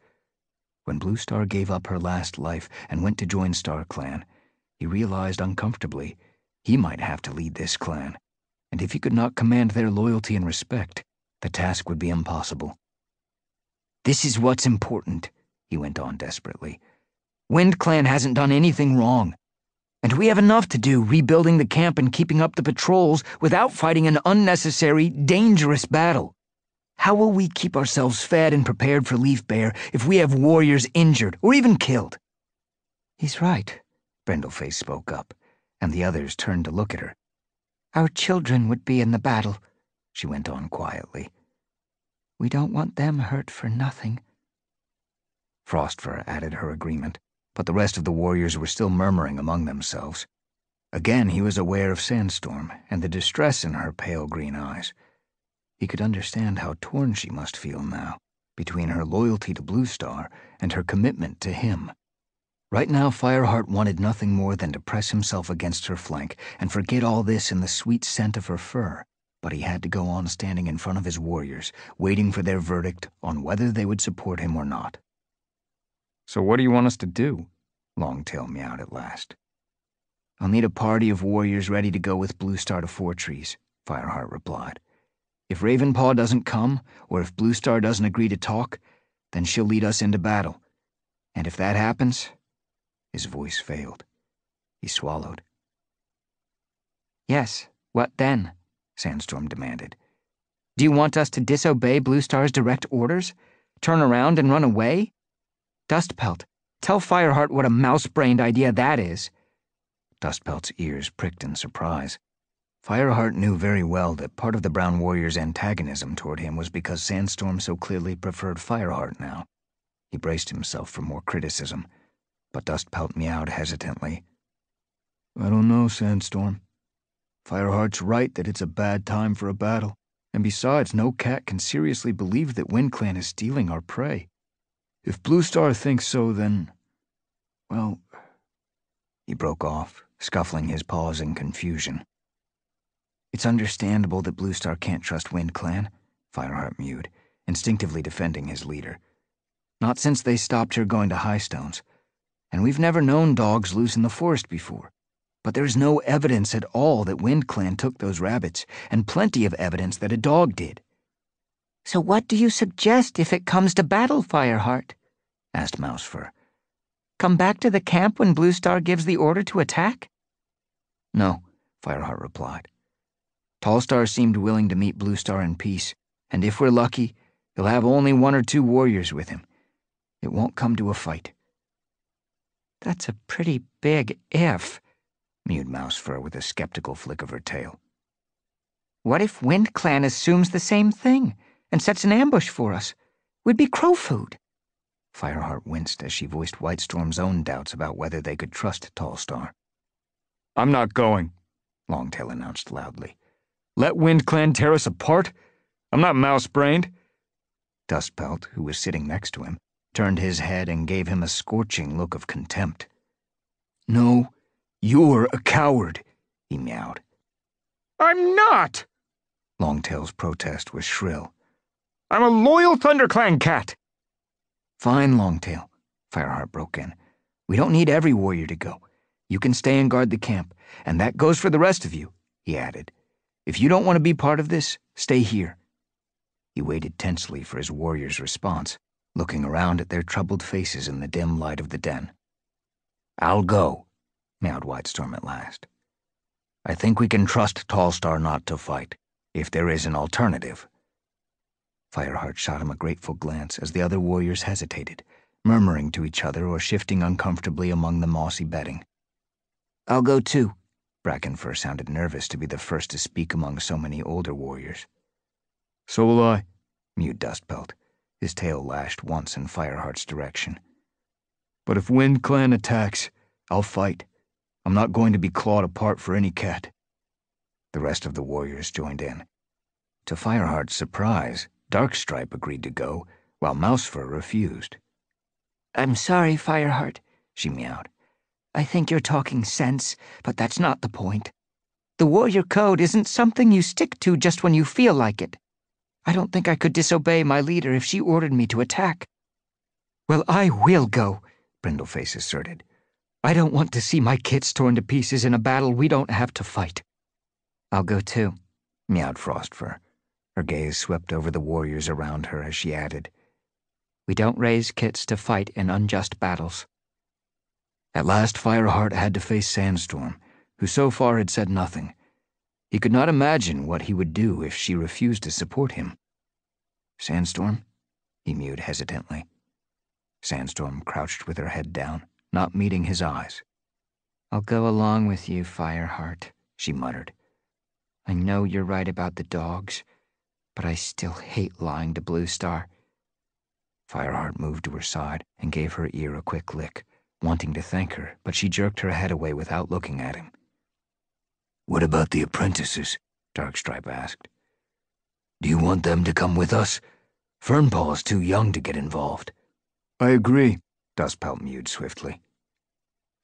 When Bluestar gave up her last life and went to join StarClan, he realized uncomfortably he might have to lead this clan, and if he could not command their loyalty and respect, the task would be impossible. This is what's important, he went on desperately. WindClan hasn't done anything wrong. And we have enough to do rebuilding the camp and keeping up the patrols without fighting an unnecessary, dangerous battle. How will we keep ourselves fed and prepared for leaf-bare if we have warriors injured or even killed? He's right, Brindleface spoke up, and the others turned to look at her. Our children would be in the battle, she went on quietly. We don't want them hurt for nothing. Frostfur added her agreement, but the rest of the warriors were still murmuring among themselves. Again he was aware of Sandstorm and the distress in her pale green eyes. He could understand how torn she must feel now, between her loyalty to Bluestar and her commitment to him. Right now, Fireheart wanted nothing more than to press himself against her flank and forget all this in the sweet scent of her fur, but he had to go on standing in front of his warriors, waiting for their verdict on whether they would support him or not. So what do you want us to do? Longtail meowed at last. I'll need a party of warriors ready to go with Bluestar to Fourtrees, Fireheart replied. If Ravenpaw doesn't come, or if Bluestar doesn't agree to talk, then she'll lead us into battle. And if that happens, his voice failed. He swallowed. Yes, what then? Sandstorm demanded. Do you want us to disobey Bluestar's direct orders? Turn around and run away? Dustpelt, tell Fireheart what a mouse-brained idea that is. Dustpelt's ears pricked in surprise. Fireheart knew very well that part of the Brown Warrior's antagonism toward him was because Sandstorm so clearly preferred Fireheart now. He braced himself for more criticism, but Dustpelt meowed hesitantly. I don't know, Sandstorm. Fireheart's right that it's a bad time for a battle, and besides, no cat can seriously believe that WindClan is stealing our prey. If Bluestar thinks so, then. well. He broke off, scuffling his paws in confusion. It's understandable that Bluestar can't trust WindClan, Fireheart mewed, instinctively defending his leader. Not since they stopped her going to Highstones. And we've never known dogs loose in the forest before. But there's no evidence at all that WindClan took those rabbits, and plenty of evidence that a dog did. So what do you suggest if it comes to battle, Fireheart? asked Mousefur. Come back to the camp when Bluestar gives the order to attack? No, Fireheart replied. Tallstar seemed willing to meet Bluestar in peace, and if we're lucky, he'll have only one or two warriors with him. It won't come to a fight. That's a pretty big if, mewed Mousefur with a skeptical flick of her tail. What if WindClan assumes the same thing and sets an ambush for us? We'd be crow food. Fireheart winced as she voiced Whitestorm's own doubts about whether they could trust Tallstar. I'm not going, Longtail announced loudly. Let WindClan tear us apart? I'm not mouse-brained. Dustpelt, who was sitting next to him, turned his head and gave him a scorching look of contempt. No, you're a coward, he meowed. I'm not! Longtail's protest was shrill. I'm a loyal ThunderClan cat. Fine, Longtail, Fireheart broke in. We don't need every warrior to go. You can stay and guard the camp, and that goes for the rest of you, he added. If you don't want to be part of this, stay here. He waited tensely for his warrior's response, looking around at their troubled faces in the dim light of the den. I'll go, meowed Whitestorm at last. I think we can trust Tallstar not to fight, if there is an alternative. Fireheart shot him a grateful glance as the other warriors hesitated, murmuring to each other or shifting uncomfortably among the mossy bedding. I'll go too. Brackenfur sounded nervous to be the first to speak among so many older warriors. So will I, mewed Dustpelt, his tail lashed once in Fireheart's direction. But if WindClan attacks, I'll fight. I'm not going to be clawed apart for any cat. The rest of the warriors joined in. To Fireheart's surprise, Darkstripe agreed to go, while Mousefur refused. I'm sorry, Fireheart, she meowed. I think you're talking sense, but that's not the point. The warrior code isn't something you stick to just when you feel like it. I don't think I could disobey my leader if she ordered me to attack. Well, I will go, Brindleface asserted. I don't want to see my kits torn to pieces in a battle we don't have to fight. I'll go too, meowed Frostfur. Her gaze swept over the warriors around her as she added, We don't raise kits to fight in unjust battles. At last, Fireheart had to face Sandstorm, who so far had said nothing. He could not imagine what he would do if she refused to support him. Sandstorm? he mewed hesitantly. Sandstorm crouched with her head down, not meeting his eyes. I'll go along with you, Fireheart, she muttered. I know you're right about the dogs, but I still hate lying to Bluestar. Fireheart moved to her side and gave her ear a quick lick, wanting to thank her, but she jerked her head away without looking at him. What about the apprentices? Darkstripe asked. Do you want them to come with us? Fernpaw's too young to get involved. I agree, Dustpelt mewed swiftly.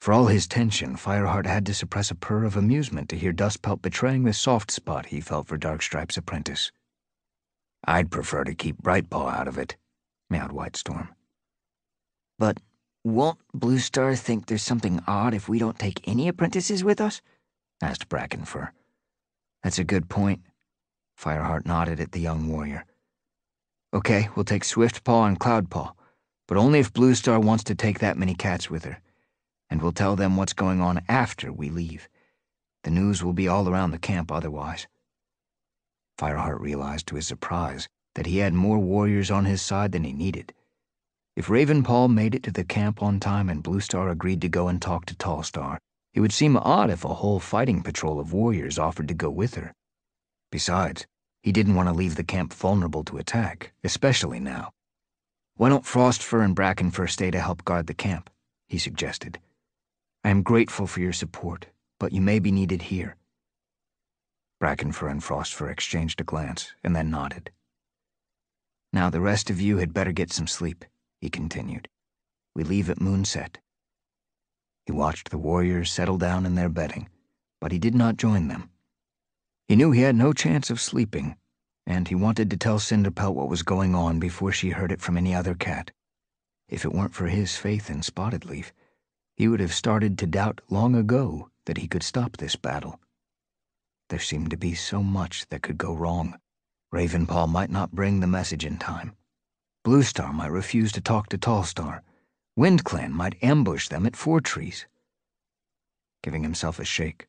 For all his tension, Fireheart had to suppress a purr of amusement to hear Dustpelt betraying the soft spot he felt for Darkstripe's apprentice. I'd prefer to keep Brightpaw out of it, meowed Whitestorm. But won't Bluestar think there's something odd if we don't take any apprentices with us? asked Brackenfur. That's a good point. Fireheart nodded at the young warrior. Okay, we'll take Swiftpaw and Cloudpaw, but only if Bluestar wants to take that many cats with her. And we'll tell them what's going on after we leave. The news will be all around the camp otherwise. Fireheart realized to his surprise that he had more warriors on his side than he needed. If Raven Ravenpaw made it to the camp on time and Bluestar agreed to go and talk to Tallstar, it would seem odd if a whole fighting patrol of warriors offered to go with her. Besides, he didn't want to leave the camp vulnerable to attack, especially now. Why don't Frostfur and Brackenfur stay to help guard the camp? he suggested. I am grateful for your support, but you may be needed here. Brackenfur and Frostfur exchanged a glance and then nodded. Now the rest of you had better get some sleep, he continued. We leave at moonset. He watched the warriors settle down in their bedding, but he did not join them. He knew he had no chance of sleeping, and he wanted to tell Cinderpelt what was going on before she heard it from any other cat. If it weren't for his faith in Spottedleaf, he would have started to doubt long ago that he could stop this battle. There seemed to be so much that could go wrong. Ravenpaw might not bring the message in time. Bluestar might refuse to talk to Tallstar. WindClan might ambush them at Fourtrees. Giving himself a shake,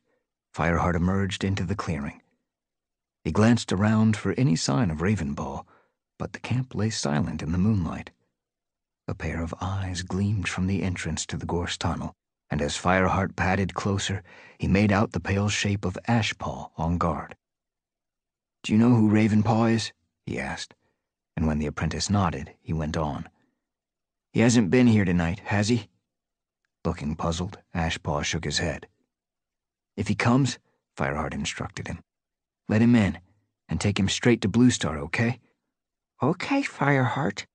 Fireheart emerged into the clearing. He glanced around for any sign of Ravenpaw, but the camp lay silent in the moonlight. A pair of eyes gleamed from the entrance to the gorse tunnel, and as Fireheart padded closer, he made out the pale shape of Ashpaw on guard. Do you know who Ravenpaw is? he asked, and when the apprentice nodded, he went on. He hasn't been here tonight, has he? Looking puzzled, Ashpaw shook his head. If he comes, Fireheart instructed him, let him in, and take him straight to Bluestar, okay? Okay, Fireheart.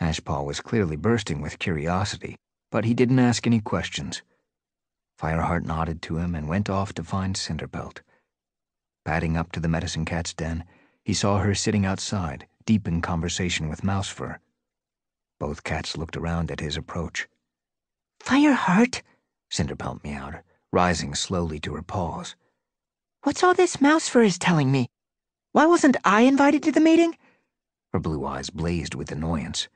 Ashpaw was clearly bursting with curiosity, but he didn't ask any questions. Fireheart nodded to him and went off to find Cinderpelt. Padding up to the medicine cat's den, he saw her sitting outside, deep in conversation with Mousefur. Both cats looked around at his approach. Fireheart, Cinderpelt meowed, rising slowly to her paws. What's all this Mousefur is telling me? Why wasn't I invited to the meeting? Her blue eyes blazed with annoyance.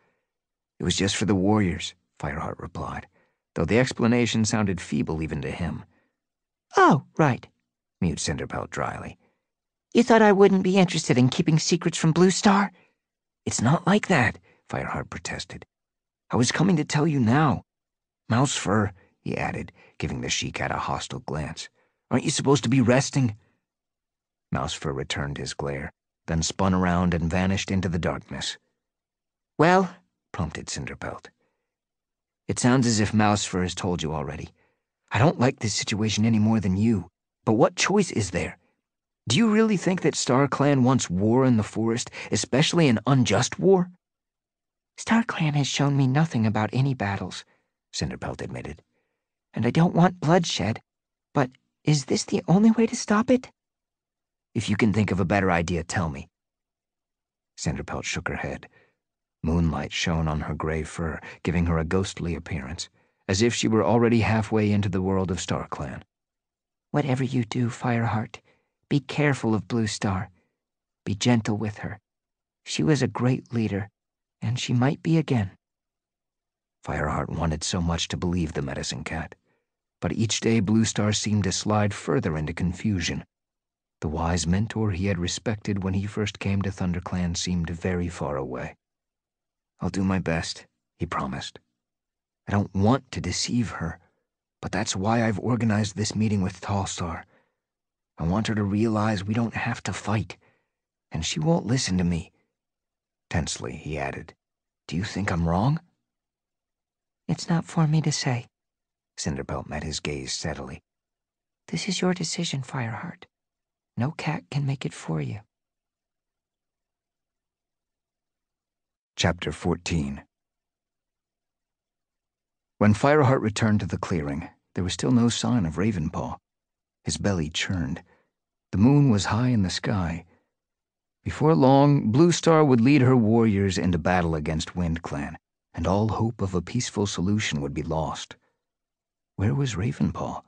It was just for the warriors, Fireheart replied, though the explanation sounded feeble even to him. Oh, right, mewed Cinderpelt dryly. You thought I wouldn't be interested in keeping secrets from Bluestar? It's not like that, Fireheart protested. I was coming to tell you now. Mousefur, he added, giving the she-cat a hostile glance. Aren't you supposed to be resting? Mousefur returned his glare, then spun around and vanished into the darkness. Well, prompted Cinderpelt. It sounds as if Mousefur has told you already. I don't like this situation any more than you, but what choice is there? Do you really think that StarClan wants war in the forest, especially an unjust war? StarClan has shown me nothing about any battles, Cinderpelt admitted. And I don't want bloodshed, but is this the only way to stop it? If you can think of a better idea, tell me. Cinderpelt shook her head. Moonlight shone on her gray fur, giving her a ghostly appearance, as if she were already halfway into the world of StarClan. Whatever you do, Fireheart, be careful of Bluestar. Be gentle with her. She was a great leader, and she might be again. Fireheart wanted so much to believe the medicine cat, but each day Bluestar seemed to slide further into confusion. The wise mentor he had respected when he first came to ThunderClan seemed very far away. I'll do my best, he promised. I don't want to deceive her, but that's why I've organized this meeting with Tallstar. I want her to realize we don't have to fight, and she won't listen to me. Tensely, he added, Do you think I'm wrong? It's not for me to say. Cinderpelt met his gaze steadily. This is your decision, Fireheart. No cat can make it for you. Chapter 14 When Fireheart returned to the clearing, there was still no sign of Ravenpaw. His belly churned. The moon was high in the sky. Before long, Bluestar would lead her warriors into battle against WindClan, and all hope of a peaceful solution would be lost. Where was Ravenpaw?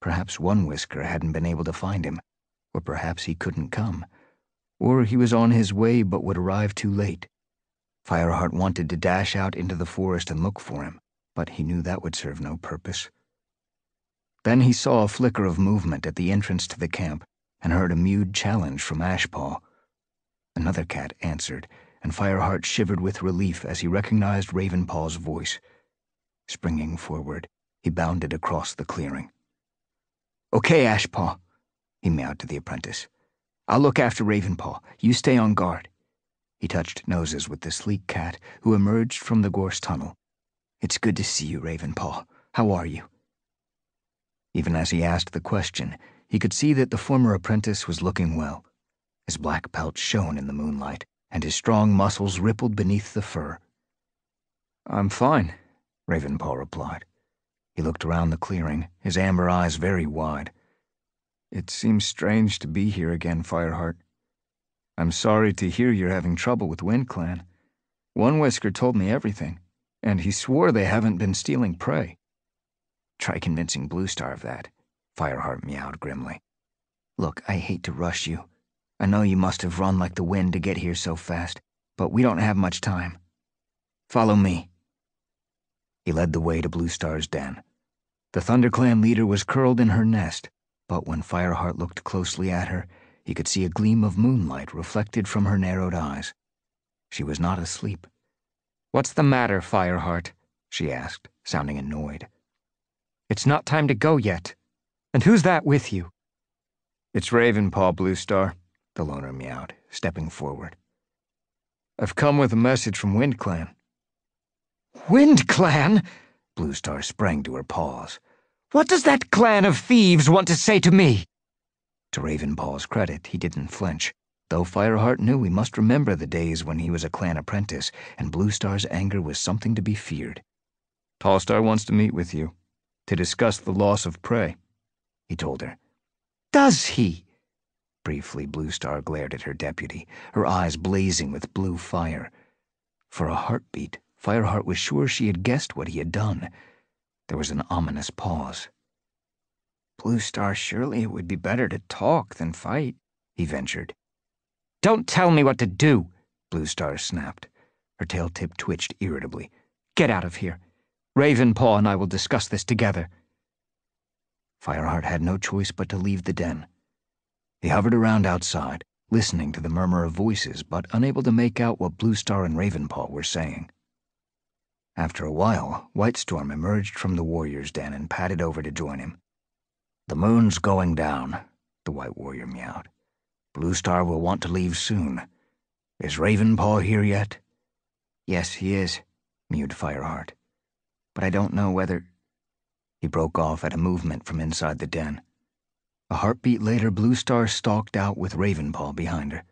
Perhaps Onewhisker hadn't been able to find him, or perhaps he couldn't come, or he was on his way but would arrive too late. Fireheart wanted to dash out into the forest and look for him, but he knew that would serve no purpose. Then he saw a flicker of movement at the entrance to the camp and heard a mewed challenge from Ashpaw. Another cat answered, and Fireheart shivered with relief as he recognized Ravenpaw's voice. Springing forward, he bounded across the clearing. Okay, Ashpaw, he meowed to the apprentice. I'll look after Ravenpaw. You stay on guard. He touched noses with the sleek cat who emerged from the gorse tunnel. It's good to see you, Ravenpaw. How are you? Even as he asked the question, he could see that the former apprentice was looking well. His black pelt shone in the moonlight, and his strong muscles rippled beneath the fur. I'm fine, Ravenpaw replied. He looked around the clearing, his amber eyes very wide. It seems strange to be here again, Fireheart. I'm sorry to hear you're having trouble with WindClan. Onewhisker told me everything, and he swore they haven't been stealing prey. Try convincing Bluestar of that, Fireheart meowed grimly. Look, I hate to rush you. I know you must have run like the wind to get here so fast, but we don't have much time. Follow me. He led the way to Bluestar's den. The ThunderClan leader was curled in her nest, but when Fireheart looked closely at her, he could see a gleam of moonlight reflected from her narrowed eyes. She was not asleep. What's the matter, Fireheart? she asked, sounding annoyed. It's not time to go yet. And who's that with you? It's Ravenpaw, Bluestar, the loner meowed, stepping forward. I've come with a message from WindClan. WindClan? Bluestar sprang to her paws. What does that clan of thieves want to say to me? To Ravenpaw's credit, he didn't flinch, though Fireheart knew he must remember the days when he was a clan apprentice, and Bluestar's anger was something to be feared. Tallstar wants to meet with you, to discuss the loss of prey, he told her. Does he? Briefly, Bluestar glared at her deputy, her eyes blazing with blue fire. For a heartbeat, Fireheart was sure she had guessed what he had done. There was an ominous pause. Bluestar, surely it would be better to talk than fight, he ventured. Don't tell me what to do, Bluestar snapped. Her tail tip twitched irritably. Get out of here. Ravenpaw and I will discuss this together. Fireheart had no choice but to leave the den. He hovered around outside, listening to the murmur of voices, but unable to make out what Bluestar and Ravenpaw were saying. After a while, Whitestorm emerged from the warrior's den and padded over to join him. The moon's going down, the white warrior meowed. Bluestar will want to leave soon. Is Ravenpaw here yet? Yes, he is, mewed Fireheart. But I don't know whether. He broke off at a movement from inside the den. A heartbeat later, Bluestar stalked out with Ravenpaw behind her.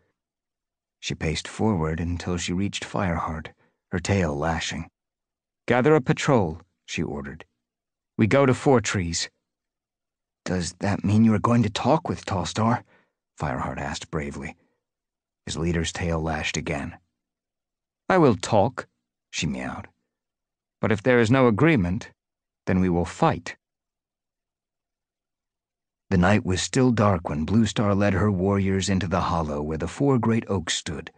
She paced forward until she reached Fireheart, her tail lashing. Gather a patrol, she ordered. We go to Fourtrees. Does that mean you are going to talk with Tallstar? Fireheart asked bravely. His leader's tail lashed again. I will talk, she meowed. But if there is no agreement, then we will fight. The night was still dark when Bluestar led her warriors into the hollow where the four great oaks stood.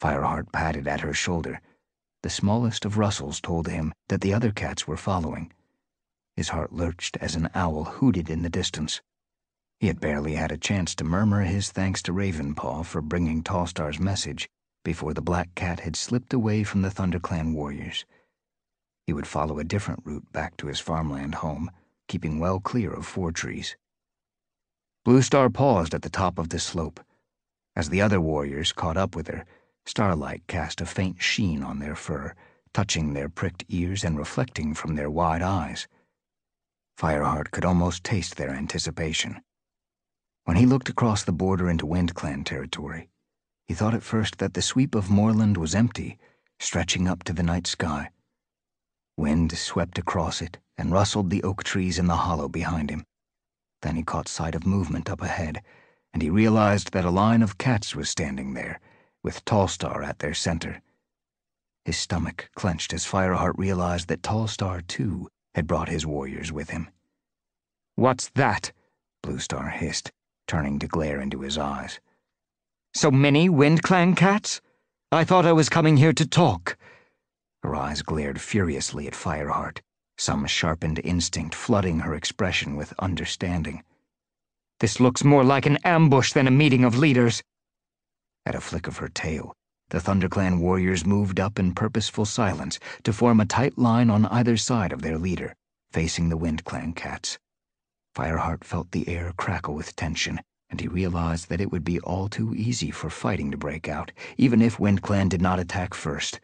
Fireheart patted at her shoulder. The smallest of rustles told him that the other cats were following. His heart lurched as an owl hooted in the distance. He had barely had a chance to murmur his thanks to Ravenpaw for bringing Tallstar's message before the black cat had slipped away from the ThunderClan warriors. He would follow a different route back to his farmland home, keeping well clear of Fourtrees. Blue Star paused at the top of the slope. As the other warriors caught up with her, starlight cast a faint sheen on their fur, touching their pricked ears and reflecting from their wide eyes. Fireheart could almost taste their anticipation. When he looked across the border into WindClan territory, he thought at first that the sweep of moorland was empty, stretching up to the night sky. Wind swept across it and rustled the oak trees in the hollow behind him. Then he caught sight of movement up ahead, and he realized that a line of cats was standing there, with Tallstar at their center. His stomach clenched as Fireheart realized that Tallstar, too, had brought his warriors with him. What's that? Bluestar hissed, turning to glare into his eyes. So many WindClan cats? I thought I was coming here to talk. Her eyes glared furiously at Fireheart, some sharpened instinct flooding her expression with understanding. This looks more like an ambush than a meeting of leaders. At a flick of her tail, the ThunderClan warriors moved up in purposeful silence to form a tight line on either side of their leader, facing the WindClan cats. Fireheart felt the air crackle with tension, and he realized that it would be all too easy for fighting to break out, even if WindClan did not attack first.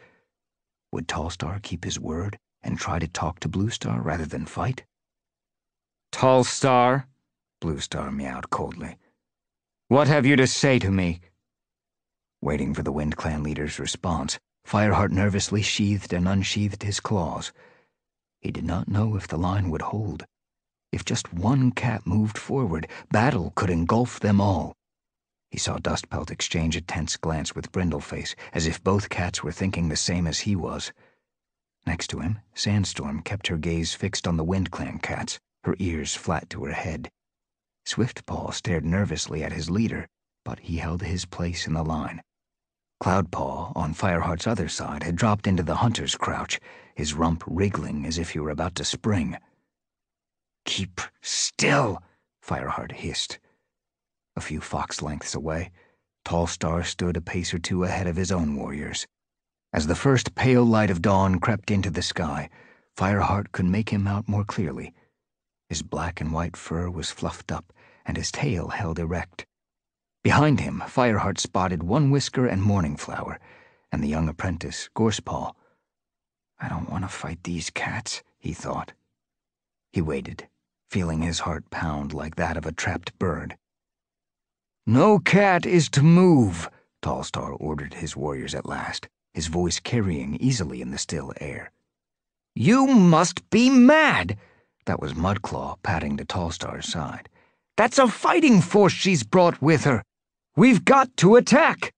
Would Tallstar keep his word and try to talk to Bluestar rather than fight? Tallstar, Bluestar meowed coldly. What have you to say to me? Waiting for the WindClan leader's response, Fireheart nervously sheathed and unsheathed his claws. He did not know if the line would hold. If just one cat moved forward, battle could engulf them all. He saw Dustpelt exchange a tense glance with Brindleface, as if both cats were thinking the same as he was. Next to him, Sandstorm kept her gaze fixed on the WindClan cats, her ears flat to her head. Swiftpaw stared nervously at his leader, but he held his place in the line. Cloudpaw, on Fireheart's other side, had dropped into the hunter's crouch, his rump wriggling as if he were about to spring. Keep still, Fireheart hissed. A few fox lengths away, Tallstar stood a pace or two ahead of his own warriors. As the first pale light of dawn crept into the sky, Fireheart could make him out more clearly. His black and white fur was fluffed up, and his tail held erect. Behind him, Fireheart spotted Onewhisker and Morningflower, and the young apprentice, Gorsepaw. I don't want to fight these cats, he thought. He waited, feeling his heart pound like that of a trapped bird. No cat is to move, Tallstar ordered his warriors at last, his voice carrying easily in the still air. You must be mad! That was Mudclaw patting to Tallstar's side. That's a fighting force she's brought with her. We've got to attack!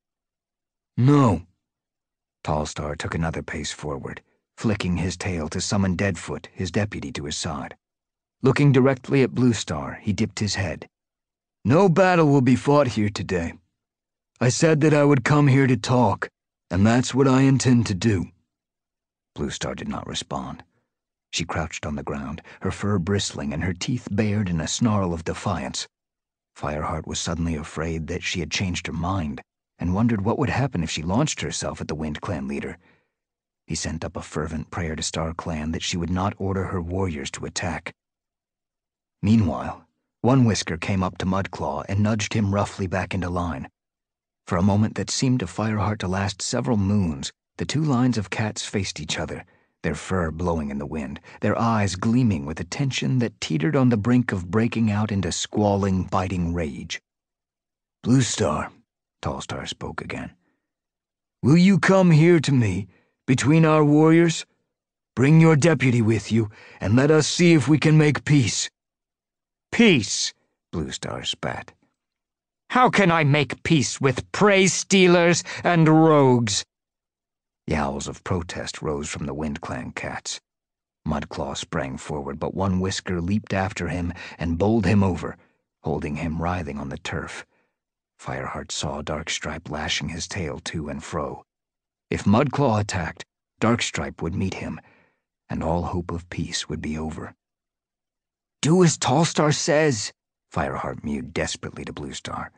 No. Tallstar took another pace forward, flicking his tail to summon Deadfoot, his deputy, to his side. Looking directly at Bluestar, he dipped his head. No battle will be fought here today. I said that I would come here to talk, and that's what I intend to do. Bluestar did not respond. She crouched on the ground, her fur bristling and her teeth bared in a snarl of defiance. Fireheart was suddenly afraid that she had changed her mind and wondered what would happen if she launched herself at the WindClan leader. He sent up a fervent prayer to StarClan that she would not order her warriors to attack. Meanwhile, Onewhisker came up to Mudclaw and nudged him roughly back into line. For a moment that seemed to Fireheart to last several moons, the two lines of cats faced each other their fur blowing in the wind, their eyes gleaming with a tension that teetered on the brink of breaking out into squalling, biting rage. Blue Bluestar, Tallstar spoke again. Will you come here to me, between our warriors? Bring your deputy with you, and let us see if we can make peace. Peace, Bluestar spat. How can I make peace with prey stealers and rogues? Yowls of protest rose from the WindClan cats. Mudclaw sprang forward, but Onewhisker leaped after him and bowled him over, holding him writhing on the turf. Fireheart saw Darkstripe lashing his tail to and fro. If Mudclaw attacked, Darkstripe would meet him, and all hope of peace would be over. Do as Tallstar says, Fireheart mewed desperately to Bluestar.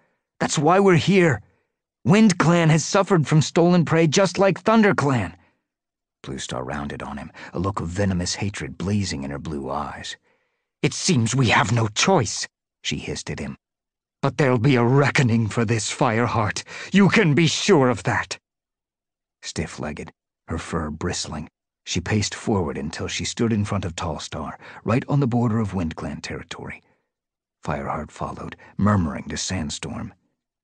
That's why we're here. WindClan has suffered from stolen prey just like ThunderClan. Bluestar rounded on him, a look of venomous hatred blazing in her blue eyes. It seems we have no choice, she hissed at him. But there'll be a reckoning for this, Fireheart. You can be sure of that. Stiff legged, her fur bristling, she paced forward until she stood in front of Tallstar, right on the border of WindClan territory. Fireheart followed, murmuring to Sandstorm,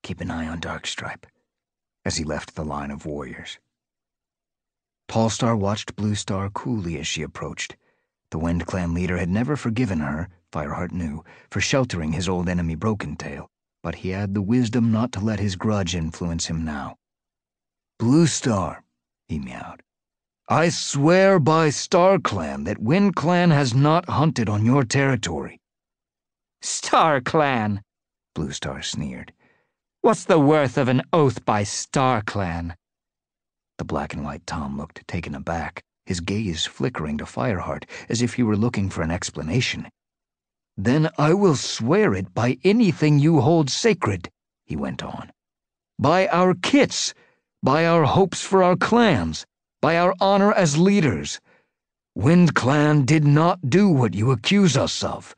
Keep an eye on Darkstripe, as he left the line of warriors. Tallstar watched Bluestar coolly as she approached. The WindClan leader had never forgiven her, Fireheart knew, for sheltering his old enemy Brokentail, but he had the wisdom not to let his grudge influence him now. Bluestar, he meowed. I swear by StarClan that WindClan has not hunted on your territory. StarClan, Blue Star sneered. What's the worth of an oath by StarClan? The black and white Tom looked taken aback, his gaze flickering to Fireheart as if he were looking for an explanation. Then I will swear it by anything you hold sacred, he went on. By our kits, by our hopes for our clans, by our honor as leaders. WindClan did not do what you accuse us of.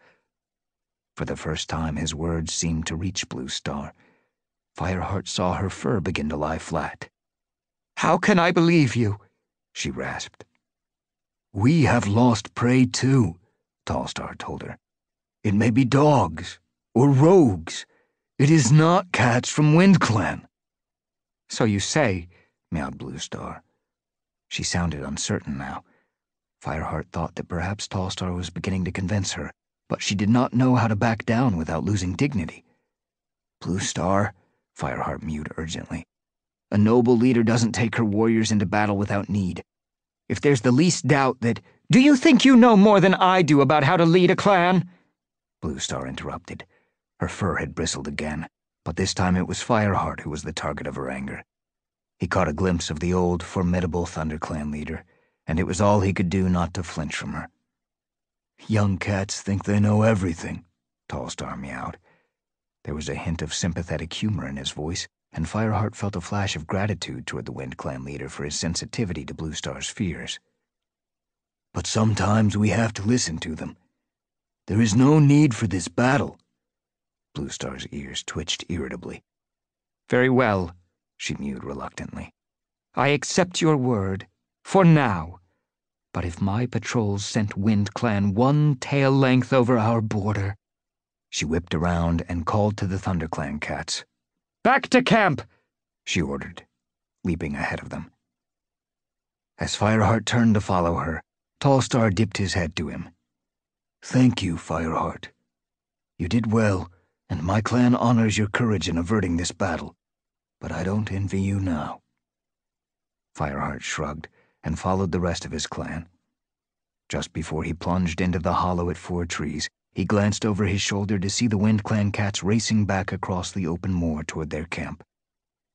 For the first time, his words seemed to reach Bluestar. Fireheart saw her fur begin to lie flat. How can I believe you? she rasped. We have lost prey too, Tallstar told her. It may be dogs or rogues. It is not cats from WindClan. So you say, meowed Bluestar. She sounded uncertain now. Fireheart thought that perhaps Tallstar was beginning to convince her, but she did not know how to back down without losing dignity. Bluestar, Fireheart mewed urgently. A noble leader doesn't take her warriors into battle without need. If there's the least doubt that. Do you think you know more than I do about how to lead a clan? Bluestar interrupted. Her fur had bristled again, but this time it was Fireheart who was the target of her anger. He caught a glimpse of the old, formidable ThunderClan leader, and it was all he could do not to flinch from her. Young cats think they know everything, Tallstar meowed. There was a hint of sympathetic humor in his voice, and Fireheart felt a flash of gratitude toward the WindClan leader for his sensitivity to Bluestar's fears. But sometimes we have to listen to them. There is no need for this battle. Bluestar's ears twitched irritably. Very well, she mewed reluctantly. I accept your word, for now. But if my patrols sent WindClan one tail length over our border... She whipped around and called to the ThunderClan cats. Back to camp, she ordered, leaping ahead of them. As Fireheart turned to follow her, Tallstar dipped his head to him. Thank you, Fireheart. You did well, and my clan honors your courage in averting this battle but I don't envy you now. Fireheart shrugged and followed the rest of his clan. Just before he plunged into the hollow at Fourtrees, he glanced over his shoulder to see the WindClan cats racing back across the open moor toward their camp.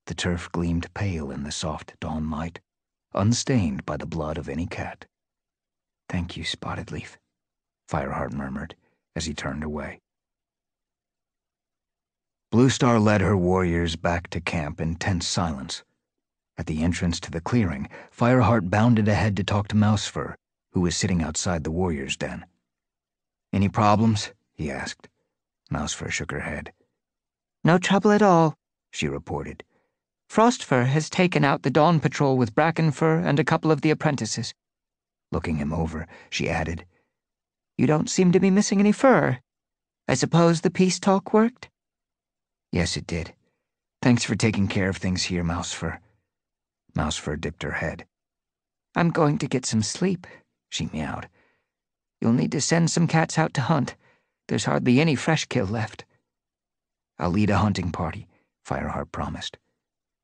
The turf gleamed pale in the soft dawn light, unstained by the blood of any cat. Thank you, Spottedleaf, Fireheart murmured as he turned away. Bluestar led her warriors back to camp in tense silence. At the entrance to the clearing, Fireheart bounded ahead to talk to Mousefur, who was sitting outside the warrior's den. Any problems? he asked. Mousefur shook her head. No trouble at all, she reported. Frostfur has taken out the dawn patrol with Brackenfur and a couple of the apprentices. Looking him over, she added, You don't seem to be missing any fur. I suppose the peace talk worked? Yes, it did. Thanks for taking care of things here, Mousefur. Mousefur dipped her head. I'm going to get some sleep, she meowed. You'll need to send some cats out to hunt. There's hardly any fresh kill left. I'll lead a hunting party, Fireheart promised.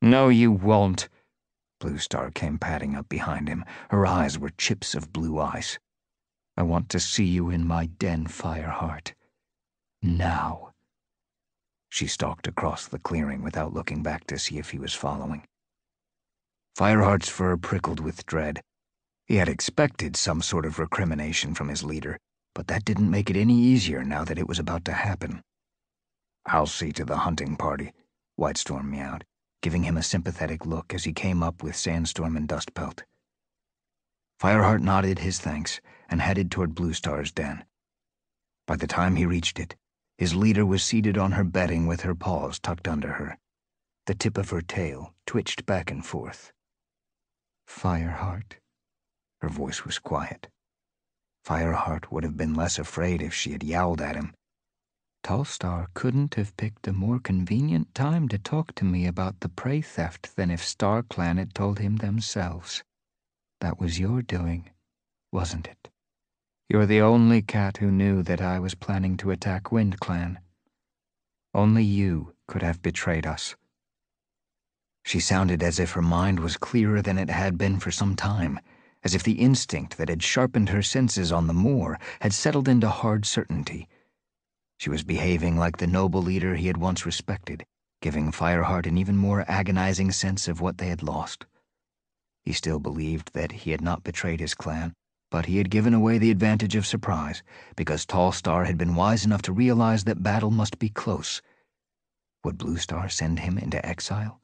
No, you won't. Bluestar came padding up behind him. Her eyes were chips of blue ice. I want to see you in my den, Fireheart. Now. She stalked across the clearing without looking back to see if he was following. Fireheart's fur prickled with dread. He had expected some sort of recrimination from his leader, but that didn't make it any easier now that it was about to happen. I'll see to the hunting party, Whitestorm meowed, giving him a sympathetic look as he came up with Sandstorm and Dustpelt. Fireheart nodded his thanks and headed toward Bluestar's den. By the time he reached it, his leader was seated on her bedding with her paws tucked under her. The tip of her tail twitched back and forth. Fireheart. Her voice was quiet. Fireheart would have been less afraid if she had yowled at him. Tallstar couldn't have picked a more convenient time to talk to me about the prey theft than if StarClan had told him themselves. That was your doing, wasn't it? You're the only cat who knew that I was planning to attack WindClan. Only you could have betrayed us. She sounded as if her mind was clearer than it had been for some time, as if the instinct that had sharpened her senses on the moor had settled into hard certainty. She was behaving like the noble leader he had once respected, giving Fireheart an even more agonizing sense of what they had lost. He still believed that he had not betrayed his clan, but he had given away the advantage of surprise because Tallstar had been wise enough to realize that battle must be close. Would Bluestar send him into exile?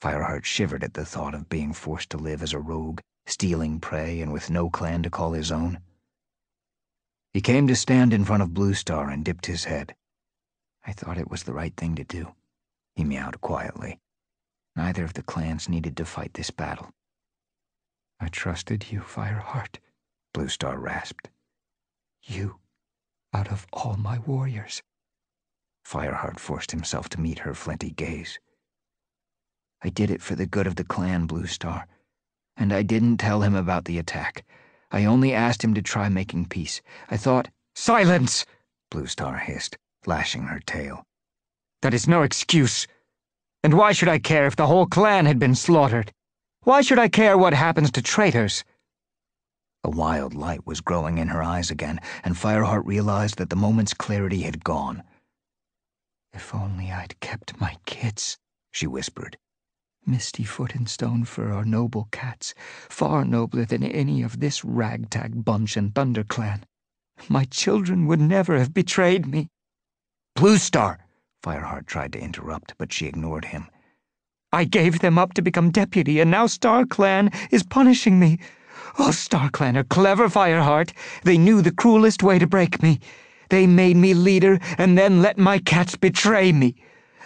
Fireheart shivered at the thought of being forced to live as a rogue, stealing prey and with no clan to call his own. He came to stand in front of Bluestar and dipped his head. I thought it was the right thing to do, he meowed quietly. Neither of the clans needed to fight this battle. I trusted you, Fireheart, Bluestar rasped. You, out of all my warriors. Fireheart forced himself to meet her flinty gaze. I did it for the good of the clan, Bluestar, And I didn't tell him about the attack. I only asked him to try making peace. I thought. Silence! Bluestar hissed, lashing her tail. That is no excuse. And why should I care if the whole clan had been slaughtered? Why should I care what happens to traitors? A wild light was growing in her eyes again, and Fireheart realized that the moment's clarity had gone. If only I'd kept my kids, she whispered. Mistyfoot and Stonefur are noble cats, far nobler than any of this ragtag bunch and ThunderClan. My children would never have betrayed me. Bluestar! Fireheart tried to interrupt, but she ignored him. I gave them up to become deputy, and now StarClan is punishing me. Oh, StarClan are clever, Fireheart. They knew the cruelest way to break me. They made me leader and then let my cats betray me.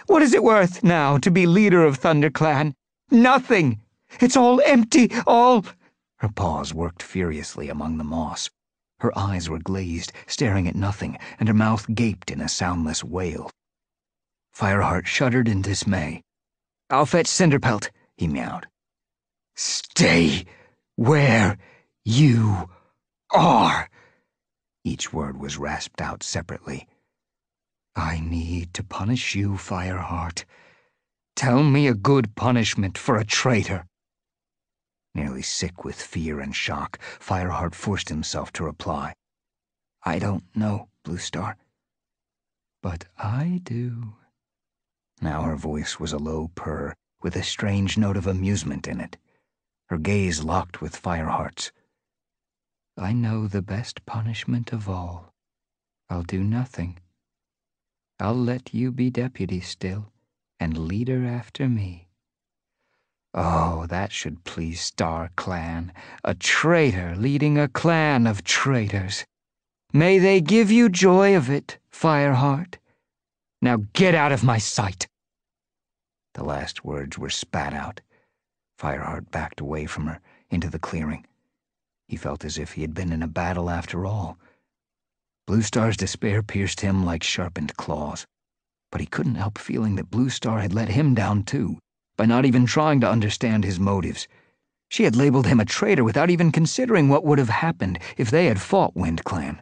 What is it worth now to be leader of ThunderClan? Nothing. It's all empty, all. Her paws worked furiously among the moss. Her eyes were glazed, staring at nothing, and her mouth gaped in a soundless wail. Fireheart shuddered in dismay. I'll fetch Cinderpelt, he meowed. Stay where you are. Each word was rasped out separately. I need to punish you, Fireheart. Tell me a good punishment for a traitor. Nearly sick with fear and shock, Fireheart forced himself to reply. I don't know, Bluestar. But I do. Now her voice was a low purr, with a strange note of amusement in it. Her gaze locked with Fireheart's. I know the best punishment of all. I'll do nothing. I'll let you be deputy still, and leader after me. Oh, that should please StarClan, a traitor leading a clan of traitors. May they give you joy of it, Fireheart. Now get out of my sight. The last words were spat out. Fireheart backed away from her, into the clearing. He felt as if he had been in a battle after all. Bluestar's despair pierced him like sharpened claws. But he couldn't help feeling that Bluestar had let him down too, by not even trying to understand his motives. She had labeled him a traitor without even considering what would have happened if they had fought WindClan.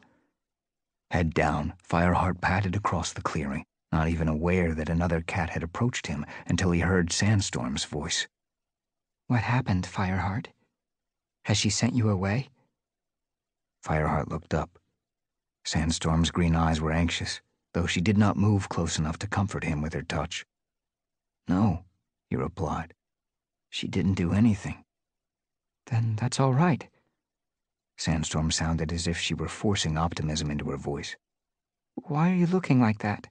Head down, Fireheart padded across the clearing, not even aware that another cat had approached him until he heard Sandstorm's voice. What happened, Fireheart? Has she sent you away? Fireheart looked up. Sandstorm's green eyes were anxious, though she did not move close enough to comfort him with her touch. No, he replied. She didn't do anything. Then that's all right. Sandstorm sounded as if she were forcing optimism into her voice. Why are you looking like that?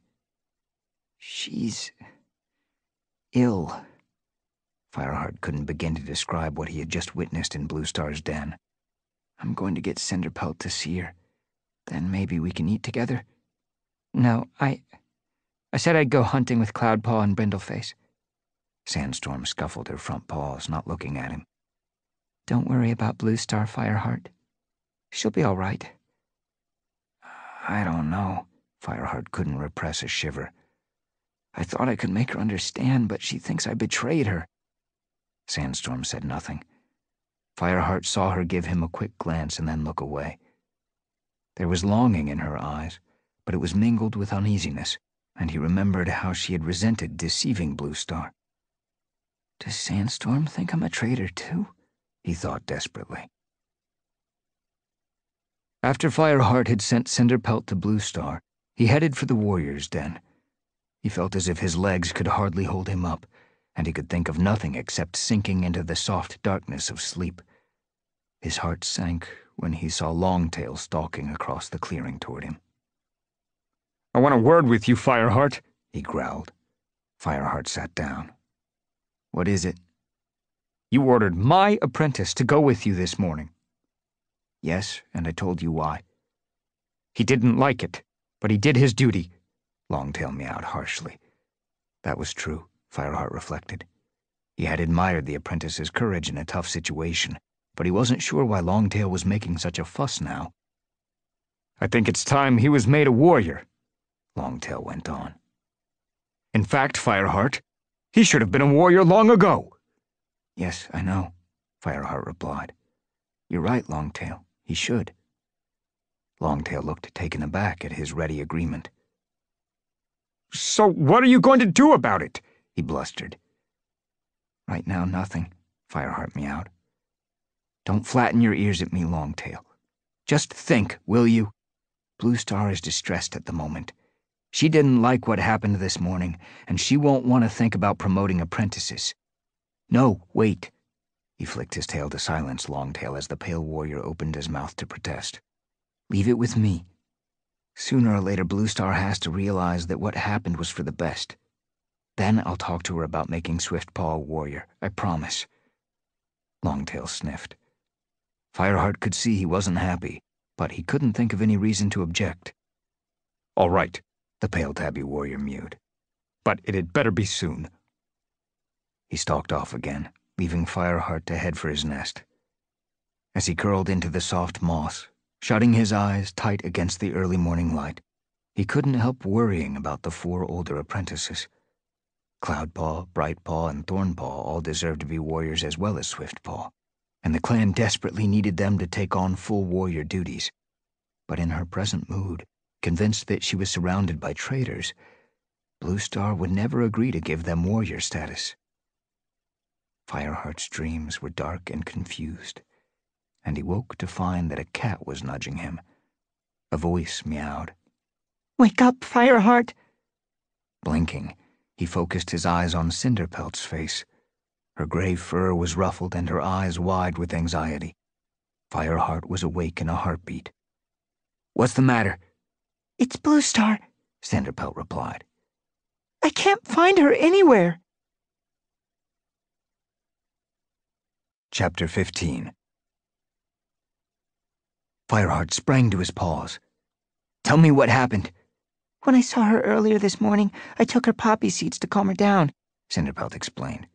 She's. ill. Fireheart couldn't begin to describe what he had just witnessed in Bluestar's den. I'm going to get Cinderpelt to see her. Then maybe we can eat together. No, I. I said I'd go hunting with Cloudpaw and Brindleface. Sandstorm scuffled her front paws, not looking at him. Don't worry about Bluestar Fireheart. She'll be all right. I don't know. Fireheart couldn't repress a shiver. I thought I could make her understand, but she thinks I betrayed her. Sandstorm said nothing. Fireheart saw her give him a quick glance and then look away. There was longing in her eyes, but it was mingled with uneasiness, and he remembered how she had resented deceiving Bluestar. Does Sandstorm think I'm a traitor too? he thought desperately. After Fireheart had sent Cinderpelt to Bluestar, he headed for the warrior's den. He felt as if his legs could hardly hold him up, and he could think of nothing except sinking into the soft darkness of sleep. His heart sank when he saw Longtail stalking across the clearing toward him. I want a word with you, Fireheart, he growled. Fireheart sat down. What is it? You ordered my apprentice to go with you this morning. Yes, and I told you why. He didn't like it, but he did his duty. Longtail meowed harshly. That was true, Fireheart reflected. He had admired the apprentice's courage in a tough situation, but he wasn't sure why Longtail was making such a fuss now. I think it's time he was made a warrior, Longtail went on. In fact, Fireheart, he should have been a warrior long ago. Yes, I know, Fireheart replied. You're right, Longtail. He should. Longtail looked taken aback at his ready agreement. So what are you going to do about it? he blustered. Right now, nothing, Fireheart meowed. Don't flatten your ears at me, Longtail. Just think, will you? Bluestar is distressed at the moment. She didn't like what happened this morning, and she won't want to think about promoting apprentices. No, wait. He flicked his tail to silence Longtail as the pale warrior opened his mouth to protest. Leave it with me. Sooner or later, Bluestar has to realize that what happened was for the best. Then I'll talk to her about making Swiftpaw a warrior, I promise. Longtail sniffed. Fireheart could see he wasn't happy, but he couldn't think of any reason to object. All right, the pale tabby warrior mewed. But it had better be soon. He stalked off again, leaving Fireheart to head for his nest. As he curled into the soft moss, shutting his eyes tight against the early morning light, he couldn't help worrying about the four older apprentices. Cloudpaw, Brightpaw, and Thornpaw all deserved to be warriors as well as Swiftpaw, and the clan desperately needed them to take on full warrior duties. But in her present mood, convinced that she was surrounded by traitors, Bluestar would never agree to give them warrior status. Fireheart's dreams were dark and confused, and he woke to find that a cat was nudging him. A voice meowed. Wake up, Fireheart! Blinking, he focused his eyes on Cinderpelt's face. Her gray fur was ruffled and her eyes wide with anxiety. Fireheart was awake in a heartbeat. What's the matter? It's Bluestar, Cinderpelt replied. I can't find her anywhere. Chapter 15 Fireheart sprang to his paws. Tell me what happened. When I saw her earlier this morning, I took her poppy seeds to calm her down, Cinderpelt explained.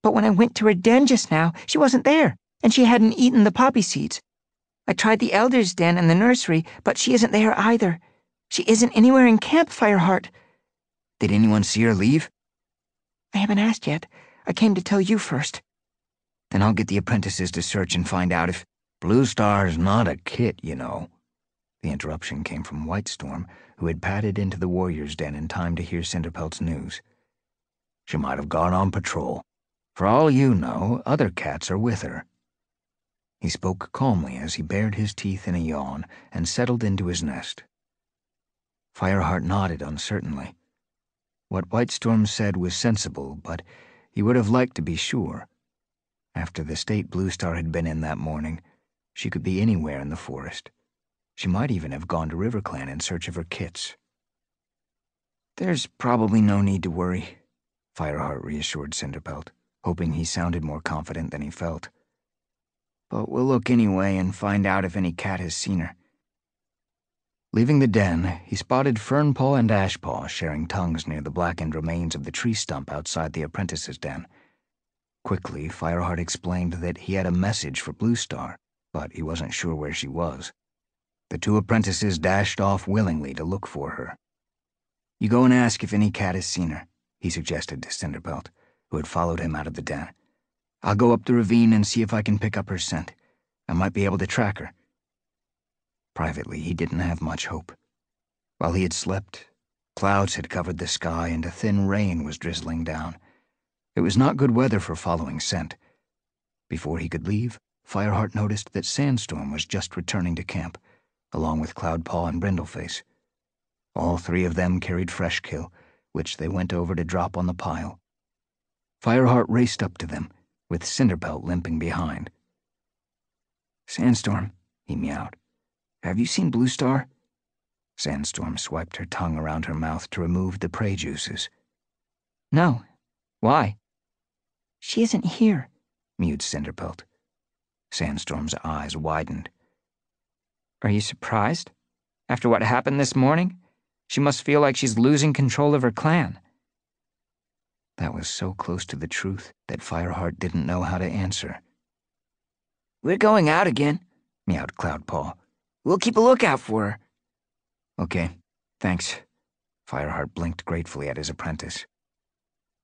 But when I went to her den just now, she wasn't there, and she hadn't eaten the poppy seeds. I tried the elder's den and the nursery, but she isn't there either. She isn't anywhere in camp, Fireheart. Did anyone see her leave? I haven't asked yet. I came to tell you first. Then I'll get the apprentices to search and find out if. Bluestar's not a kit, you know. The interruption came from Whitestorm, who had padded into the warrior's den in time to hear Cinderpelt's news. She might have gone on patrol. For all you know, other cats are with her. He spoke calmly as he bared his teeth in a yawn and settled into his nest. Fireheart nodded uncertainly. What Whitestorm said was sensible, but he would have liked to be sure. After the state Bluestar had been in that morning, she could be anywhere in the forest. She might even have gone to RiverClan in search of her kits. There's probably no need to worry, Fireheart reassured Cinderpelt, hoping he sounded more confident than he felt. But we'll look anyway and find out if any cat has seen her. Leaving the den, he spotted Fernpaw and Ashpaw sharing tongues near the blackened remains of the tree stump outside the apprentice's den. Quickly, Fireheart explained that he had a message for Bluestar, but he wasn't sure where she was. The two apprentices dashed off willingly to look for her. You go and ask if any cat has seen her, he suggested to Cinderpelt, who had followed him out of the den. I'll go up the ravine and see if I can pick up her scent. I might be able to track her. Privately, he didn't have much hope. While he had slept, clouds had covered the sky and a thin rain was drizzling down. It was not good weather for following scent. Before he could leave, Fireheart noticed that Sandstorm was just returning to camp, along with Cloudpaw and Brindleface. All three of them carried fresh kill, which they went over to drop on the pile. Fireheart raced up to them, with Cinderpelt limping behind. Sandstorm, he meowed. Have you seen Bluestar? Sandstorm swiped her tongue around her mouth to remove the prey juices. No. Why? She isn't here, mewed Cinderpelt. Sandstorm's eyes widened. Are you surprised? After what happened this morning? She must feel like she's losing control of her clan. That was so close to the truth that Fireheart didn't know how to answer. We're going out again, meowed Cloudpaw. We'll keep a lookout for her. Okay, thanks. Fireheart blinked gratefully at his apprentice.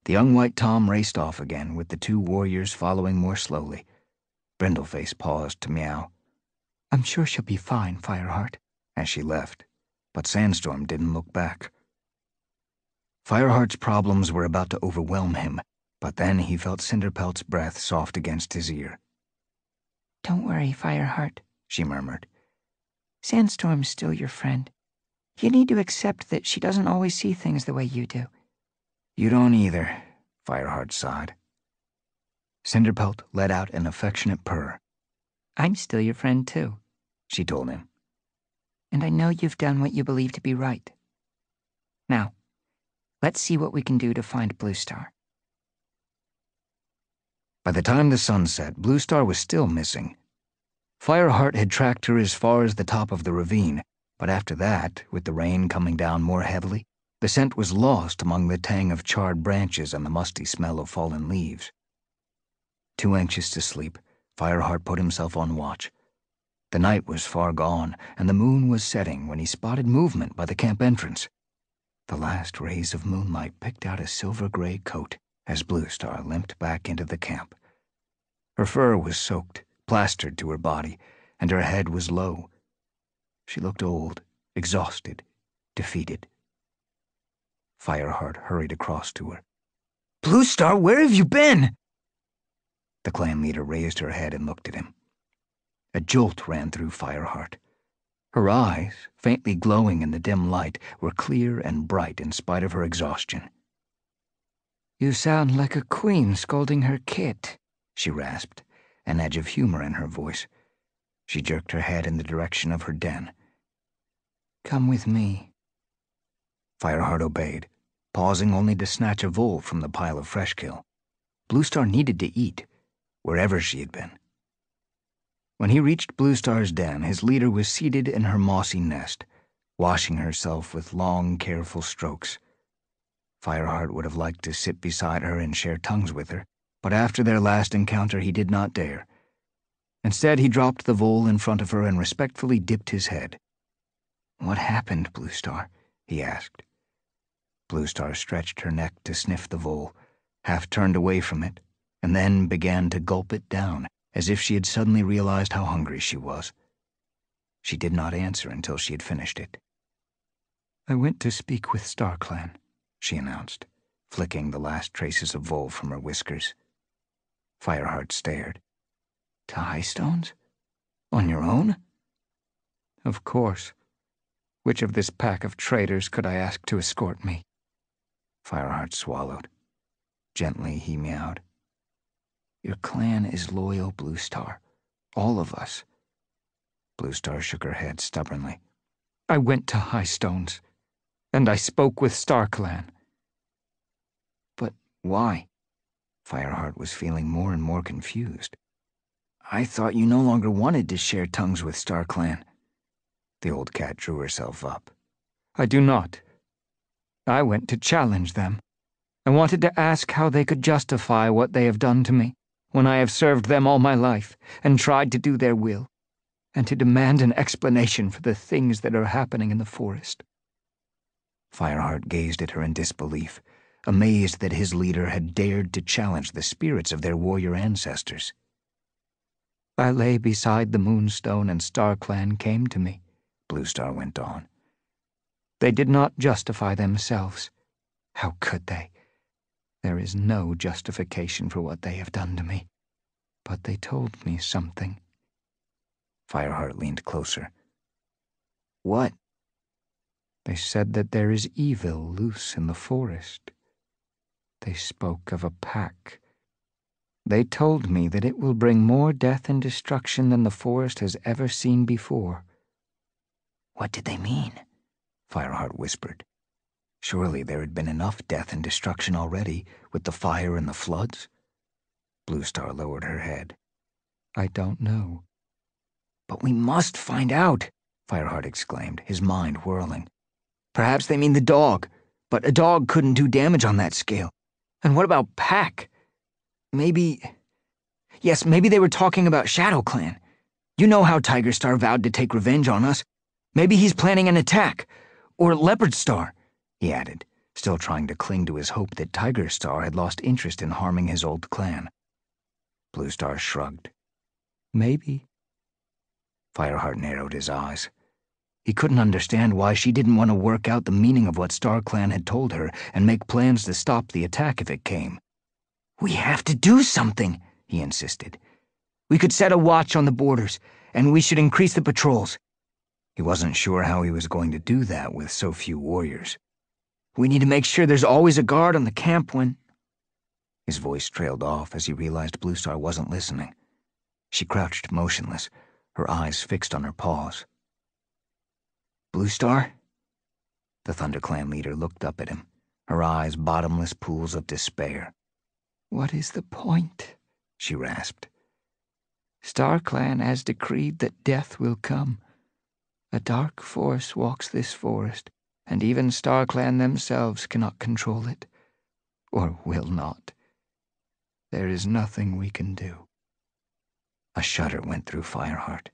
The young white Tom raced off again, with the two warriors following more slowly. Brindleface paused to meow. I'm sure she'll be fine, Fireheart, as she left, but Sandstorm didn't look back. Fireheart's problems were about to overwhelm him, but then he felt Cinderpelt's breath soft against his ear. Don't worry, Fireheart, she murmured. Sandstorm's still your friend. You need to accept that she doesn't always see things the way you do. You don't either, Fireheart sighed. Cinderpelt let out an affectionate purr. I'm still your friend, too, she told him. And I know you've done what you believe to be right. Now, let's see what we can do to find Bluestar. By the time the sun set, Bluestar was still missing. Fireheart had tracked her as far as the top of the ravine, but after that, with the rain coming down more heavily, the scent was lost among the tang of charred branches and the musty smell of fallen leaves. Too anxious to sleep, Fireheart put himself on watch. The night was far gone, and the moon was setting when he spotted movement by the camp entrance. The last rays of moonlight picked out a silver gray coat as Bluestar limped back into the camp. Her fur was soaked, plastered to her body, and her head was low. She looked old, exhausted, defeated. Fireheart hurried across to her. Bluestar, where have you been? The clan leader raised her head and looked at him. A jolt ran through Fireheart. Her eyes, faintly glowing in the dim light, were clear and bright in spite of her exhaustion. You sound like a queen scolding her kit, she rasped an edge of humor in her voice. She jerked her head in the direction of her den. Come with me. Fireheart obeyed, pausing only to snatch a vole from the pile of fresh kill. Bluestar needed to eat, wherever she had been. When he reached Bluestar's den, his leader was seated in her mossy nest, washing herself with long, careful strokes. Fireheart would have liked to sit beside her and share tongues with her, but after their last encounter he did not dare. Instead, he dropped the vole in front of her and respectfully dipped his head. What happened, Bluestar? he asked. Bluestar stretched her neck to sniff the vole, half turned away from it, and then began to gulp it down, as if she had suddenly realized how hungry she was. She did not answer until she had finished it. I went to speak with StarClan, she announced, flicking the last traces of Vole from her whiskers. Fireheart stared. To Highstones? On your own? Of course. Which of this pack of traitors could I ask to escort me? Fireheart swallowed. Gently he meowed. Your clan is loyal, Bluestar. All of us. Bluestar shook her head stubbornly. I went to Highstones, and I spoke with StarClan. But why? Fireheart was feeling more and more confused. I thought you no longer wanted to share tongues with StarClan. The old cat drew herself up. I do not. I went to challenge them. I wanted to ask how they could justify what they have done to me when I have served them all my life and tried to do their will, and to demand an explanation for the things that are happening in the forest. Fireheart gazed at her in disbelief, amazed that his leader had dared to challenge the spirits of their warrior ancestors. I lay beside the moonstone and StarClan came to me, Bluestar went on. They did not justify themselves. How could they? There is no justification for what they have done to me. But they told me something. Fireheart leaned closer. What? They said that there is evil loose in the forest. They spoke of a pack. They told me that it will bring more death and destruction than the forest has ever seen before. What did they mean? Fireheart whispered. Surely there had been enough death and destruction already with the fire and the floods. Bluestar lowered her head. I don't know. But we must find out, Fireheart exclaimed, his mind whirling. Perhaps they mean the dog, but a dog couldn't do damage on that scale. And what about Pack? Maybe. Yes, maybe they were talking about ShadowClan. You know how Tigerstar vowed to take revenge on us. Maybe he's planning an attack. Or Leopardstar, he added, still trying to cling to his hope that Tigerstar had lost interest in harming his old clan. Bluestar shrugged. Maybe. Fireheart narrowed his eyes. He couldn't understand why she didn't want to work out the meaning of what StarClan had told her and make plans to stop the attack if it came. We have to do something, he insisted. We could set a watch on the borders, and we should increase the patrols. He wasn't sure how he was going to do that with so few warriors. We need to make sure there's always a guard on the camp when. His voice trailed off as he realized Bluestar wasn't listening. She crouched motionless, her eyes fixed on her paws. Bluestar? The ThunderClan leader looked up at him, her eyes bottomless pools of despair. What is the point? she rasped. StarClan has decreed that death will come. A dark force walks this forest, and even StarClan themselves cannot control it, or will not. There is nothing we can do. A shudder went through Fireheart.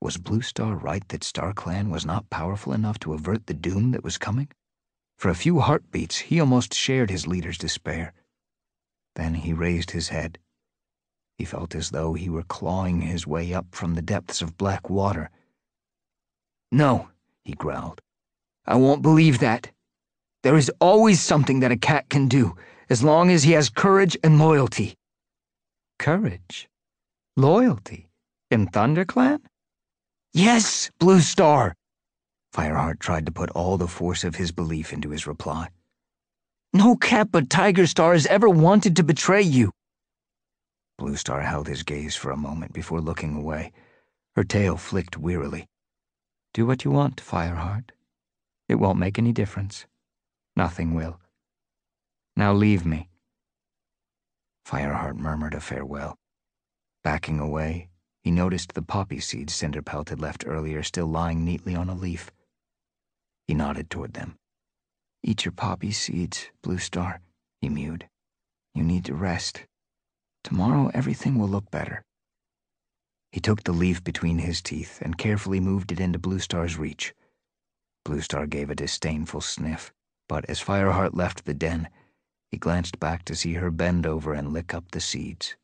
Was Bluestar right that StarClan was not powerful enough to avert the doom that was coming? For a few heartbeats, he almost shared his leader's despair. Then he raised his head. He felt as though he were clawing his way up from the depths of black water. No, he growled. I won't believe that. There is always something that a cat can do, as long as he has courage and loyalty. Courage? Loyalty? In ThunderClan? Yes, Bluestar! Fireheart tried to put all the force of his belief into his reply. No cat but Tigerstar has ever wanted to betray you. Bluestar held his gaze for a moment before looking away. Her tail flicked wearily. Do what you want, Fireheart. It won't make any difference. Nothing will. Now leave me. Fireheart murmured a farewell. Backing away, he noticed the poppy seeds Cinderpelt had left earlier still lying neatly on a leaf. He nodded toward them. Eat your poppy seeds, Bluestar, he mewed. You need to rest. Tomorrow everything will look better. He took the leaf between his teeth and carefully moved it into Bluestar's reach. Bluestar gave a disdainful sniff, but as Fireheart left the den, He glanced back to see her bend over and lick up the seeds.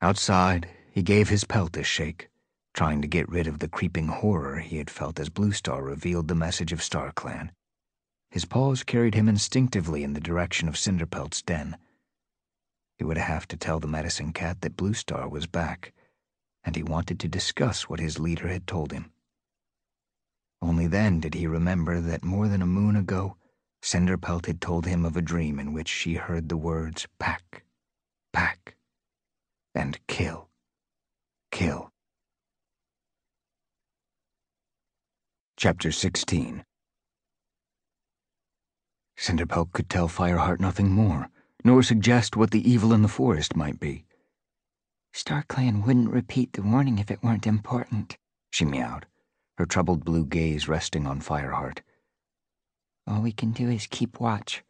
Outside, he gave his pelt a shake, trying to get rid of the creeping horror he had felt as Bluestar revealed the message of StarClan. His paws carried him instinctively in the direction of Cinderpelt's den. He would have to tell the medicine cat that Bluestar was back, and he wanted to discuss what his leader had told him. Only then did he remember that more than a moon ago, Cinderpelt had told him of a dream in which she heard the words pack, pack, and kill, kill. Chapter 16 Cinderpelt could tell Fireheart nothing more, nor suggest what the evil in the forest might be. StarClan wouldn't repeat the warning if it weren't important, she meowed, her troubled blue gaze resting on Fireheart. All we can do is keep watch.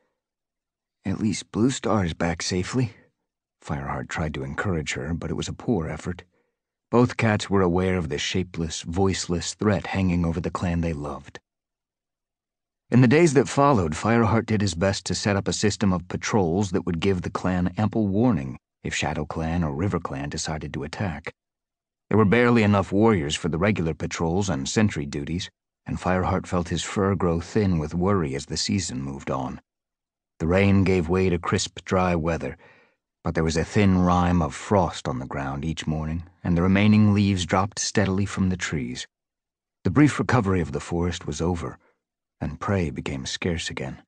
At least Bluestar is back safely. Fireheart tried to encourage her, but it was a poor effort. Both cats were aware of the shapeless, voiceless threat hanging over the clan they loved. In the days that followed, Fireheart did his best to set up a system of patrols that would give the clan ample warning if ShadowClan or RiverClan decided to attack. There were barely enough warriors for the regular patrols and sentry duties, and Fireheart felt his fur grow thin with worry as the season moved on. The rain gave way to crisp, dry weather, but there was a thin rime of frost on the ground each morning, and the remaining leaves dropped steadily from the trees. The brief recovery of the forest was over and prey became scarce again.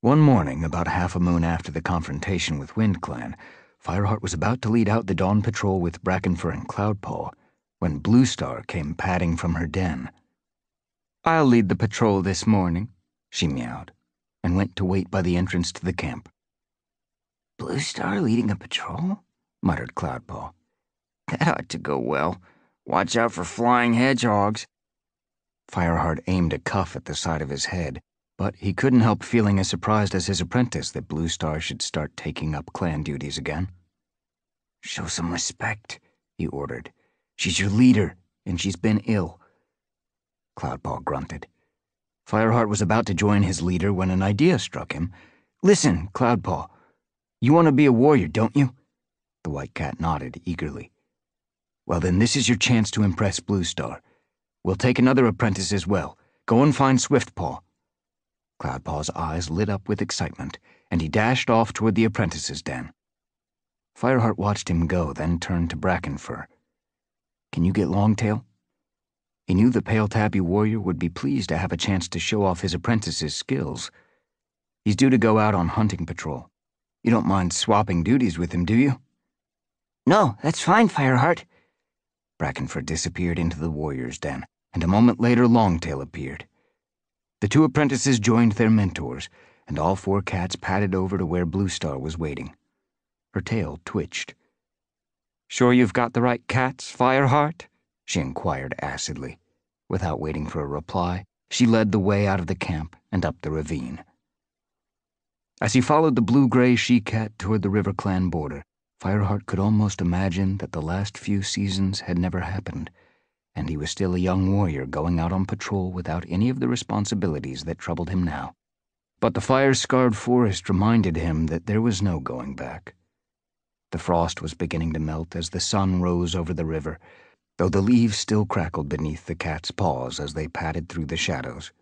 One morning, about half a moon after the confrontation with WindClan, Fireheart was about to lead out the dawn patrol with Brackenfur and Cloudpaw when Bluestar came padding from her den. I'll lead the patrol this morning, she meowed, and went to wait by the entrance to the camp. Bluestar leading a patrol? muttered Cloudpaw. That ought to go well. Watch out for flying hedgehogs. Fireheart aimed a cuff at the side of his head, but he couldn't help feeling as surprised as his apprentice that Bluestar should start taking up clan duties again. Show some respect, he ordered. She's your leader, and she's been ill. Cloudpaw grunted. Fireheart was about to join his leader when an idea struck him. Listen, Cloudpaw, you want to be a warrior, don't you? The white cat nodded eagerly. Well, then this is your chance to impress Bluestar. We'll take another apprentice as well. Go and find Swiftpaw. Cloudpaw's eyes lit up with excitement, and he dashed off toward the apprentice's den. Fireheart watched him go, then turned to Brackenfur. Can you get Longtail? He knew the Pale Tabby warrior would be pleased to have a chance to show off his apprentice's skills. He's due to go out on hunting patrol. You don't mind swapping duties with him, do you? No, that's fine, Fireheart. Brackenfur disappeared into the warrior's den and a moment later Longtail appeared. The two apprentices joined their mentors, and all four cats padded over to where Bluestar was waiting. Her tail twitched. Sure you've got the right cats, Fireheart? she inquired acidly. Without waiting for a reply, she led the way out of the camp and up the ravine. As he followed the blue-gray she-cat toward the RiverClan border, Fireheart could almost imagine that the last few seasons had never happened and he was still a young warrior going out on patrol without any of the responsibilities that troubled him now. But the fire scarred forest reminded him that there was no going back. The frost was beginning to melt as the sun rose over the river, though the leaves still crackled beneath the cat's paws as they padded through the shadows.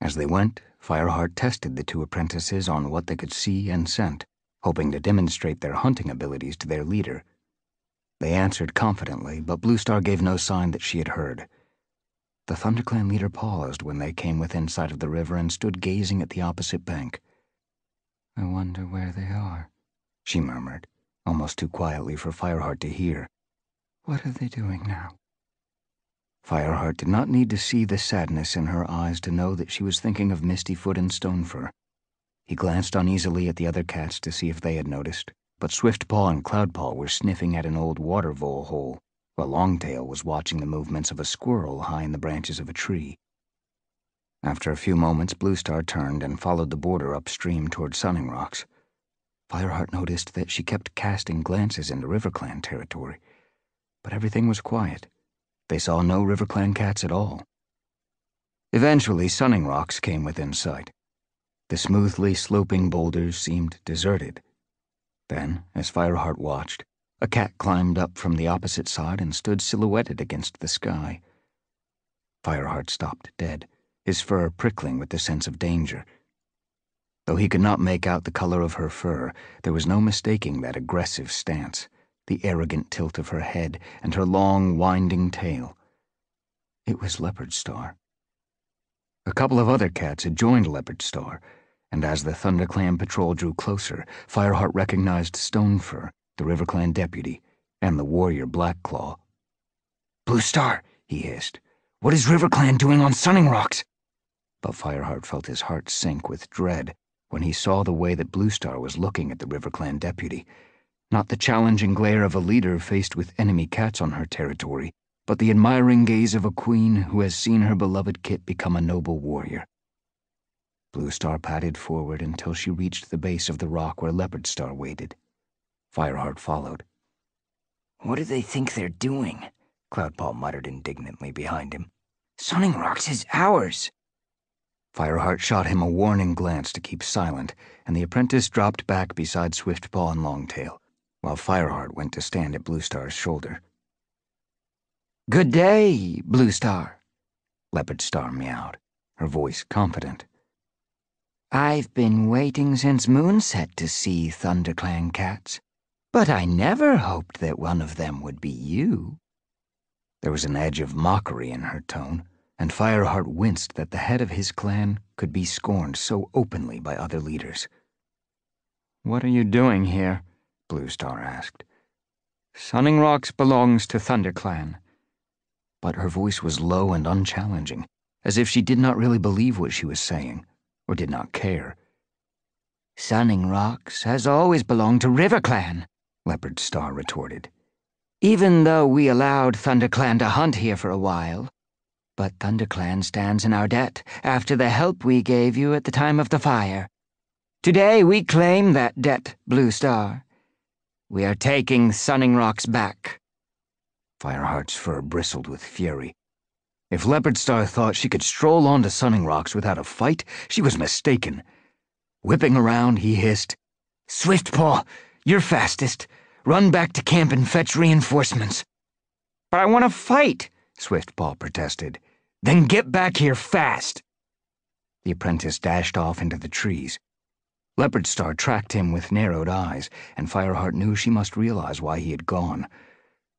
As they went, Fireheart tested the two apprentices on what they could see and scent, hoping to demonstrate their hunting abilities to their leader. They answered confidently, but Bluestar gave no sign that she had heard. The ThunderClan leader paused when they came within sight of the river and stood gazing at the opposite bank. I wonder where they are, she murmured, almost too quietly for Fireheart to hear. What are they doing now? Fireheart did not need to see the sadness in her eyes to know that she was thinking of Mistyfoot and Stonefur. He glanced uneasily at the other cats to see if they had noticed but Swiftpaw and Cloudpaw were sniffing at an old water vole hole, while Longtail was watching the movements of a squirrel high in the branches of a tree. After a few moments, Bluestar turned and followed the border upstream toward Sunning Rocks. Fireheart noticed that she kept casting glances into RiverClan territory, but everything was quiet. They saw no RiverClan cats at all. Eventually, Sunning Rocks came within sight. The smoothly sloping boulders seemed deserted. Then, as Fireheart watched, a cat climbed up from the opposite side and stood silhouetted against the sky. Fireheart stopped dead, his fur prickling with the sense of danger. Though he could not make out the color of her fur, there was no mistaking that aggressive stance, the arrogant tilt of her head, and her long, winding tail. It was Leopardstar. A couple of other cats had joined Leopardstar, and as the ThunderClan patrol drew closer, Fireheart recognized Stonefur, the RiverClan deputy, and the warrior Blackclaw. Bluestar, he hissed. What is RiverClan doing on Sunning Rocks? But Fireheart felt his heart sink with dread when he saw the way that Bluestar was looking at the RiverClan deputy. Not the challenging glare of a leader faced with enemy cats on her territory, but the admiring gaze of a queen who has seen her beloved kit become a noble warrior. Bluestar padded forward until she reached the base of the rock where Leopardstar waited. Fireheart followed. What do they think they're doing? Cloudpaw muttered indignantly behind him. Sunning Rocks is ours. Fireheart shot him a warning glance to keep silent, and the apprentice dropped back beside Swiftpaw and Longtail, while Fireheart went to stand at Bluestar's shoulder. Good day, Bluestar. Leopard Star meowed, her voice confident. I've been waiting since moonset to see ThunderClan cats, but I never hoped that one of them would be you. There was an edge of mockery in her tone, and Fireheart winced that the head of his clan could be scorned so openly by other leaders. What are you doing here? Bluestar asked. Sunning Rocks belongs to ThunderClan but her voice was low and unchallenging, as if she did not really believe what she was saying, or did not care. Sunning Rocks has always belonged to RiverClan, Leopard Star retorted. Even though we allowed ThunderClan to hunt here for a while. But ThunderClan stands in our debt after the help we gave you at the time of the fire. Today we claim that debt, Bluestar. We are taking Sunning Rocks back. Fireheart's fur bristled with fury. If Leopardstar thought she could stroll onto Sunning Rocks without a fight, she was mistaken. Whipping around, he hissed, Swiftpaw, you're fastest. Run back to camp and fetch reinforcements. But I want to fight, Swiftpaw protested. Then get back here fast. The apprentice dashed off into the trees. Leopardstar tracked him with narrowed eyes, and Fireheart knew she must realize why he had gone.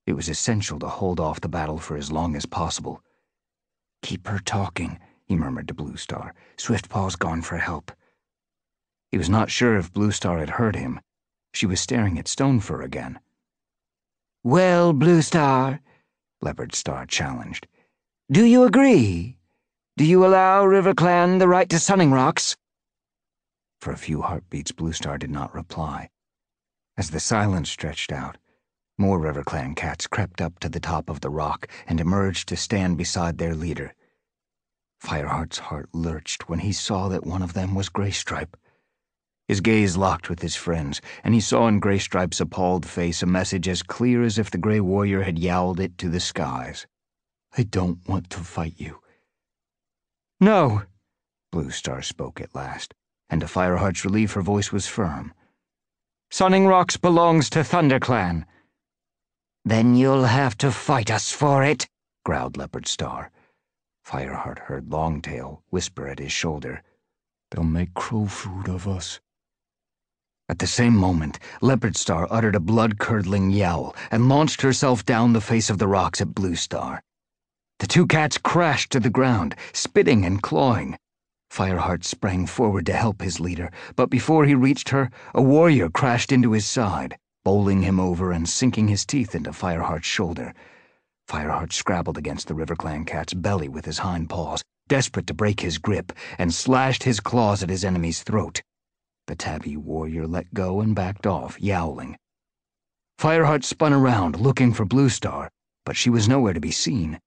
It was essential to hold off the battle for as long as possible. Keep her talking, he murmured to Bluestar. Swiftpaw's gone for help. He was not sure if Bluestar had heard him. She was staring at Stonefur again. Well, Bluestar, Leopard Star challenged. Do you agree? Do you allow RiverClan the right to Sunning Rocks? For a few heartbeats, Bluestar did not reply. As the silence stretched out, more RiverClan cats crept up to the top of the rock and emerged to stand beside their leader. Fireheart's heart lurched when he saw that one of them was Graystripe. His gaze locked with his friend's, and he saw in Graystripe's appalled face a message as clear as if the Grey Warrior had yowled it to the skies. I don't want to fight you. No, Bluestar spoke at last, and to Fireheart's relief her voice was firm. Sunning Rocks belongs to ThunderClan. Then you'll have to fight us for it, growled Leopardstar. Fireheart heard Longtail whisper at his shoulder, They'll make crow food of us. At the same moment, Leopardstar uttered a blood-curdling yowl and launched herself down the face of the rocks at Bluestar. The two cats crashed to the ground, spitting and clawing. Fireheart sprang forward to help his leader, but before he reached her, a warrior crashed into his side bowling him over and sinking his teeth into Fireheart's shoulder. Fireheart scrabbled against the RiverClan cat's belly with his hind paws, desperate to break his grip, and slashed his claws at his enemy's throat. The tabby warrior let go and backed off, yowling. Fireheart spun around, looking for Bluestar, but she was nowhere to be seen.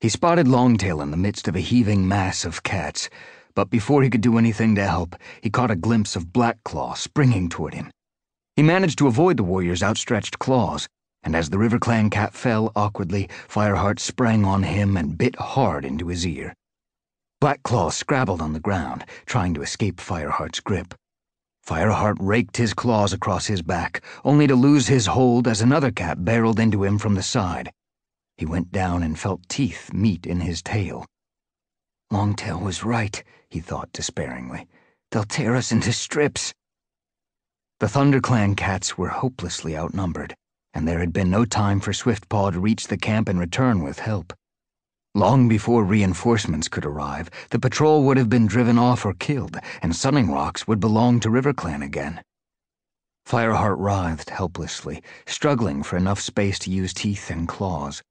He spotted Longtail in the midst of a heaving mass of cats, but before he could do anything to help, he caught a glimpse of Blackclaw springing toward him. He managed to avoid the warrior's outstretched claws, and as the RiverClan cat fell awkwardly, Fireheart sprang on him and bit hard into his ear. Blackclaw scrabbled on the ground, trying to escape Fireheart's grip. Fireheart raked his claws across his back, only to lose his hold as another cat barreled into him from the side. He went down and felt teeth meet in his tail. Longtail was right, he thought despairingly. They'll tear us into strips. The ThunderClan cats were hopelessly outnumbered, and there had been no time for Swiftpaw to reach the camp and return with help. Long before reinforcements could arrive, the patrol would have been driven off or killed, and Sunning Rocks would belong to RiverClan again. Fireheart writhed helplessly, struggling for enough space to use teeth and claws.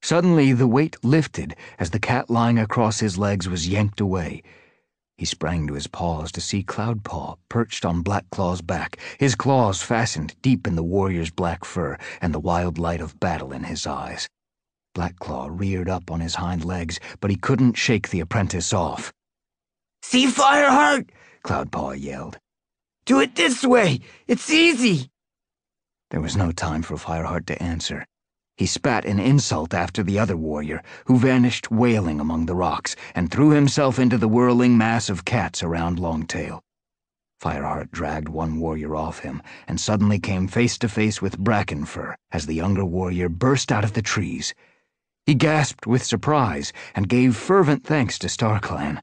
Suddenly, the weight lifted as the cat lying across his legs was yanked away. He sprang to his paws to see Cloudpaw perched on Blackclaw's back, his claws fastened deep in the warrior's black fur and the wild light of battle in his eyes. Blackclaw reared up on his hind legs, but he couldn't shake the apprentice off. See, Fireheart? Cloudpaw yelled. Do it this way. It's easy. There was no time for Fireheart to answer. He spat an insult after the other warrior, who vanished wailing among the rocks and threw himself into the whirling mass of cats around Longtail. Fireheart dragged one warrior off him and suddenly came face to face with Brackenfur as the younger warrior burst out of the trees. He gasped with surprise and gave fervent thanks to StarClan.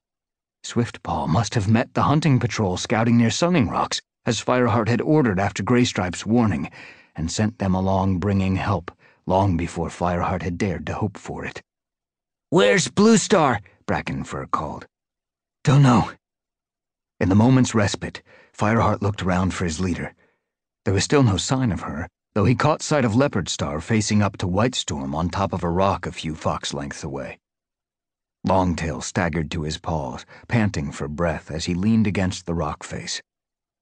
Swiftpaw must have met the hunting patrol scouting near Sunning Rocks, as Fireheart had ordered after Graystripe's warning, and sent them along bringing help, long before Fireheart had dared to hope for it. Where's Bluestar? Brackenfur called. Don't know. In the moment's respite, Fireheart looked around for his leader. There was still no sign of her, though he caught sight of Leopardstar facing up to Whitestorm on top of a rock a few fox lengths away. Longtail staggered to his paws, panting for breath as he leaned against the rock face.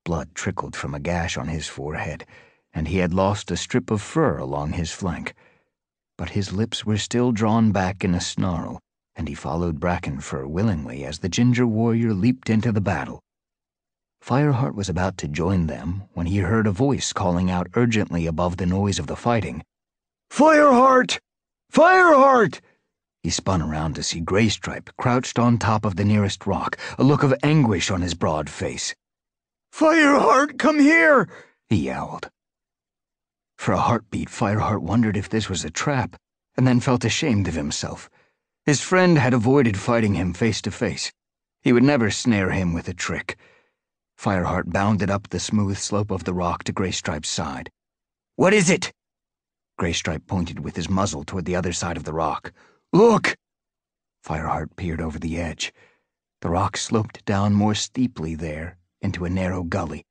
Blood trickled from a gash on his forehead, and he had lost a strip of fur along his flank. But his lips were still drawn back in a snarl, and he followed Brackenfur willingly as the ginger warrior leaped into the battle. Fireheart was about to join them when he heard a voice calling out urgently above the noise of the fighting. Fireheart! Fireheart! He spun around to see Graystripe crouched on top of the nearest rock, a look of anguish on his broad face. Fireheart, come here! he yelled. For a heartbeat, Fireheart wondered if this was a trap, and then felt ashamed of himself. His friend had avoided fighting him face to face. He would never snare him with a trick. Fireheart bounded up the smooth slope of the rock to Graystripe's side. What is it? Graystripe pointed with his muzzle toward the other side of the rock. Look! Fireheart peered over the edge. The rock sloped down more steeply there, into a narrow gully.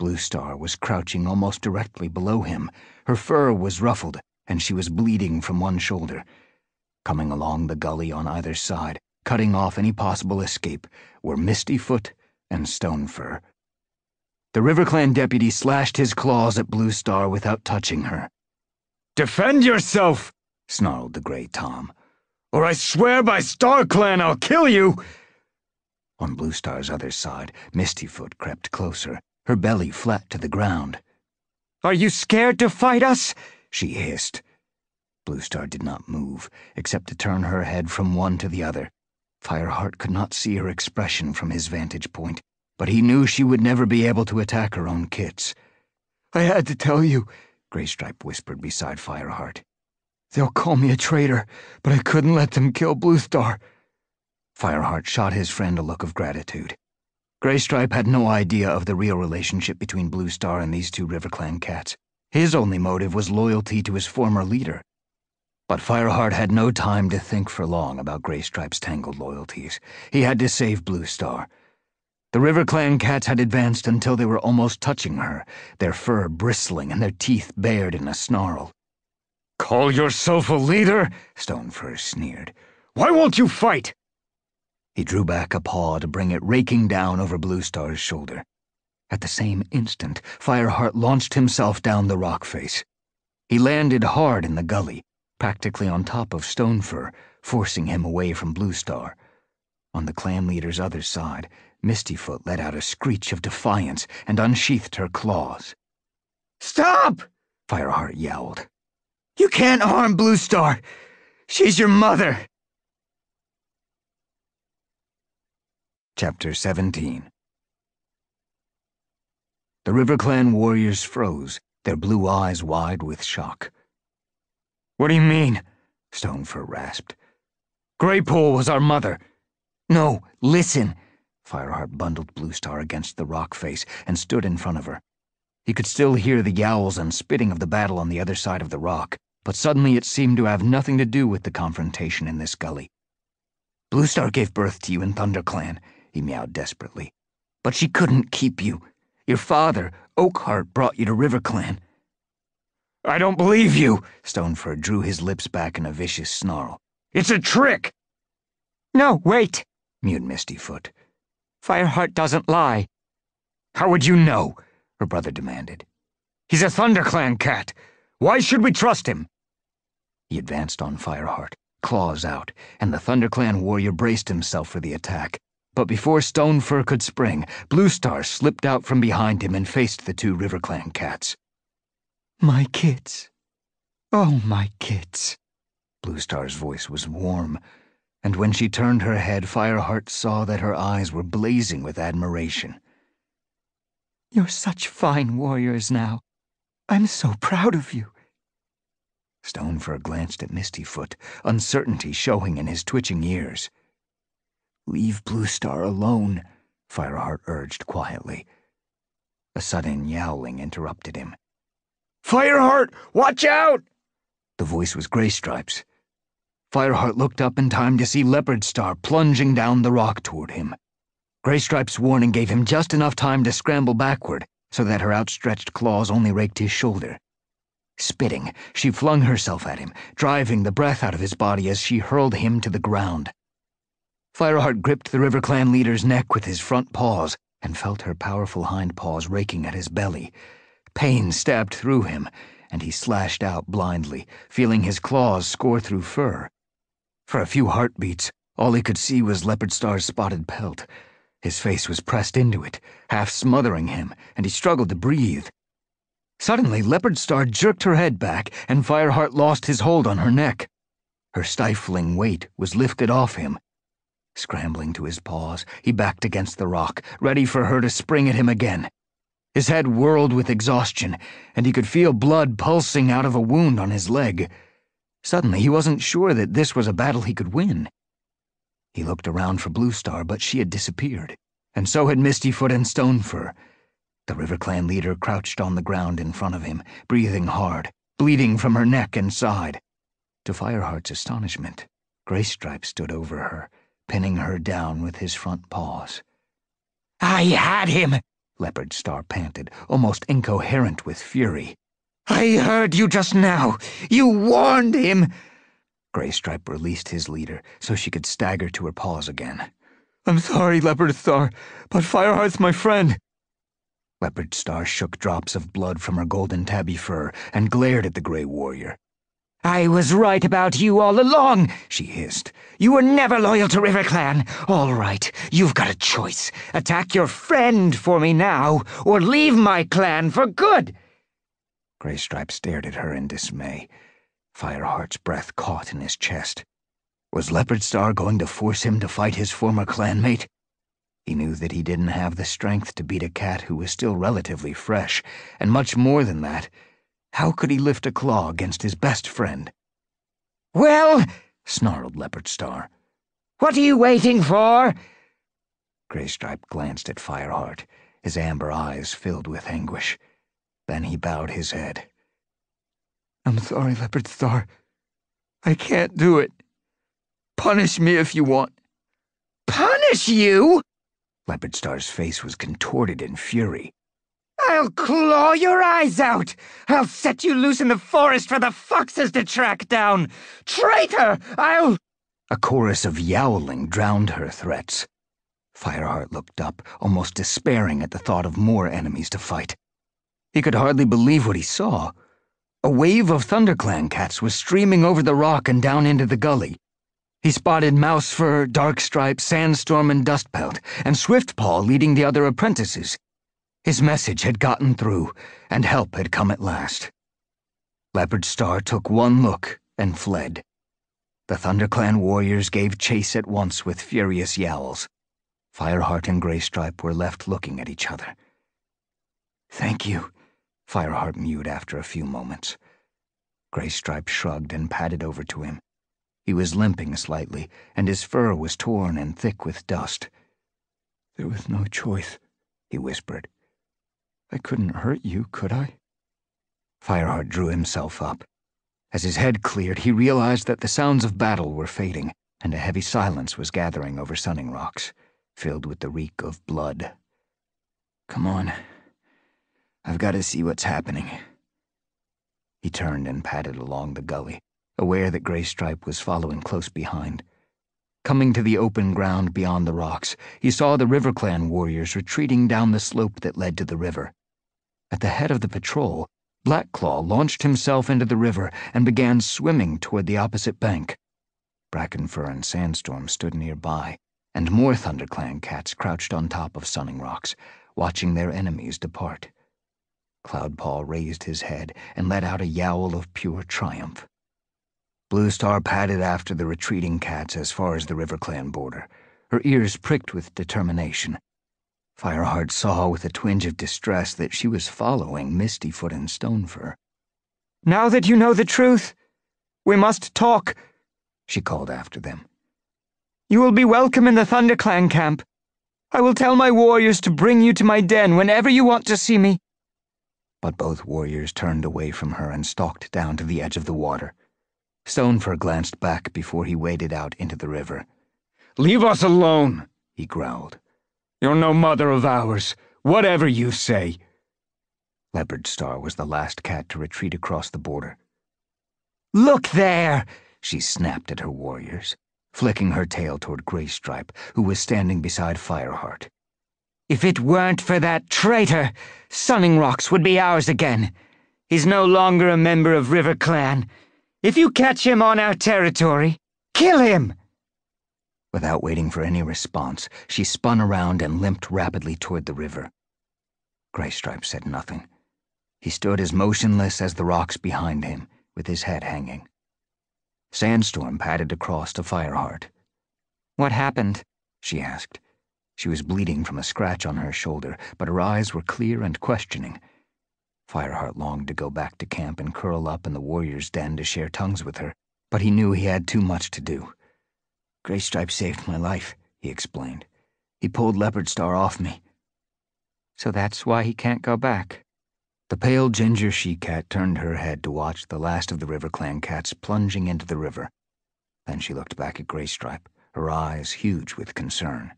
Bluestar was crouching almost directly below him. Her fur was ruffled, and she was bleeding from one shoulder. Coming along the gully on either side, cutting off any possible escape, were Mistyfoot and Stonefur. The RiverClan deputy slashed his claws at Bluestar without touching her. Defend yourself! snarled the Grey Tom or I swear by StarClan I'll kill you! On Bluestar's other side, Mistyfoot crept closer, her belly flat to the ground. Are you scared to fight us? she hissed. Bluestar did not move, except to turn her head from one to the other. Fireheart could not see her expression from his vantage point, but he knew she would never be able to attack her own kits. I had to tell you, Graystripe whispered beside Fireheart. They'll call me a traitor, but I couldn't let them kill Bluestar. Fireheart shot his friend a look of gratitude. Graystripe had no idea of the real relationship between Bluestar and these two RiverClan cats. His only motive was loyalty to his former leader. But Fireheart had no time to think for long about Graystripe's tangled loyalties. He had to save Bluestar. The RiverClan cats had advanced until they were almost touching her, their fur bristling and their teeth bared in a snarl. Call yourself a leader? Stonefur sneered. Why won't you fight? He drew back a paw to bring it raking down over Bluestar's shoulder. At the same instant, Fireheart launched himself down the rock face. He landed hard in the gully, practically on top of Stonefur, forcing him away from Bluestar. On the clan leader's other side, Mistyfoot let out a screech of defiance and unsheathed her claws. Stop! Fireheart yelled. You can't harm Bluestar! She's your mother. Chapter 17 The RiverClan warriors froze, their blue eyes wide with shock. What do you mean? Stonefur rasped. Graypool was our mother. No, listen. Fireheart bundled Bluestar against the rock face and stood in front of her. He could still hear the yowls and spitting of the battle on the other side of the rock, but suddenly it seemed to have nothing to do with the confrontation in this gully. Bluestar gave birth to you in ThunderClan, he meowed desperately. But she couldn't keep you. Your father, Oakheart, brought you to RiverClan. I don't believe you, Stonefur drew his lips back in a vicious snarl. It's a trick! No, wait, mewed Mistyfoot. Fireheart doesn't lie. How would you know? her brother demanded. He's a ThunderClan cat. Why should we trust him? He advanced on Fireheart, claws out, and the ThunderClan warrior braced himself for the attack. But before Stonefur could spring, Bluestar slipped out from behind him and faced the two RiverClan cats. My kids. Oh, my kids. Bluestar's voice was warm, and when she turned her head, Fireheart saw that her eyes were blazing with admiration. You're such fine warriors now. I'm so proud of you. Stonefur glanced at Mistyfoot, uncertainty showing in his twitching ears. Leave Bluestar alone, Fireheart urged quietly. A sudden yowling interrupted him. Fireheart, watch out! The voice was Graystripes. Fireheart looked up in time to see Leopardstar plunging down the rock toward him. Graystripe's warning gave him just enough time to scramble backward so that her outstretched claws only raked his shoulder. Spitting, she flung herself at him, driving the breath out of his body as she hurled him to the ground. Fireheart gripped the RiverClan leader's neck with his front paws and felt her powerful hind paws raking at his belly. Pain stabbed through him, and he slashed out blindly, feeling his claws score through fur. For a few heartbeats, all he could see was Leopardstar's spotted pelt. His face was pressed into it, half smothering him, and he struggled to breathe. Suddenly, Leopardstar jerked her head back, and Fireheart lost his hold on her neck. Her stifling weight was lifted off him. Scrambling to his paws, he backed against the rock, ready for her to spring at him again. His head whirled with exhaustion, and he could feel blood pulsing out of a wound on his leg. Suddenly, he wasn't sure that this was a battle he could win. He looked around for Bluestar, but she had disappeared, and so had Mistyfoot and Stonefur. The RiverClan leader crouched on the ground in front of him, breathing hard, bleeding from her neck and side. To Fireheart's astonishment, Graystripe stood over her, pinning her down with his front paws. I had him, Leopardstar panted, almost incoherent with fury. I heard you just now. You warned him. Graystripe released his leader so she could stagger to her paws again. I'm sorry, Leopardstar, but Fireheart's my friend. Leopardstar shook drops of blood from her golden tabby fur and glared at the Grey Warrior. I was right about you all along, she hissed. You were never loyal to RiverClan. All right, you've got a choice. Attack your friend for me now, or leave my clan for good. Graystripe stared at her in dismay. Fireheart's breath caught in his chest. Was Leopardstar going to force him to fight his former clanmate? He knew that he didn't have the strength to beat a cat who was still relatively fresh, and much more than that, how could he lift a claw against his best friend? Well, snarled Leopardstar, What are you waiting for? Graystripe glanced at Fireheart, his amber eyes filled with anguish. Then he bowed his head. I'm sorry, Leopardstar. I can't do it. Punish me if you want. Punish you? Leopardstar's face was contorted in fury. I'll claw your eyes out! I'll set you loose in the forest for the foxes to track down! Traitor! I'll. A chorus of yowling drowned her threats. Fireheart looked up, almost despairing at the thought of more enemies to fight. He could hardly believe what he saw. A wave of ThunderClan cats was streaming over the rock and down into the gully. He spotted Mousefur, Darkstripe, Sandstorm, and Dustpelt, and Swiftpaw leading the other apprentices. His message had gotten through, and help had come at last. Leopardstar took one look and fled. The ThunderClan warriors gave chase at once with furious yowls. Fireheart and Graystripe were left looking at each other. Thank you, Fireheart mewed after a few moments. Graystripe shrugged and padded over to him. He was limping slightly, and his fur was torn and thick with dust. There was no choice, he whispered. I couldn't hurt you, could I? Fireheart drew himself up. As his head cleared, he realized that the sounds of battle were fading, and a heavy silence was gathering over Sunning Rocks, filled with the reek of blood. Come on. I've got to see what's happening. He turned and padded along the gully, aware that Graystripe was following close behind. Coming to the open ground beyond the rocks, he saw the RiverClan warriors retreating down the slope that led to the river. At the head of the patrol, Blackclaw launched himself into the river and began swimming toward the opposite bank. Brackenfur and Sandstorm stood nearby, and more ThunderClan cats crouched on top of Sunning Rocks, watching their enemies depart. Cloudpaw raised his head and let out a yowl of pure triumph. Bluestar padded after the retreating cats as far as the RiverClan border, her ears pricked with determination. Fireheart saw with a twinge of distress that she was following Mistyfoot and Stonefur. Now that you know the truth, we must talk, she called after them. You will be welcome in the ThunderClan camp. I will tell my warriors to bring you to my den whenever you want to see me. But both warriors turned away from her and stalked down to the edge of the water. Stonefur glanced back before he waded out into the river. Leave us alone, he growled. You're no mother of ours, whatever you say. Leopardstar was the last cat to retreat across the border. Look there! she snapped at her warriors, flicking her tail toward Graystripe, who was standing beside Fireheart. If it weren't for that traitor, Sunning Rocks would be ours again. He's no longer a member of RiverClan. If you catch him on our territory, kill him! Without waiting for any response, she spun around and limped rapidly toward the river. Graystripe said nothing. He stood as motionless as the rocks behind him, with his head hanging. Sandstorm padded across to Fireheart. What happened? she asked. She was bleeding from a scratch on her shoulder, but her eyes were clear and questioning. Fireheart longed to go back to camp and curl up in the warrior's den to share tongues with her, but he knew he had too much to do. Graystripe saved my life, he explained. He pulled Leopardstar off me. So that's why he can't go back. The pale ginger she-cat turned her head to watch the last of the RiverClan cats plunging into the river. Then she looked back at Graystripe, her eyes huge with concern.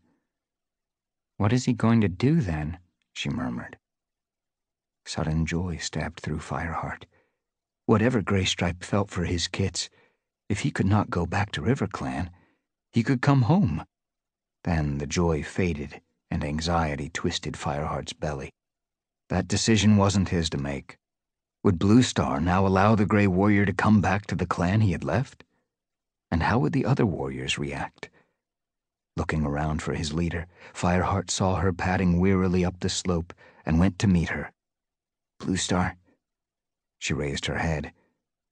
What is he going to do then? she murmured. Sudden joy stabbed through Fireheart. Whatever Graystripe felt for his kits, if he could not go back to RiverClan, he could come home. Then the joy faded and anxiety twisted Fireheart's belly. That decision wasn't his to make. Would Bluestar now allow the Grey Warrior to come back to the clan he had left? And how would the other warriors react? Looking around for his leader, Fireheart saw her padding wearily up the slope and went to meet her. Bluestar? She raised her head,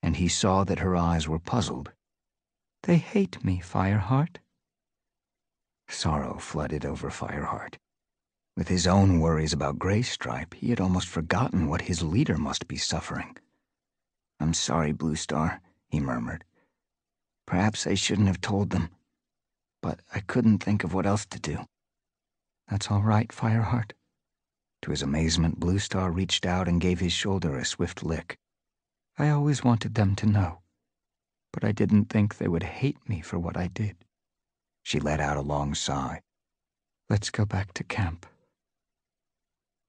and he saw that her eyes were puzzled. They hate me, Fireheart. Sorrow flooded over Fireheart. With his own worries about Graystripe, he had almost forgotten what his leader must be suffering. I'm sorry, Bluestar, he murmured. Perhaps I shouldn't have told them, but I couldn't think of what else to do. That's all right, Fireheart. To his amazement, Bluestar reached out and gave his shoulder a swift lick. I always wanted them to know, but I didn't think they would hate me for what I did. She let out a long sigh. Let's go back to camp.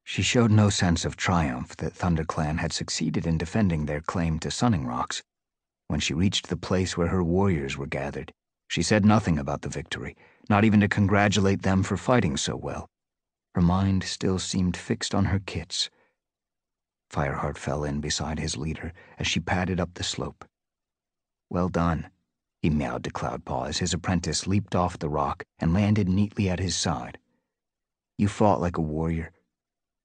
She showed no sense of triumph that ThunderClan had succeeded in defending their claim to Sunning Rocks. When she reached the place where her warriors were gathered, she said nothing about the victory, not even to congratulate them for fighting so well. Her mind still seemed fixed on her kits. Fireheart fell in beside his leader as she padded up the slope. Well done, he meowed to Cloudpaw as his apprentice leaped off the rock and landed neatly at his side. You fought like a warrior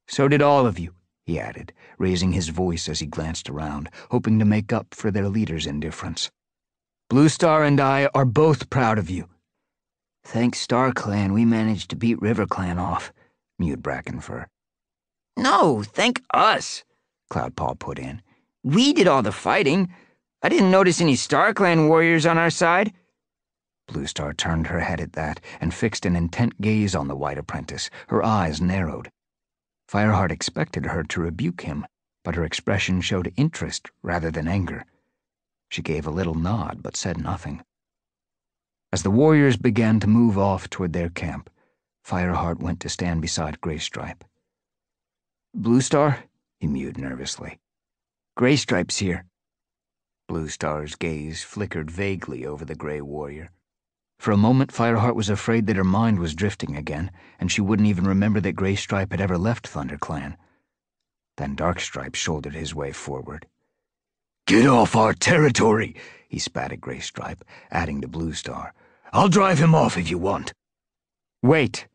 so did all of you, he added, raising his voice as he glanced around, hoping to make up for their leader's indifference. Bluestar and I are both proud of you. Thanks StarClan, we managed to beat RiverClan off, mewed Brackenfur. No, thank us, Cloudpaw put in. We did all the fighting. I didn't notice any StarClan warriors on our side. Bluestar turned her head at that and fixed an intent gaze on the white apprentice, her eyes narrowed. Fireheart expected her to rebuke him, but her expression showed interest rather than anger. She gave a little nod, but said nothing. As the warriors began to move off toward their camp, Fireheart went to stand beside Graystripe. Bluestar, he mewed nervously. Graystripe's here. Bluestar's gaze flickered vaguely over the gray warrior. For a moment, Fireheart was afraid that her mind was drifting again, and she wouldn't even remember that Graystripe had ever left ThunderClan. Then Darkstripe shouldered his way forward. Get off our territory, he spat at Graystripe, adding to Bluestar. I'll drive him off if you want. Wait,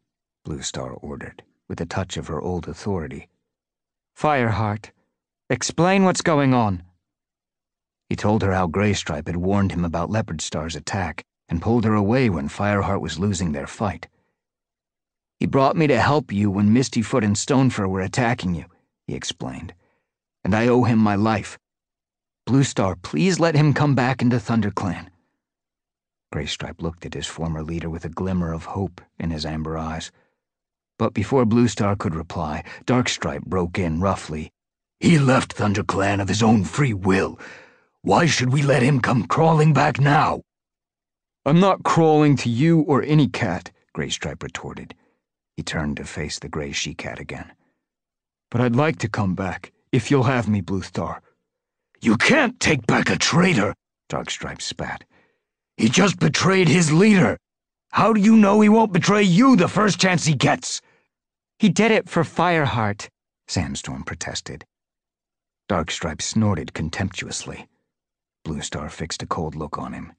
Bluestar ordered, with a touch of her old authority. Fireheart, explain what's going on. He told her how Graystripe had warned him about Leopardstar's attack and pulled her away when Fireheart was losing their fight. He brought me to help you when Mistyfoot and Stonefur were attacking you, he explained, and I owe him my life. Bluestar, please let him come back into ThunderClan. Graystripe looked at his former leader with a glimmer of hope in his amber eyes. But before Bluestar could reply, Darkstripe broke in roughly. He left ThunderClan of his own free will. Why should we let him come crawling back now? I'm not crawling to you or any cat, Graystripe retorted. He turned to face the gray she-cat again. But I'd like to come back, if you'll have me, Bluestar. You can't take back a traitor, Darkstripe spat. He just betrayed his leader. How do you know he won't betray you the first chance he gets? He did it for Fireheart, Sandstorm protested. Darkstripe snorted contemptuously. Bluestar fixed a cold look on him.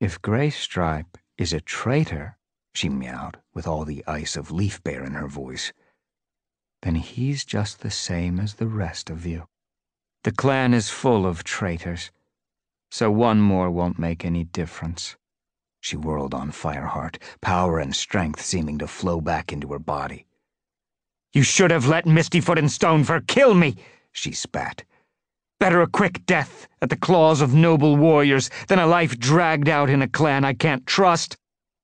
If Graystripe is a traitor, she meowed, with all the ice of leaf-bare in her voice, then he's just the same as the rest of you. The clan is full of traitors, so one more won't make any difference. She whirled on Fireheart, power and strength seeming to flow back into her body. You should have let Mistyfoot and Stonefur kill me, she spat. Better a quick death at the claws of noble warriors than a life dragged out in a clan I can't trust.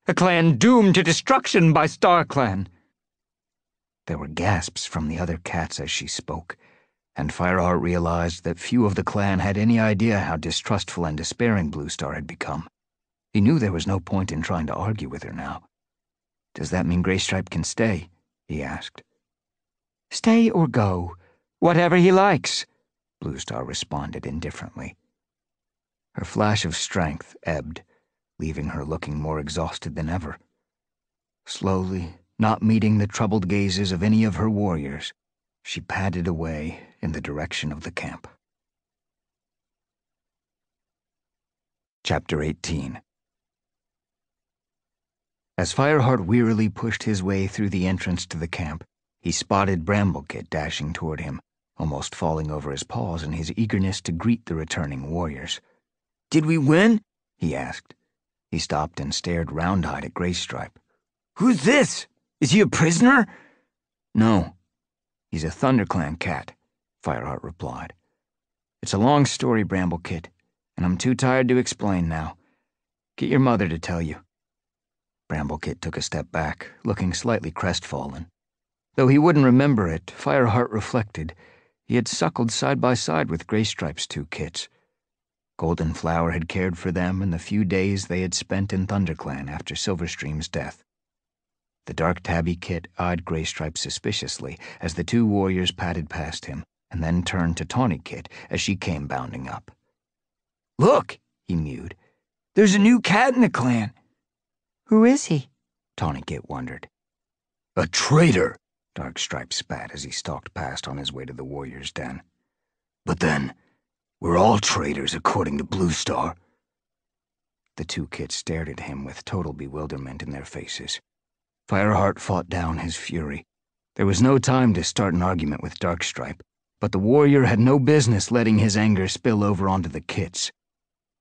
A clan doomed to destruction by StarClan. There were gasps from the other cats as she spoke, and Fireheart realized that few of the clan had any idea how distrustful and despairing Bluestar had become. He knew there was no point in trying to argue with her now. Does that mean Graystripe can stay? he asked. Stay or go, whatever he likes, Bluestar responded indifferently. Her flash of strength ebbed, leaving her looking more exhausted than ever. Slowly, not meeting the troubled gazes of any of her warriors, she padded away in the direction of the camp. Chapter 18 As Fireheart wearily pushed his way through the entrance to the camp, he spotted Bramblekit dashing toward him, almost falling over his paws in his eagerness to greet the returning warriors. Did we win? he asked. He stopped and stared round-eyed at Graystripe. Who's this? Is he a prisoner? No. He's a ThunderClan cat, Fireheart replied. It's a long story, Bramblekit, and I'm too tired to explain now. Get your mother to tell you. Bramblekit took a step back, looking slightly crestfallen. Though he wouldn't remember it, Fireheart reflected he had suckled side by side with Graystripe's two kits. Goldenflower had cared for them in the few days they had spent in ThunderClan after Silverstream's death. The dark tabby kit eyed Graystripe suspiciously as the two warriors padded past him, and then turned to Tawnykit as she came bounding up. Look, he mewed. There's a new cat in the clan. Who is he? Tawnykit wondered. A traitor, Darkstripe spat as he stalked past on his way to the warrior's den. But then, we're all traitors according to Bluestar. The two kits stared at him with total bewilderment in their faces. Fireheart fought down his fury. There was no time to start an argument with Darkstripe, but the warrior had no business letting his anger spill over onto the kits.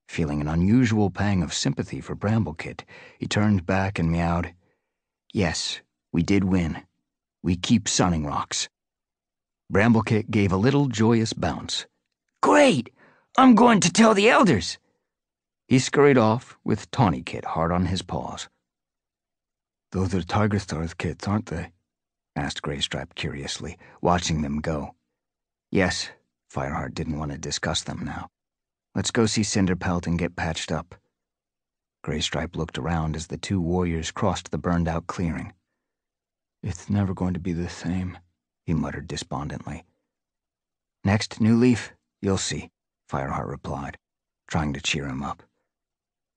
Feeling an unusual pang of sympathy for Bramblekit, he turned back and meowed, Yes, we did win. We keep Sunning Rocks. Bramblekit gave a little joyous bounce. Great! I'm going to tell the elders. He scurried off with Tawnykit hard on his paws. Those are Tigerstar's kits, aren't they? asked Graystripe curiously, watching them go. Yes, Fireheart didn't want to discuss them now. Let's go see Cinderpelt and get patched up. Graystripe looked around as the two warriors crossed the burned out clearing. It's never going to be the same, he muttered despondently. Next, newleaf, you'll see, Fireheart replied, trying to cheer him up.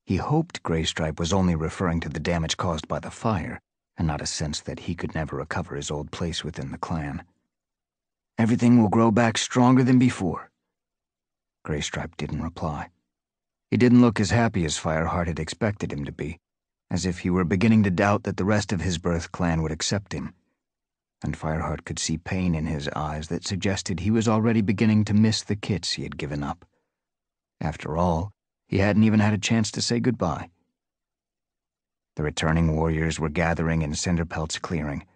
He hoped Graystripe was only referring to the damage caused by the fire, and not a sense that he could never recover his old place within the clan. Everything will grow back stronger than before. Graystripe didn't reply. He didn't look as happy as Fireheart had expected him to be, as if he were beginning to doubt that the rest of his birth clan would accept him. And Fireheart could see pain in his eyes that suggested he was already beginning to miss the kits he had given up. After all, he hadn't even had a chance to say goodbye. The returning warriors were gathering in Cinderpelt's clearing.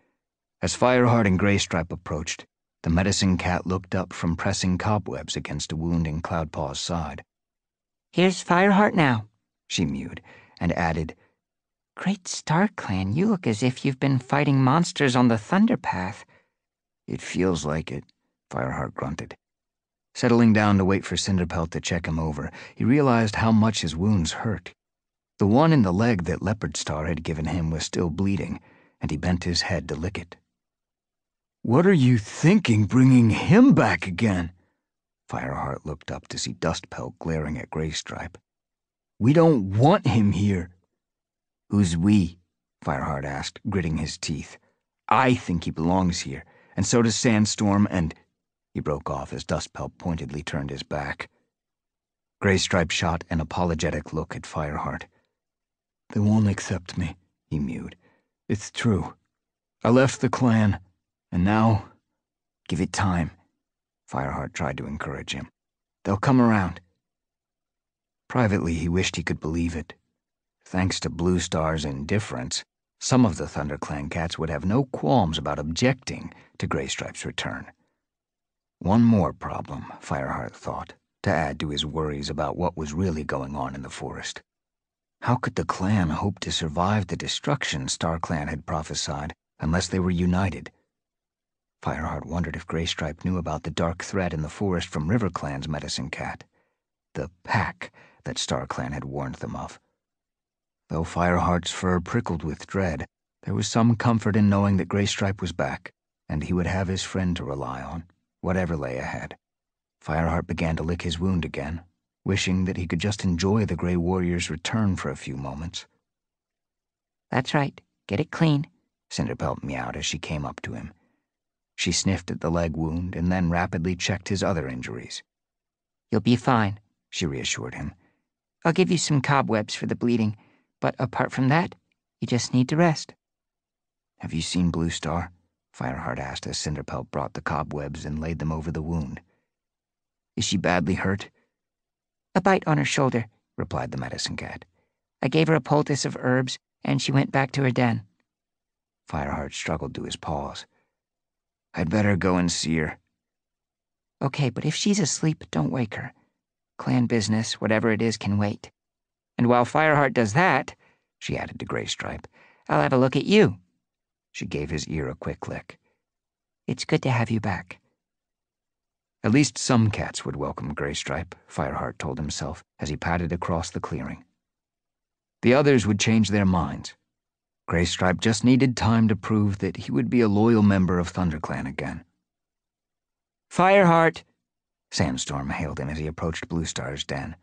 As Fireheart and Graystripe approached, the medicine cat looked up from pressing cobwebs against a wound in Cloudpaw's side. Here's Fireheart now, she mewed, and added, Great StarClan, you look as if you've been fighting monsters on the Thunderpath. It feels like it, Fireheart grunted. Settling down to wait for Cinderpelt to check him over, he realized how much his wounds hurt. The one in the leg that Leopardstar had given him was still bleeding, and he bent his head to lick it. What are you thinking, bringing him back again? Fireheart looked up to see Dustpelt glaring at Graystripe. We don't want him here. Who's we? Fireheart asked, gritting his teeth. I think he belongs here, and so does Sandstorm, and. He broke off as Dustpelt pointedly turned his back. Graystripe shot an apologetic look at Fireheart. They won't accept me, he mewed. It's true. I left the clan. And now, give it time. Fireheart tried to encourage him. They'll come around. Privately, he wished he could believe it. Thanks to Bluestar's indifference, some of the ThunderClan cats would have no qualms about objecting to Graystripe's return. One more problem, Fireheart thought, to add to his worries about what was really going on in the forest. How could the clan hope to survive the destruction StarClan had prophesied unless they were united? Fireheart wondered if Graystripe knew about the dark threat in the forest from RiverClan's medicine cat, the pack that StarClan had warned them of. Though Fireheart's fur prickled with dread, there was some comfort in knowing that Graystripe was back, and he would have his friend to rely on, whatever lay ahead. Fireheart began to lick his wound again, wishing that he could just enjoy the Grey Warrior's return for a few moments. That's right. Get it clean, Cinderpelt meowed as she came up to him. She sniffed at the leg wound and then rapidly checked his other injuries. You'll be fine, she reassured him. I'll give you some cobwebs for the bleeding, but apart from that, you just need to rest. Have you seen Bluestar? Fireheart asked as Cinderpelt brought the cobwebs and laid them over the wound. Is she badly hurt? A bite on her shoulder, replied the medicine cat. I gave her a poultice of herbs, and she went back to her den. Fireheart struggled to his paws. I'd better go and see her. Okay, but if she's asleep, don't wake her. Clan business, whatever it is, can wait. And while Fireheart does that, she added to Graystripe, I'll have a look at you. She gave his ear a quick lick. It's good to have you back. At least some cats would welcome Graystripe, Fireheart told himself as he padded across the clearing. The others would change their minds. Graystripe just needed time to prove that he would be a loyal member of ThunderClan again. Fireheart, Sandstorm hailed him as he approached Bluestar's den.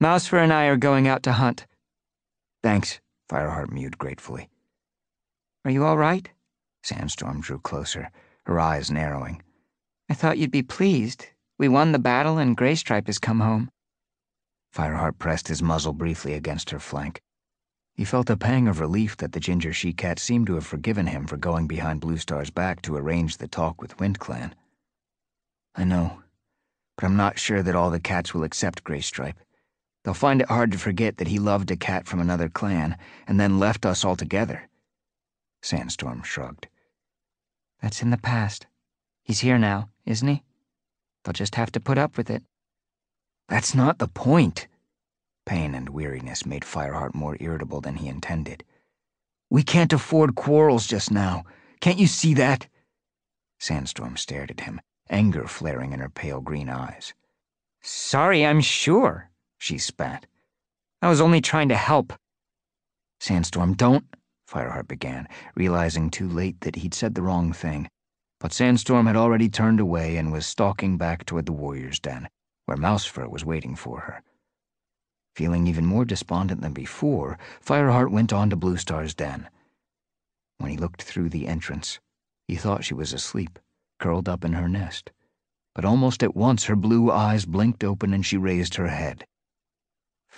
Mousefur and I are going out to hunt. Thanks, Fireheart mewed gratefully. Are you all right? Sandstorm drew closer, her eyes narrowing. I thought you'd be pleased. We won the battle and Graystripe has come home. Fireheart pressed his muzzle briefly against her flank. He felt a pang of relief that the ginger she-cat seemed to have forgiven him for going behind Bluestar's back to arrange the talk with WindClan. I know, but I'm not sure that all the cats will accept Graystripe. They'll find it hard to forget that he loved a cat from another clan and then left us altogether. Sandstorm shrugged. That's in the past. He's here now, isn't he? They'll just have to put up with it. That's not the point. Pain and weariness made Fireheart more irritable than he intended. We can't afford quarrels just now. Can't you see that? Sandstorm stared at him, anger flaring in her pale green eyes. Sorry, I'm sure, she spat. I was only trying to help. Sandstorm, don't, Fireheart began, realizing too late that he'd said the wrong thing. But Sandstorm had already turned away and was stalking back toward the warrior's den, where Mousefur was waiting for her. Feeling even more despondent than before, Fireheart went on to Bluestar's den. When he looked through the entrance, he thought she was asleep, curled up in her nest. But almost at once her blue eyes blinked open and she raised her head.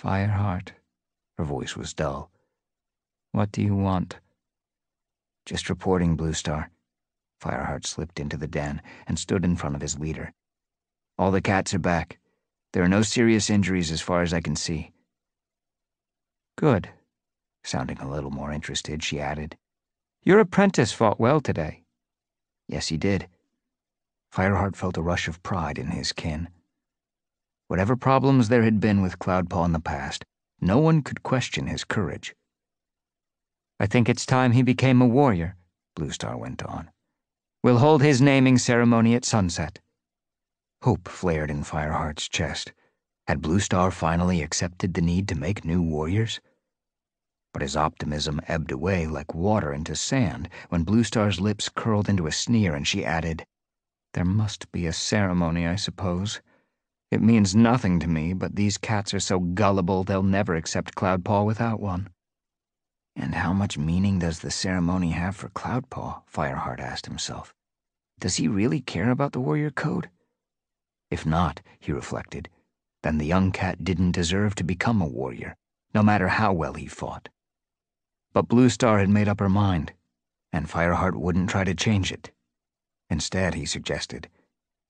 Fireheart. Her voice was dull. What do you want? Just reporting, Bluestar. Fireheart slipped into the den and stood in front of his leader. All the cats are back. There are no serious injuries as far as I can see. Good. Sounding a little more interested, she added. Your apprentice fought well today. Yes, he did. Fireheart felt a rush of pride in his kin. Whatever problems there had been with Cloudpaw in the past, no one could question his courage. I think it's time he became a warrior, Bluestar went on. We'll hold his naming ceremony at sunset. Hope flared in Fireheart's chest. Had Bluestar finally accepted the need to make new warriors? But his optimism ebbed away like water into sand when Bluestar's lips curled into a sneer and she added, There must be a ceremony, I suppose. It means nothing to me, but these cats are so gullible they'll never accept Cloudpaw without one. And how much meaning does the ceremony have for Cloudpaw? Fireheart asked himself. Does he really care about the warrior code? If not, he reflected, then the young cat didn't deserve to become a warrior, no matter how well he fought. But Bluestar had made up her mind, and Fireheart wouldn't try to change it. Instead, he suggested,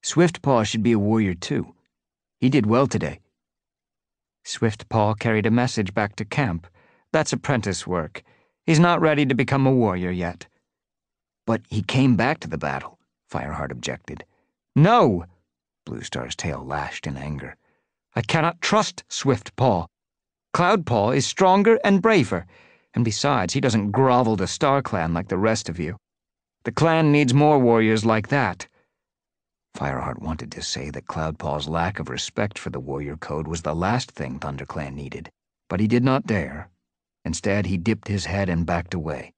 Swiftpaw should be a warrior too. He did well today. Swiftpaw carried a message back to camp. That's apprentice work. He's not ready to become a warrior yet. But he came back to the battle, Fireheart objected. No! Bluestar's tail lashed in anger. I cannot trust Swiftpaw. Cloud Paw is stronger and braver, and besides, he doesn't grovel to StarClan like the rest of you. The clan needs more warriors like that. Fireheart wanted to say that Cloudpaw's lack of respect for the warrior code was the last thing ThunderClan needed, but he did not dare. Instead, he dipped his head and backed away.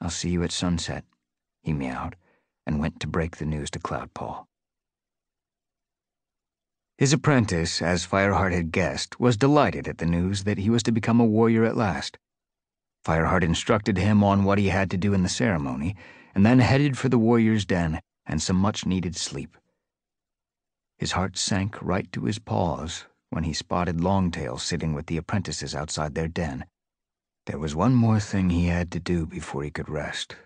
I'll see you at sunset, he meowed, and went to break the news to Cloudpaw. His apprentice, as Fireheart had guessed, was delighted at the news that he was to become a warrior at last. Fireheart instructed him on what he had to do in the ceremony, and then headed for the warrior's den and some much needed sleep. His heart sank right to his paws when he spotted Longtail sitting with the apprentices outside their den. There was one more thing he had to do before he could rest.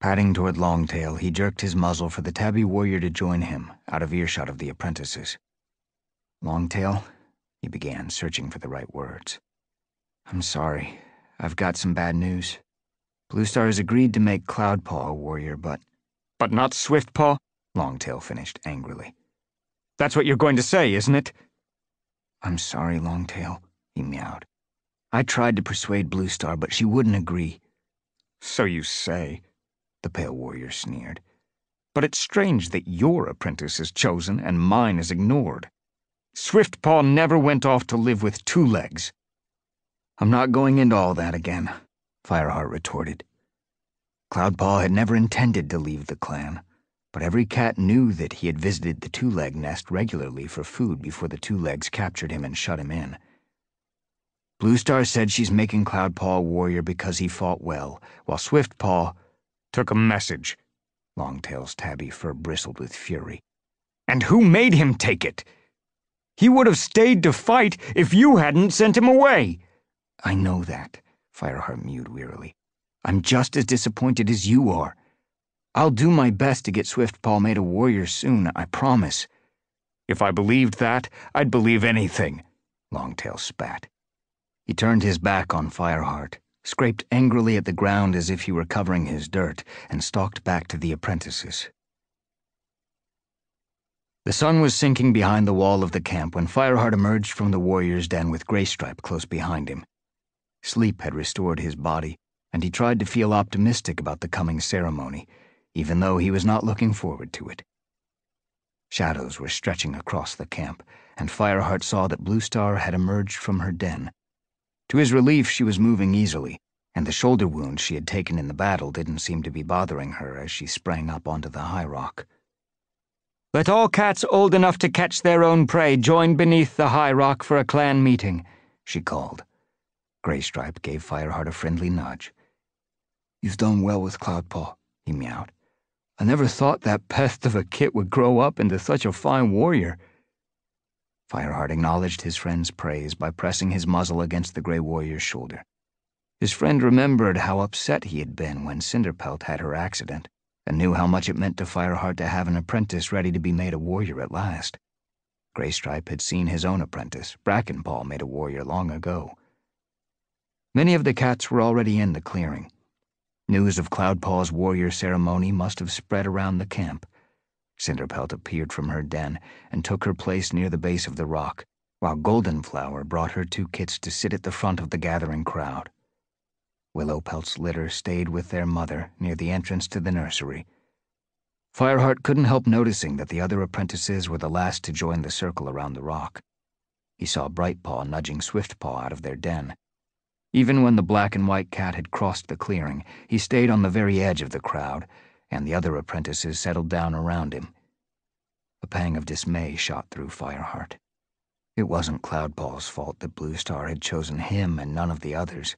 Padding toward Longtail, he jerked his muzzle for the tabby warrior to join him, out of earshot of the apprentices. Longtail, he began, searching for the right words. I'm sorry. I've got some bad news. Bluestar has agreed to make Cloudpaw a warrior, but. But not Swiftpaw? Longtail finished angrily. That's what you're going to say, isn't it? I'm sorry, Longtail, he meowed. I tried to persuade Bluestar, but she wouldn't agree. So you say the pale warrior sneered. But it's strange that your apprentice is chosen and mine is ignored. Swiftpaw never went off to live with Twolegs. I'm not going into all that again, Fireheart retorted. Cloudpaw had never intended to leave the clan, but every cat knew that he had visited the Twoleg nest regularly for food before the Twolegs captured him and shut him in. Bluestar said she's making Cloudpaw a warrior because he fought well, while Swiftpaw took a message. Longtail's tabby fur bristled with fury. And who made him take it? He would have stayed to fight if you hadn't sent him away. I know that, Fireheart mewed wearily. I'm just as disappointed as you are. I'll do my best to get made a warrior soon, I promise. If I believed that, I'd believe anything. Longtail spat. He turned his back on Fireheart, scraped angrily at the ground as if he were covering his dirt, and stalked back to the apprentices. The sun was sinking behind the wall of the camp when Fireheart emerged from the warrior's den with Graystripe close behind him. Sleep had restored his body, and he tried to feel optimistic about the coming ceremony, even though he was not looking forward to it. Shadows were stretching across the camp, and Fireheart saw that Bluestar had emerged from her den. To his relief, she was moving easily, and the shoulder wound she had taken in the battle didn't seem to be bothering her as she sprang up onto the Highrock. Let all cats old enough to catch their own prey join beneath the Highrock for a clan meeting, she called. Graystripe gave Fireheart a friendly nudge. You've done well with Cloudpaw, he meowed. I never thought that pest of a kit would grow up into such a fine warrior. Fireheart acknowledged his friend's praise by pressing his muzzle against the Grey Warrior's shoulder. His friend remembered how upset he had been when Cinderpelt had her accident and knew how much it meant to Fireheart to have an apprentice ready to be made a warrior at last. Graystripe had seen his own apprentice, Brackenpaw, made a warrior long ago. Many of the cats were already in the clearing. News of Cloudpaw's warrior ceremony must have spread around the camp. Cinderpelt appeared from her den and took her place near the base of the rock, while Goldenflower brought her two kits to sit at the front of the gathering crowd. Willowpelt's litter stayed with their mother near the entrance to the nursery. Fireheart couldn't help noticing that the other apprentices were the last to join the circle around the rock. He saw Brightpaw nudging Swiftpaw out of their den. Even when the black and white cat had crossed the clearing, he stayed on the very edge of the crowd, and the other apprentices settled down around him. A pang of dismay shot through Fireheart. It wasn't Cloudpaw's fault that Bluestar had chosen him and none of the others.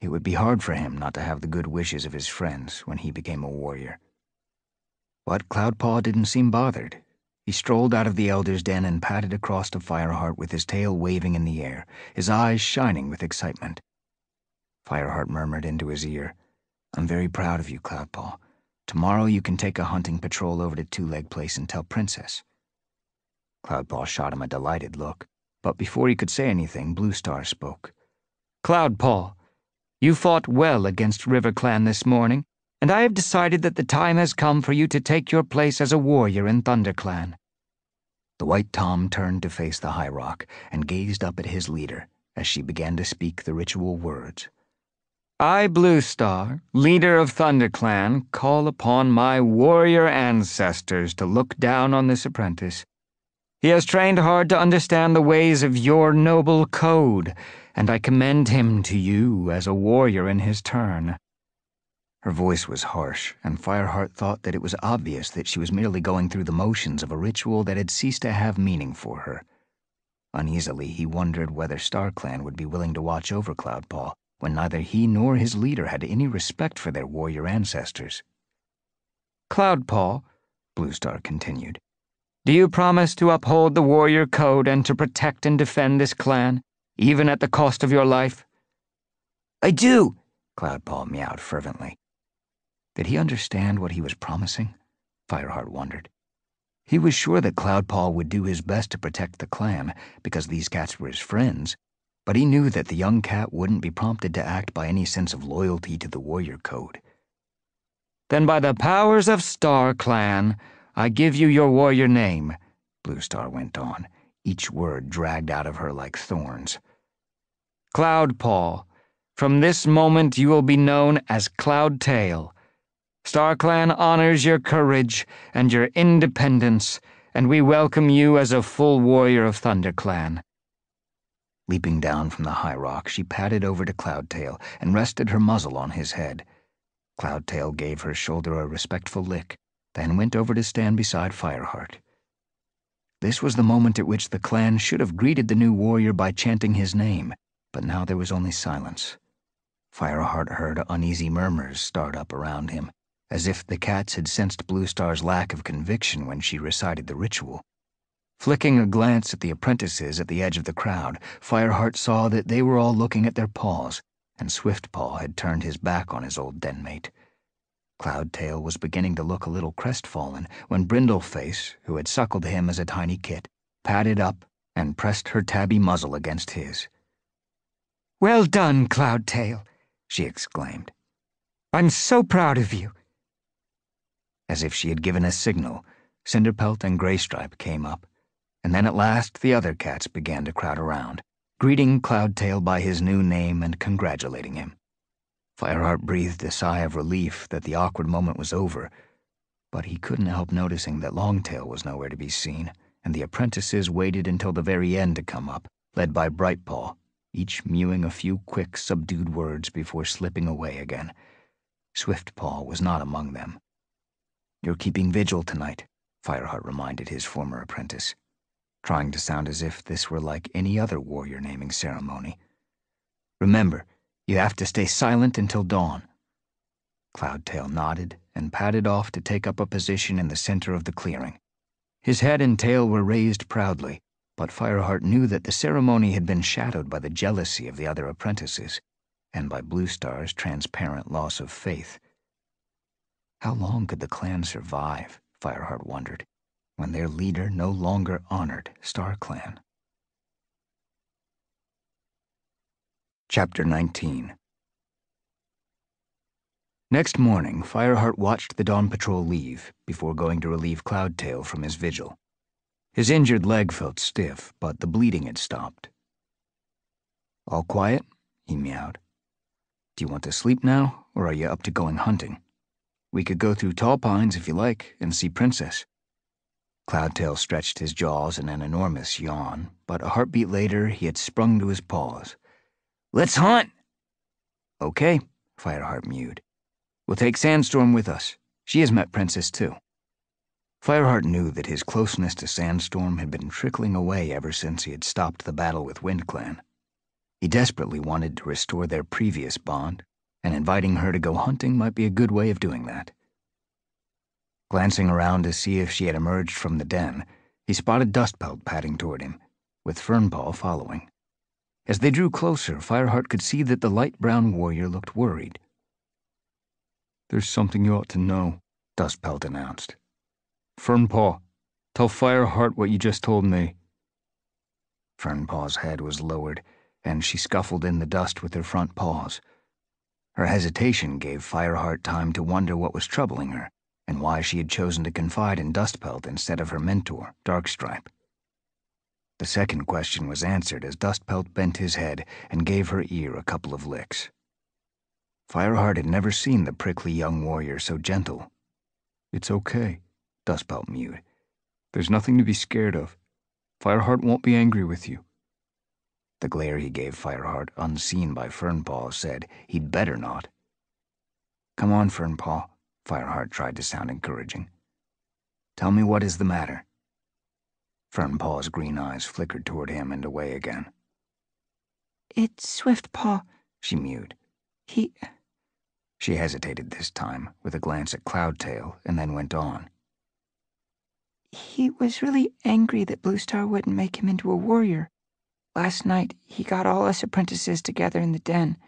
It would be hard for him not to have the good wishes of his friends when he became a warrior. But Cloudpaw didn't seem bothered. He strolled out of the elder's den and padded across to Fireheart with his tail waving in the air, his eyes shining with excitement. Fireheart murmured into his ear, I'm very proud of you, Cloudpaw. Tomorrow you can take a hunting patrol over to Twoleg Place and tell Princess. Cloudpaw shot him a delighted look, but before he could say anything, Bluestar spoke. Cloudpaw, you fought well against RiverClan this morning, and I have decided that the time has come for you to take your place as a warrior in ThunderClan. The White Tom turned to face the Highrock and gazed up at his leader as she began to speak the ritual words. I, Bluestar, leader of ThunderClan, call upon my warrior ancestors to look down on this apprentice. He has trained hard to understand the ways of your noble code and I commend him to you as a warrior in his turn. Her voice was harsh, and Fireheart thought that it was obvious that she was merely going through the motions of a ritual that had ceased to have meaning for her. Uneasily, he wondered whether StarClan would be willing to watch over Cloudpaw when neither he nor his leader had any respect for their warrior ancestors. Cloudpaw, Bluestar continued, do you promise to uphold the warrior code and to protect and defend this clan? even at the cost of your life? I do, Cloudpaw meowed fervently. Did he understand what he was promising? Fireheart wondered. He was sure that Cloudpaw would do his best to protect the clan, because these cats were his friends, but he knew that the young cat wouldn't be prompted to act by any sense of loyalty to the warrior code. Then by the powers of StarClan, I give you your warrior name, Bluestar went on, each word dragged out of her like thorns. Cloudpaw. From this moment you will be known as Cloudtail. StarClan honors your courage and your independence, and we welcome you as a full warrior of ThunderClan. Leaping down from the Highrock, she padded over to Cloudtail and rested her muzzle on his head. Cloudtail gave her shoulder a respectful lick, then went over to stand beside Fireheart. This was the moment at which the clan should have greeted the new warrior by chanting his name but now there was only silence. Fireheart heard uneasy murmurs start up around him, as if the cats had sensed Bluestar's lack of conviction when she recited the ritual. Flicking a glance at the apprentices at the edge of the crowd, Fireheart saw that they were all looking at their paws, and Swiftpaw had turned his back on his old denmate. Cloudtail was beginning to look a little crestfallen when Brindleface, who had suckled him as a tiny kit, padded up and pressed her tabby muzzle against his. Well done, Cloudtail, she exclaimed. I'm so proud of you. As if she had given a signal, Cinderpelt and Graystripe came up, and then at last the other cats began to crowd around, greeting Cloudtail by his new name and congratulating him. Fireheart breathed a sigh of relief that the awkward moment was over, but he couldn't help noticing that Longtail was nowhere to be seen, and the apprentices waited until the very end to come up, led by Brightpaw, each mewing a few quick, subdued words before slipping away again. Swiftpaw was not among them. You're keeping vigil tonight, Fireheart reminded his former apprentice, trying to sound as if this were like any other warrior naming ceremony. Remember, you have to stay silent until dawn. Cloudtail nodded and padded off to take up a position in the center of the clearing. His head and tail were raised proudly, but Fireheart knew that the ceremony had been shadowed by the jealousy of the other apprentices and by Bluestar's transparent loss of faith. How long could the clan survive, Fireheart wondered, when their leader no longer honored StarClan? Chapter 19 Next morning, Fireheart watched the dawn patrol leave before going to relieve Cloudtail from his vigil. His injured leg felt stiff, but the bleeding had stopped. All quiet? he meowed. Do you want to sleep now, or are you up to going hunting? We could go through Tallpines if you like and see Princess. Cloudtail stretched his jaws in an enormous yawn, but a heartbeat later he had sprung to his paws. Let's hunt! Okay, Fireheart mewed. We'll take Sandstorm with us. She has met Princess too. Fireheart knew that his closeness to Sandstorm had been trickling away ever since he had stopped the battle with WindClan. He desperately wanted to restore their previous bond, and inviting her to go hunting might be a good way of doing that. Glancing around to see if she had emerged from the den, he spotted Dustpelt padding toward him, with Fernpaw following. As they drew closer, Fireheart could see that the light brown warrior looked worried. There's something you ought to know, Dustpelt announced. Fernpaw, tell Fireheart what you just told me. Fernpaw's head was lowered, and she scuffled in the dust with her front paws. Her hesitation gave Fireheart time to wonder what was troubling her, and why she had chosen to confide in Dustpelt instead of her mentor, Darkstripe. The second question was answered as Dustpelt bent his head and gave her ear a couple of licks. Fireheart had never seen the prickly young warrior so gentle. It's okay, Dustpelt mewed. There's nothing to be scared of. Fireheart won't be angry with you. The glare he gave Fireheart, unseen by Fernpaw, said he'd better not. Come on, Fernpaw, Fireheart tried to sound encouraging. Tell me what is the matter. Fernpaw's green eyes flickered toward him and away again. It's Swiftpaw, she mewed. He. She hesitated this time, with a glance at Cloudtail, and then went on. He was really angry that Bluestar wouldn't make him into a warrior. Last night, he got all us apprentices together in the den.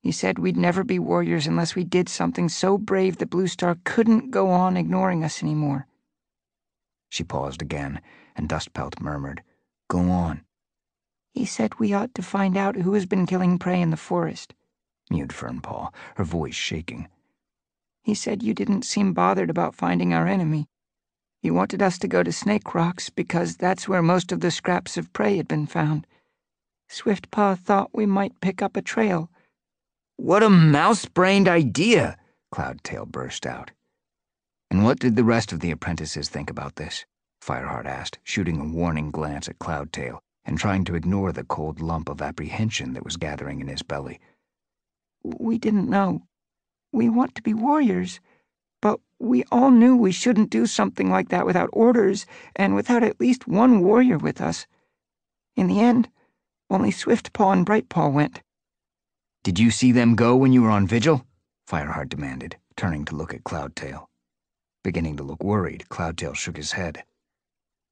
He said we'd never be warriors unless we did something so brave that Bluestar couldn't go on ignoring us anymore. She paused again, and Dustpelt murmured, Go on. He said we ought to find out who has been killing prey in the forest, mewed Fernpaw, her voice shaking. He said you didn't seem bothered about finding our enemy. He wanted us to go to Snake Rocks because that's where most of the scraps of prey had been found. Swiftpaw thought we might pick up a trail. What a mouse-brained idea! Cloudtail burst out. And what did the rest of the apprentices think about this? Fireheart asked, shooting a warning glance at Cloudtail and trying to ignore the cold lump of apprehension that was gathering in his belly. We didn't know. We want to be warriors, but we all knew we shouldn't do something like that without orders and without at least one warrior with us. In the end, only Swiftpaw and Brightpaw went. Did you see them go when you were on vigil? Fireheart demanded, turning to look at Cloudtail. Beginning to look worried, Cloudtail shook his head.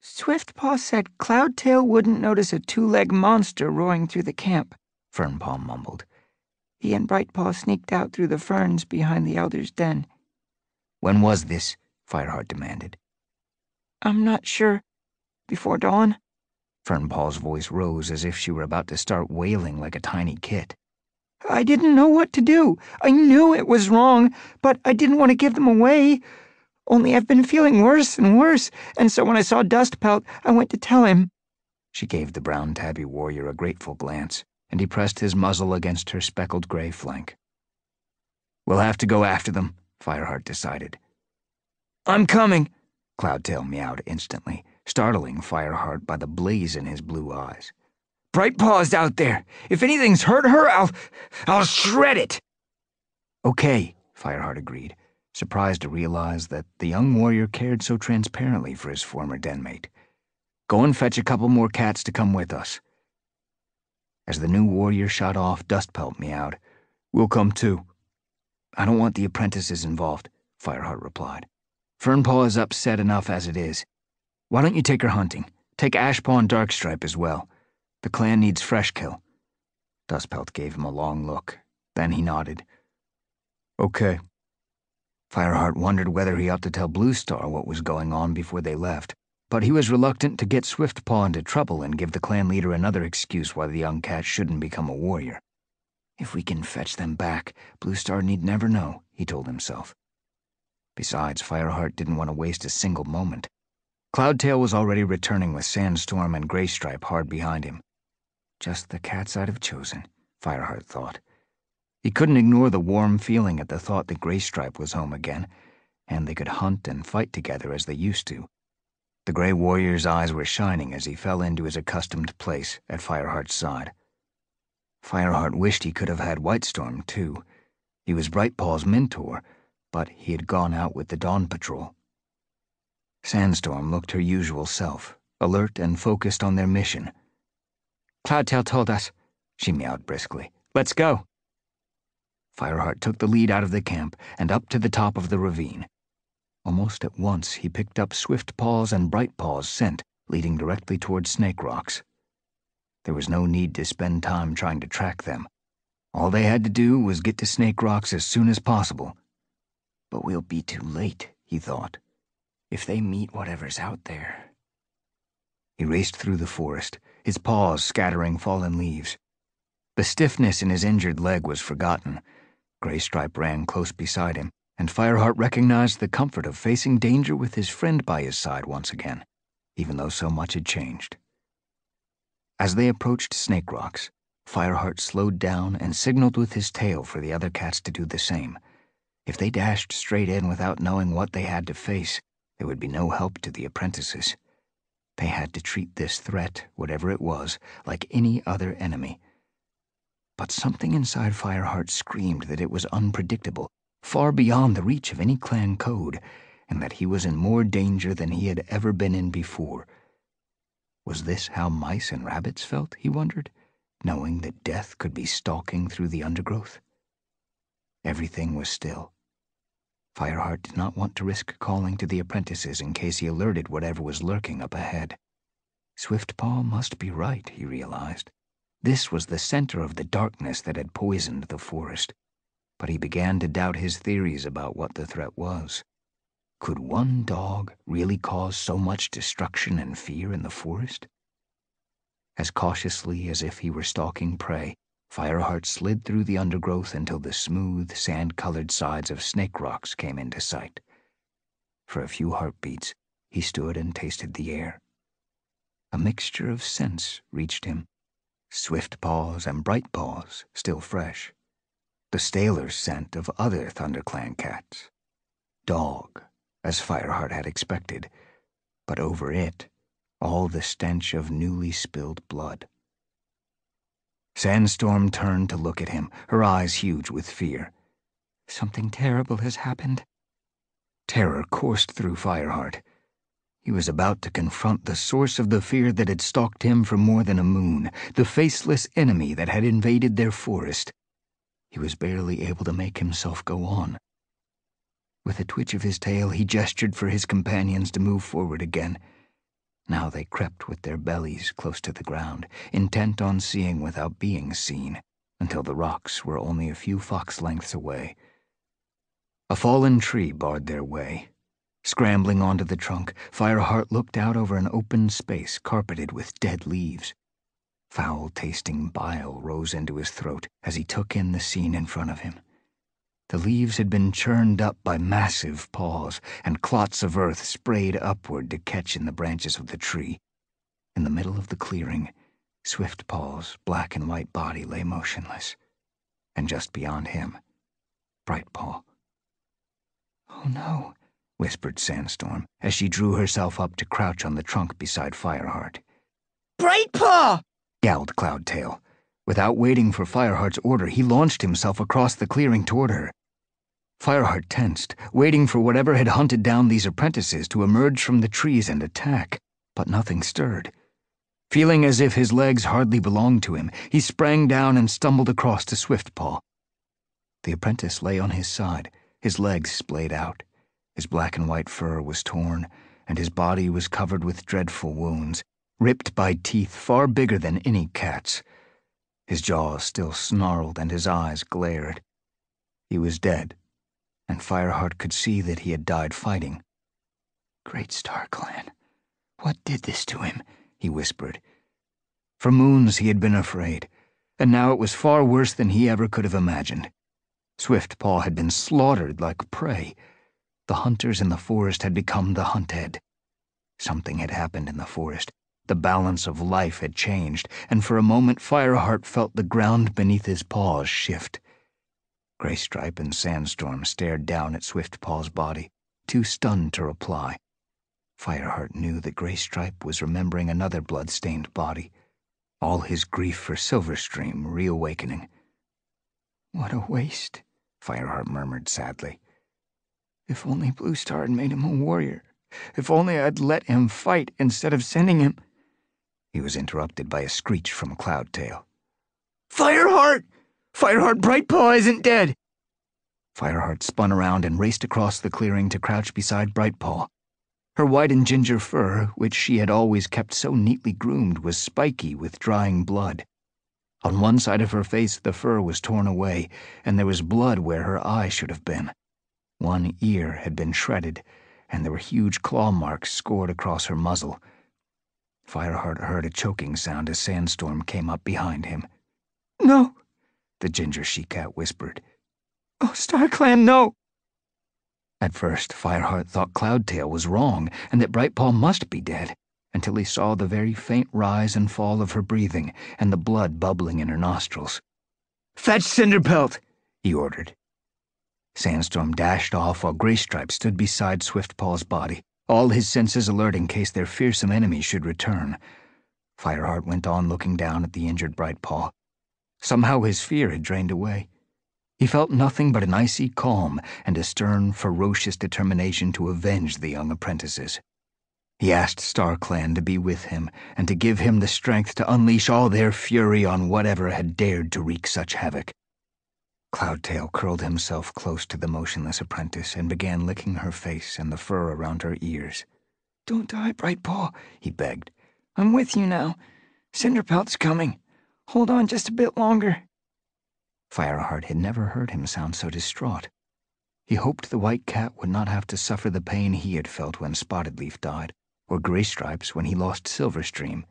Swiftpaw said Cloudtail wouldn't notice a two-legged monster roaring through the camp, Fernpaw mumbled. He and Brightpaw sneaked out through the ferns behind the Elder's den. When was this? Fireheart demanded. I'm not sure. Before dawn? Fernpaw's voice rose as if she were about to start wailing like a tiny kit. I didn't know what to do. I knew it was wrong, but I didn't want to give them away. Only I've been feeling worse and worse, and so when I saw Dustpelt, I went to tell him. She gave the brown tabby warrior a grateful glance, and he pressed his muzzle against her speckled gray flank. We'll have to go after them, Fireheart decided. I'm coming, Cloudtail meowed instantly, startling Fireheart by the blaze in his blue eyes. Brightpaw's out there. If anything's hurt her, I'll. I'll shred it. Okay, Fireheart agreed, surprised to realize that the young warrior cared so transparently for his former denmate. Go and fetch a couple more cats to come with us. As the new warrior shot off, Dustpelt meowed. We'll come too. I don't want the apprentices involved, Fireheart replied. Fernpaw is upset enough as it is. Why don't you take her hunting? Take Ashpaw and Darkstripe as well. The clan needs fresh kill. Dustpelt gave him a long look. Then he nodded. Okay. Fireheart wondered whether he ought to tell Bluestar what was going on before they left, but he was reluctant to get Swiftpaw into trouble and give the clan leader another excuse why the young cat shouldn't become a warrior. If we can fetch them back, Bluestar need never know, he told himself. Besides, Fireheart didn't want to waste a single moment. Cloudtail was already returning with Sandstorm and Graystripe hard behind him. Just the cats I'd have chosen, Fireheart thought. He couldn't ignore the warm feeling at the thought that Graystripe was home again, and they could hunt and fight together as they used to. The Grey Warrior's eyes were shining as he fell into his accustomed place at Fireheart's side. Fireheart wished he could have had Whitestorm, too. He was Brightpaw's mentor, but he had gone out with the Dawn Patrol. Sandstorm looked her usual self, alert and focused on their mission. Cloudtail told us, she meowed briskly. Let's go. Fireheart took the lead out of the camp and up to the top of the ravine. Almost at once, he picked up Swiftpaw's and Brightpaw's scent, leading directly toward Snake Rocks. There was no need to spend time trying to track them. All they had to do was get to Snake Rocks as soon as possible but we'll be too late, he thought, if they meet whatever's out there. He raced through the forest, his paws scattering fallen leaves. The stiffness in his injured leg was forgotten. Graystripe ran close beside him, and Fireheart recognized the comfort of facing danger with his friend by his side once again, even though so much had changed. As they approached Snake Rocks, Fireheart slowed down and signaled with his tail for the other cats to do the same. If they dashed straight in without knowing what they had to face, there would be no help to the apprentices. They had to treat this threat, whatever it was, like any other enemy. But something inside Fireheart screamed that it was unpredictable, far beyond the reach of any clan code, and that he was in more danger than he had ever been in before. Was this how mice and rabbits felt, he wondered, knowing that death could be stalking through the undergrowth? Everything was still. Fireheart did not want to risk calling to the apprentices in case he alerted whatever was lurking up ahead. Swiftpaw must be right, he realized. This was the center of the darkness that had poisoned the forest. But he began to doubt his theories about what the threat was. Could one dog really cause so much destruction and fear in the forest? As cautiously as if he were stalking prey, Fireheart slid through the undergrowth until the smooth, sand colored sides of Snake Rocks came into sight. For a few heartbeats, he stood and tasted the air. A mixture of scents reached him Swiftpaw's and Brightpaw's, still fresh. The staler scent of other ThunderClan cats. Dog, as Fireheart had expected, but over it, all the stench of newly spilled blood. Sandstorm turned to look at him, her eyes huge with fear. Something terrible has happened. Terror coursed through Fireheart. He was about to confront the source of the fear that had stalked him for more than a moon, the faceless enemy that had invaded their forest. He was barely able to make himself go on. With a twitch of his tail, he gestured for his companions to move forward again. Now they crept with their bellies close to the ground, intent on seeing without being seen, until the rocks were only a few fox lengths away. A fallen tree barred their way. Scrambling onto the trunk, Fireheart looked out over an open space carpeted with dead leaves. Foul tasting bile rose into his throat as he took in the scene in front of him. The leaves had been churned up by massive paws, and clots of earth sprayed upward to catch in the branches of the tree. In the middle of the clearing, Swiftpaw's black and white body lay motionless, and just beyond him, Brightpaw. Oh no, whispered Sandstorm as she drew herself up to crouch on the trunk beside Fireheart. Brightpaw! Cloudtail. Without waiting for Fireheart's order, he launched himself across the clearing toward her. Fireheart tensed, waiting for whatever had hunted down these apprentices to emerge from the trees and attack, but nothing stirred. Feeling as if his legs hardly belonged to him, he sprang down and stumbled across to Swiftpaw. The apprentice lay on his side, his legs splayed out. His black and white fur was torn, and his body was covered with dreadful wounds, ripped by teeth far bigger than any cat's. His jaws still snarled and his eyes glared. He was dead, and Fireheart could see that he had died fighting. Great StarClan, what did this to him? he whispered. For moons he had been afraid, and now it was far worse than he ever could have imagined. Swiftpaw had been slaughtered like prey. The hunters in the forest had become the hunted. Something had happened in the forest, the balance of life had changed, and for a moment Fireheart felt the ground beneath his paws shift. Graystripe and Sandstorm stared down at Swiftpaw's body, too stunned to reply. Fireheart knew that Graystripe was remembering another blood-stained body, all his grief for Silverstream reawakening. What a waste, Fireheart murmured sadly. If only Bluestar had made him a warrior. If only I'd let him fight instead of sending him. He was interrupted by a screech from Cloudtail. Fireheart! Fireheart Brightpaw isn't dead! Fireheart spun around and raced across the clearing to crouch beside Brightpaw. Her white and ginger fur, which she had always kept so neatly groomed, was spiky with drying blood. On one side of her face, the fur was torn away, and there was blood where her eye should have been. One ear had been shredded, and there were huge claw marks scored across her muzzle. Fireheart heard a choking sound as Sandstorm came up behind him. No, the ginger she-cat whispered. Oh, StarClan, no! At first, Fireheart thought Cloudtail was wrong and that Brightpaw must be dead, until he saw the very faint rise and fall of her breathing and the blood bubbling in her nostrils. Fetch Cinderpelt, he ordered. Sandstorm dashed off while Graystripe stood beside Swiftpaw's body, all his senses alert in case their fearsome enemy should return. Fireheart went on looking down at the injured Brightpaw. Somehow his fear had drained away. He felt nothing but an icy calm and a stern, ferocious determination to avenge the young apprentices. He asked StarClan to be with him and to give him the strength to unleash all their fury on whatever had dared to wreak such havoc. Cloudtail curled himself close to the motionless apprentice and began licking her face and the fur around her ears. Don't die, Brightpaw, he begged. I'm with you now. Cinderpelt's coming. Hold on just a bit longer. Fireheart had never heard him sound so distraught. He hoped the white cat would not have to suffer the pain he had felt when Spottedleaf died, or Graystripe's when he lost Silverstream.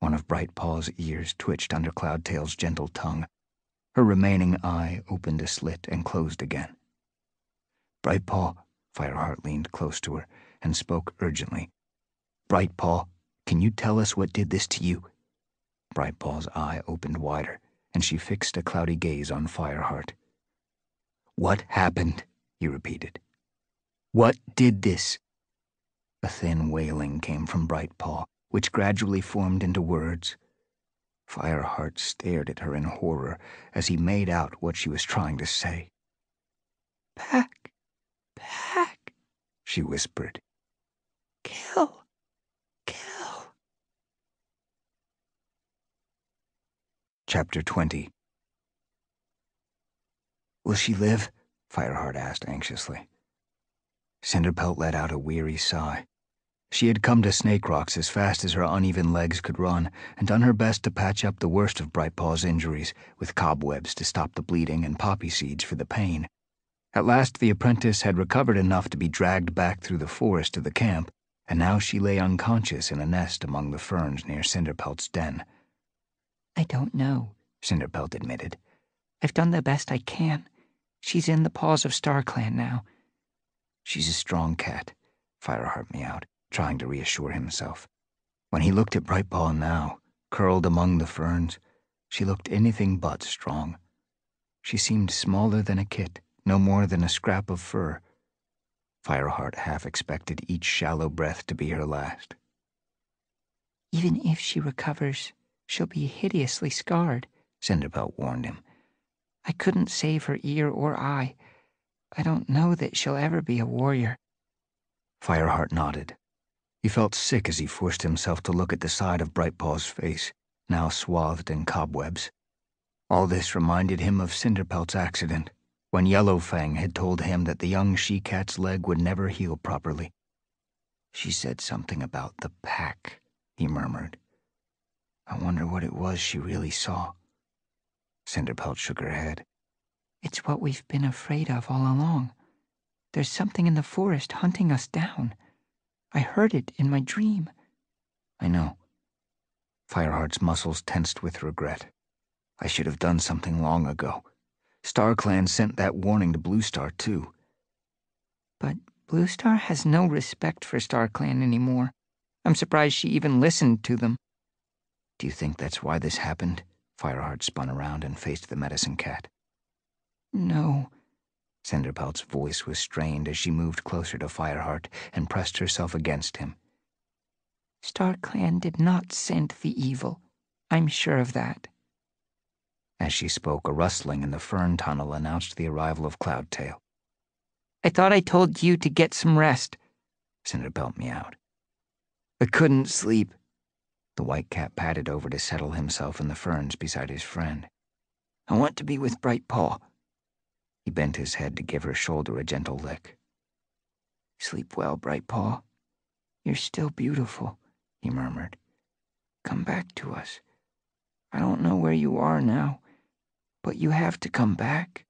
One of Brightpaw's ears twitched under Cloudtail's gentle tongue, her remaining eye opened a slit and closed again. Bright Brightpaw, Fireheart leaned close to her and spoke urgently. Bright Brightpaw, can you tell us what did this to you? Bright Brightpaw's eye opened wider, and she fixed a cloudy gaze on Fireheart. What happened? he repeated. What did this? A thin wailing came from Brightpaw, which gradually formed into words. Fireheart stared at her in horror as he made out what she was trying to say. Pack, pack, she whispered. Kill, kill. Chapter 20 Will she live? Fireheart asked anxiously. Cinderpelt let out a weary sigh. She had come to Snake Rocks as fast as her uneven legs could run, and done her best to patch up the worst of Brightpaw's injuries, with cobwebs to stop the bleeding and poppy seeds for the pain. At last the apprentice had recovered enough to be dragged back through the forest to the camp, and now she lay unconscious in a nest among the ferns near Cinderpelt's den. I don't know, Cinderpelt admitted. I've done the best I can. She's in the paws of StarClan now. She's a strong cat, Fireheart meowed, trying to reassure himself. When he looked at Brightpaw now, curled among the ferns, she looked anything but strong. She seemed smaller than a kit, no more than a scrap of fur. Fireheart half expected each shallow breath to be her last. Even if she recovers, she'll be hideously scarred, Cinderpelt warned him. I couldn't save her ear or eye. I don't know that she'll ever be a warrior. Fireheart nodded. He felt sick as he forced himself to look at the side of Brightpaw's face, now swathed in cobwebs. All this reminded him of Cinderpelt's accident, when Yellowfang had told him that the young she-cat's leg would never heal properly. She said something about the pack, he murmured. I wonder what it was she really saw. Cinderpelt shook her head. It's what we've been afraid of all along. There's something in the forest hunting us down. I heard it in my dream. I know. Fireheart's muscles tensed with regret. I should have done something long ago. StarClan sent that warning to Bluestar, too. But Bluestar has no respect for Star StarClan anymore. I'm surprised she even listened to them. Do you think that's why this happened? Fireheart spun around and faced the medicine cat. No. Cinderpelt's voice was strained as she moved closer to Fireheart and pressed herself against him. StarClan did not send the evil. I'm sure of that. As she spoke, a rustling in the fern tunnel announced the arrival of Cloudtail. I thought I told you to get some rest, Cinderpelt meowed. I couldn't sleep. The white cat padded over to settle himself in the ferns beside his friend. I want to be with Brightpaw. He bent his head to give her shoulder a gentle lick. Sleep well, Brightpaw. You're still beautiful, he murmured. Come back to us. I don't know where you are now, but you have to come back.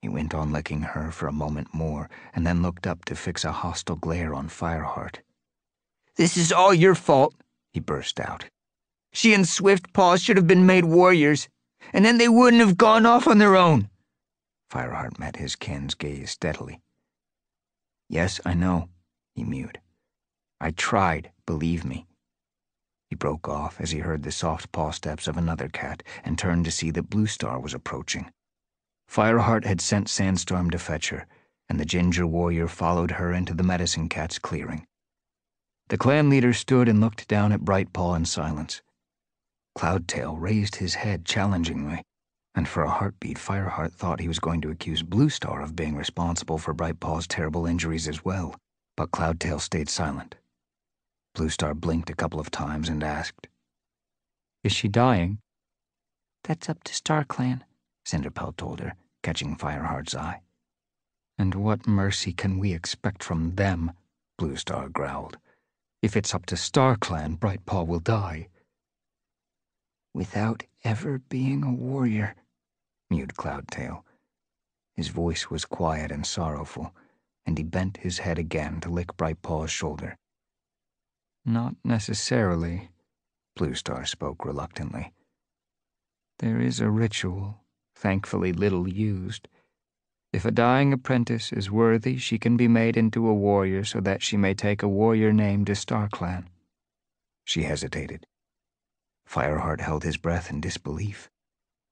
He went on licking her for a moment more, and then looked up to fix a hostile glare on Fireheart. This is all your fault, he burst out. She and Swiftpaw should have been made warriors, and then they wouldn't have gone off on their own. Fireheart met his kin's gaze steadily. Yes, I know, he mewed. I tried, believe me. He broke off as he heard the soft paw steps of another cat and turned to see that Bluestar was approaching. Fireheart had sent Sandstorm to fetch her, and the ginger warrior followed her into the medicine cat's clearing. The clan leader stood and looked down at Brightpaw in silence. Cloudtail raised his head challengingly, and for a heartbeat, Fireheart thought he was going to accuse Bluestar of being responsible for Brightpaw's terrible injuries as well, but Cloudtail stayed silent. Bluestar blinked a couple of times and asked, Is she dying? That's up to StarClan, Cinderpelt told her, catching Fireheart's eye. And what mercy can we expect from them? Bluestar growled. If it's up to StarClan, Brightpaw will die. Without ever being a warrior, mewed Cloudtail. His voice was quiet and sorrowful, and he bent his head again to lick Brightpaw's shoulder. Not necessarily, Bluestar spoke reluctantly. There is a ritual, thankfully little used. If a dying apprentice is worthy, she can be made into a warrior so that she may take a warrior name to StarClan. She hesitated. Fireheart held his breath in disbelief.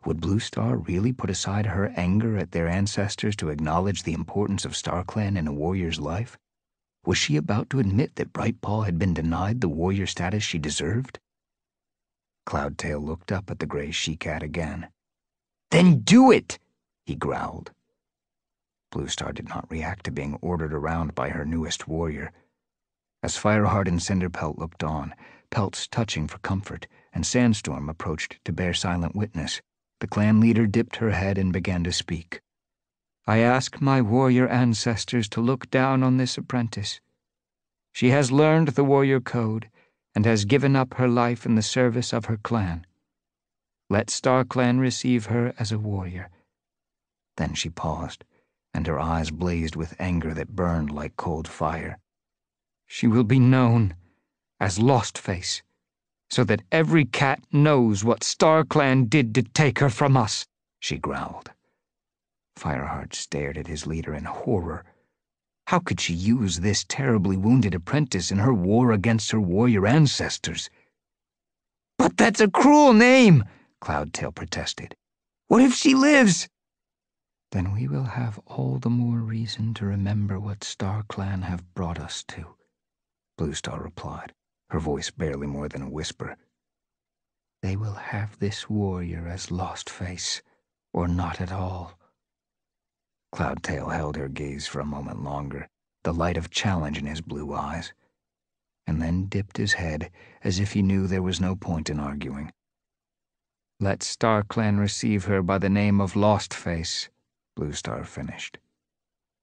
Would Bluestar really put aside her anger at their ancestors to acknowledge the importance of StarClan in a warrior's life? Was she about to admit that Brightpaw had been denied the warrior status she deserved? Cloudtail looked up at the gray she-cat again. Then do it, he growled. Bluestar did not react to being ordered around by her newest warrior. As Fireheart and Cinderpelt looked on, pelts touching for comfort, and Sandstorm approached to bear silent witness, the clan leader dipped her head and began to speak. I ask my warrior ancestors to look down on this apprentice. She has learned the warrior code and has given up her life in the service of her clan. Let StarClan receive her as a warrior. Then she paused and her eyes blazed with anger that burned like cold fire. She will be known as Lostface, so that every cat knows what StarClan did to take her from us, she growled. Fireheart stared at his leader in horror. How could she use this terribly wounded apprentice in her war against her warrior ancestors? But that's a cruel name, Cloudtail protested. What if she lives? Then we will have all the more reason to remember what StarClan have brought us to, Bluestar replied, her voice barely more than a whisper. They will have this warrior as Lostface, or not at all. Cloudtail held her gaze for a moment longer, the light of challenge in his blue eyes, and then dipped his head as if he knew there was no point in arguing. Let StarClan receive her by the name of Lostface, Blue Star finished.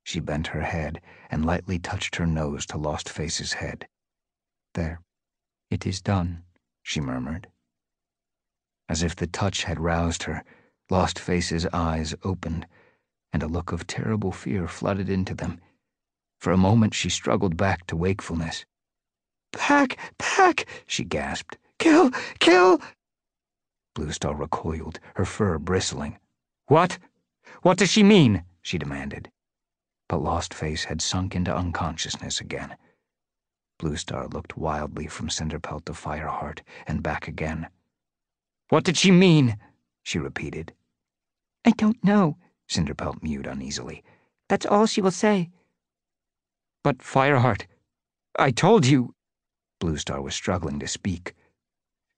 She bent her head and lightly touched her nose to Lostface's head. There, it is done, she murmured. As if the touch had roused her, Lostface's eyes opened and a look of terrible fear flooded into them. For a moment she struggled back to wakefulness. Pack, pack, she gasped. Kill, kill! Bluestar recoiled, her fur bristling. What? What does she mean? she demanded. But Lostface had sunk into unconsciousness again. Bluestar looked wildly from Cinderpelt to Fireheart and back again. What did she mean? she repeated. I don't know, Cinderpelt mewed uneasily. That's all she will say. But Fireheart, I told you. Bluestar was struggling to speak.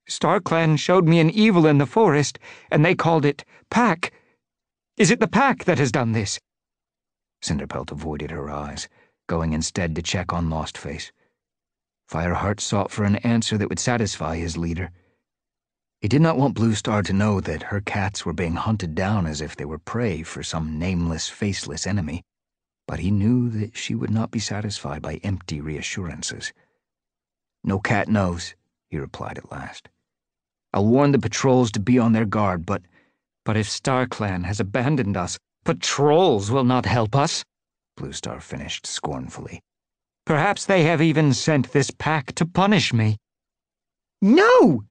StarClan showed me an evil in the forest, and they called it Pack. Is it the Pack that has done this? Cinderpelt avoided her eyes, going instead to check on Lostface. Fireheart sought for an answer that would satisfy his leader. He did not want Bluestar to know that her cats were being hunted down as if they were prey for some nameless, faceless enemy, but he knew that she would not be satisfied by empty reassurances. No cat knows, he replied at last. I'll warn the patrols to be on their guard, but but if StarClan has abandoned us, patrols will not help us, Bluestar finished scornfully. Perhaps they have even sent this pack to punish me. No!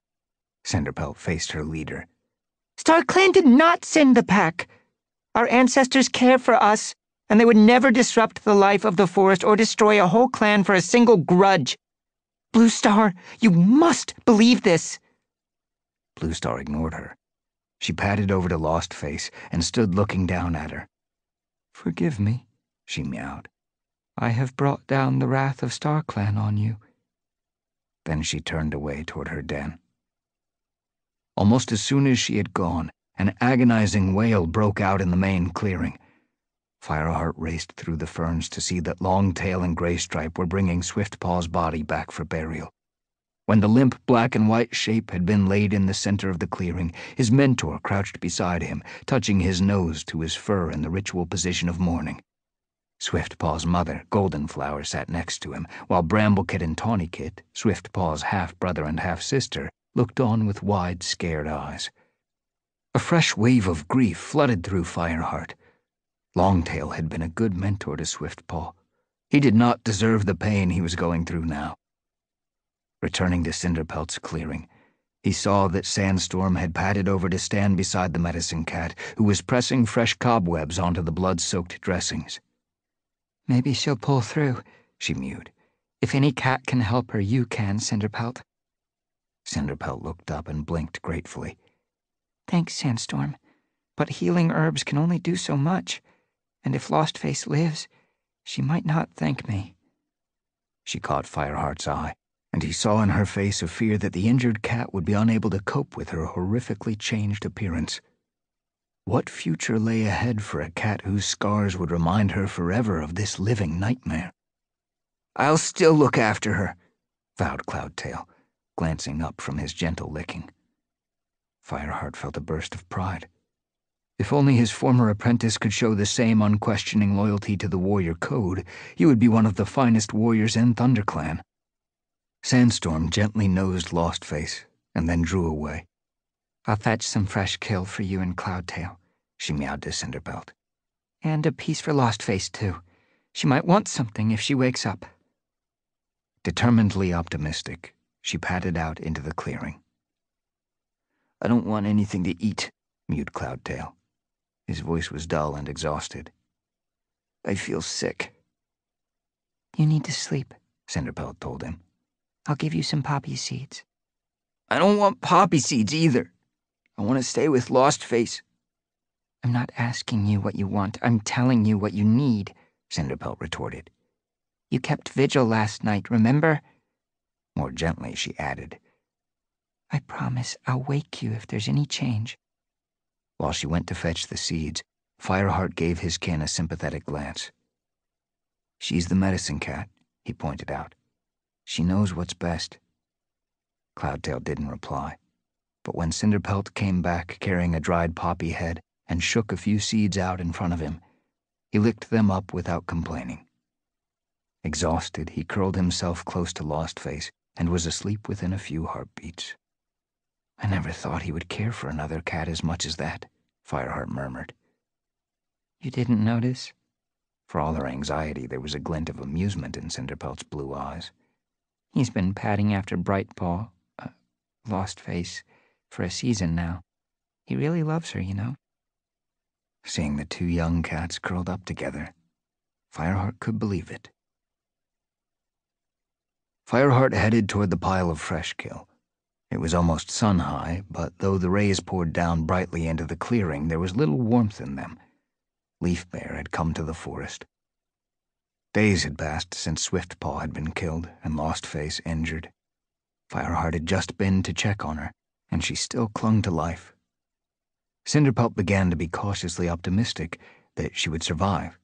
Cinderpelt faced her leader. StarClan did not send the pack. Our ancestors care for us, and they would never disrupt the life of the forest or destroy a whole clan for a single grudge. Bluestar, you must believe this. Bluestar ignored her. She padded over to Lostface and stood looking down at her. Forgive me, she meowed. I have brought down the wrath of StarClan on you. Then she turned away toward her den. Almost as soon as she had gone, an agonizing wail broke out in the main clearing. Fireheart raced through the ferns to see that Longtail and Graystripe were bringing Swiftpaw's body back for burial. When the limp black and white shape had been laid in the center of the clearing, his mentor crouched beside him, touching his nose to his fur in the ritual position of mourning. Swiftpaw's mother, Goldenflower, sat next to him, while Bramblekit and Tawnykit, Swiftpaw's half-brother and half-sister, looked on with wide, scared eyes. A fresh wave of grief flooded through Fireheart. Longtail had been a good mentor to Swiftpaw. He did not deserve the pain he was going through now. Returning to Cinderpelt's clearing, he saw that Sandstorm had padded over to stand beside the medicine cat, who was pressing fresh cobwebs onto the blood-soaked dressings. Maybe she'll pull through, she mewed. If any cat can help her, you can, Cinderpelt. Cinderpelt looked up and blinked gratefully. Thanks, Sandstorm. But healing herbs can only do so much, and if Lostface lives, she might not thank me. She caught Fireheart's eye, and he saw in her face a fear that the injured cat would be unable to cope with her horrifically changed appearance. What future lay ahead for a cat whose scars would remind her forever of this living nightmare? I'll still look after her, vowed Cloudtail glancing up from his gentle licking. Fireheart felt a burst of pride. If only his former apprentice could show the same unquestioning loyalty to the warrior code, he would be one of the finest warriors in ThunderClan. Sandstorm gently nosed Lostface and then drew away. I'll fetch some fresh kill for you and Cloudtail, she meowed to Cinderpelt. And a piece for Lostface, too. She might want something if she wakes up. Determinedly optimistic, she padded out into the clearing. I don't want anything to eat, mewed Cloudtail. His voice was dull and exhausted. I feel sick. You need to sleep, Cinderpelt told him. I'll give you some poppy seeds. I don't want poppy seeds either. I want to stay with Lostface. I'm not asking you what you want. I'm telling you what you need, Cinderpelt retorted. You kept vigil last night, remember? More gently, she added. I promise I'll wake you if there's any change. While she went to fetch the seeds, Fireheart gave his kin a sympathetic glance. She's the medicine cat, he pointed out. She knows what's best. Cloudtail didn't reply, but when Cinderpelt came back carrying a dried poppy head and shook a few seeds out in front of him, he licked them up without complaining. Exhausted, he curled himself close to Lostface and was asleep within a few heartbeats. I never thought he would care for another cat as much as that, Fireheart murmured. You didn't notice? For all her anxiety, there was a glint of amusement in Cinderpelt's blue eyes. He's been padding after Brightpaw, uh, Lostface, for a season now. He really loves her, you know. Seeing the two young cats curled up together, Fireheart could believe it. Fireheart headed toward the pile of fresh kill. It was almost sun high, but though the rays poured down brightly into the clearing, there was little warmth in them. Leaf-bare had come to the forest. Days had passed since Swiftpaw had been killed and Lostface injured. Fireheart had just been to check on her, and she still clung to life. Cinderpelt began to be cautiously optimistic that she would survive.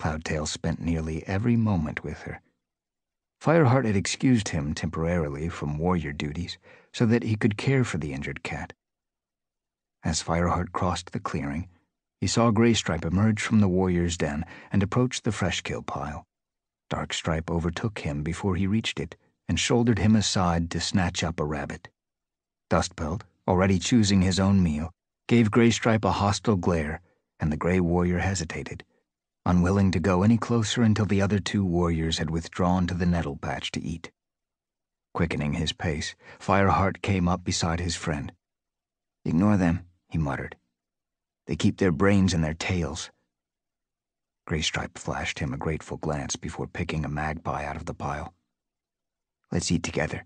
Cloudtail spent nearly every moment with her. Fireheart had excused him temporarily from warrior duties so that he could care for the injured cat. As Fireheart crossed the clearing, he saw Graystripe emerge from the warrior's den and approach the fresh kill pile. Darkstripe overtook him before he reached it and shouldered him aside to snatch up a rabbit. Dustpelt, already choosing his own meal, gave Graystripe a hostile glare, and the Gray Warrior hesitated, unwilling to go any closer until the other two warriors had withdrawn to the nettle patch to eat. Quickening his pace, Fireheart came up beside his friend. Ignore them, he muttered. They keep their brains in their tails. Graystripe flashed him a grateful glance before picking a magpie out of the pile. Let's eat together,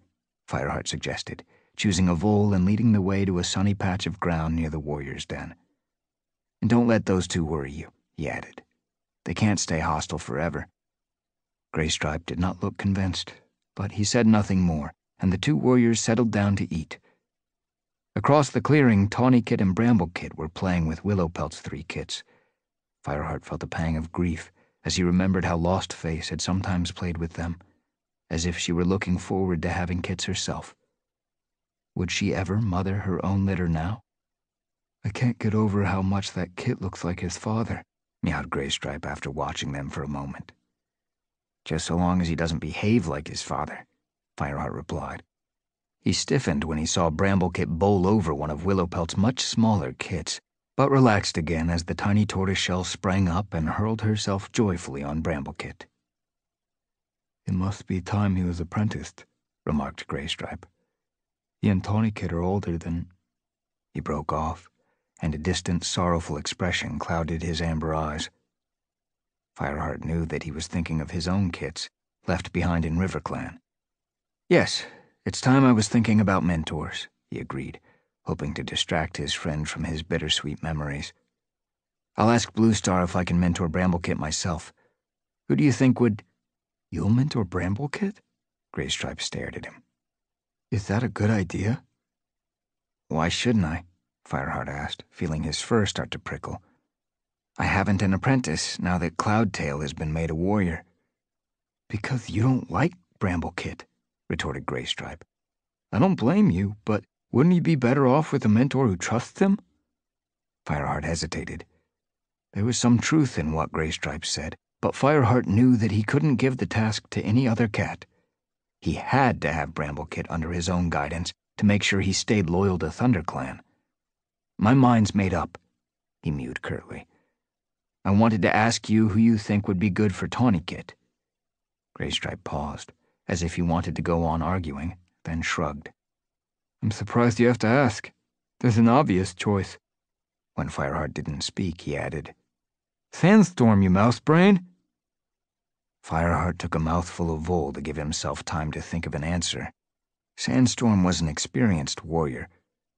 Fireheart suggested, choosing a vole and leading the way to a sunny patch of ground near the warrior's den. And don't let those two worry you, he added. They can't stay hostile forever. Graystripe did not look convinced, but he said nothing more, and the two warriors settled down to eat. Across the clearing, Tawnykit and Bramblekit were playing with Willowpelt's three kits. Fireheart felt a pang of grief as he remembered how Lostface had sometimes played with them, as if she were looking forward to having kits herself. Would she ever mother her own litter now? I can't get over how much that kit looks like his father, meowed Graystripe after watching them for a moment. Just so long as he doesn't behave like his father, Fireheart replied. He stiffened when he saw Bramblekit bowl over one of Willowpelt's much smaller kits, but relaxed again as the tiny tortoiseshell sprang up and hurled herself joyfully on Bramblekit. It must be time he was apprenticed, remarked Graystripe. He and Tawnykit are older than. He broke off, and a distant, sorrowful expression clouded his amber eyes. Fireheart knew that he was thinking of his own kits, left behind in RiverClan. Yes, it's time I was thinking about mentors, he agreed, hoping to distract his friend from his bittersweet memories. I'll ask Bluestar if I can mentor Bramblekit myself. Who do you think would. You'll mentor Bramblekit? Graystripe stared at him. Is that a good idea? Why shouldn't I? Fireheart asked, feeling his fur start to prickle. I haven't an apprentice now that Cloudtail has been made a warrior. Because you don't like Bramblekit, retorted Graystripe. I don't blame you, but wouldn't he be better off with a mentor who trusts him? Fireheart hesitated. There was some truth in what Graystripe said, but Fireheart knew that he couldn't give the task to any other cat. He had to have Bramblekit under his own guidance to make sure he stayed loyal to ThunderClan. My mind's made up, he mewed curtly. I wanted to ask you who you think would be good for Tawnykit. Graystripe paused, as if he wanted to go on arguing, then shrugged. I'm surprised you have to ask. There's an obvious choice. When Fireheart didn't speak, he added, Sandstorm, you mouse brain. Fireheart took a mouthful of Vole to give himself time to think of an answer. Sandstorm was an experienced warrior.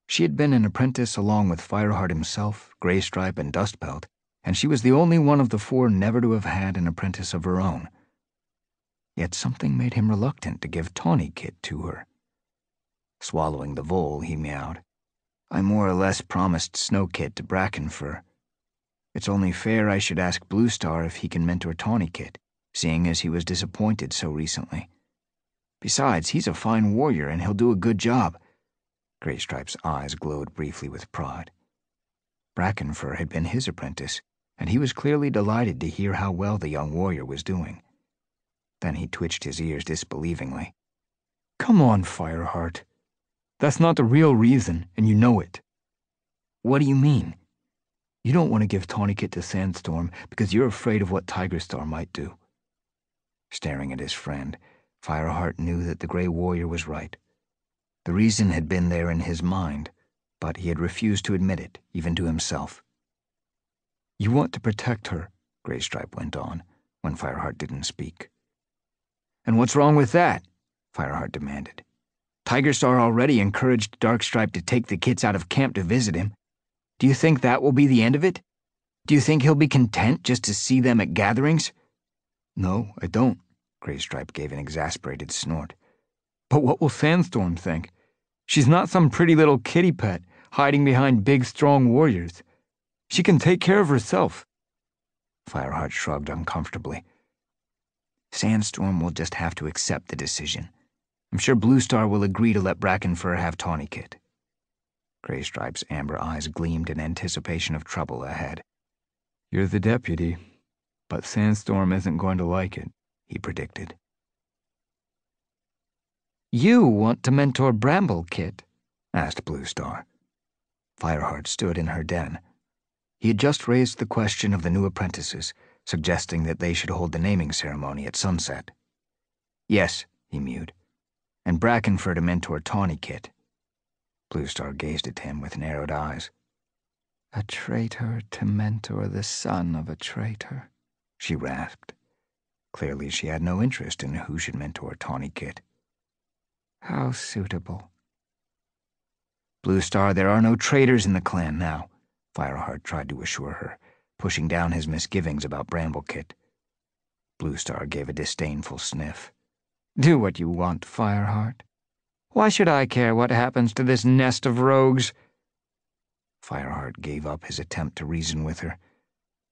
She had been an apprentice along with Fireheart himself, Graystripe, and Dustpelt, and she was the only one of the four never to have had an apprentice of her own. Yet something made him reluctant to give Tawnykit to her. Swallowing the vole, he meowed. I more or less promised Snowkit to Brackenfur. It's only fair I should ask Bluestar if he can mentor Tawnykit seeing as he was disappointed so recently. Besides, he's a fine warrior and he'll do a good job. Graystripe's eyes glowed briefly with pride. Brackenfur had been his apprentice, and he was clearly delighted to hear how well the young warrior was doing. Then he twitched his ears disbelievingly. Come on, Fireheart. That's not the real reason, and you know it. What do you mean? You don't want to give Tawnykit to Sandstorm because you're afraid of what Tigerstar might do. Staring at his friend, Fireheart knew that the Grey Warrior was right. The reason had been there in his mind, but he had refused to admit it, even to himself. You want to protect her, Graystripe went on, when Fireheart didn't speak. And what's wrong with that? Fireheart demanded. Tigerstar already encouraged Darkstripe to take the kits out of camp to visit him. Do you think that will be the end of it? Do you think he'll be content just to see them at gatherings? No, I don't. Graystripe gave an exasperated snort. But what will Sandstorm think? She's not some pretty little kitty pet hiding behind big, strong warriors. She can take care of herself. Fireheart shrugged uncomfortably. Sandstorm will just have to accept the decision. I'm sure Bluestar will agree to let Brackenfur have Tawnykit. Graystripe's amber eyes gleamed in anticipation of trouble ahead. You're the deputy, but Sandstorm isn't going to like it he predicted. You want to mentor Bramblekit? asked Bluestar. Fireheart stood in her den. He had just raised the question of the new apprentices, suggesting that they should hold the naming ceremony at sunset. Yes, he mewed, and Brackenfur to mentor Tawnykit. Blue Star gazed at him with narrowed eyes. A traitor to mentor the son of a traitor, she rasped. Clearly, she had no interest in who should mentor Tawnykit. How suitable. Bluestar, there are no traitors in the clan now, Fireheart tried to assure her, pushing down his misgivings about Bramblekit. Blue Star gave a disdainful sniff. Do what you want, Fireheart. Why should I care what happens to this nest of rogues? Fireheart gave up his attempt to reason with her.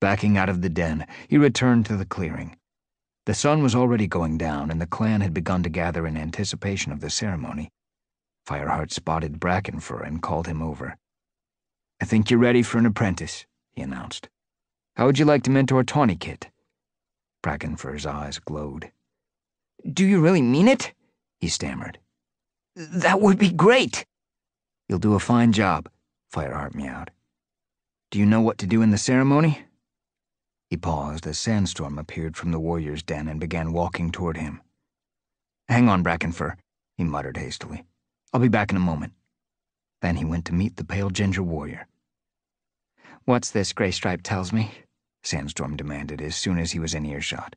Backing out of the den, he returned to the clearing. The sun was already going down, and the clan had begun to gather in anticipation of the ceremony. Fireheart spotted Brackenfur and called him over. I think you're ready for an apprentice, he announced. How would you like to mentor Tawnykit? Brackenfur's eyes glowed. Do you really mean it? he stammered. That would be great. You'll do a fine job, Fireheart meowed. Do you know what to do in the ceremony? He paused as Sandstorm appeared from the warrior's den and began walking toward him. Hang on, Brackenfur, he muttered hastily. I'll be back in a moment. Then he went to meet the pale ginger warrior. What's this Graystripe tells me? Sandstorm demanded as soon as he was in earshot.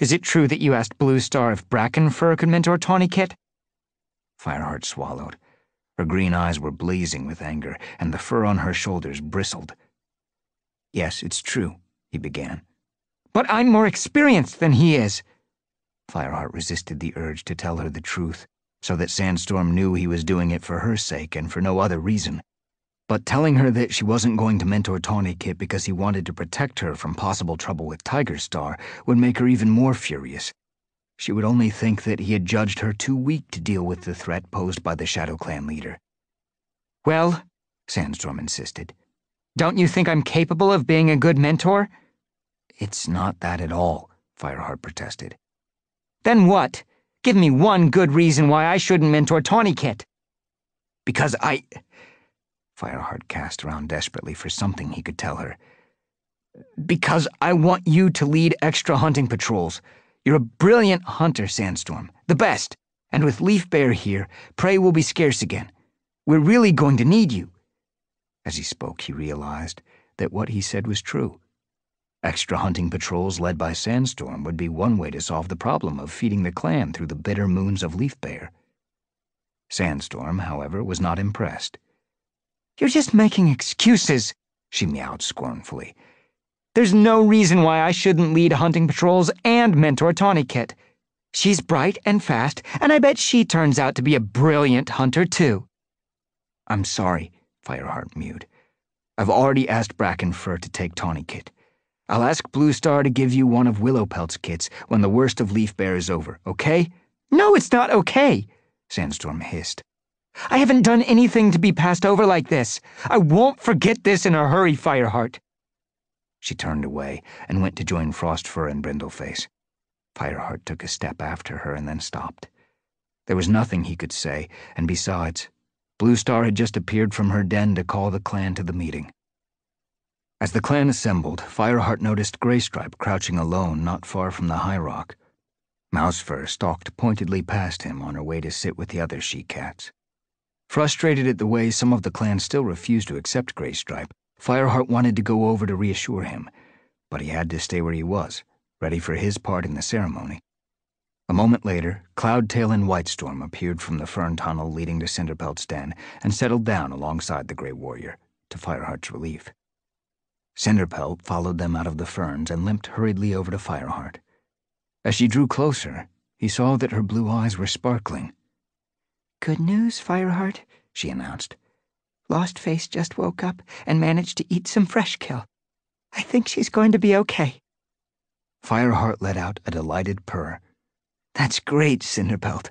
Is it true that you asked Bluestar if Brackenfur could mentor Tawnykit? Fireheart swallowed. Her green eyes were blazing with anger, and the fur on her shoulders bristled. Yes, it's true, he began. But I'm more experienced than he is. Fireheart resisted the urge to tell her the truth, so that Sandstorm knew he was doing it for her sake and for no other reason. But telling her that she wasn't going to mentor Tawnykit because he wanted to protect her from possible trouble with Tigerstar would make her even more furious. She would only think that he had judged her too weak to deal with the threat posed by the ShadowClan leader. Well, Sandstorm insisted, don't you think I'm capable of being a good mentor? It's not that at all, Fireheart protested. Then what? Give me one good reason why I shouldn't mentor Tawnykit. Because I... Fireheart cast around desperately for something he could tell her. Because I want you to lead extra hunting patrols. You're a brilliant hunter, Sandstorm. The best. And with leaf-bare here, prey will be scarce again. We're really going to need you. As he spoke, he realized that what he said was true. Extra hunting patrols led by Sandstorm would be one way to solve the problem of feeding the clan through the bitter moons of leaf-bare. Sandstorm, however, was not impressed. You're just making excuses, she meowed scornfully. There's no reason why I shouldn't lead hunting patrols and mentor Tawnykit. She's bright and fast, and I bet she turns out to be a brilliant hunter, too. I'm sorry, Fireheart mewed. I've already asked Brackenfur to take Tawnykit. I'll ask Bluestar to give you one of Willowpelt's kits when the worst of leaf-bare is over, okay? No, it's not okay, Sandstorm hissed. I haven't done anything to be passed over like this. I won't forget this in a hurry, Fireheart. She turned away and went to join Frostfur and Brindleface. Fireheart took a step after her and then stopped. There was nothing he could say, and besides, Bluestar had just appeared from her den to call the clan to the meeting. As the clan assembled, Fireheart noticed Graystripe crouching alone not far from the Highrock. Mousefur stalked pointedly past him on her way to sit with the other she-cats. Frustrated at the way some of the clan still refused to accept Graystripe, Fireheart wanted to go over to reassure him, but he had to stay where he was, ready for his part in the ceremony. A moment later, Cloudtail and Whitestorm appeared from the fern tunnel leading to Cinderpelt's den and settled down alongside the Grey Warrior, to Fireheart's relief. Cinderpelt followed them out of the ferns and limped hurriedly over to Fireheart. As she drew closer, he saw that her blue eyes were sparkling. Good news, Fireheart, she announced. Lostface just woke up and managed to eat some fresh kill. I think she's going to be okay. Fireheart let out a delighted purr. That's great, Cinderpelt.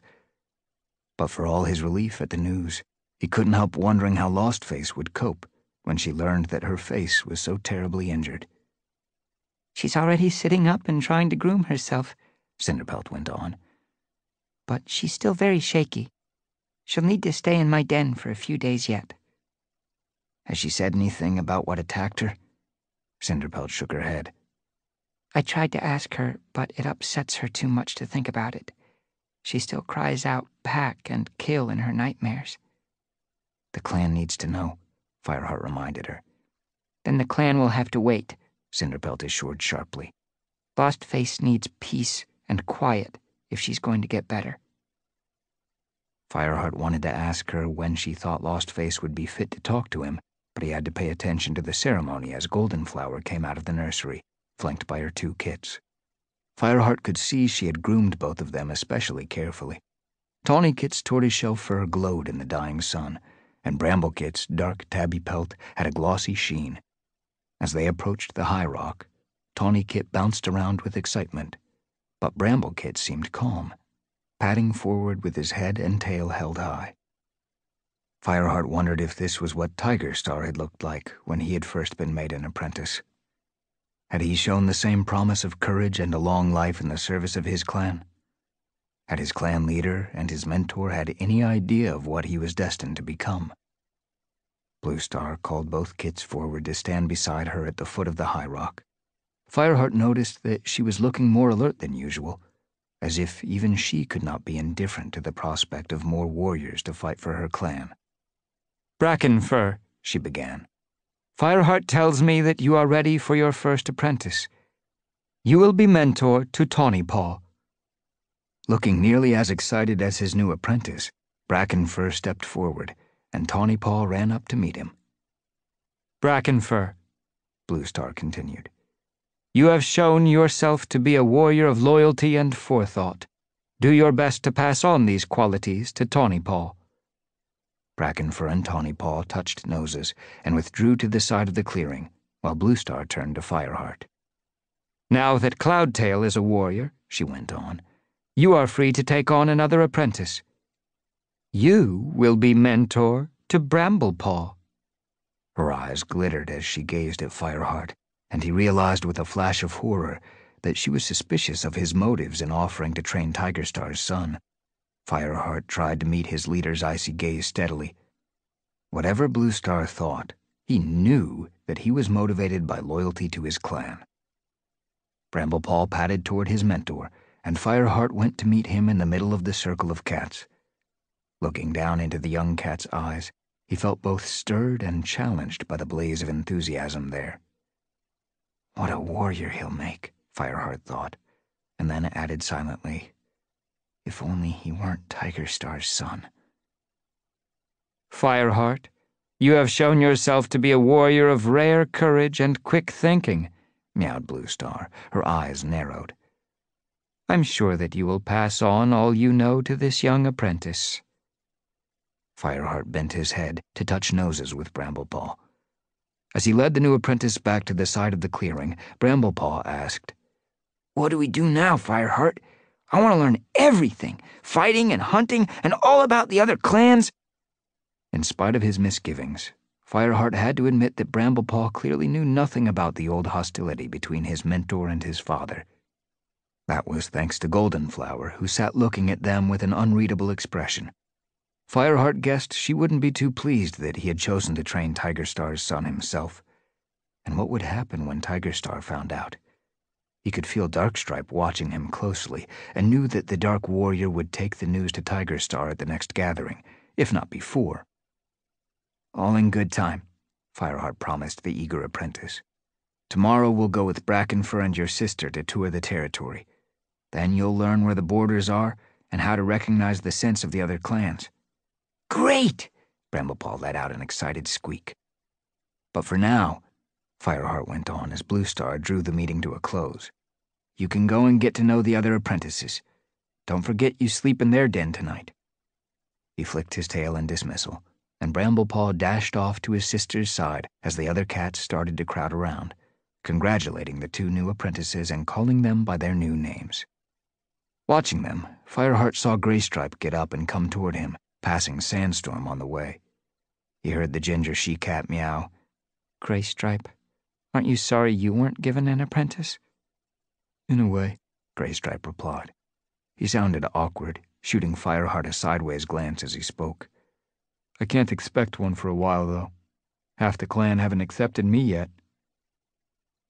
But for all his relief at the news, he couldn't help wondering how Lostface would cope when she learned that her face was so terribly injured. She's already sitting up and trying to groom herself, Cinderpelt went on. But she's still very shaky. She'll need to stay in my den for a few days yet. Has she said anything about what attacked her? Cinderpelt shook her head. I tried to ask her, but it upsets her too much to think about it. She still cries out pack and kill in her nightmares. The clan needs to know, Fireheart reminded her. Then the clan will have to wait, Cinderpelt assured sharply. Lostface needs peace and quiet if she's going to get better. Fireheart wanted to ask her when she thought Lostface would be fit to talk to him, but he had to pay attention to the ceremony as Goldenflower came out of the nursery, flanked by her two kits. Fireheart could see she had groomed both of them especially carefully. Tawnykit's tortoiseshell fur glowed in the dying sun, and Bramblekit's dark tabby pelt had a glossy sheen. As they approached the Highrock, Tawny Kit bounced around with excitement, but Bramblekit seemed calm, padding forward with his head and tail held high. Fireheart wondered if this was what Tigerstar had looked like when he had first been made an apprentice. Had he shown the same promise of courage and a long life in the service of his clan? Had his clan leader and his mentor had any idea of what he was destined to become? Bluestar called both kits forward to stand beside her at the foot of the Highrock. Fireheart noticed that she was looking more alert than usual, as if even she could not be indifferent to the prospect of more warriors to fight for her clan. Brackenfur, she began. Fireheart tells me that you are ready for your first apprentice. You will be mentor to Tawnypaw. Looking nearly as excited as his new apprentice, Brackenfur stepped forward and Tawnypaw ran up to meet him. Brackenfur, Blue Star continued. You have shown yourself to be a warrior of loyalty and forethought. Do your best to pass on these qualities to Tawnypaw. Brackenfur and Tawnypaw touched noses and withdrew to the side of the clearing, while Bluestar turned to Fireheart. Now that Cloudtail is a warrior, she went on, you are free to take on another apprentice. You will be mentor to Bramblepaw. Her eyes glittered as she gazed at Fireheart, and he realized with a flash of horror that she was suspicious of his motives in offering to train Tigerstar's son. Fireheart tried to meet his leader's icy gaze steadily. Whatever Bluestar thought, He knew that he was motivated by loyalty to his clan. Bramblepaw padded toward his mentor, and Fireheart went to meet him in the middle of the circle of cats. Looking down into the young cat's eyes, he felt both stirred and challenged by the blaze of enthusiasm there. What a warrior he'll make, Fireheart thought, and then added silently, If only he weren't Tigerstar's son. Fireheart, you have shown yourself to be a warrior of rare courage and quick thinking, meowed Bluestar, her eyes narrowed. I'm sure that you will pass on all you know to this young apprentice. Fireheart bent his head to touch noses with Bramblepaw. As he led the new apprentice back to the side of the clearing, Bramblepaw asked, What do we do now, Fireheart? I want to learn everything fighting and hunting and all about the other clans. In spite of his misgivings, Fireheart had to admit that Bramblepaw clearly knew nothing about the old hostility between his mentor and his father. That was thanks to Goldenflower, who sat looking at them with an unreadable expression. Fireheart guessed she wouldn't be too pleased that he had chosen to train Tigerstar's son himself. And what would happen when Tigerstar found out? He could feel Darkstripe watching him closely and knew that the Dark Warrior would take the news to Tigerstar at the next gathering, if not before. All in good time, Fireheart promised the eager apprentice. Tomorrow we'll go with Brackenfur and your sister to tour the territory. Then you'll learn where the borders are and how to recognize the scents of the other clans. Great! Bramblepaw let out an excited squeak. But for now, Fireheart went on as Bluestar drew the meeting to a close. You can go and get to know the other apprentices. Don't forget you sleep in their den tonight. He flicked his tail in dismissal, and Bramblepaw dashed off to his sister's side as the other cats started to crowd around, congratulating the two new apprentices and calling them by their new names. Watching them, Fireheart saw Graystripe get up and come toward him, passing Sandstorm on the way. He heard the ginger she cat meow. Graystripe, aren't you sorry you weren't given an apprentice? In a way, Graystripe replied. He sounded awkward, shooting Fireheart a sideways glance as he spoke. I can't expect one for a while, though. Half the clan haven't accepted me yet.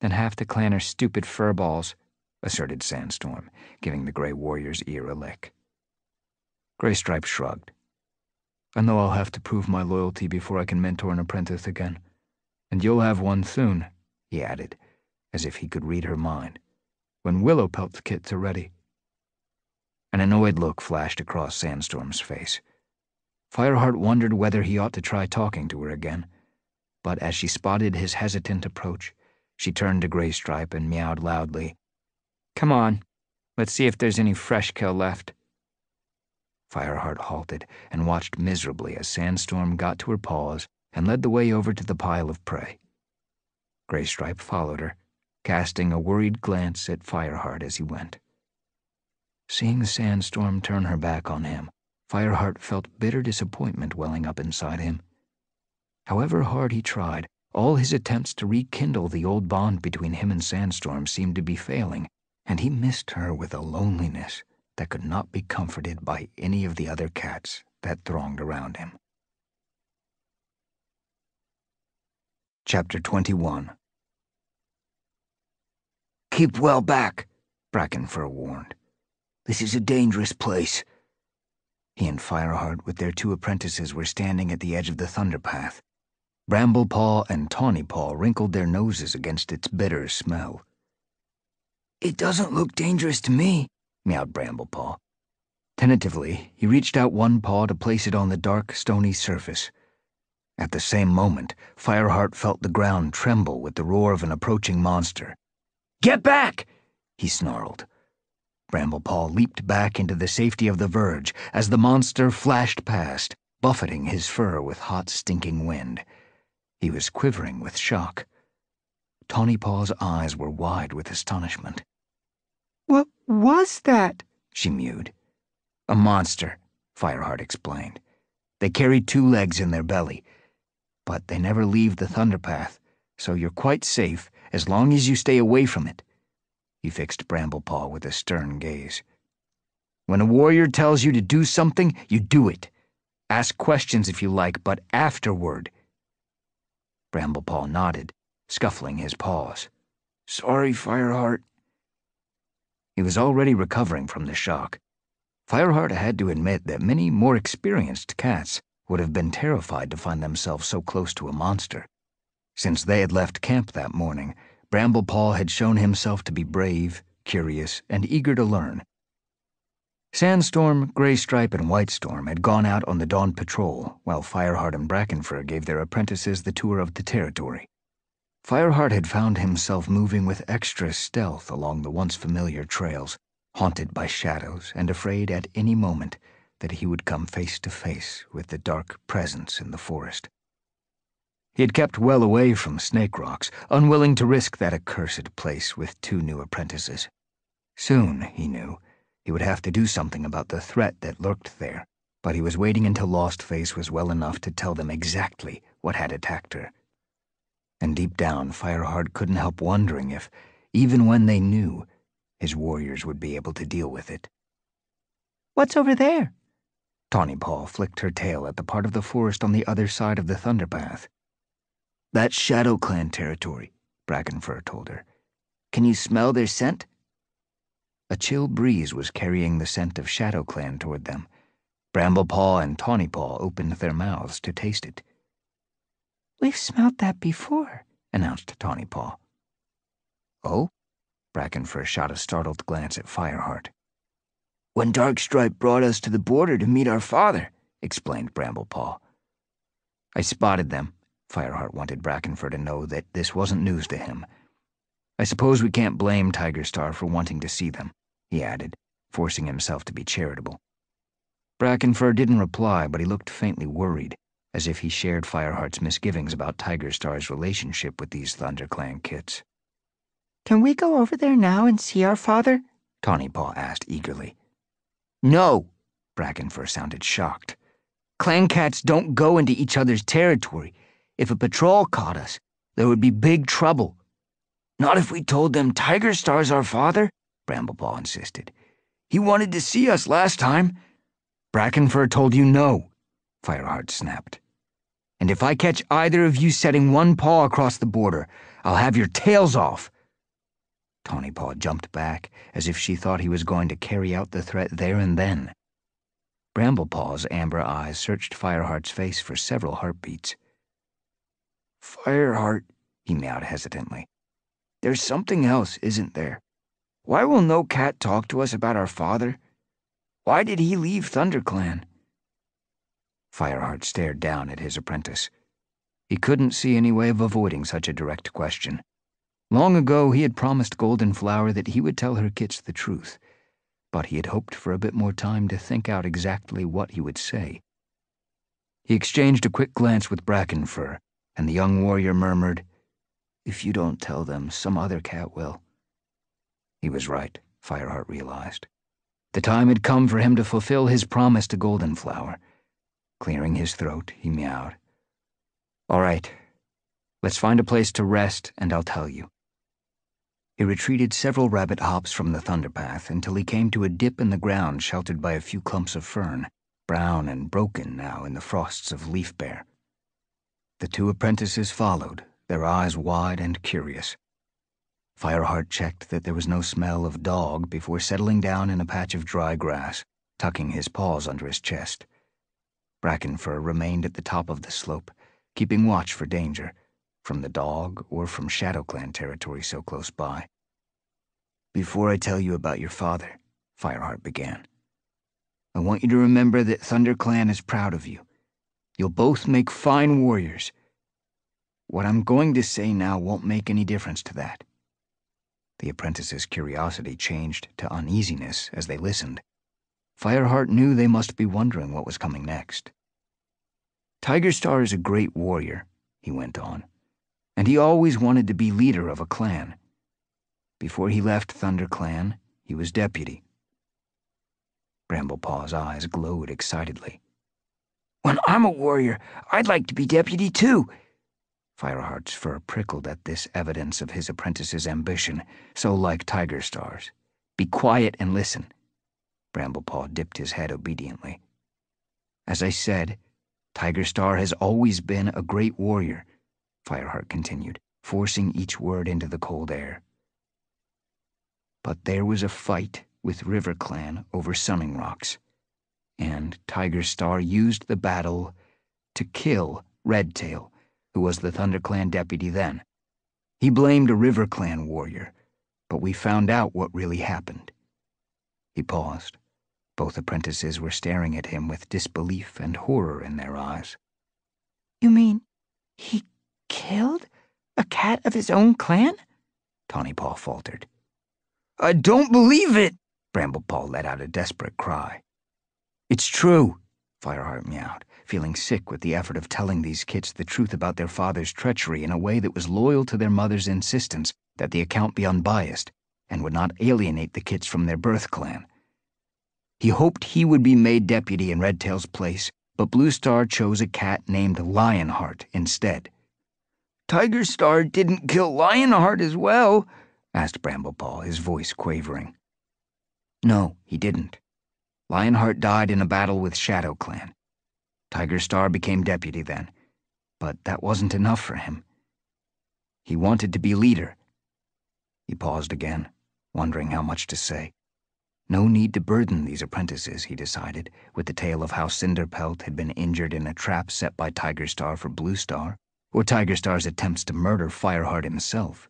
Then half the clan are stupid furballs, asserted Sandstorm, giving the Grey Warrior's ear a lick. Graystripe shrugged. I know I'll have to prove my loyalty before I can mentor an apprentice again. And you'll have one soon, he added, as if he could read her mind, when Willowpelt's kits are ready. An annoyed look flashed across Sandstorm's face. Fireheart wondered whether he ought to try talking to her again, but as she spotted his hesitant approach, she turned to Graystripe and meowed loudly. Come on, let's see if there's any fresh kill left. Fireheart halted and watched miserably as Sandstorm got to her paws and led the way over to the pile of prey. Graystripe followed her, casting a worried glance at Fireheart as he went. Seeing Sandstorm turn her back on him, Fireheart felt bitter disappointment welling up inside him. However hard he tried, all his attempts to rekindle the old bond between him and Sandstorm seemed to be failing, and he missed her with a loneliness that could not be comforted by any of the other cats that thronged around him. Chapter 21 Keep well back, Brackenfur warned. This is a dangerous place. He and Fireheart with their two apprentices were standing at the edge of the Thunderpath. Bramblepaw and Tawnypaw wrinkled their noses against its bitter smell. It doesn't look dangerous to me, meowed Bramblepaw. Tentatively, he reached out one paw to place it on the dark, stony surface. At the same moment, Fireheart felt the ground tremble with the roar of an approaching monster. Get back! he snarled. Bramblepaw leaped back into the safety of the verge as the monster flashed past, buffeting his fur with hot, stinking wind. He was quivering with shock. Tawnypaw's eyes were wide with astonishment. What was that? she mewed. A monster, Fireheart explained. They carry Twolegs in their belly, but they never leave the Thunderpath, so you're quite safe as long as you stay away from it. He fixed Bramblepaw with a stern gaze. When a warrior tells you to do something, you do it. Ask questions if you like, but afterward. Bramble Bramblepaw nodded, scuffling his paws. Sorry, Fireheart. He was already recovering from the shock. Fireheart had to admit that many more experienced cats would have been terrified to find themselves so close to a monster. Since they had left camp that morning, Bramblepaw had shown himself to be brave, curious, and eager to learn. Sandstorm, Graystripe, and Whitestorm had gone out on the dawn patrol, while Fireheart and Brackenfur gave their apprentices the tour of the territory. Fireheart had found himself moving with extra stealth along the once familiar trails, haunted by shadows and afraid at any moment that he would come face to face with the dark presence in the forest. He had kept well away from Snakerocks, unwilling to risk that accursed place with two new apprentices. Soon, he knew, he would have to do something about the threat that lurked there, but he was waiting until Lostface was well enough to tell them exactly what had attacked her. And deep down, Fireheart couldn't help wondering if, even when they knew, his warriors would be able to deal with it. What's over there? Tawnypaw flicked her tail at the part of the forest on the other side of the Thunderpath. That's ShadowClan territory, Brackenfur told her. Can you smell their scent? A chill breeze was carrying the scent of ShadowClan toward them. Bramblepaw and Tawnypaw opened their mouths to taste it. We've smelt that before, announced Tawnypaw. Oh? Brackenfur shot a startled glance at Fireheart. When Darkstripe brought us to the border to meet our father, explained Bramble Bramblepaw. I spotted them. Fireheart wanted Brackenfur to know that this wasn't news to him. I suppose we can't blame Tigerstar for wanting to see them, he added, forcing himself to be charitable. Brackenfur didn't reply, but he looked faintly worried, as if he shared Fireheart's misgivings about Tigerstar's relationship with these ThunderClan kits. Can we go over there now and see our father? Tawnypaw asked eagerly. No, Brackenfur sounded shocked. Clan cats don't go into each other's territory. If a patrol caught us, there would be big trouble. Not if we told them Tiger Tigerstar's our father, Bramblepaw insisted. He wanted to see us last time. Brackenfur told you no, Fireheart snapped. And if I catch either of you setting one paw across the border, I'll have your tails off. Tawnypaw jumped back, as if she thought he was going to carry out the threat there and then. Bramblepaw's amber eyes searched Fireheart's face for several heartbeats. Fireheart, he meowed hesitantly. There's something else, isn't there? Why will no cat talk to us about our father? Why did he leave ThunderClan? Fireheart stared down at his apprentice. He couldn't see any way of avoiding such a direct question. Long ago, he had promised Goldenflower that he would tell her kits the truth, but he had hoped for a bit more time to think out exactly what he would say. He exchanged a quick glance with Brackenfur, and the young warrior murmured, If you don't tell them, some other cat will. He was right, Fireheart realized. The time had come for him to fulfill his promise to Goldenflower. Clearing his throat, he meowed. All right, let's find a place to rest, and I'll tell you. He retreated several rabbit hops from the Thunderpath until he came to a dip in the ground sheltered by a few clumps of fern, brown and broken now in the frosts of leaf-bare. The two apprentices followed, their eyes wide and curious. Fireheart checked that there was no smell of dog before settling down in a patch of dry grass, tucking his paws under his chest. Brackenfur remained at the top of the slope, keeping watch for danger from the dog or from ShadowClan territory so close by. Before I tell you about your father, Fireheart began, I want you to remember that ThunderClan is proud of you. You'll both make fine warriors. What I'm going to say now won't make any difference to that. The apprentice's curiosity changed to uneasiness as they listened. Fireheart knew they must be wondering what was coming next. Tigerstar is a great warrior, he went on and he always wanted to be leader of a clan. Before he left ThunderClan, he was deputy. Bramblepaw's eyes glowed excitedly. When I'm a warrior, I'd like to be deputy too. Fireheart's fur prickled at this evidence of his apprentice's ambition, so like Tigerstar's. Be quiet and listen. Bramblepaw dipped his head obediently. As I said, Tigerstar has always been a great warrior Fireheart continued, forcing each word into the cold air. But there was a fight with RiverClan over Sunning Rocks, and Tigerstar used the battle to kill Redtail, who was the ThunderClan deputy then. He blamed a RiverClan warrior, but we found out what really happened. He paused. Both apprentices were staring at him with disbelief and horror in their eyes. You mean he killed a cat of his own clan? Tawnypaw faltered. I don't believe it! Bramblepaw let out a desperate cry. It's true, Fireheart meowed, feeling sick with the effort of telling these kids the truth about their father's treachery in a way that was loyal to their mother's insistence that the account be unbiased and would not alienate the kids from their birth clan. He hoped he would be made deputy in Redtail's place, but Bluestar chose a cat named Lionheart instead. Tigerstar didn't kill Lionheart as well, asked Bramblepaw, his voice quavering. No, he didn't. Lionheart died in a battle with Shadow Clan. Tigerstar became deputy then, but that wasn't enough for him. He wanted to be leader. He paused again, wondering how much to say. No need to burden these apprentices, he decided, with the tale of how Cinderpelt had been injured in a trap set by Tigerstar for Bluestar, or Tigerstar's attempts to murder Fireheart himself.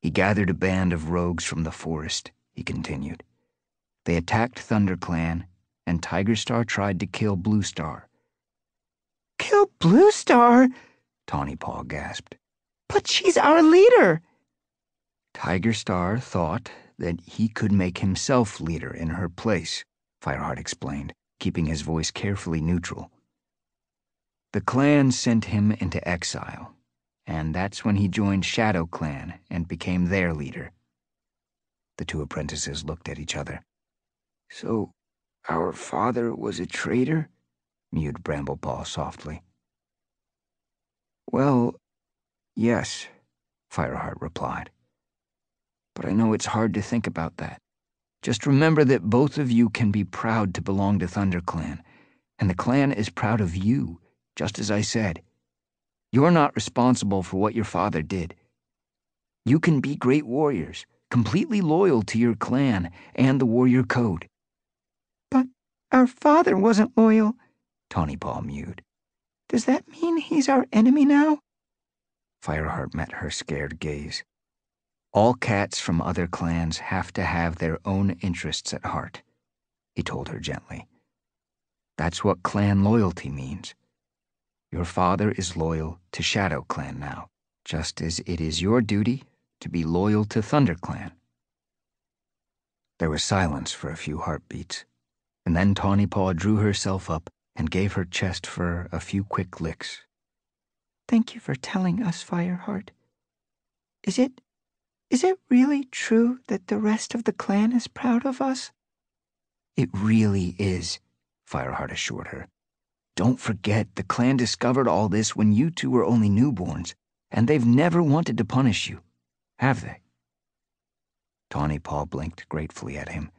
He gathered a band of rogues from the forest, he continued. They attacked ThunderClan, and Tigerstar tried to kill Bluestar. Kill Bluestar? Tawny Paw gasped. But she's our leader. Tigerstar thought that he could make himself leader in her place, Fireheart explained, keeping his voice carefully neutral. The clan sent him into exile, and that's when he joined ShadowClan and became their leader. The two apprentices looked at each other. So, our father was a traitor? mewed Bramblepaw softly. Well, yes, Fireheart replied. But I know it's hard to think about that. Just remember that both of you can be proud to belong to ThunderClan, and the clan is proud of you just as I said. You're not responsible for what your father did. You can be great warriors, completely loyal to your clan and the warrior code. But our father wasn't loyal, Tawnypaw mewed. Does that mean he's our enemy now? Fireheart met her scared gaze. All cats from other clans have to have their own interests at heart, he told her gently. That's what clan loyalty means. Your father is loyal to ShadowClan now, just as it is your duty to be loyal to ThunderClan. There was silence for a few heartbeats, and then Tawnypaw drew herself up and gave her chest fur a few quick licks. Thank you for telling us, Fireheart. Is it is it really true that the rest of the clan is proud of us? It really is, Fireheart assured her. Don't forget, the clan discovered all this when you two were only newborns, and they've never wanted to punish you, have they? Tawnypaw blinked gratefully at him.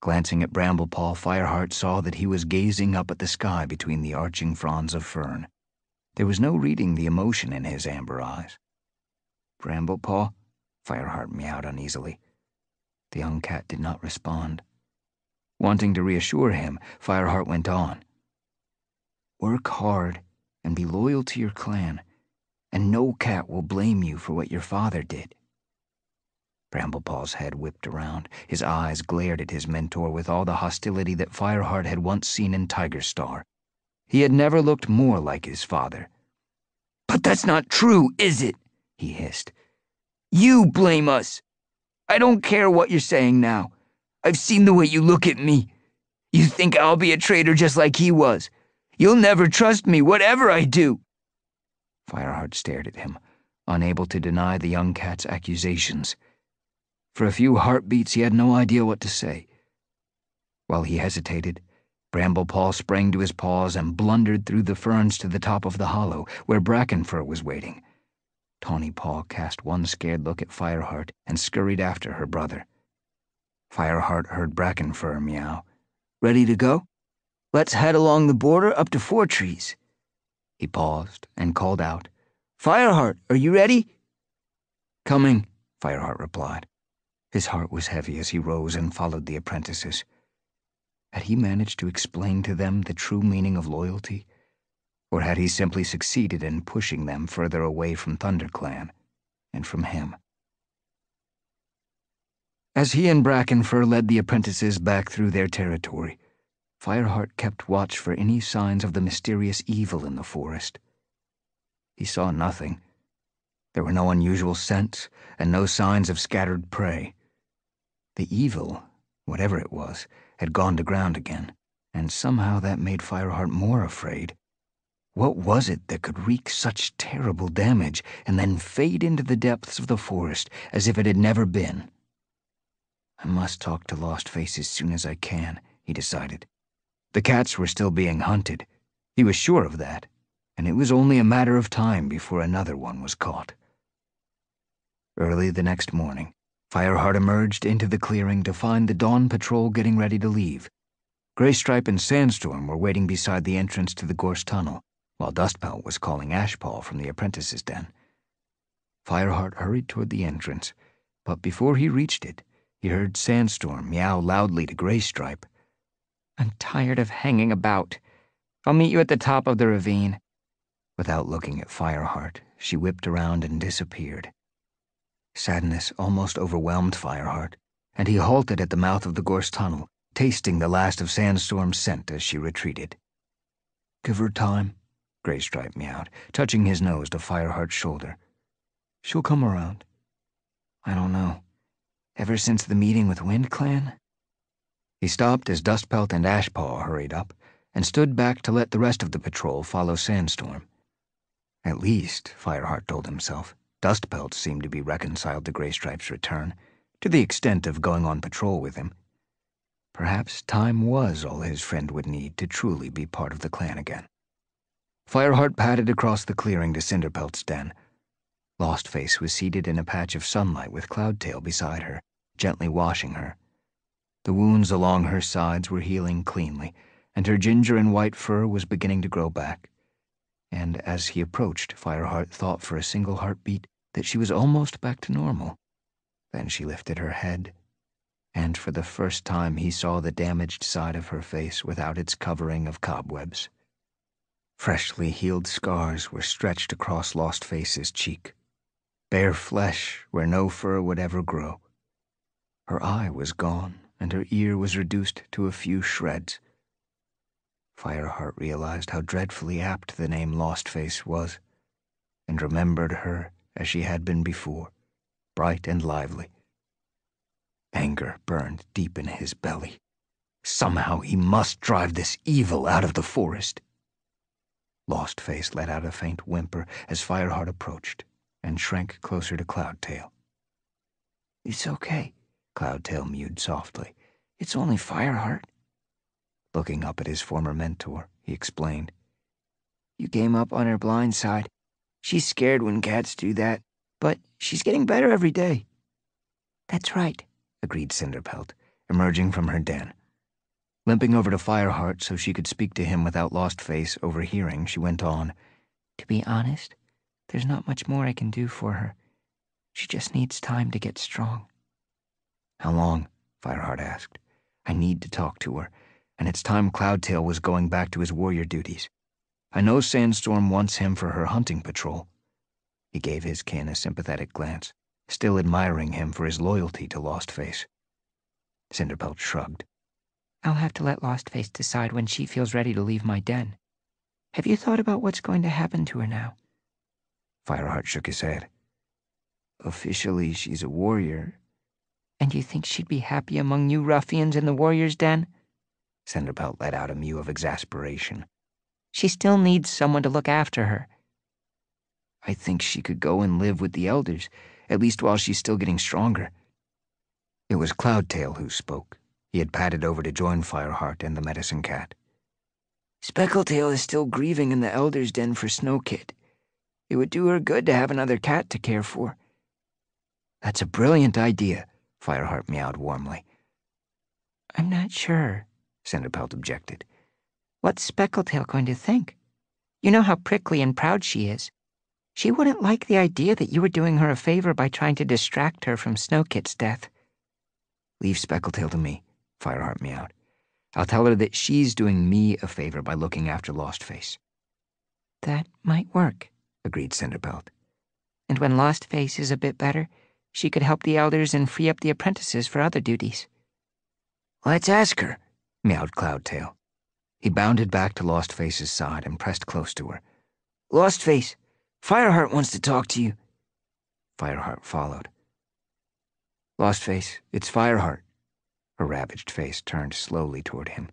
Glancing at Bramblepaw, Fireheart saw that he was gazing up at the sky between the arching fronds of fern. There was no reading the emotion in his amber eyes. Bramblepaw? Fireheart meowed uneasily. The young cat did not respond. Wanting to reassure him, Fireheart went on. Work hard and be loyal to your clan, and no cat will blame you for what your father did. Bramblepaw's head whipped around. His eyes glared at his mentor with all the hostility that Fireheart had once seen in Tigerstar. He had never looked more like his father. But that's not true, is it? he hissed. You blame us. I don't care what you're saying now. I've seen the way you look at me. You think I'll be a traitor just like he was. You'll never trust me, whatever I do. Fireheart stared at him, unable to deny the young cat's accusations. For a few heartbeats, he had no idea what to say. While he hesitated, Bramblepaw sprang to his paws and blundered through the ferns to the top of the hollow, where Brackenfur was waiting. Tawnypaw cast one scared look at Fireheart and scurried after her brother. Fireheart heard Brackenfur meow. Ready to go? Let's head along the border up to Fourtrees. He paused and called out, Fireheart, are you ready? Coming, Fireheart replied. His heart was heavy as he rose and followed the apprentices. Had he managed to explain to them the true meaning of loyalty? Or had he simply succeeded in pushing them further away from ThunderClan and from him? As he and Brackenfur led the apprentices back through their territory, Fireheart kept watch for any signs of the mysterious evil in the forest. He saw nothing. There were no unusual scents and no signs of scattered prey. The evil, whatever it was, had gone to ground again, and somehow that made Fireheart more afraid. What was it that could wreak such terrible damage and then fade into the depths of the forest as if it had never been? I must talk to Lostface as soon as I can, he decided. The cats were still being hunted. He was sure of that, and it was only a matter of time before another one was caught. Early the next morning, Fireheart emerged into the clearing to find the dawn patrol getting ready to leave. Graystripe and Sandstorm were waiting beside the entrance to the gorse tunnel, while Dustpelt was calling Ashpaw from the apprentice's den. Fireheart hurried toward the entrance, but before he reached it, he heard Sandstorm meow loudly to Graystripe. I'm tired of hanging about. I'll meet you at the top of the ravine. Without looking at Fireheart, she whipped around and disappeared. Sadness almost overwhelmed Fireheart, and he halted at the mouth of the gorse tunnel, tasting the last of Sandstorm's scent as she retreated. Give her time, Graystripe meowed, touching his nose to Fireheart's shoulder. She'll come around. I don't know. Ever since the meeting with WindClan? He stopped as Dustpelt and Ashpaw hurried up, and stood back to let the rest of the patrol follow Sandstorm. At least, Fireheart told himself, Dustpelt seemed to be reconciled to Graystripe's return, to the extent of going on patrol with him. Perhaps time was all his friend would need to truly be part of the clan again. Fireheart padded across the clearing to Cinderpelt's den. Lostface was seated in a patch of sunlight with Cloudtail beside her, gently washing her. The wounds along her sides were healing cleanly, and her ginger and white fur was beginning to grow back and as he approached, Fireheart thought for a single heartbeat that she was almost back to normal. Then she lifted her head, and for the first time he saw the damaged side of her face without its covering of cobwebs. Freshly healed scars were stretched across Lostface's cheek, bare flesh where no fur would ever grow. Her eye was gone, and her ear was reduced to a few shreds. Fireheart realized how dreadfully apt the name Lostface was, and remembered her as she had been before, bright and lively. Anger burned deep in his belly. Somehow he must drive this evil out of the forest. Lostface let out a faint whimper as Fireheart approached and shrank closer to Cloudtail. It's okay, Cloudtail mewed softly. It's only Fireheart. Looking up at his former mentor, he explained. You came up on her blind side. She's scared when cats do that, but she's getting better every day. That's right, agreed Cinderpelt, emerging from her den. Limping over to Fireheart so she could speak to him without Lostface overhearing, she went on. To be honest, there's not much more I can do for her. She just needs time to get strong. How long? Fireheart asked. I need to talk to her and it's time Cloudtail was going back to his warrior duties. I know Sandstorm wants him for her hunting patrol. He gave his kin a sympathetic glance, still admiring him for his loyalty to Lostface. Cinderpelt shrugged. I'll have to let Lostface decide when she feels ready to leave my den. Have you thought about what's going to happen to her now? Fireheart shook his head. Officially, she's a warrior. And you think she'd be happy among you ruffians in the warrior's den? Cinderpelt let out a mew of exasperation. She still needs someone to look after her. I think she could go and live with the elders, at least while she's still getting stronger. It was Cloudtail who spoke. He had padded over to join Fireheart and the medicine cat. Speckletail is still grieving in the elder's den for Snowkit. It would do her good to have another cat to care for. That's a brilliant idea, Fireheart meowed warmly. I'm not sure, Cinderpelt objected. What's Speckletail going to think? You know how prickly and proud she is. She wouldn't like the idea that you were doing her a favor by trying to distract her from Snowkit's death. Leave Speckletail to me, Fireheart meowed. I'll tell her that she's doing me a favor by looking after Lostface. That might work, agreed Cinderpelt. And when Lostface is a bit better, she could help the elders and free up the apprentices for other duties. Let's ask her, meowed Cloudtail. He bounded back to Lostface's side and pressed close to her. Lostface, Fireheart wants to talk to you. Fireheart followed. Lostface, it's Fireheart. Her ravaged face turned slowly toward him.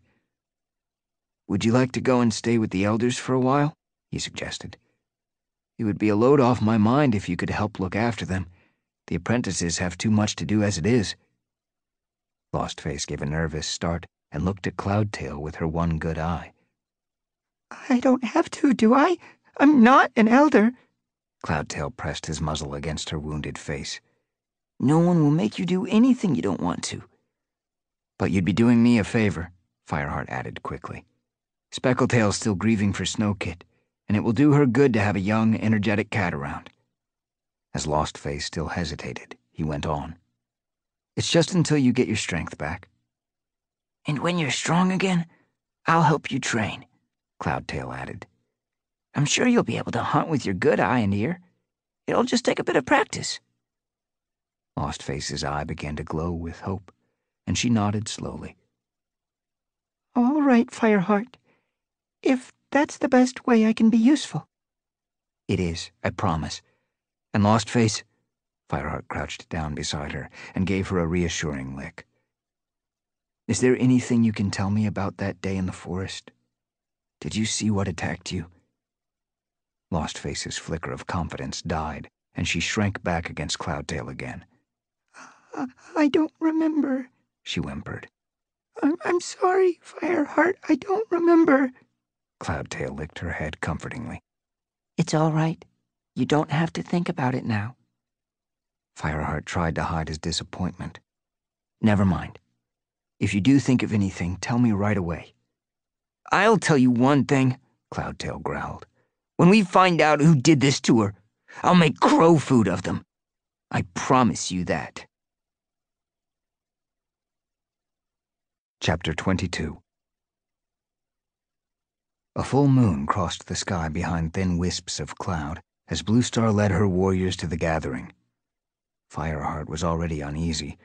Would you like to go and stay with the elders for a while? he suggested. It would be a load off my mind if you could help look after them. The apprentices have too much to do as it is. Lostface gave a nervous start and looked at Cloudtail with her one good eye. I don't have to, do I? I'm not an elder. Cloudtail pressed his muzzle against her wounded face. No one will make you do anything you don't want to. But you'd be doing me a favor, Fireheart added quickly. Speckletail's still grieving for Snowkit, and it will do her good to have a young, energetic cat around. As Lostface still hesitated, he went on. It's just until you get your strength back. And when you're strong again, I'll help you train, Cloudtail added. I'm sure you'll be able to hunt with your good eye and ear. It'll just take a bit of practice. Lostface's eye began to glow with hope, and she nodded slowly. All right, Fireheart. If that's the best way I can be useful. It is, I promise. And Lostface? Fireheart crouched down beside her and gave her a reassuring lick. Is there anything you can tell me about that day in the forest? Did you see what attacked you? Lostface's flicker of confidence died, and she shrank back against Cloudtail again. I don't remember, she whimpered. I'm, I'm sorry, Fireheart. I don't remember. Cloudtail licked her head comfortingly. It's all right. You don't have to think about it now. Fireheart tried to hide his disappointment. Never mind. If you do think of anything, tell me right away. I'll tell you one thing, Cloudtail growled. When we find out who did this to her, I'll make crow food of them. I promise you that. Chapter 22 A full moon crossed the sky behind thin wisps of cloud as Bluestar led her warriors to the gathering. Fireheart was already uneasy.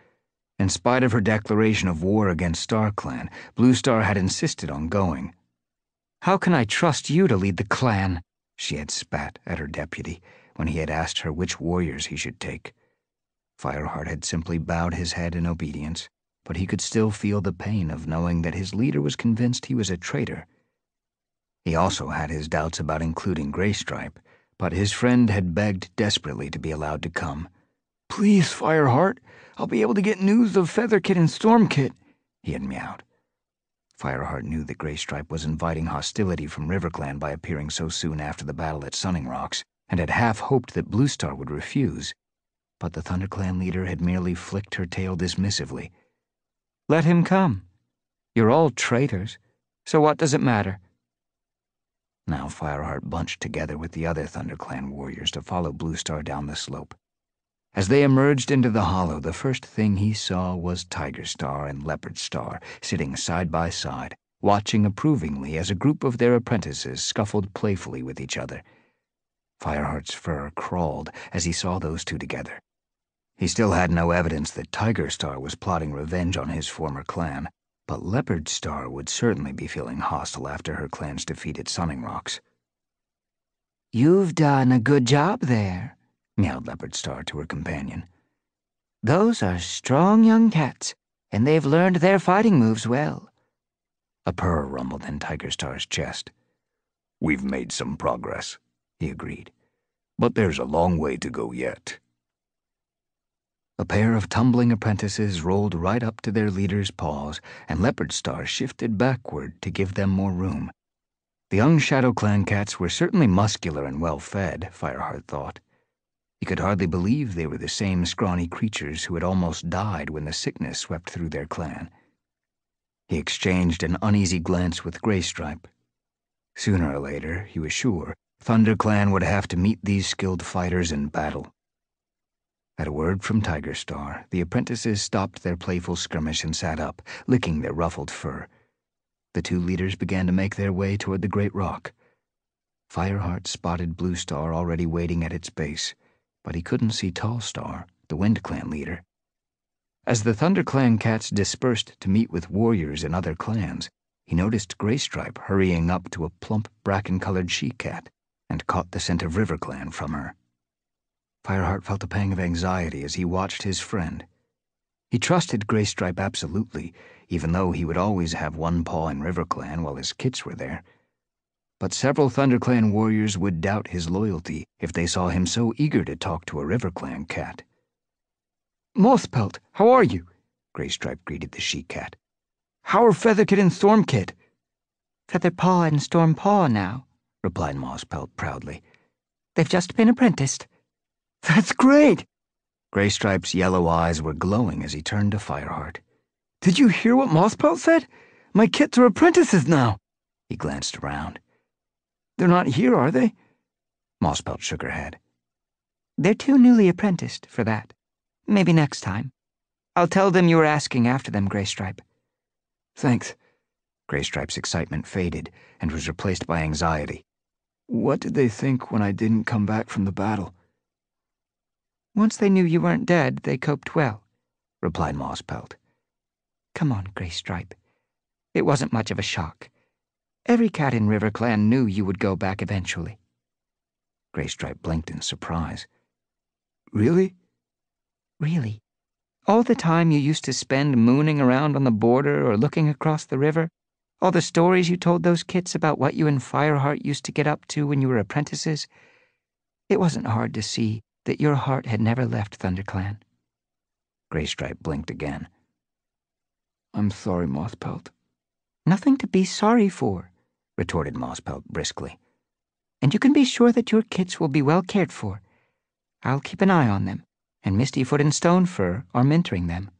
In spite of her declaration of war against Star Clan, Bluestar had insisted on going. How can I trust you to lead the clan? She had spat at her deputy when he had asked her which warriors he should take. Fireheart had simply bowed his head in obedience, but he could still feel the pain of knowing that his leader was convinced he was a traitor. He also had his doubts about including Graystripe, but his friend had begged desperately to be allowed to come. Please, Fireheart, I'll be able to get news of Featherkit and Stormkit, he had meowed. Fireheart knew that Graystripe was inviting hostility from RiverClan by appearing so soon after the battle at Sunning Rocks, and had half hoped that Bluestar would refuse. But the ThunderClan leader had merely flicked her tail dismissively. Let him come. You're all traitors, so what does it matter? Now Fireheart bunched together with the other ThunderClan warriors to follow Bluestar down the slope. As they emerged into the hollow, the first thing he saw was Tigerstar and Leopardstar sitting side by side, watching approvingly as a group of their apprentices scuffled playfully with each other. Fireheart's fur crawled as he saw those two together. He still had no evidence that Tigerstar was plotting revenge on his former clan, but Leopardstar would certainly be feeling hostile after her clan's defeat at Sunning Rocks. You've done a good job there, meowed Leopardstar to her companion. Those are strong young cats, and they've learned their fighting moves well. A purr rumbled in Tigerstar's chest. We've made some progress, he agreed. But there's a long way to go yet. A pair of tumbling apprentices rolled right up to their leader's paws, and Leopardstar shifted backward to give them more room. The young ShadowClan cats were certainly muscular and well fed, Fireheart thought. He could hardly believe they were the same scrawny creatures who had almost died when the sickness swept through their clan. He exchanged an uneasy glance with Graystripe. Sooner or later, he was sure, ThunderClan would have to meet these skilled fighters in battle. At a word from Tigerstar, the apprentices stopped their playful skirmish and sat up, licking their ruffled fur. The two leaders began to make their way toward the great rock. Fireheart spotted Bluestar already waiting at its base, but he couldn't see Tallstar, the WindClan leader. As the ThunderClan cats dispersed to meet with warriors in other clans, he noticed Graystripe hurrying up to a plump bracken colored she cat and caught the scent of RiverClan from her. Fireheart felt a pang of anxiety as he watched his friend. He trusted Graystripe absolutely, even though he would always have one paw in RiverClan while his kits were there. But several ThunderClan warriors would doubt his loyalty if they saw him so eager to talk to a RiverClan cat. Mothpelt, how are you? Graystripe greeted the she-cat. How are Featherkit and Stormkit? Featherpaw and Stormpaw now, replied Mothpelt proudly. They've just been apprenticed. That's great! Graystripe's yellow eyes were glowing as he turned to Fireheart. Did you hear what Mothpelt said? My kits are apprentices now. He glanced around. They're not here, are they? Mothpelt shook her head. They're too newly apprenticed for that. Maybe next time. I'll tell them you were asking after them, Graystripe. Thanks. Graystripe's excitement faded and was replaced by anxiety. What did they think when I didn't come back from the battle? Once they knew you weren't dead, they coped well, replied Mothpelt. Come on, Graystripe. It wasn't much of a shock. Every cat in RiverClan knew you would go back eventually. Graystripe blinked in surprise. Really? Really. All the time you used to spend mooning around on the border or looking across the river, all the stories you told those kits about what you and Fireheart used to get up to when you were apprentices, it wasn't hard to see that your heart had never left ThunderClan. Graystripe blinked again. I'm sorry, Mothpelt. Nothing to be sorry for, retorted Mothpelt briskly. And you can be sure that your kits will be well cared for. I'll keep an eye on them, and Mistyfoot and Stonefur are mentoring them.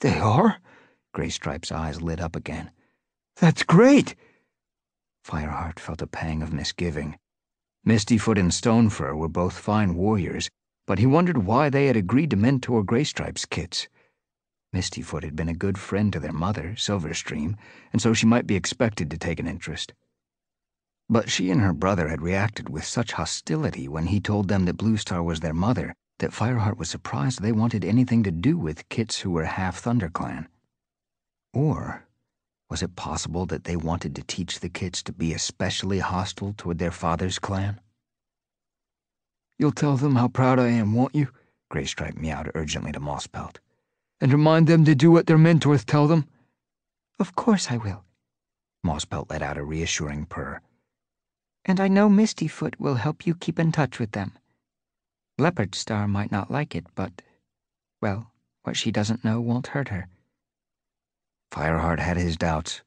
They are? Graystripe's eyes lit up again. That's great! Fireheart felt a pang of misgiving. Mistyfoot and Stonefur were both fine warriors, but he wondered why they had agreed to mentor Graystripe's kits. Mistyfoot had been a good friend to their mother, Silverstream, and so she might be expected to take an interest. But she and her brother had reacted with such hostility when he told them that Bluestar was their mother that Fireheart was surprised they wanted anything to do with kits who were half ThunderClan. Or was it possible that they wanted to teach the kits to be especially hostile toward their father's clan? You'll tell them how proud I am, won't you? Graystripe meowed urgently to Mothpelt and remind them to do what their mentors tell them? Of course I will. Mothpelt let out a reassuring purr. And I know Mistyfoot will help you keep in touch with them. Leopardstar might not like it, but, well, what she doesn't know won't hurt her. Fireheart had his doubts.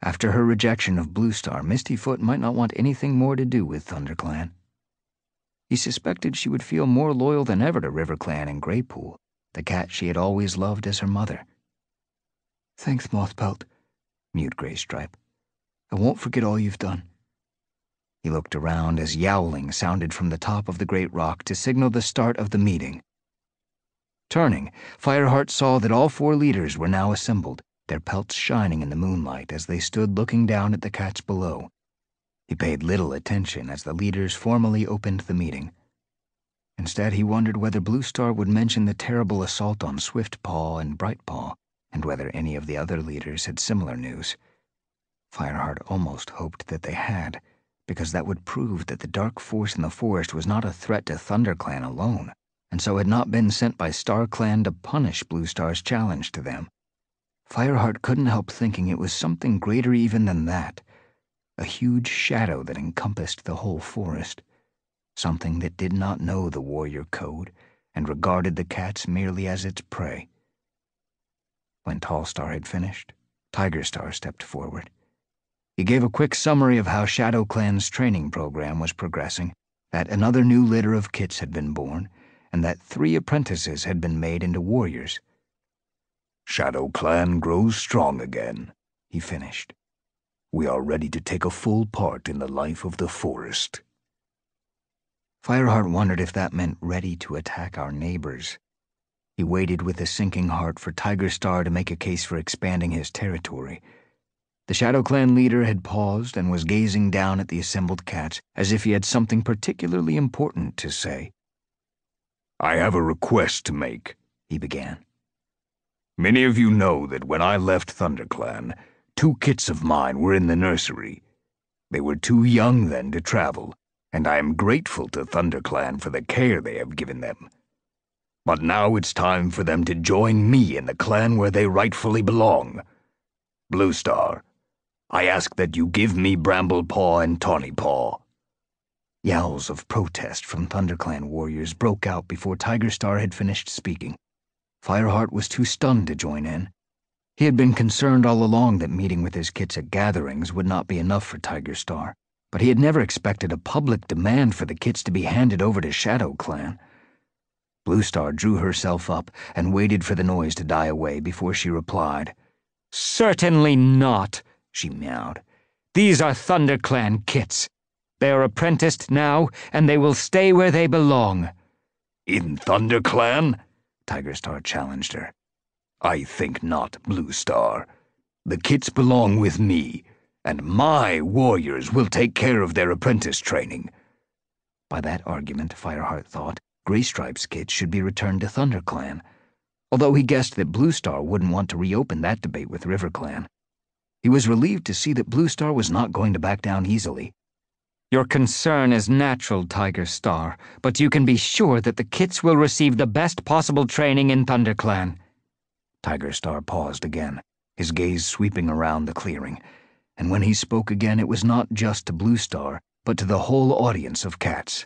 After her rejection of Bluestar, Mistyfoot might not want anything more to do with ThunderClan. He suspected she would feel more loyal than ever to RiverClan and Graypool, the cat she had always loved as her mother. Thanks, Mothpelt, mewed Graystripe. I won't forget all you've done. He looked around as yowling sounded from the top of the great rock to signal the start of the meeting. Turning, Fireheart saw that all four leaders were now assembled, their pelts shining in the moonlight as they stood looking down at the cats below. He paid little attention as the leaders formally opened the meeting. Instead, he wondered whether Bluestar would mention the terrible assault on Swiftpaw and Brightpaw, and whether any of the other leaders had similar news. Fireheart almost hoped that they had, because that would prove that the dark force in the forest was not a threat to ThunderClan alone, and so had not been sent by StarClan to punish Bluestar's challenge to them. Fireheart couldn't help thinking it was something greater even than that a huge shadow that encompassed the whole forest something that did not know the warrior code and regarded the cats merely as its prey. When Tallstar had finished, Tigerstar stepped forward. He gave a quick summary of how ShadowClan's training program was progressing, that another new litter of kits had been born, and that three apprentices had been made into warriors. ShadowClan grows strong again, he finished. we are ready to take a full part in the life of the forest. Fireheart wondered if that meant ready to attack our neighbors. He waited with a sinking heart for Tigerstar to make a case for expanding his territory. The ShadowClan leader had paused and was gazing down at the assembled cats as if he had something particularly important to say. I have a request to make, he began. Many of you know that when I left ThunderClan, two kits of mine were in the nursery. They were too young then to travel, and I am grateful to ThunderClan for the care they have given them. But now it's time for them to join me in the clan where they rightfully belong. Bluestar, I ask that you give me Bramblepaw and Tawnypaw. Yowls of protest from ThunderClan warriors broke out before Tigerstar had finished speaking. Fireheart was too stunned to join in. He had been concerned all along that meeting with his kits at gatherings would not be enough for Tigerstar but he had never expected a public demand for the kits to be handed over to Shadow Clan. Bluestar drew herself up and waited for the noise to die away before she replied. Certainly not, she meowed. These are ThunderClan kits. They are apprenticed now, and they will stay where they belong. In ThunderClan? Tigerstar challenged her. I think not, Bluestar. The kits belong with me and my warriors will take care of their apprentice training. By that argument, Fireheart thought, Graystripe's kit should be returned to ThunderClan, although he guessed that Bluestar wouldn't want to reopen that debate with RiverClan. He was relieved to see that Bluestar was not going to back down easily. Your concern is natural, Tigerstar, but you can be sure that the kits will receive the best possible training in ThunderClan. Tigerstar paused again, his gaze sweeping around the clearing and when he spoke again, it was not just to Bluestar, but to the whole audience of cats.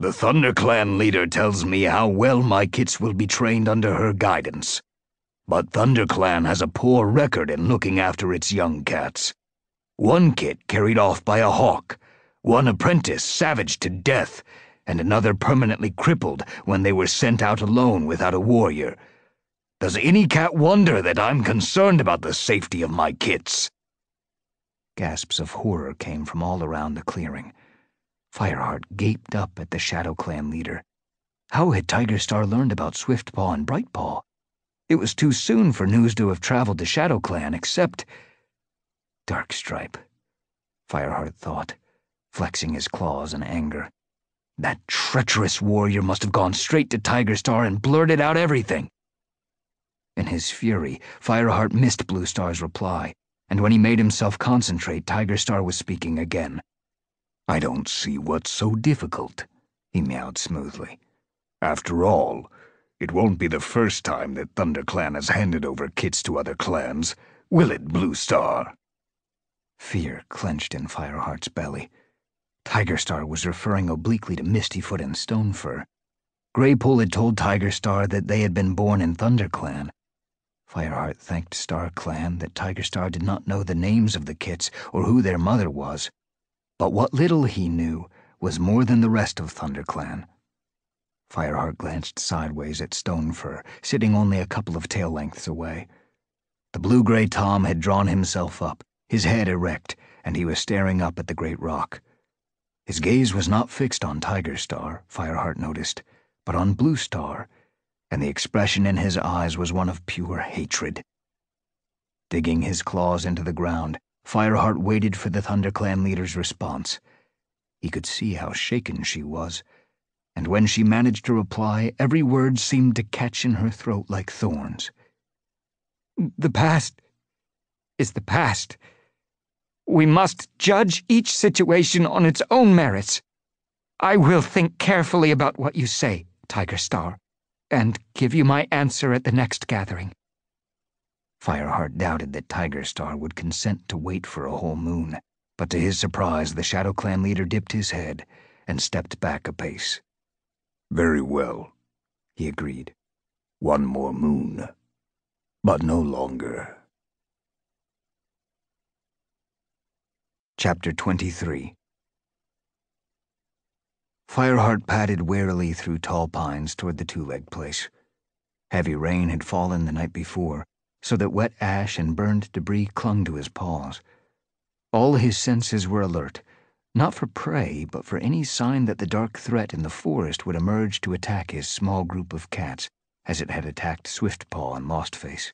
The ThunderClan leader tells me how well my kits will be trained under her guidance. But ThunderClan has a poor record in looking after its young cats. One kit carried off by a hawk, one apprentice savaged to death, and another permanently crippled when they were sent out alone without a warrior. Does any cat wonder that I'm concerned about the safety of my kits? Gasps of horror came from all around the clearing. Fireheart gaped up at the ShadowClan leader. How had Tigerstar learned about Swiftpaw and Brightpaw? It was too soon for news to have traveled to ShadowClan, except Darkstripe. Fireheart thought, flexing his claws in anger. That treacherous warrior must have gone straight to Tigerstar and blurted out everything. In his fury, Fireheart missed Bluestar's reply and when he made himself concentrate, Tigerstar was speaking again. I don't see what's so difficult, he meowed smoothly. After all, it won't be the first time that ThunderClan has handed over kits to other clans, will it, Bluestar? Fear clenched in Fireheart's belly. Tigerstar was referring obliquely to Mistyfoot and Stonefur. Graypool had told Tigerstar that they had been born in ThunderClan, Fireheart thanked StarClan that Tigerstar did not know the names of the kits or who their mother was. But what little he knew was more than the rest of ThunderClan. Fireheart glanced sideways at Stonefur, sitting only a couple of tail lengths away. The blue-gray Tom had drawn himself up, his head erect, and he was staring up at the great rock. His gaze was not fixed on Tigerstar, Fireheart noticed, but on Bluestar, and the expression in his eyes was one of pure hatred. Digging his claws into the ground, Fireheart waited for the ThunderClan leader's response. He could see how shaken she was, and when she managed to reply, every word seemed to catch in her throat like thorns. The past is the past. We must judge each situation on its own merits. I will think carefully about what you say, Tigerstar and give you my answer at the next gathering. Fireheart doubted that Tigerstar would consent to wait for a whole moon, but to his surprise, the ShadowClan leader dipped his head and stepped back a pace. Very well, he agreed. One more moon, but no longer. Chapter 23 Fireheart padded warily through Tallpines toward the Twoleg Place. Heavy rain had fallen the night before, so that wet ash and burned debris clung to his paws. All his senses were alert, not for prey, but for any sign that the dark threat in the forest would emerge to attack his small group of cats, as it had attacked Swiftpaw and Lostface.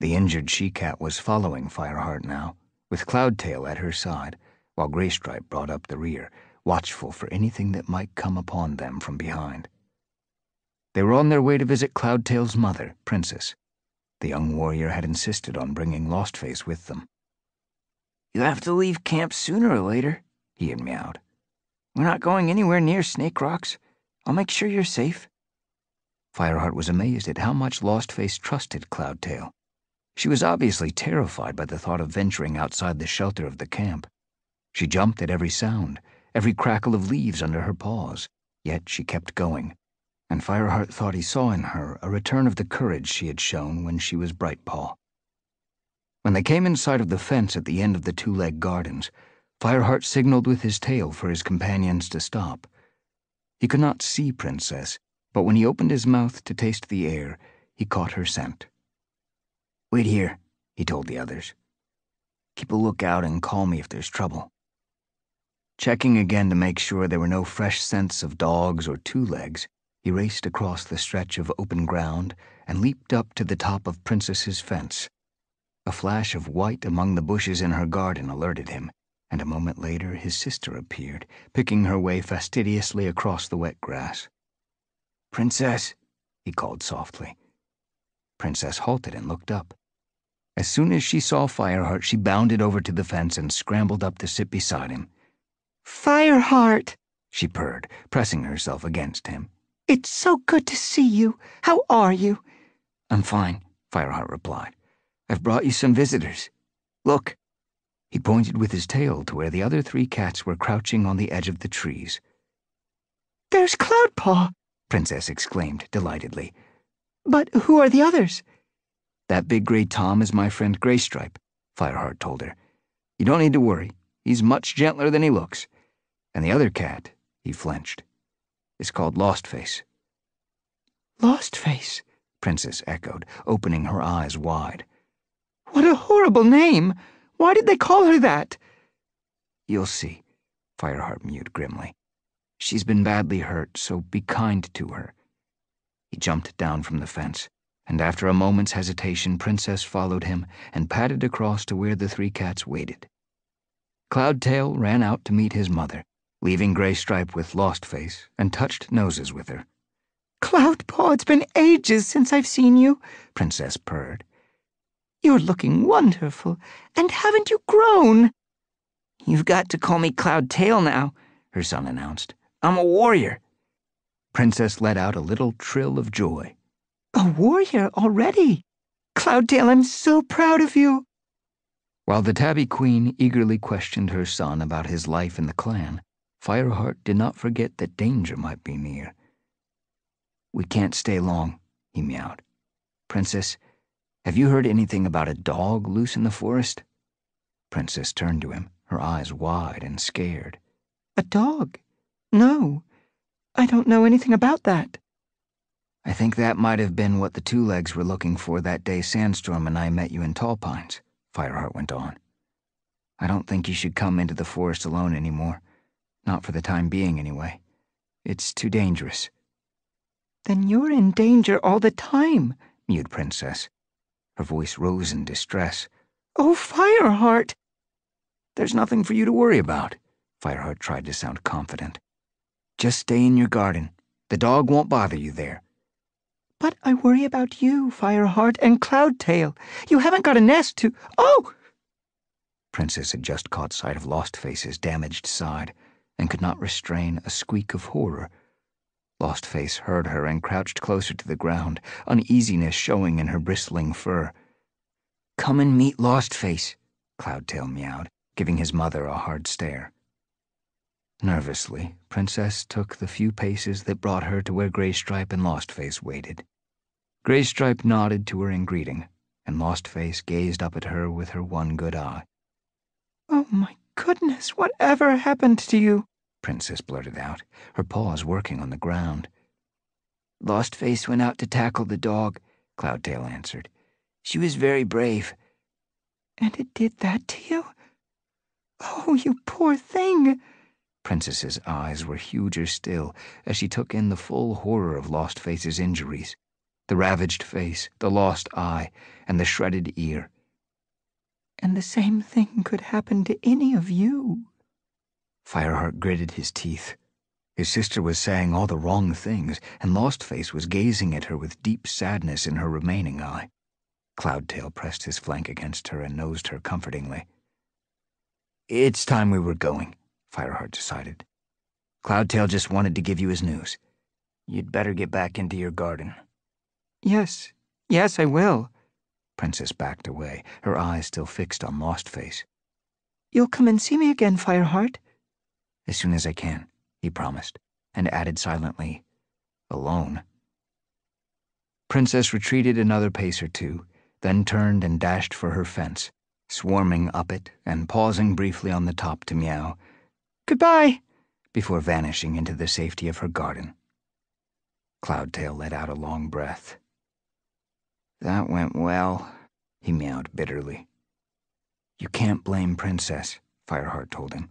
The injured she-cat was following Fireheart now, with Cloudtail at her side, while Graystripe brought up the rear, watchful for anything that might come upon them from behind. They were on their way to visit Cloudtail's mother, Princess. The young warrior had insisted on bringing Lostface with them. You'll have to leave camp sooner or later, he had meowed. We're not going anywhere near Snakerocks. I'll make sure you're safe. Fireheart was amazed at how much Lostface trusted Cloudtail. She was obviously terrified by the thought of venturing outside the shelter of the camp. She jumped at every sound, every crackle of leaves under her paws, yet she kept going, and Fireheart thought he saw in her a return of the courage she had shown when she was Brightpaw. When they came in sight of the fence at the end of the Twoleg gardens, Fireheart signaled with his tail for his companions to stop. He could not see Princess, but when he opened his mouth to taste the air, he caught her scent. Wait here, he told the others. Keep a lookout and call me if there's trouble. Checking again to make sure there were no fresh scents of dogs or Twolegs, he raced across the stretch of open ground and leaped up to the top of Princess's fence. A flash of white among the bushes in her garden alerted him, and a moment later his sister appeared, picking her way fastidiously across the wet grass. Princess, he called softly. Princess halted and looked up. As soon as she saw Fireheart, she bounded over to the fence and scrambled up to sit beside him. Fireheart, she purred, pressing herself against him. It's so good to see you. How are you? I'm fine, Fireheart replied. I've brought you some visitors. Look. He pointed with his tail to where the other three cats were crouching on the edge of the trees. There's Cloudpaw, Princess exclaimed delightedly. But who are the others? That big gray Tom is my friend Graystripe, Fireheart told her. You don't need to worry. He's much gentler than he looks. And the other cat, he flinched, is called Lostface. Lost Face, Princess echoed, opening her eyes wide. What a horrible name! Why did they call her that? You'll see, Fireheart mewed grimly. She's been badly hurt, so be kind to her. He jumped down from the fence, and after a moment's hesitation, Princess followed him and padded across to where the three cats waited. Cloudtail ran out to meet his mother, leaving Graystripe with Lostface, and touched noses with her. Cloudpaw, it's been ages since I've seen you, Princess purred. You're looking wonderful, and haven't you grown? You've got to call me Cloudtail now, her son announced. I'm a warrior. Princess let out a little trill of joy. A warrior already? Cloudtail, I'm so proud of you. While the tabby queen eagerly questioned her son about his life in the clan, Fireheart did not forget that danger might be near. We can't stay long, he meowed. Princess, have you heard anything about a dog loose in the forest? Princess turned to him, her eyes wide and scared. A dog? No. I don't know anything about that. I think that might have been what the Twolegs were looking for that day Sandstorm and I met you in Tallpines. Fireheart went on. I don't think you should come into the forest alone anymore. Not for the time being, anyway. It's too dangerous. Then you're in danger all the time, mewed Princess. Her voice rose in distress. Oh, Fireheart! There's nothing for you to worry about. Fireheart tried to sound confident. Just stay in your garden. The dog won't bother you there. But I worry about you, Fireheart, and Cloudtail. You haven't got a nest to. Oh! Princess had just caught sight of Lostface's damaged side and could not restrain a squeak of horror. Lostface heard her and crouched closer to the ground, uneasiness showing in her bristling fur. Come and meet Lost Lostface, Cloudtail meowed, giving his mother a hard stare. Nervously, Princess took the few paces that brought her to where Graystripe and Lostface waited. Graystripe nodded to her in greeting, and Lostface gazed up at her with her one good eye. Oh my goodness, whatever happened to you? Princess blurted out, her paws working on the ground. Lostface went out to tackle the dog, Cloudtail answered. She was very brave. And it did that to you? Oh, you poor thing! Princess's eyes were huger still as she took in the full horror of Lostface's injuries the ravaged face, the lost eye, and the shredded ear. And the same thing could happen to any of you. Fireheart gritted his teeth. His sister was saying all the wrong things, and Lostface was gazing at her with deep sadness in her remaining eye. Cloudtail pressed his flank against her and nosed her comfortingly. It's time we were going, Fireheart decided. Cloudtail just wanted to give you his news. You'd better get back into your garden. Yes, yes, I will. Princess backed away, her eyes still fixed on Lostface. You'll come and see me again, Fireheart? As soon as I can, he promised, and added silently, alone. Princess retreated another pace or two, then turned and dashed for her fence, swarming up it and pausing briefly on the top to meow, Goodbye, before vanishing into the safety of her garden. Cloudtail let out a long breath. That went well, he meowed bitterly. You can't blame Princess, Fireheart told him.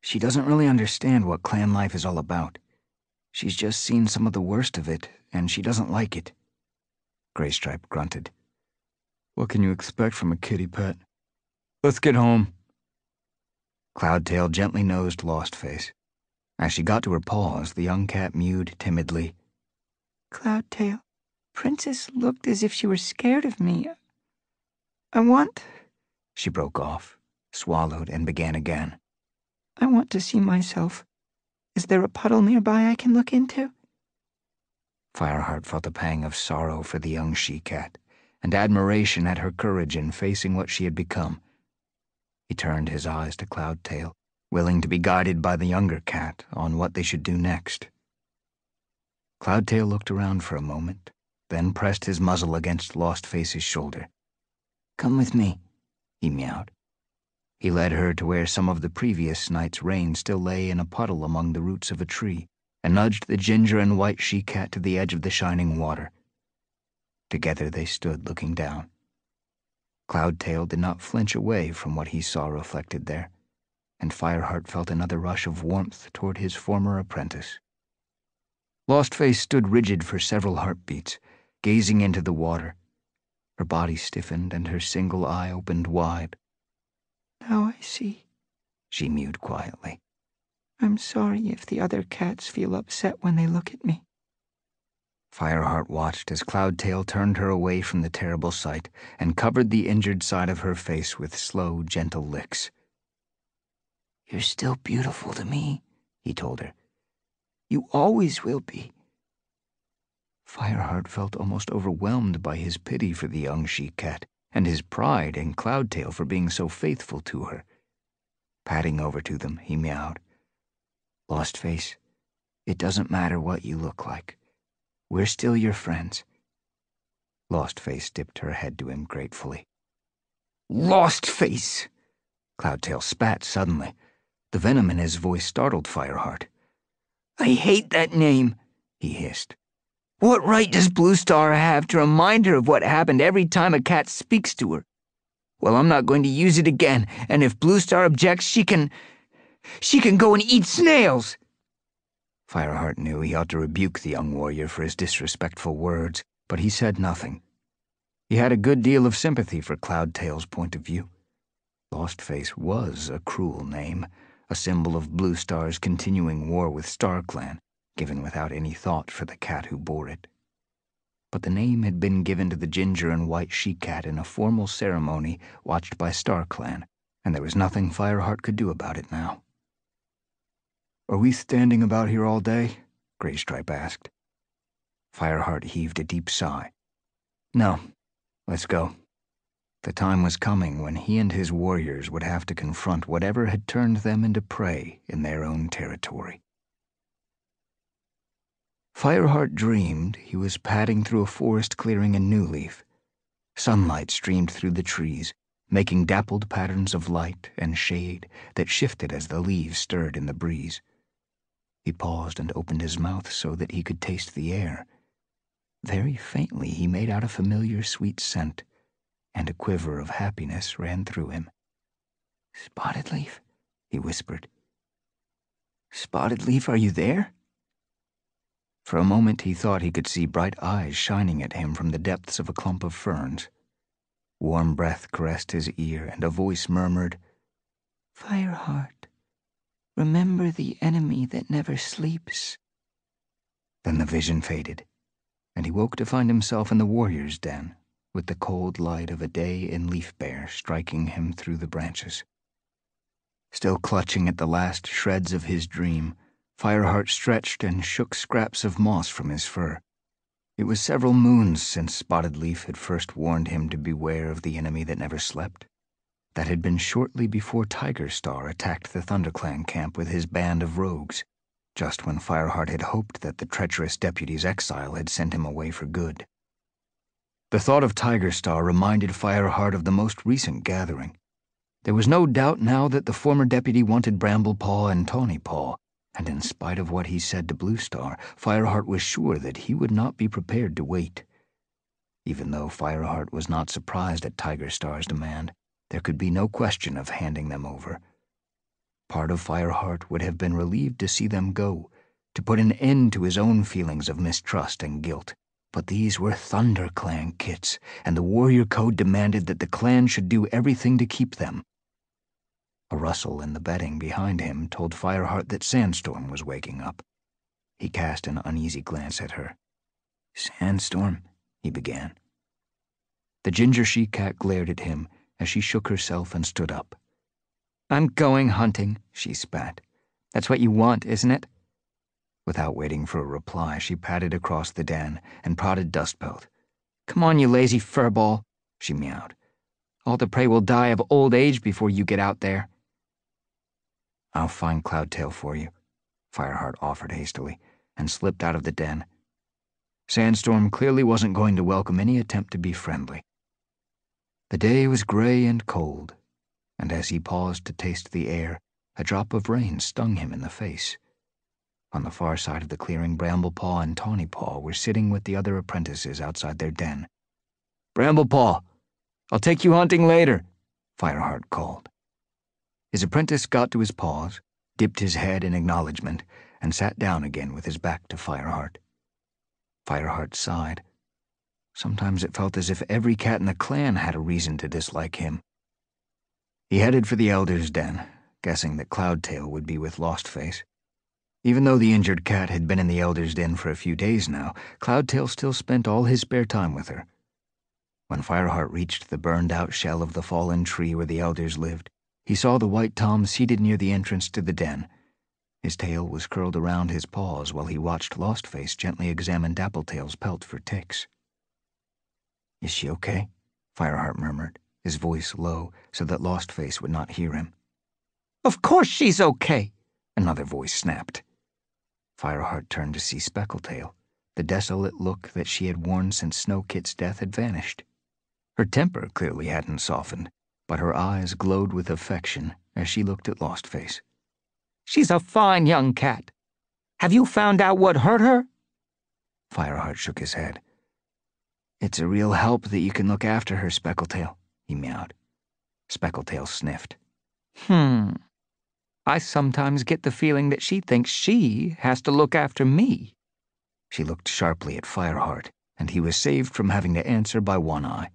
She doesn't really understand what clan life is all about. She's just seen some of the worst of it, and she doesn't like it. Graystripe grunted. What can you expect from a kittypet? Let's get home. Cloudtail gently nosed Lostface. As she got to her paws, the young cat mewed timidly. Cloudtail, Princess looked as if she were scared of me. I want. She broke off, swallowed, and began again. I want to see myself. Is there a puddle nearby I can look into? Fireheart felt a pang of sorrow for the young she cat, and admiration at her courage in facing what she had become. He turned his eyes to Cloudtail, willing to be guided by the younger cat on what they should do next. Cloudtail looked around for a moment, then pressed his muzzle against Lostface's shoulder. Come with me, he meowed. He led her to where some of the previous night's rain still lay in a puddle among the roots of a tree, and nudged the ginger and white she cat to the edge of the shining water. Together they stood looking down. Cloudtail did not flinch away from what he saw reflected there, and Fireheart felt another rush of warmth toward his former apprentice. Lostface stood rigid for several heartbeats, gazing into the water. Her body stiffened and her single eye opened wide. Now I see, she mewed quietly. I'm sorry if the other cats feel upset when they look at me. Fireheart watched as Cloudtail turned her away from the terrible sight and covered the injured side of her face with slow, gentle licks. You're still beautiful to me, he told her. You always will be. Fireheart felt almost overwhelmed by his pity for the young she cat and his pride in Cloudtail for being so faithful to her. Padding over to them, he meowed. Lostface, it doesn't matter what you look like. We're still your friends. Lostface dipped her head to him gratefully. Lostface! Cloudtail spat suddenly. The venom in his voice startled Fireheart. I hate that name, he hissed. What right does Bluestar have to remind her of what happened every time a cat speaks to her? Well, I'm not going to use it again, and if Bluestar objects, she can. she can go and eat snails! Fireheart knew he ought to rebuke the young warrior for his disrespectful words, but he said nothing. He had a good deal of sympathy for Cloudtail's point of view. Lostface was a cruel name, a symbol of Bluestar's continuing war with StarClan, given without any thought for the cat who bore it. But the name had been given to the ginger and white she-cat in a formal ceremony watched by StarClan, and there was nothing Fireheart could do about it now. Are we standing about here all day? Graystripe asked. Fireheart heaved a deep sigh. No, let's go. The time was coming when he and his warriors would have to confront whatever had turned them into prey in their own territory. Fireheart dreamed he was padding through a forest clearing in newleaf. Sunlight streamed through the trees, making dappled patterns of light and shade that shifted as the leaves stirred in the breeze. He paused and opened his mouth so that he could taste the air. Very faintly he made out a familiar sweet scent, and a quiver of happiness ran through him. Spottedleaf, he whispered. Spottedleaf, are you there? For a moment he thought he could see bright eyes shining at him from the depths of a clump of ferns. Warm breath caressed his ear, and a voice murmured, Fireheart, remember the enemy that never sleeps. Then the vision faded, and he woke to find himself in the warrior's den, with the cold light of a day in leaf-bare striking him through the branches. Still clutching at the last shreds of his dream, Fireheart stretched and shook scraps of moss from his fur. It was several moons since Spottedleaf had first warned him to beware of the enemy that never slept. That had been shortly before Tigerstar attacked the ThunderClan camp with his band of rogues, just when Fireheart had hoped that the treacherous deputy's exile had sent him away for good. The thought of Tigerstar reminded Fireheart of the most recent gathering. There was no doubt now that the former deputy wanted Bramblepaw and Tawnypaw, and in spite of what he said to Bluestar, Fireheart was sure that he would not be prepared to wait. Even though Fireheart was not surprised at Tigerstar's demand, there could be no question of handing them over. Part of Fireheart would have been relieved to see them go, to put an end to his own feelings of mistrust and guilt. But these were ThunderClan kits, and the Warrior Code demanded that the clan should do everything to keep them. A rustle in the bedding behind him told Fireheart that Sandstorm was waking up. He cast an uneasy glance at her. Sandstorm, he began. The ginger she cat glared at him as she shook herself and stood up. I'm going hunting, she spat. That's what you want, isn't it? Without waiting for a reply, she padded across the den and prodded Dustpelt. Come on, you lazy furball, she meowed. All the prey will die of old age before you get out there. I'll find Cloudtail for you, Fireheart offered hastily, and slipped out of the den. Sandstorm clearly wasn't going to welcome any attempt to be friendly. The day was gray and cold, and as he paused to taste the air, a drop of rain stung him in the face. On the far side of the clearing, Bramblepaw and Tawnypaw were sitting with the other apprentices outside their den. Bramblepaw, I'll take you hunting later, Fireheart called. His apprentice got to his paws, dipped his head in acknowledgement, and sat down again with his back to Fireheart. Fireheart sighed. Sometimes it felt as if every cat in the clan had a reason to dislike him. He headed for the Elder's den, guessing that Cloudtail would be with Lostface. Even though the injured cat had been in the Elder's den for a few days now, Cloudtail still spent all his spare time with her. When Fireheart reached the burned out shell of the fallen tree where the Elders lived, he saw the white Tom seated near the entrance to the den. His tail was curled around his paws while he watched Lostface gently examine Dappletail's pelt for ticks. Is she okay? Fireheart murmured, his voice low so that Lostface would not hear him. Of course she's okay, another voice snapped. Fireheart turned to see Speckletail. The desolate look that she had worn since Snowkit's death had vanished. Her temper clearly hadn't softened, but her eyes glowed with affection as she looked at Lostface. She's a fine young cat. Have you found out what hurt her? Fireheart shook his head. It's a real help that you can look after her, Speckletail, he meowed. Speckletail sniffed. Hmm. I sometimes get the feeling that she thinks she has to look after me. She looked sharply at Fireheart, and he was saved from having to answer by One-eye.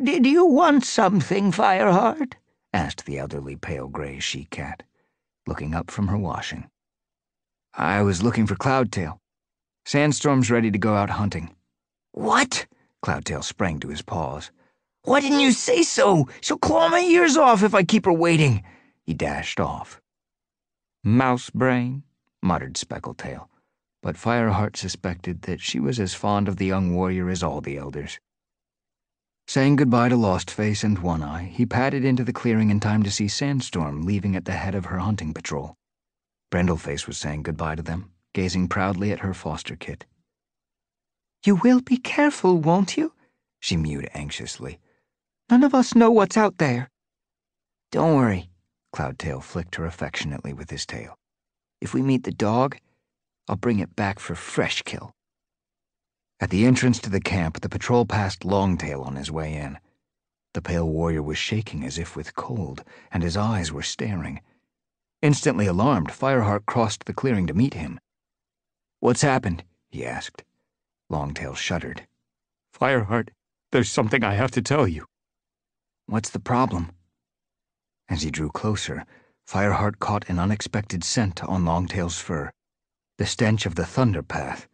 Did you want something, Fireheart? asked the elderly pale gray she cat, looking up from her washing. I was looking for Cloudtail. Sandstorm's ready to go out hunting. What? Cloudtail sprang to his paws. Why didn't you say so? She'll claw my ears off if I keep her waiting. He dashed off. Mouse brain, muttered Speckletail, but Fireheart suspected that she was as fond of the young warrior as all the elders. Saying goodbye to Lostface and One-eye, he padded into the clearing in time to see Sandstorm leaving at the head of her hunting patrol. Brindleface was saying goodbye to them, gazing proudly at her foster kit. You will be careful, won't you? she mewed anxiously. None of us know what's out there. Don't worry, Cloudtail flicked her affectionately with his tail. If we meet the dog, I'll bring it back for fresh kill. At the entrance to the camp, the patrol passed Longtail on his way in. The pale warrior was shaking as if with cold, and his eyes were staring. Instantly alarmed, Fireheart crossed the clearing to meet him. What's happened? he asked. Longtail shuddered. Fireheart, there's something I have to tell you. What's the problem? As he drew closer, Fireheart caught an unexpected scent on Longtail's fur the stench of the Thunderpath.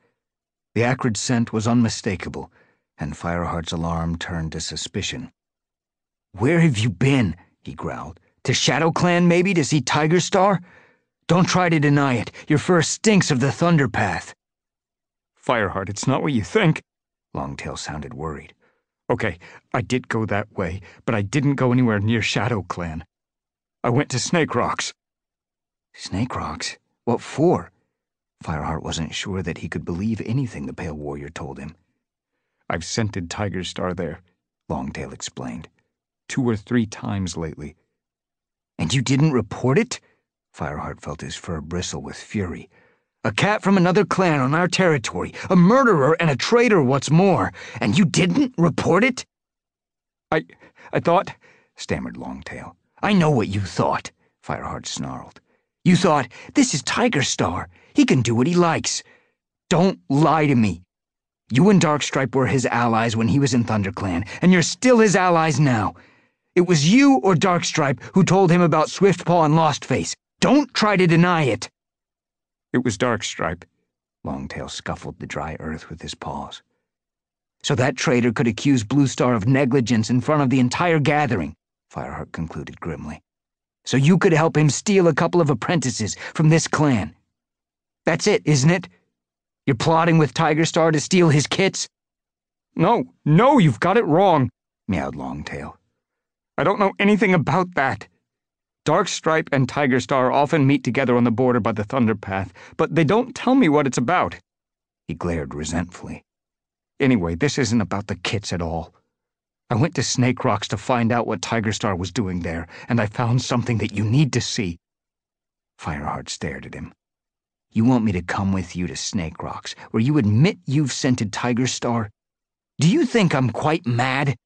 The acrid scent was unmistakable, and Fireheart's alarm turned to suspicion. Where have you been? he growled. To ShadowClan, maybe, to see Tigerstar? Don't try to deny it. Your fur stinks of the Thunderpath. Fireheart, it's not what you think. Longtail sounded worried. Okay, I did go that way, but I didn't go anywhere near ShadowClan. I went to Snakerocks. Snake Rocks? What for? Fireheart wasn't sure that he could believe anything the Pale Warrior told him. I've scented Tigerstar there, Longtail explained. Two or three times lately. And you didn't report it? Fireheart felt his fur bristle with fury. A cat from another clan on our territory, a murderer and a traitor, what's more, and you didn't report it? I. I thought, stammered Longtail. I know what you thought, Fireheart snarled. You thought, this is Tigerstar. He can do what he likes. Don't lie to me. You and Darkstripe were his allies when he was in ThunderClan, and you're still his allies now. It was you or Darkstripe who told him about Swiftpaw and Lostface. Don't try to deny it. It was Darkstripe. Longtail scuffled the dry earth with his paws. So that traitor could accuse Bluestar of negligence in front of the entire gathering, Fireheart concluded grimly. So you could help him steal a couple of apprentices from this clan. That's it, isn't it? You're plotting with Tigerstar to steal his kits? No, no, you've got it wrong, meowed Longtail. I don't know anything about that. Darkstripe and Tigerstar often meet together on the border by the Thunderpath, but they don't tell me what it's about. He glared resentfully. Anyway, this isn't about the kits at all. I went to Snakerocks to find out what Tigerstar was doing there, and I found something that you need to see. Fireheart stared at him. You want me to come with you to Snakerocks, where you admit you've scented Tigerstar? Do you think I'm quite mad?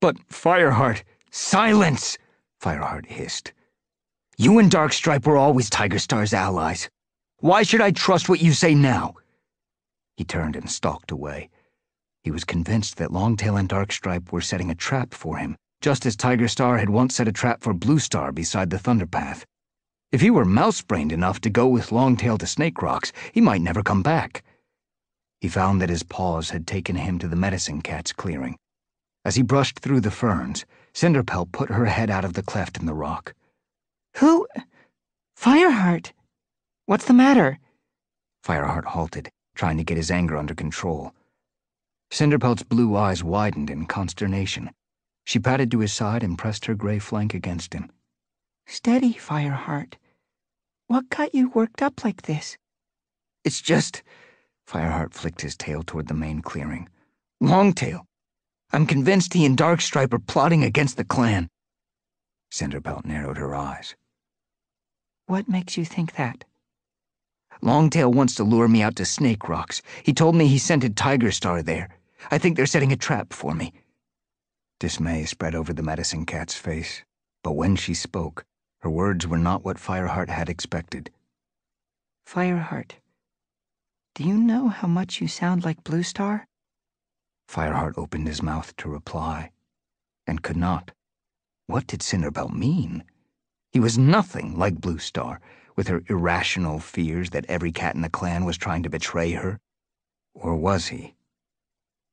But, Fireheart, silence! Fireheart hissed. You and Darkstripe were always Tigerstar's allies. Why should I trust what you say now? He turned and stalked away. He was convinced that Longtail and Darkstripe were setting a trap for him, just as Tigerstar had once set a trap for Bluestar beside the Thunderpath. If he were mouse-brained enough to go with Longtail to Snakerocks, he might never come back. He found that his paws had taken him to the medicine cat's clearing. As he brushed through the ferns, Cinderpelt put her head out of the cleft in the rock. Who? Fireheart! What's the matter? Fireheart halted, trying to get his anger under control. Cinderpelt's blue eyes widened in consternation. She padded to his side and pressed her gray flank against him. Steady, Fireheart. What got you worked up like this? It's just. Fireheart flicked his tail toward the main clearing. Longtail. I'm convinced he and Darkstripe are plotting against the clan. Cinderpelt narrowed her eyes. What makes you think that? Longtail wants to lure me out to Snakerocks. He told me he scented Tigerstar there. I think they're setting a trap for me. Dismay spread over the medicine cat's face, but when she spoke, her words were not what Fireheart had expected. Fireheart, do you know how much you sound like Bluestar? Fireheart opened his mouth to reply, and could not. What did Cinderpelt mean? He was nothing like Bluestar, with her irrational fears that every cat in the clan was trying to betray her. Or was he?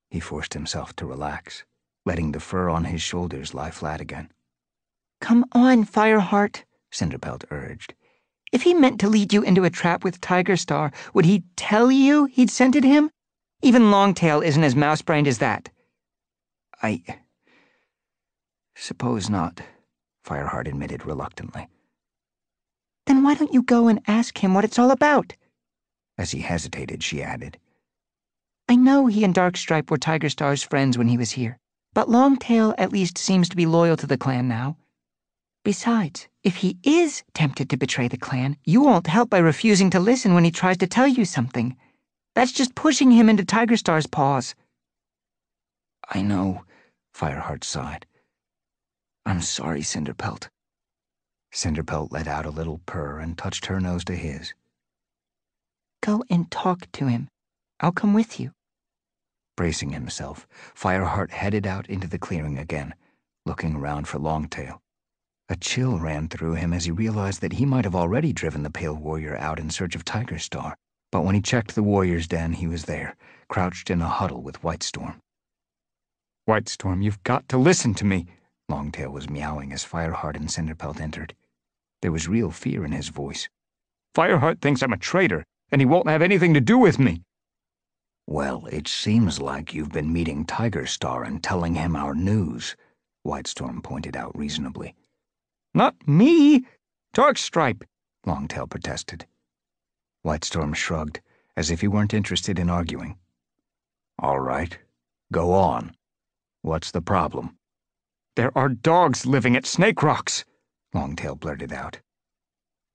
He forced himself to relax, letting the fur on his shoulders lie flat again. Come on, Fireheart, Cinderpelt urged. If he meant to lead you into a trap with Tigerstar, would he tell you he'd scented him? Even Longtail isn't as mouse-brained as that. I... suppose not, Fireheart admitted reluctantly. Then why don't you go and ask him what it's all about? As he hesitated, she added. I know he and Darkstripe were Tigerstar's friends when he was here, but Longtail at least seems to be loyal to the clan now. Besides, if he is tempted to betray the clan, you won't help by refusing to listen when he tries to tell you something. That's just pushing him into Tigerstar's paws. I know, Fireheart sighed. I'm sorry, Cinderpelt. Cinderpelt let out a little purr and touched her nose to his. Go and talk to him. I'll come with you. Bracing himself, Fireheart headed out into the clearing again, looking around for Longtail. A chill ran through him as he realized that he might have already driven the pale warrior out in search of Tigerstar. But when he checked the warrior's den, he was there, crouched in a huddle with Whitestorm. Whitestorm, you've got to listen to me, Longtail was meowing as Fireheart and Cinderpelt entered. There was real fear in his voice. Fireheart thinks I'm a traitor, and he won't have anything to do with me. Well, it seems like you've been meeting Tigerstar and telling him our news, Whitestorm pointed out reasonably. Not me! Darkstripe, Longtail protested. Whitestorm shrugged, as if he weren't interested in arguing. All right, go on. What's the problem? There are dogs living at Snakerocks, Longtail blurted out.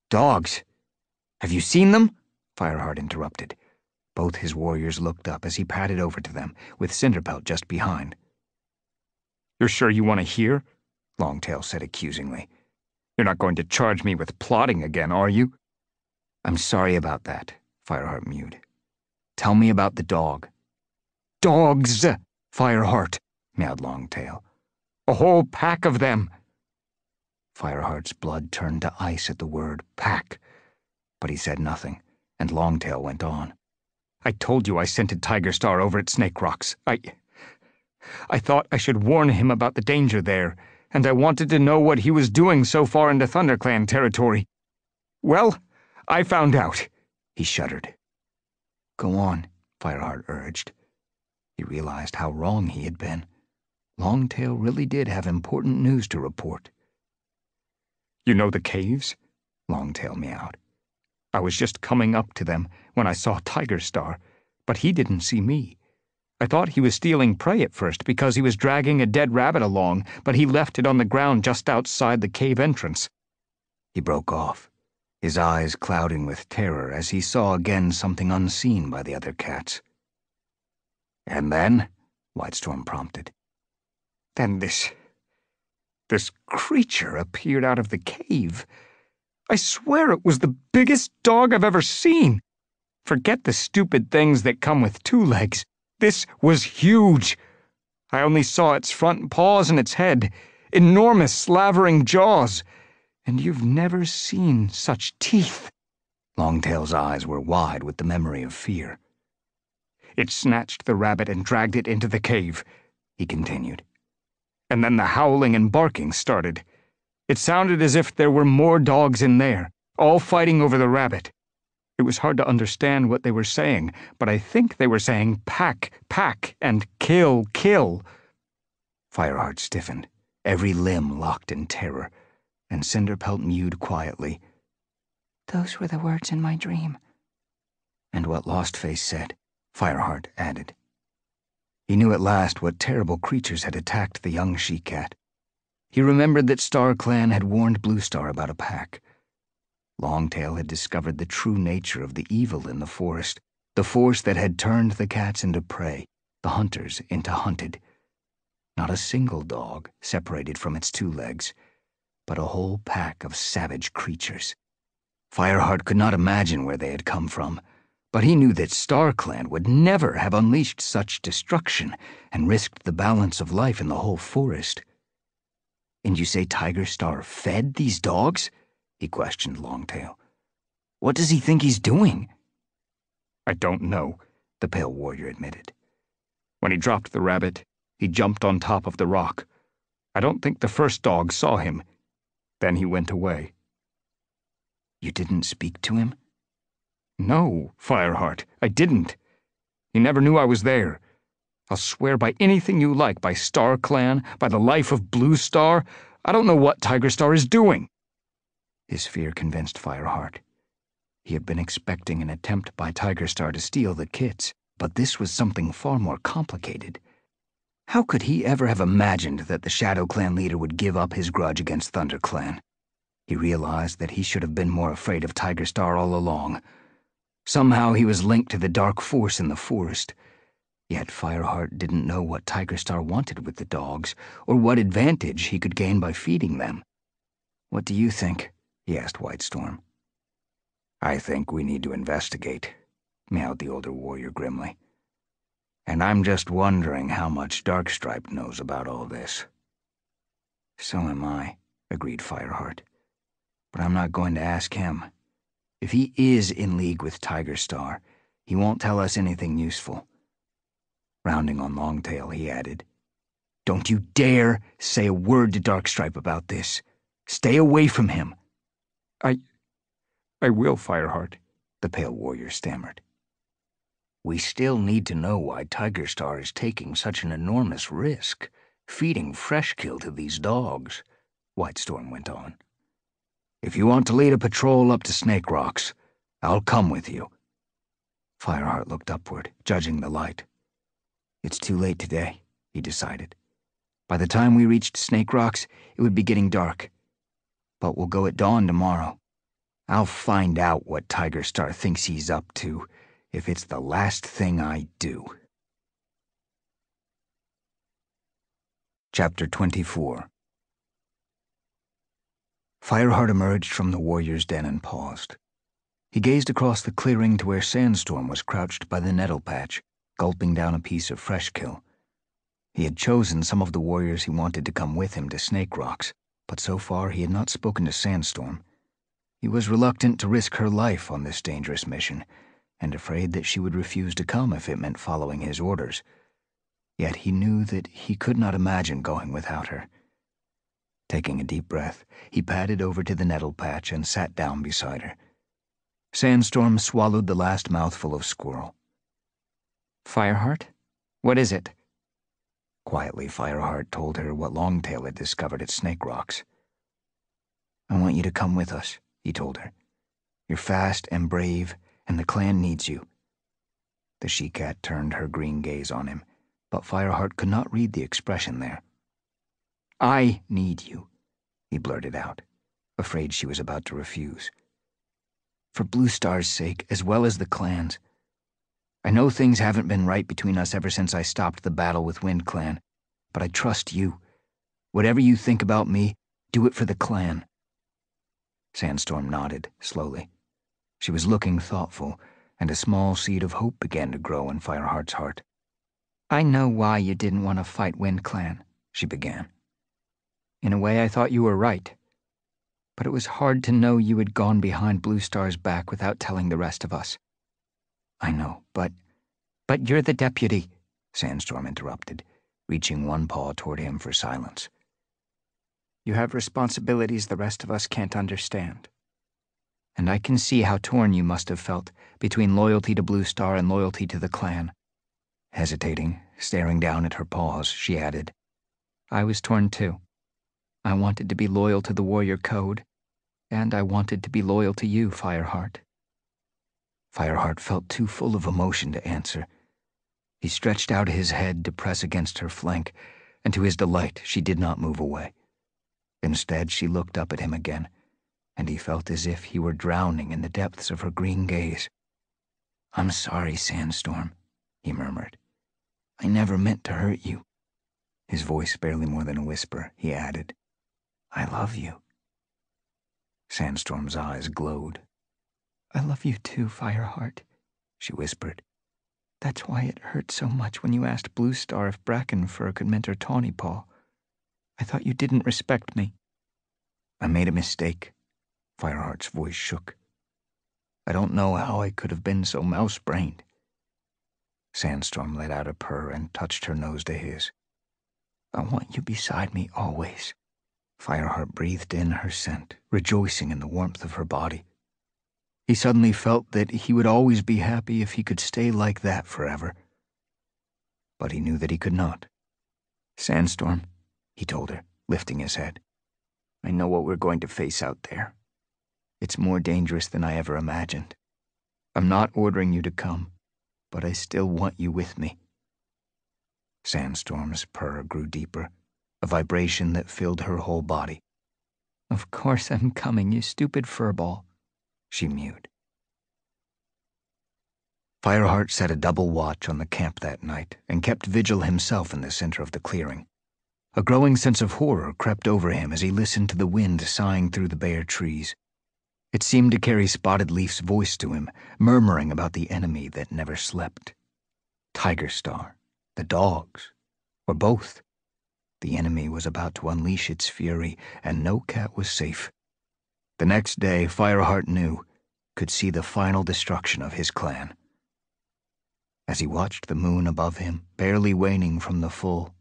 Dogs? Have you seen them? Fireheart interrupted. Both his warriors looked up as he padded over to them, with Cinderpelt just behind. You're sure you want to hear? Longtail said accusingly. You're not going to charge me with plotting again, are you? I'm sorry about that, Fireheart mewed. Tell me about the dog. Dogs, Fireheart, meowed Longtail. A whole pack of them. Fireheart's blood turned to ice at the word pack, but he said nothing, and Longtail went on. I told you I scented Tigerstar over at Snakerocks. I. I thought I should warn him about the danger there, and I wanted to know what he was doing so far into ThunderClan territory. Well, I found out. He shuddered. Go on, Fireheart urged. He realized how wrong he had been. Longtail really did have important news to report. You know the caves? Longtail meowed. I was just coming up to them when I saw Tigerstar, but he didn't see me. I thought he was stealing prey at first because he was dragging a dead rabbit along, but he left it on the ground just outside the cave entrance. He broke off, his eyes clouding with terror as he saw again something unseen by the other cats. And then? Whitestorm prompted. Then this. this creature appeared out of the cave. I swear it was the biggest dog I've ever seen. Forget the stupid things that come with Twolegs. This was huge. I only saw its front paws and its head, enormous slavering jaws. And you've never seen such teeth. Longtail's eyes were wide with the memory of fear. It snatched the rabbit and dragged it into the cave, he continued. And then the howling and barking started. It sounded as if there were more dogs in there, all fighting over the rabbit. It was hard to understand what they were saying, but I think they were saying pack, pack, and kill, kill. Fireheart stiffened, every limb locked in terror, and Cinderpelt mewed quietly. Those were the words in my dream. And what Lostface said, Fireheart added. He knew at last what terrible creatures had attacked the young she-cat. He remembered that StarClan had warned Bluestar about a pack. Longtail had discovered the true nature of the evil in the forest, the force that had turned the cats into prey, the hunters into hunted. Not a single dog separated from its Twolegs, but a whole pack of savage creatures. Fireheart could not imagine where they had come from, but he knew that StarClan would never have unleashed such destruction and risked the balance of life in the whole forest. And you say Tigerstar fed these dogs? he questioned Longtail. What does he think he's doing? I don't know, the pale warrior admitted. When he dropped the rabbit, he jumped on top of the rock. I don't think the first dog saw him. Then he went away. You didn't speak to him? No, Fireheart, I didn't. He never knew I was there. I'll swear by anything you like, by StarClan, by the life of Bluestar. I don't know what Tigerstar is doing. His fear convinced Fireheart. He had been expecting an attempt by Tigerstar to steal the kits, but this was something far more complicated. How could he ever have imagined that the ShadowClan leader would give up his grudge against ThunderClan? He realized that he should have been more afraid of Tigerstar all along. Somehow he was linked to the dark force in the forest. Yet Fireheart didn't know what Tigerstar wanted with the dogs, or what advantage he could gain by feeding them. What do you think? he asked Whitestorm. I think we need to investigate, meowed the older warrior grimly. And I'm just wondering how much Darkstripe knows about all this. So am I, agreed Fireheart. But I'm not going to ask him. If he is in league with Tigerstar, he won't tell us anything useful. Rounding on Longtail, he added, Don't you dare say a word to Darkstripe about this. Stay away from him. I. I will, Fireheart, the pale warrior stammered. We still need to know why Tigerstar is taking such an enormous risk, feeding Freshkill to these dogs, Whitestorm went on. If you want to lead a patrol up to Snakerocks, I'll come with you. Fireheart looked upward, judging the light. It's too late today, he decided. By the time we reached Snakerocks, it would be getting dark. But we'll go at dawn tomorrow. I'll find out what Tigerstar thinks he's up to if it's the last thing I do. Chapter 24 Fireheart emerged from the warrior's den and paused. He gazed across the clearing to where Sandstorm was crouched by the nettle patch, gulping down a piece of fresh kill. He had chosen some of the warriors he wanted to come with him to Snakerocks, but so far he had not spoken to Sandstorm. He was reluctant to risk her life on this dangerous mission, and afraid that she would refuse to come if it meant following his orders. Yet he knew that he could not imagine going without her. Taking a deep breath, he padded over to the nettle patch and sat down beside her. Sandstorm swallowed the last mouthful of squirrel. Fireheart? What is it? Quietly, Fireheart told her what Longtail had discovered at Snakerocks. I want you to come with us, he told her. You're fast and brave, and the clan needs you. The she-cat turned her green gaze on him, but Fireheart could not read the expression there. I need you, he blurted out, afraid she was about to refuse. For Bluestar's sake, as well as the clan's. I know things haven't been right between us ever since I stopped the battle with WindClan, but I trust you. Whatever you think about me, do it for the clan. Sandstorm nodded, slowly. She was looking thoughtful, and a small seed of hope began to grow in Fireheart's heart. I know why you didn't want to fight WindClan, she began. In a way, I thought you were right. But it was hard to know you had gone behind Bluestar's back without telling the rest of us. I know, but. But you're the deputy, Sandstorm interrupted, reaching one paw toward him for silence. You have responsibilities the rest of us can't understand. And I can see how torn you must have felt between loyalty to Bluestar and loyalty to the clan. Hesitating, staring down at her paws, she added, I was torn too. I wanted to be loyal to the warrior code, and I wanted to be loyal to you, Fireheart. Fireheart felt too full of emotion to answer. He stretched out his head to press against her flank, and to his delight, she did not move away. Instead, she looked up at him again, and he felt as if he were drowning in the depths of her green gaze. I'm sorry, Sandstorm, he murmured. I never meant to hurt you. His voice barely more than a whisper, he added. I love you. Sandstorm's eyes glowed. I love you too, Fireheart, she whispered. That's why it hurt so much when you asked Bluestar if Brackenfur could mentor Tawnypaw. I thought you didn't respect me. I made a mistake. Fireheart's voice shook. I don't know how I could have been so mouse-brained. Sandstorm let out a purr and touched her nose to his. I want you beside me always. Fireheart breathed in her scent, rejoicing in the warmth of her body. He suddenly felt that he would always be happy if he could stay like that forever. But he knew that he could not. Sandstorm, he told her, lifting his head. I know what we're going to face out there. It's more dangerous than I ever imagined. I'm not ordering you to come, but I still want you with me. Sandstorm's purr grew deeper a vibration that filled her whole body. Of course I'm coming, you stupid furball, she mewed. Fireheart set a double watch on the camp that night and kept vigil himself in the center of the clearing. A growing sense of horror crept over him as he listened to the wind sighing through the bare trees. It seemed to carry Spottedleaf's voice to him, murmuring about the enemy that never slept. Tigerstar, the dogs, or both. The enemy was about to unleash its fury, and no cat was safe. The next day, Fireheart knew, could see the final destruction of his clan. As he watched the moon above him, barely waning from the full,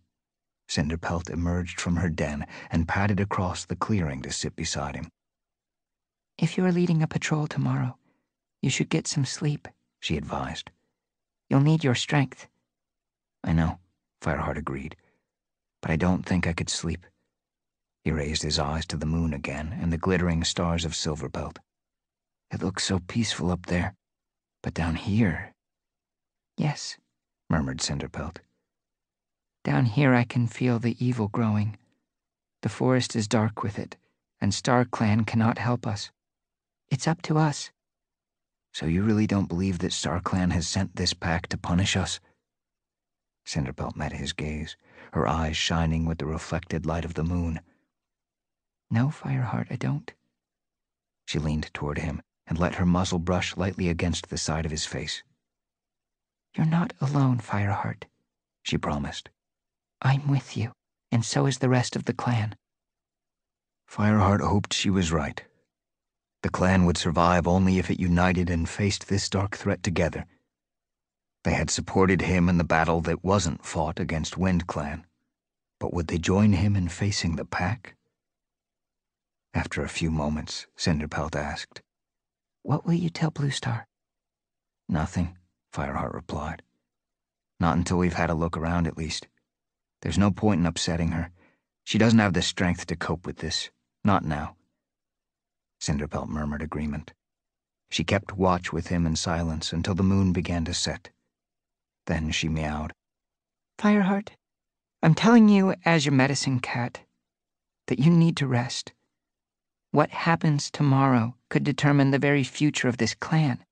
Cinderpelt emerged from her den and padded across the clearing to sit beside him. If you are leading a patrol tomorrow, you should get some sleep, she advised. You'll need your strength. I know, Fireheart agreed, but I don't think I could sleep. He raised his eyes to the moon again and the glittering stars of Silverpelt. It looks so peaceful up there, but down here. Yes, murmured Cinderpelt. Down here I can feel the evil growing. The forest is dark with it, and StarClan cannot help us. It's up to us. So you really don't believe that StarClan has sent this pack to punish us? Cinderpelt met his gaze, her eyes shining with the reflected light of the moon. No, Fireheart, I don't. She leaned toward him and let her muzzle brush lightly against the side of his face. You're not alone, Fireheart, she promised. I'm with you, and so is the rest of the clan. Fireheart hoped she was right. The clan would survive only if it united and faced this dark threat together. They had supported him in the battle that wasn't fought against WindClan, but would they join him in facing the pack? After a few moments, Cinderpelt asked, What will you tell Bluestar? Nothing, Fireheart replied. Not until we've had a look around, at least. There's no point in upsetting her. She doesn't have the strength to cope with this. Not now. Cinderpelt murmured agreement. She kept watch with him in silence until the moon began to set. Then she meowed. Fireheart, I'm telling you as your medicine cat that you need to rest. What happens tomorrow could determine the very future of this clan,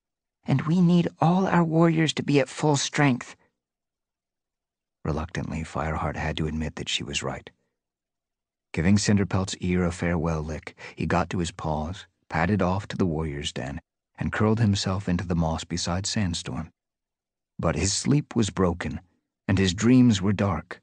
and we need all our warriors to be at full strength. Reluctantly, Fireheart had to admit that she was right. Giving Cinderpelt's ear a farewell lick, he got to his paws, padded off to the warrior's den, and curled himself into the moss beside Sandstorm. But his sleep was broken, and his dreams were dark.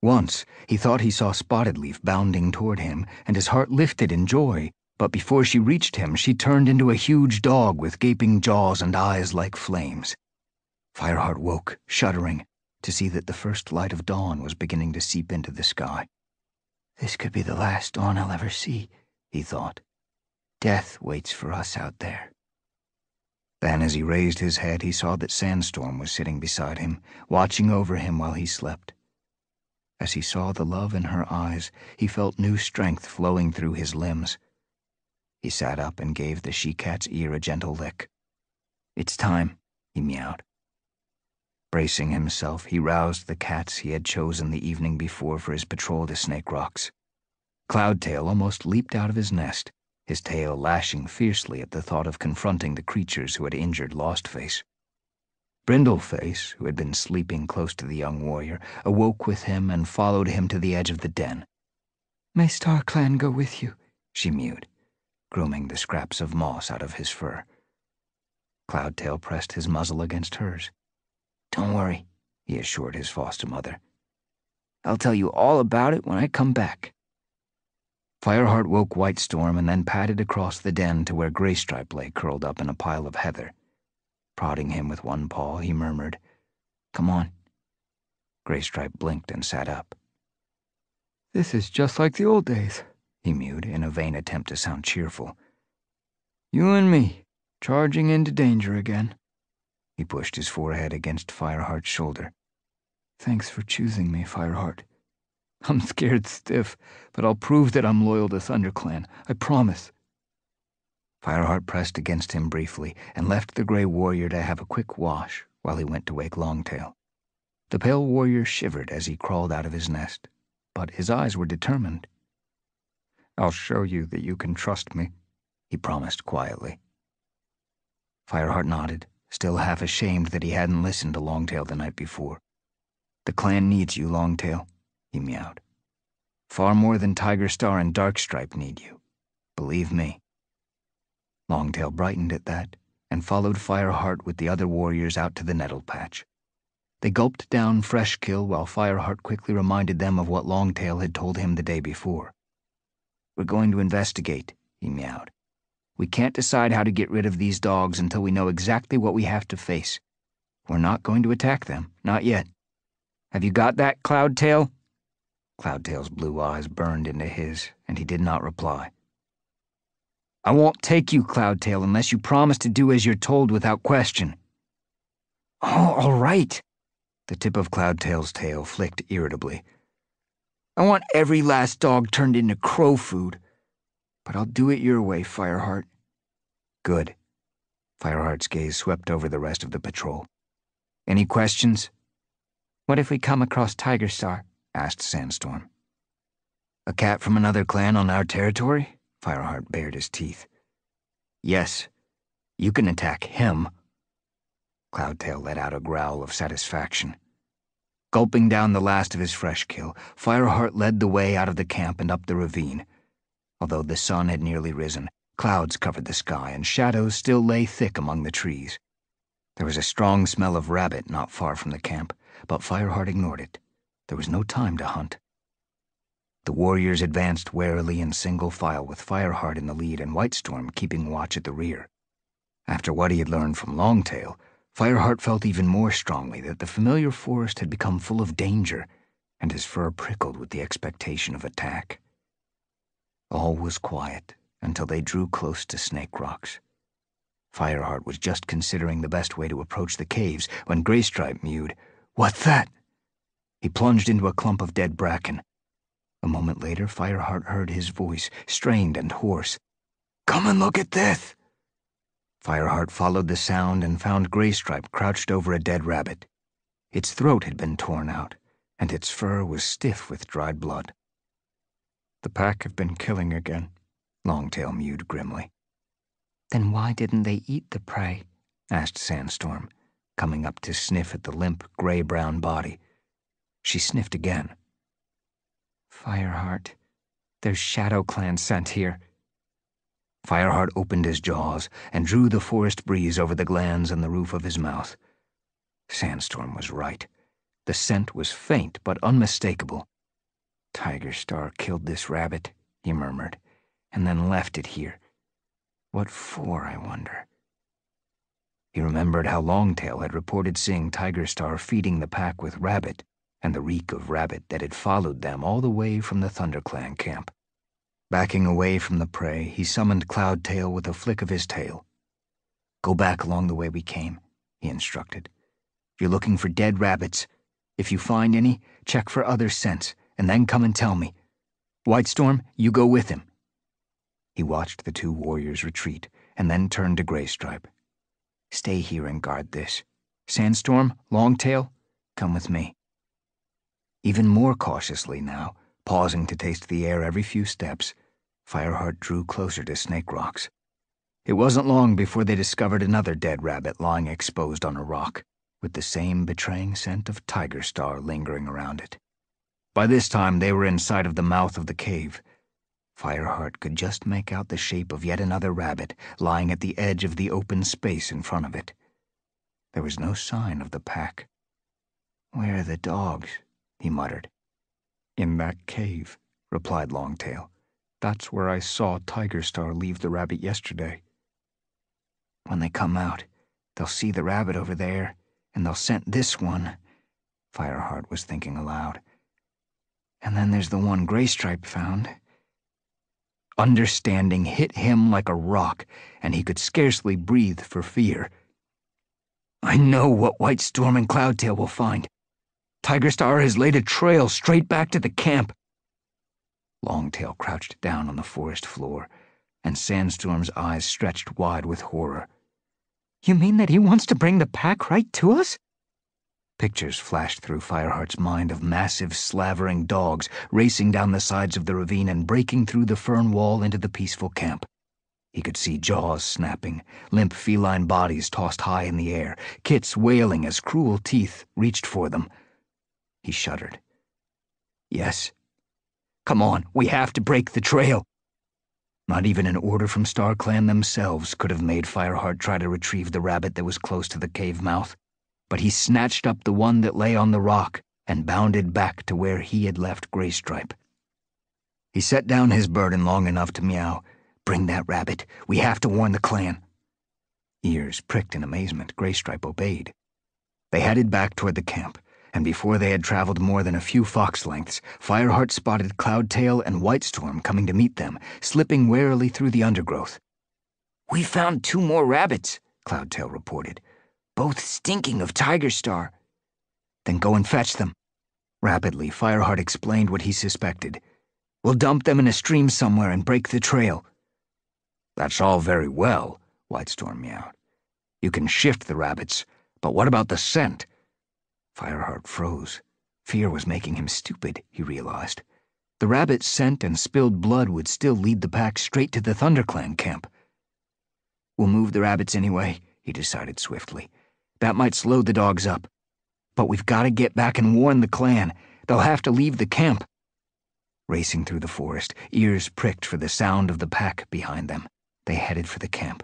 Once he thought he saw Spottedleaf bounding toward him, and his heart lifted in joy. But before she reached him, she turned into a huge dog with gaping jaws and eyes like flames. Fireheart woke, shuddering, to see that the first light of dawn was beginning to seep into the sky. This could be the last dawn I'll ever see, he thought. Death waits for us out there. Then, as he raised his head, he saw that Sandstorm was sitting beside him, watching over him while he slept. As he saw the love in her eyes, he felt new strength flowing through his limbs. He sat up and gave the she cat's ear a gentle lick. It's time, he meowed. Bracing himself, he roused the cats he had chosen the evening before for his patrol to Snakerocks. Cloudtail almost leaped out of his nest, his tail lashing fiercely at the thought of confronting the creatures who had injured Lostface. Brindleface, who had been sleeping close to the young warrior, awoke with him and followed him to the edge of the den. May StarClan go with you, she mewed, grooming the scraps of moss out of his fur. Cloudtail pressed his muzzle against hers. Don't worry, he assured his foster mother. I'll tell you all about it when I come back. Fireheart woke Whitestorm and then padded across the den to where Graystripe lay curled up in a pile of heather. Prodding him with one paw, he murmured, Come on. Graystripe blinked and sat up. This is just like the old days, he mewed in a vain attempt to sound cheerful. You and me, charging into danger again. He pushed his forehead against Fireheart's shoulder. Thanks for choosing me, Fireheart. I'm scared stiff, but I'll prove that I'm loyal to ThunderClan. I promise. Fireheart pressed against him briefly and left the gray warrior to have a quick wash while he went to wake Longtail. The pale warrior shivered as he crawled out of his nest, but his eyes were determined. I'll show you that you can trust me, he promised quietly. Fireheart nodded still half ashamed that he hadn't listened to Longtail the night before. The clan needs you, Longtail, he meowed. Far more than Tigerstar and Darkstripe need you. Believe me. Longtail brightened at that and followed Fireheart with the other warriors out to the nettle patch. They gulped down fresh kill while Fireheart quickly reminded them of what Longtail had told him the day before. We're going to investigate, he meowed. We can't decide how to get rid of these dogs until we know exactly what we have to face. We're not going to attack them, not yet. Have you got that, Cloudtail? Cloudtail's blue eyes burned into his, and he did not reply. I won't take you, Cloudtail, unless you promise to do as you're told without question. Oh, all right. The tip of Cloudtail's tail flicked irritably. I want every last dog turned into crow food. But I'll do it your way, Fireheart. Good. Fireheart's gaze swept over the rest of the patrol. Any questions? What if we come across Tigerstar? asked Sandstorm. A cat from another clan on our territory? Fireheart bared his teeth. Yes, you can attack him. Cloudtail let out a growl of satisfaction. Gulping down the last of his fresh kill, Fireheart led the way out of the camp and up the ravine. Although the sun had nearly risen, clouds covered the sky and shadows still lay thick among the trees. There was a strong smell of rabbit not far from the camp, but Fireheart ignored it. There was no time to hunt. The warriors advanced warily in single file with Fireheart in the lead and Whitestorm keeping watch at the rear. After what he had learned from Longtail, Fireheart felt even more strongly that the familiar forest had become full of danger, and his fur prickled with the expectation of attack. All was quiet until they drew close to Snakerocks. Fireheart was just considering the best way to approach the caves when Graystripe mewed, What's that? He plunged into a clump of dead bracken. A moment later, Fireheart heard his voice, strained and hoarse. Come and look at this! Fireheart followed the sound and found Graystripe crouched over a dead rabbit. Its throat had been torn out, and its fur was stiff with dried blood. The pack have been killing again, Longtail mewed grimly. Then why didn't they eat the prey? asked Sandstorm, coming up to sniff at the limp, gray brown body. She sniffed again. Fireheart, there's ShadowClan scent here. Fireheart opened his jaws and drew the forest breeze over the glands on the roof of his mouth. Sandstorm was right. The scent was faint but unmistakable. Tigerstar killed this rabbit, he murmured, and then left it here. What for, I wonder? He remembered how Longtail had reported seeing Tigerstar feeding the pack with rabbit, and the reek of rabbit that had followed them all the way from the ThunderClan camp. Backing away from the prey, he summoned Cloudtail with a flick of his tail. Go back along the way we came, he instructed. You're looking for dead rabbits, if you find any, check for other scents, and then come and tell me. Whitestorm, you go with him. He watched the two warriors retreat, and then turned to Graystripe. Stay here and guard this. Sandstorm, Longtail, come with me. Even more cautiously now, pausing to taste the air every few steps, Fireheart drew closer to Snakerocks. It wasn't long before they discovered another dead rabbit lying exposed on a rock, with the same betraying scent of Tigerstar lingering around it. By this time, they were in sight of the mouth of the cave Fireheart could just make out the shape of yet another rabbit lying at the edge of the open space in front of it. There was no sign of the pack. Where are the dogs? he muttered. In that cave, replied Longtail. That's where I saw Tigerstar leave the rabbit yesterday. When they come out, they'll see the rabbit over there, and they'll scent this one, Fireheart was thinking aloud. And then there's the one Graystripe found. Understanding hit him like a rock, and he could scarcely breathe for fear. I know what Whitestorm and Cloudtail will find. Tigerstar has laid a trail straight back to the camp. Longtail crouched down on the forest floor, and Sandstorm's eyes stretched wide with horror. You mean that he wants to bring the pack right to us? Pictures flashed through Fireheart's mind of massive, slavering dogs racing down the sides of the ravine and breaking through the fern wall into the peaceful camp. He could see jaws snapping, limp feline bodies tossed high in the air, kits wailing as cruel teeth reached for them. He shuddered. Yes, Come on, we have to break the trail. Not even an order from StarClan themselves could have made Fireheart try to retrieve the rabbit that was close to the cave mouth, but he snatched up the one that lay on the rock and bounded back to where he had left Graystripe. He set down his burden long enough to meow, Bring that rabbit. We have to warn the clan. Ears pricked in amazement, Graystripe obeyed. They headed back toward the camp and before they had traveled more than a few fox lengths, Fireheart spotted Cloudtail and Whitestorm coming to meet them, slipping warily through the undergrowth. We found two more rabbits, Cloudtail reported, both stinking of Tigerstar. Then go and fetch them. Rapidly, Fireheart explained what he suspected. We'll dump them in a stream somewhere and break the trail. That's all very well, Whitestorm meowed. You can shift the rabbits, but what about the scent? Fireheart froze. Fear was making him stupid, he realized. The rabbit's scent and spilled blood would still lead the pack straight to the ThunderClan camp. We'll move the rabbits anyway, he decided swiftly. That might slow the dogs up. But we've got to get back and warn the clan. They'll have to leave the camp. Racing through the forest, ears pricked for the sound of the pack behind them, they headed for the camp.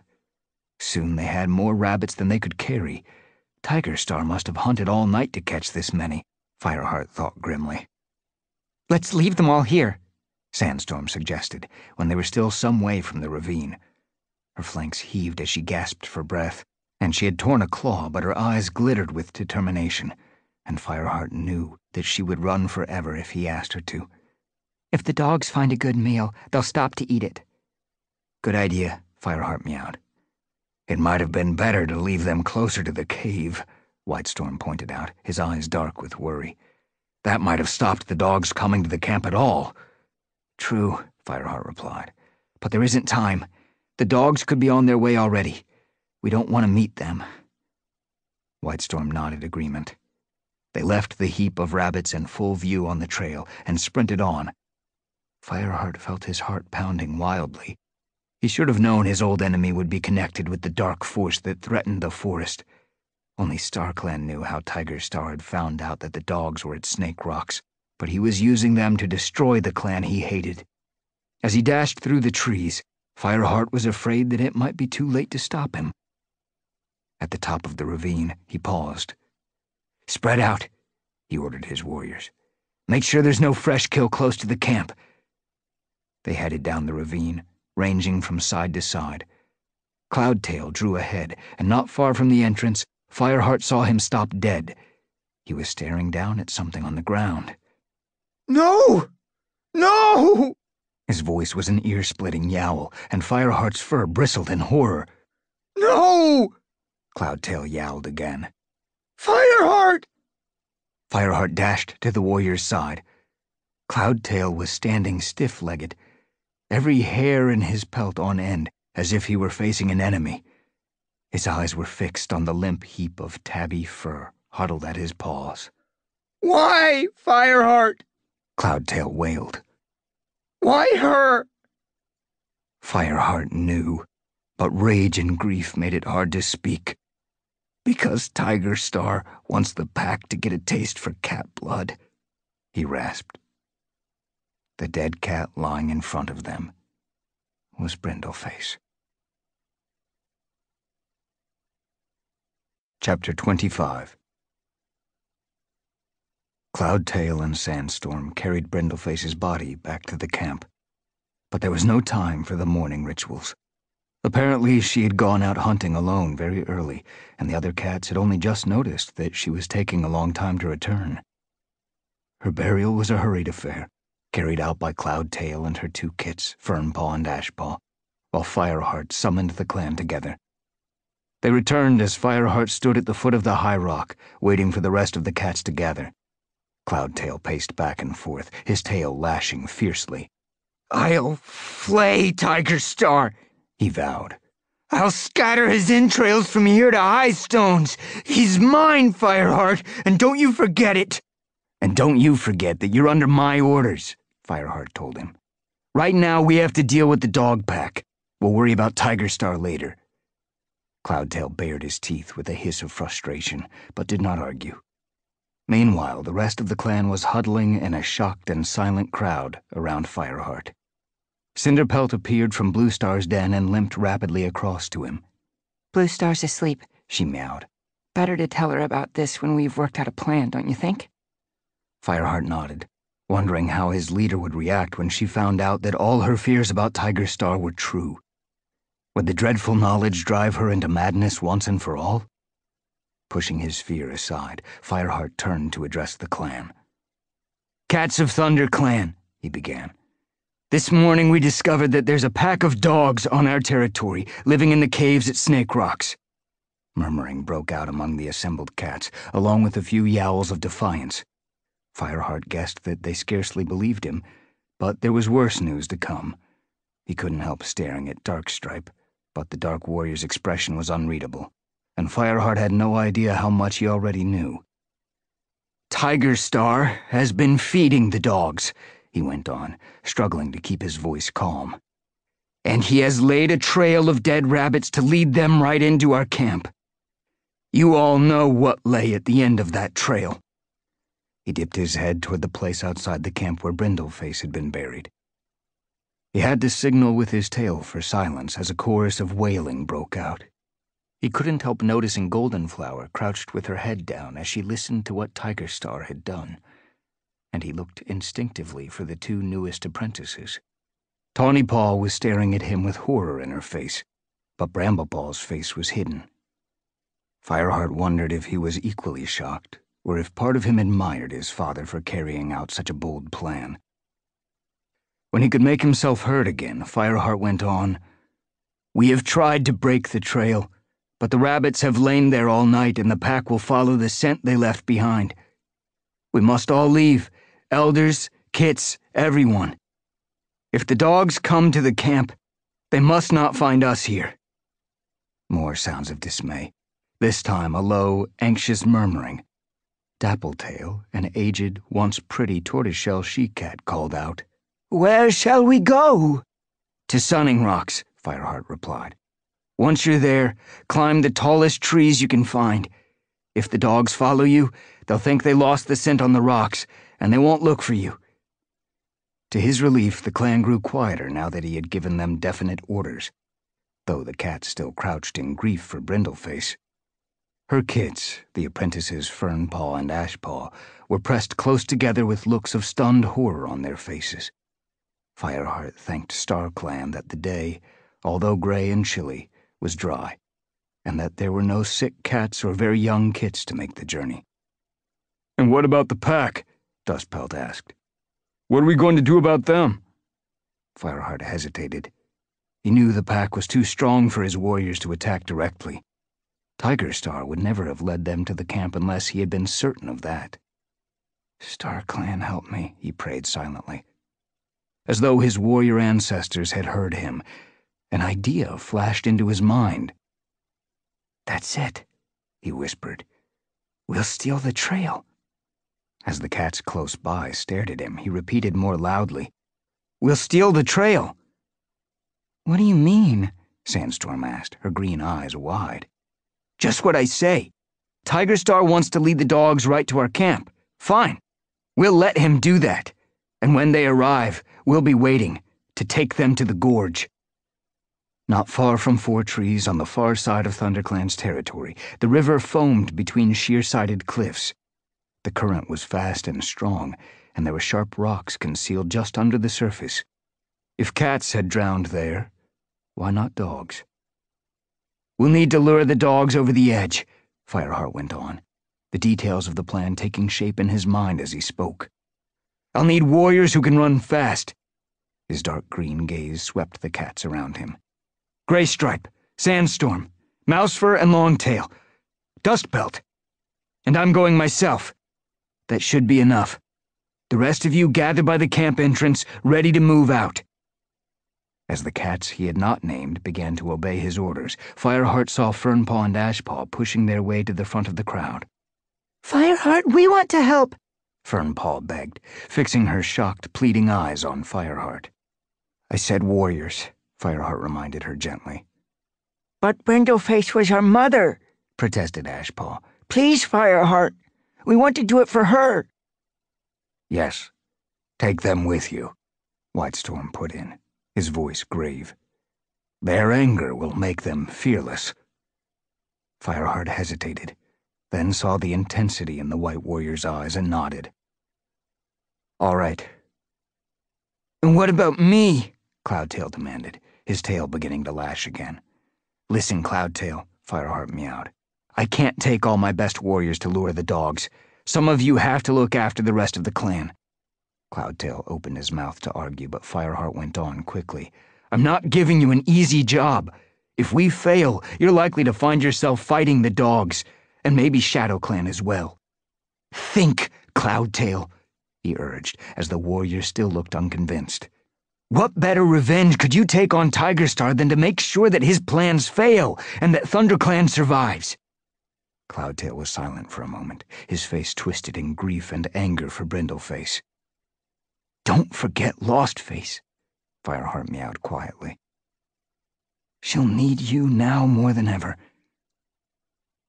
Soon they had more rabbits than they could carry, Tigerstar must have hunted all night to catch this many, Fireheart thought grimly. Let's leave them all here, Sandstorm suggested, when they were still some way from the ravine. Her flanks heaved as she gasped for breath, and she had torn a claw, but her eyes glittered with determination, and Fireheart knew that she would run forever if he asked her to. If the dogs find a good meal, they'll stop to eat it. Good idea, Fireheart meowed. It might have been better to leave them closer to the cave, Whitestorm pointed out, his eyes dark with worry. That might have stopped the dogs coming to the camp at all. True, Fireheart replied. But there isn't time. The dogs could be on their way already. We don't want to meet them. Whitestorm nodded agreement. They left the heap of rabbits in full view on the trail and sprinted on. Fireheart felt his heart pounding wildly he should have known his old enemy would be connected with the dark force that threatened the forest. Only StarClan knew how Tigerstar had found out that the dogs were at Snakerocks, but he was using them to destroy the clan he hated. As he dashed through the trees, Fireheart was afraid that it might be too late to stop him. At the top of the ravine, he paused. Spread out, he ordered his warriors. Make sure there's no fresh kill close to the camp. They headed down the ravine, ranging from side to side. Cloudtail drew ahead, and not far from the entrance, Fireheart saw him stop dead. He was staring down at something on the ground. No! No! His voice was an ear splitting yowl, and Fireheart's fur bristled in horror. No! Cloudtail yowled again. Fireheart! Fireheart dashed to the warrior's side. Cloudtail was standing stiff legged, every hair in his pelt on end, as if he were facing an enemy. His eyes were fixed on the limp heap of tabby fur huddled at his paws. Why, Fireheart? Cloudtail wailed. Why her? Fireheart knew, but rage and grief made it hard to speak. Because Tigerstar wants the pack to get a taste for cat blood, he rasped. The dead cat lying in front of them was Brindleface. Chapter 25 Cloudtail and Sandstorm carried Brindleface's body back to the camp, but there was no time for the morning rituals. Apparently, she had gone out hunting alone very early, and the other cats had only just noticed that she was taking a long time to return. Her burial was a hurried affair, carried out by Cloudtail and her two kits, Fernpaw and Ashpaw, while Fireheart summoned the clan together. They returned as Fireheart stood at the foot of the high rock, waiting for the rest of the cats to gather. Cloudtail paced back and forth, his tail lashing fiercely. I'll flay Tigerstar, he vowed. I'll scatter his entrails from here to Highstones. He's mine, Fireheart, and don't you forget it. And don't you forget that you're under my orders. Fireheart told him. Right now, we have to deal with the dog pack. We'll worry about Tigerstar later. Cloudtail bared his teeth with a hiss of frustration, but did not argue. Meanwhile, the rest of the clan was huddling in a shocked and silent crowd around Fireheart. Cinderpelt appeared from Bluestar's den and limped rapidly across to him. Bluestar's asleep, she meowed. Better to tell her about this when we've worked out a plan, don't you think? Fireheart nodded, wondering how his leader would react when she found out that all her fears about Tigerstar were true. Would the dreadful knowledge drive her into madness once and for all? Pushing his fear aside, Fireheart turned to address the clan. Cats of ThunderClan, he began. This morning we discovered that there's a pack of dogs on our territory, living in the caves at Snakerocks. Murmuring broke out among the assembled cats, along with a few yowls of defiance. Fireheart guessed that they scarcely believed him, but there was worse news to come. He couldn't help staring at Darkstripe, but the Dark Warrior's expression was unreadable and Fireheart had no idea how much he already knew. Tigerstar has been feeding the dogs, he went on, struggling to keep his voice calm. And he has laid a trail of dead rabbits to lead them right into our camp. You all know what lay at the end of that trail. He dipped his head toward the place outside the camp where Brindleface had been buried. He had to signal with his tail for silence as a chorus of wailing broke out. He couldn't help noticing Goldenflower crouched with her head down as she listened to what Tigerstar had done, and he looked instinctively for the two newest apprentices. Tawnypaw was staring at him with horror in her face, but Bramblepaw's face was hidden. Fireheart wondered if he was equally shocked, or if part of him admired his father for carrying out such a bold plan. When he could make himself heard again, Fireheart went on, We have tried to break the trail but the rabbits have lain there all night and the pack will follow the scent they left behind. We must all leave elders, kits, everyone. If the dogs come to the camp, they must not find us here. More sounds of dismay, this time a low, anxious murmuring. Dappletail, an aged, once pretty tortoiseshell she-cat, called out, Where shall we go? To Sunning Rocks, Fireheart replied. Once you're there, climb the tallest trees you can find. If the dogs follow you, they'll think they lost the scent on the rocks, and they won't look for you. To his relief, the clan grew quieter now that he had given them definite orders, though the cat still crouched in grief for Brindleface. Her kits, the apprentices Fernpaw and Ashpaw, were pressed close together with looks of stunned horror on their faces. Fireheart thanked StarClan that the day, although gray and chilly, was dry, and that there were no sick cats or very young kits to make the journey. And what about the pack? Dustpelt asked. What are we going to do about them? Fireheart hesitated. He knew the pack was too strong for his warriors to attack directly. Tigerstar would never have led them to the camp unless he had been certain of that. StarClan, help me, he prayed silently. As though his warrior ancestors had heard him, an idea flashed into his mind. That's it, he whispered. We'll steal the trail. As the cats close by stared at him, he repeated more loudly, We'll steal the trail. What do you mean? Sandstorm asked, her green eyes wide. Just what I say. Tigerstar wants to lead the dogs right to our camp. Fine. We'll let him do that. And when they arrive, we'll be waiting to take them to the gorge. Not far from Fourtrees on the far side of ThunderClan's territory, the river foamed between sheer-sided cliffs. The current was fast and strong, and there were sharp rocks concealed just under the surface. If cats had drowned there, why not dogs? We'll need to lure the dogs over the edge, Fireheart went on, the details of the plan taking shape in his mind as he spoke. I'll need warriors who can run fast. His dark green gaze swept the cats around him. Graystripe, Sandstorm, Mousefur, and Longtail. Dustpelt. And I'm going myself. That should be enough. The rest of you gather by the camp entrance, ready to move out. As the cats he had not named began to obey his orders, Fireheart saw Fernpaw and Ashpaw pushing their way to the front of the crowd. Fireheart, we want to help, Fernpaw begged, fixing her shocked, pleading eyes on Fireheart. I said warriors, Fireheart reminded her gently. But Brindleface was our mother, protested Ashpaw. Please, Fireheart. We want to do it for her. Yes, take them with you, Whitestorm put in, his voice grave. Their anger will make them fearless. Fireheart hesitated, then saw the intensity in the White Warrior's eyes and nodded. All right. And what about me? Cloudtail demanded, his tail beginning to lash again. Listen, Cloudtail, Fireheart meowed. I can't take all my best warriors to lure the dogs. Some of you have to look after the rest of the clan. Cloudtail opened his mouth to argue, but Fireheart went on quickly. I'm not giving you an easy job. If we fail, you're likely to find yourself fighting the dogs, and maybe ShadowClan as well. Think, Cloudtail, he urged, as the warrior still looked unconvinced. What better revenge could you take on Tigerstar than to make sure that his plans fail and that ThunderClan survives? Cloudtail was silent for a moment, his face twisted in grief and anger for Brindleface. Don't forget Lostface, Fireheart meowed quietly. She'll need you now more than ever.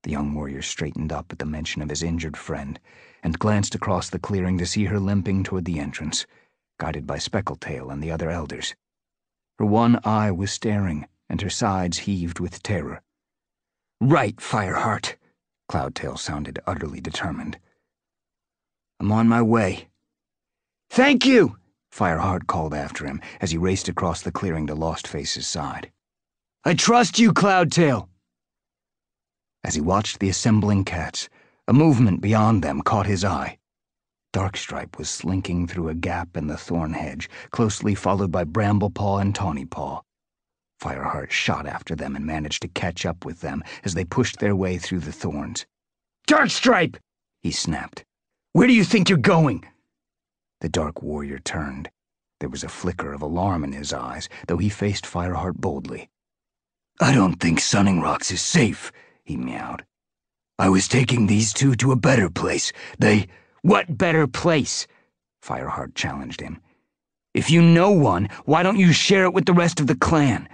The young warrior straightened up at the mention of his injured friend and glanced across the clearing to see her limping toward the entrance guided by Speckletail and the other elders. Her one eye was staring, and her sides heaved with terror. Right, Fireheart, Cloudtail sounded utterly determined. I'm on my way. Thank you, Fireheart called after him as he raced across the clearing to Lostface's side. I trust you, Cloudtail. As he watched the assembling cats, a movement beyond them caught his eye. Darkstripe was slinking through a gap in the thorn hedge, closely followed by Bramblepaw and Tawnypaw. Fireheart shot after them and managed to catch up with them as they pushed their way through the thorns. Darkstripe! he snapped. Where do you think you're going? The Dark Warrior turned. There was a flicker of alarm in his eyes, though he faced Fireheart boldly. I don't think Sunning Rocks is safe, he meowed. I was taking these two to a better place. They. What better place? Fireheart challenged him. If you know one, why don't you share it with the rest of the clan?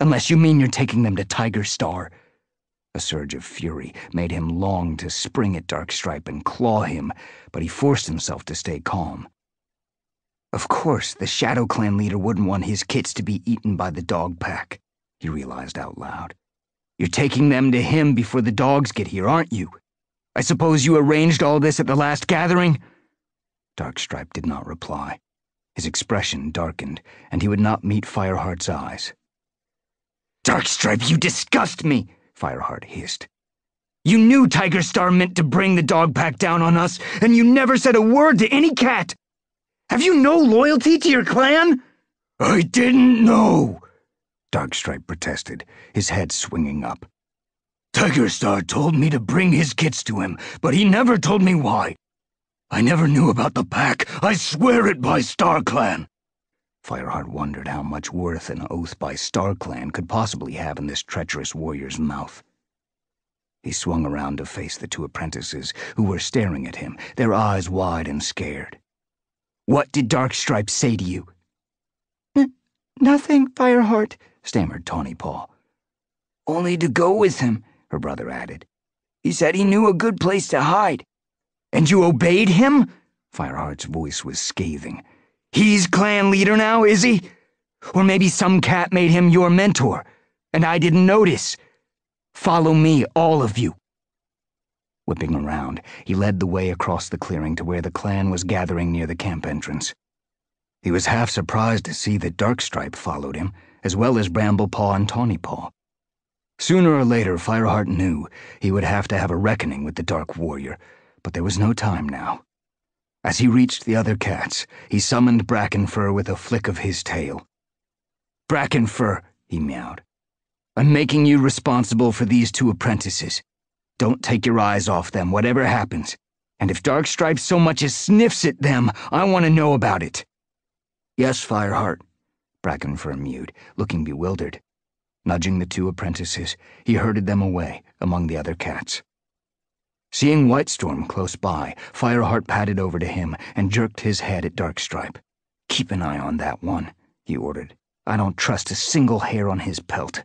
Unless you mean you're taking them to Tigerstar. A surge of fury made him long to spring at Darkstripe and claw him, but he forced himself to stay calm. Of course, the ShadowClan leader wouldn't want his kits to be eaten by the dog pack, he realized out loud. You're taking them to him before the dogs get here, aren't you? I suppose you arranged all this at the last gathering? Darkstripe did not reply. His expression darkened, and he would not meet Fireheart's eyes. Darkstripe, you disgust me, Fireheart hissed. You knew Tigerstar meant to bring the dog pack down on us, and you never said a word to any cat. Have you no loyalty to your clan? I didn't know, Darkstripe protested, his head swinging up. Tigerstar told me to bring his kits to him, but he never told me why. I never knew about the pack. I swear it by StarClan. Fireheart wondered how much worth an oath by StarClan could possibly have in this treacherous warrior's mouth. He swung around to face the two apprentices, who were staring at him, their eyes wide and scared. What did Darkstripe say to you? N nothing, Fireheart, stammered Tawnypaw. Only to go with him, her brother added. He said he knew a good place to hide. And you obeyed him? Fireheart's voice was scathing. He's clan leader now, is he? Or maybe some cat made him your mentor, and I didn't notice. Follow me, all of you. Whipping around, he led the way across the clearing to where the clan was gathering near the camp entrance. He was half surprised to see that Darkstripe followed him, as well as Bramblepaw and Tawnypaw. Sooner or later, Fireheart knew he would have to have a reckoning with the Dark Warrior, but there was no time now. As he reached the other cats, he summoned Brackenfur with a flick of his tail. Brackenfur, he meowed. I'm making you responsible for these two apprentices. Don't take your eyes off them, whatever happens. And if Darkstripe so much as sniffs at them, I want to know about it. Yes, Fireheart, Brackenfur mewed, looking bewildered. Nudging the two apprentices, he herded them away among the other cats. Seeing Whitestorm close by, Fireheart padded over to him and jerked his head at Darkstripe. Keep an eye on that one, he ordered. I don't trust a single hair on his pelt.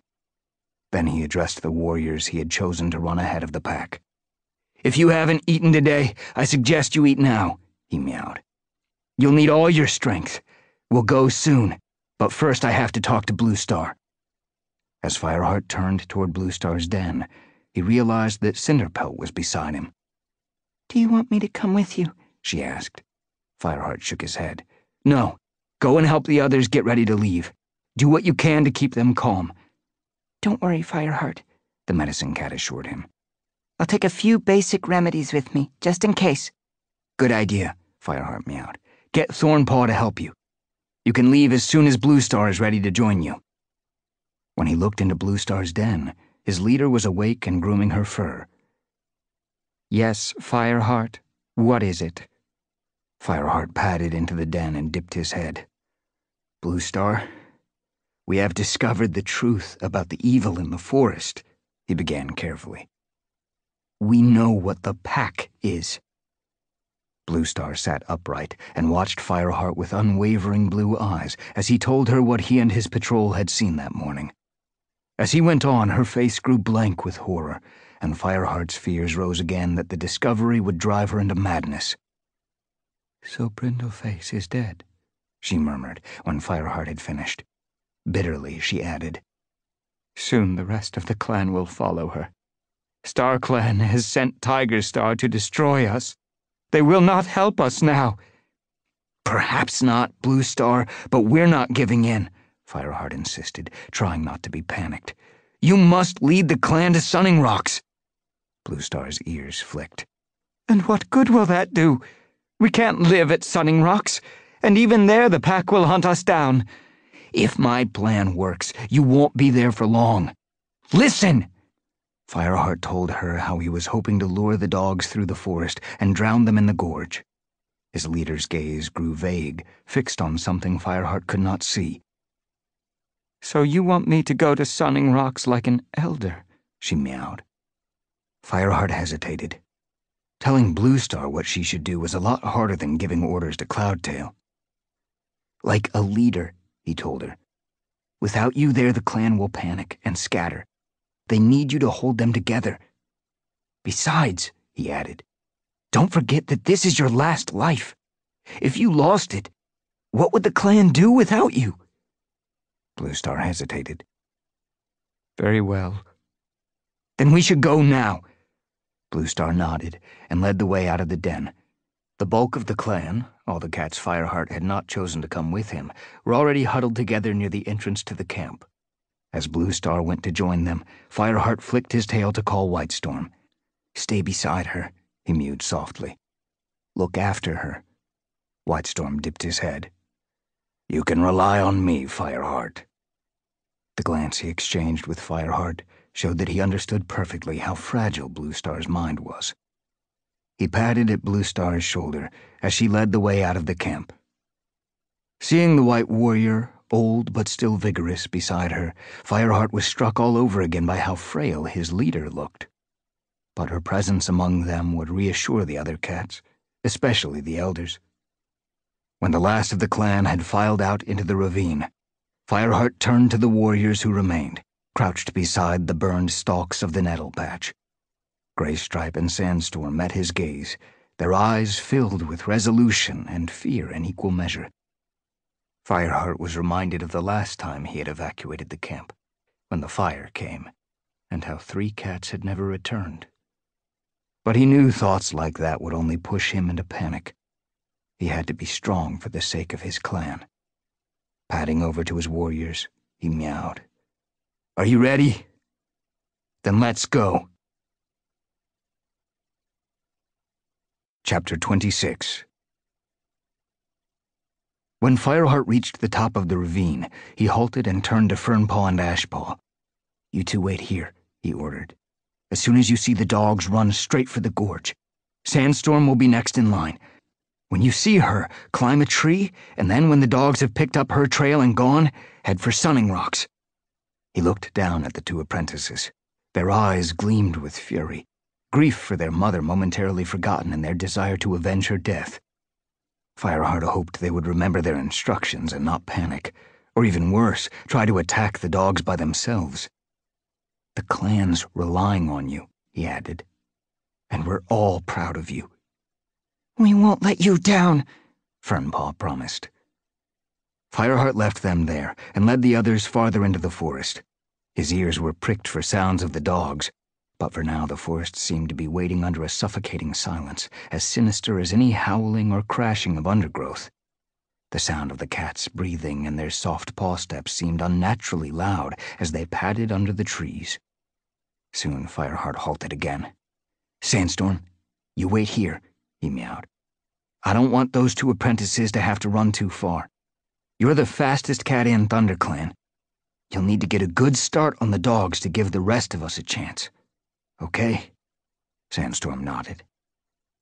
Then he addressed the warriors he had chosen to run ahead of the pack. If you haven't eaten today, I suggest you eat now, he meowed. You'll need all your strength. We'll go soon, but first I have to talk to Bluestar. As Fireheart turned toward Bluestar's den, he realized that Cinderpelt was beside him. Do you want me to come with you? she asked. Fireheart shook his head. No, go and help the others get ready to leave. Do what you can to keep them calm. Don't worry, Fireheart, the medicine cat assured him. I'll take a few basic remedies with me, just in case. Good idea, Fireheart meowed. Get Thornpaw to help you. You can leave as soon as Bluestar is ready to join you. When he looked into Bluestar's den, his leader was awake and grooming her fur. Yes, Fireheart, what is it? Fireheart padded into the den and dipped his head. Bluestar, we have discovered the truth about the evil in the forest, he began carefully. We know what the pack is. Bluestar sat upright and watched Fireheart with unwavering blue eyes as he told her what he and his patrol had seen that morning. As he went on, her face grew blank with horror, and Fireheart's fears rose again that the discovery would drive her into madness. So Brindleface is dead, she murmured when Fireheart had finished. Bitterly, she added, Soon the rest of the clan will follow her. StarClan has sent Tigerstar to destroy us. They will not help us now. Perhaps not, Bluestar, but we're not giving in, Fireheart insisted, trying not to be panicked. You must lead the clan to Sunning Rocks. Bluestar's ears flicked. And what good will that do? We can't live at Sunning Rocks, and even there the pack will hunt us down. If my plan works, you won't be there for long. Listen! Fireheart told her how he was hoping to lure the dogs through the forest and drown them in the gorge. His leader's gaze grew vague, fixed on something Fireheart could not see. So you want me to go to Sunning Rocks like an elder? she meowed. Fireheart hesitated. Telling Bluestar what she should do was a lot harder than giving orders to Cloudtail. Like a leader, he told her. Without you there, the clan will panic and scatter. They need you to hold them together. Besides, he added, don't forget that this is your last life. If you lost it, what would the clan do without you? Bluestar hesitated. Very well. Then we should go now. Bluestar nodded and led the way out of the den. The bulk of the clan, all the cats Fireheart had not chosen to come with him, were already huddled together near the entrance to the camp. As Bluestar went to join them, Fireheart flicked his tail to call Whitestorm. Stay beside her, he mewed softly. Look after her. Whitestorm dipped his head. You can rely on me, Fireheart. The glance he exchanged with Fireheart showed that he understood perfectly how fragile Bluestar's mind was. He patted at Bluestar's shoulder as she led the way out of the camp. Seeing the white warrior, old but still vigorous, beside her, Fireheart was struck all over again by how frail his leader looked. But her presence among them would reassure the other cats, especially the elders. When the last of the clan had filed out into the ravine, Fireheart turned to the warriors who remained, crouched beside the burned stalks of the nettle patch. Graystripe and Sandstorm met his gaze, their eyes filled with resolution and fear in equal measure. Fireheart was reminded of the last time he had evacuated the camp, when the fire came, and how three cats had never returned. But he knew thoughts like that would only push him into panic. He had to be strong for the sake of his clan. Padding over to his warriors, he meowed. Are you ready? Then let's go. Chapter 26 when Fireheart reached the top of the ravine, he halted and turned to Fernpaw and Ashpaw. You two wait here, he ordered. As soon as you see the dogs, run straight for the gorge. Sandstorm will be next in line. When you see her, climb a tree, and then when the dogs have picked up her trail and gone, head for Sunning Rocks. He looked down at the two apprentices. Their eyes gleamed with fury, grief for their mother momentarily forgotten in their desire to avenge her death. Fireheart hoped they would remember their instructions and not panic, or even worse, try to attack the dogs by themselves. The clan's relying on you, he added. and we're all proud of you. We won't let you down, Fernpaw promised. Fireheart left them there and led the others farther into the forest. His ears were pricked for sounds of the dogs, but for now the forest seemed to be waiting under a suffocating silence, as sinister as any howling or crashing of undergrowth. The sound of the cats breathing and their soft paw steps seemed unnaturally loud as they padded under the trees. Soon Fireheart halted again. Sandstorm, you wait here, he meowed. I don't want those two apprentices to have to run too far. You're the fastest cat in ThunderClan. You'll need to get a good start on the dogs to give the rest of us a chance. Okay? Sandstorm nodded.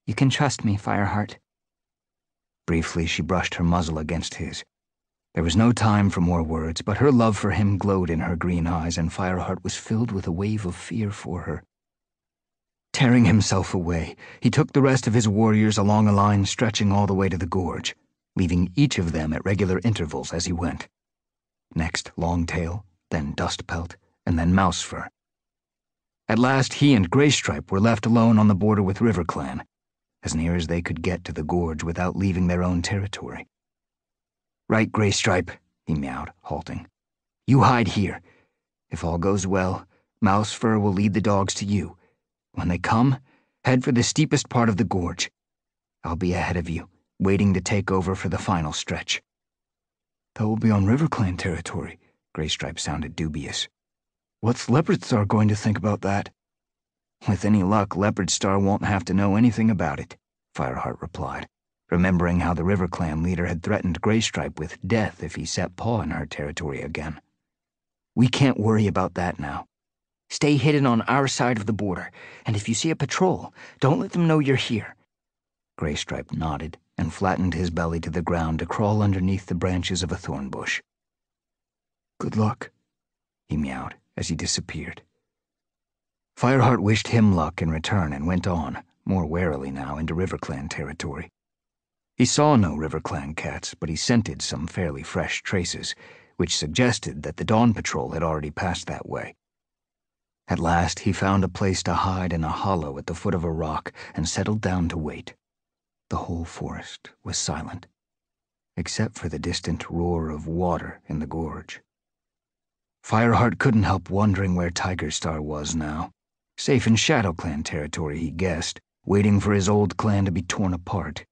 You can trust me, Fireheart. Briefly, she brushed her muzzle against his. There was no time for more words, but her love for him glowed in her green eyes, and Fireheart was filled with a wave of fear for her. Tearing himself away, he took the rest of his warriors along a line stretching all the way to the gorge, leaving each of them at regular intervals as he went. Next, Longtail, then Dustpelt, and then Mousefur. At last, he and Graystripe were left alone on the border with RiverClan, as near as they could get to the gorge without leaving their own territory. Right, Graystripe, he meowed, halting. You hide here. If all goes well, Mousefur will lead the dogs to you. When they come, head for the steepest part of the gorge. I'll be ahead of you, waiting to take over for the final stretch. That will be on RiverClan territory, Graystripe sounded dubious. What's Leopardstar going to think about that? With any luck, Leopardstar won't have to know anything about it, Fireheart replied, remembering how the RiverClan leader had threatened Graystripe with death if he set paw in her territory again. We can't worry about that now. Stay hidden on our side of the border, and if you see a patrol, don't let them know you're here. Graystripe nodded and flattened his belly to the ground to crawl underneath the branches of a thorn bush. Good luck, he meowed as he disappeared. Fireheart wished him luck in return and went on, more warily now, into RiverClan territory. He saw no RiverClan cats, but he scented some fairly fresh traces, which suggested that the Dawn Patrol had already passed that way. At last, he found a place to hide in a hollow at the foot of a rock and settled down to wait. The whole forest was silent, except for the distant roar of water in the gorge. Fireheart couldn't help wondering where Tigerstar was now. Safe in ShadowClan territory, he guessed, waiting for his old clan to be torn apart.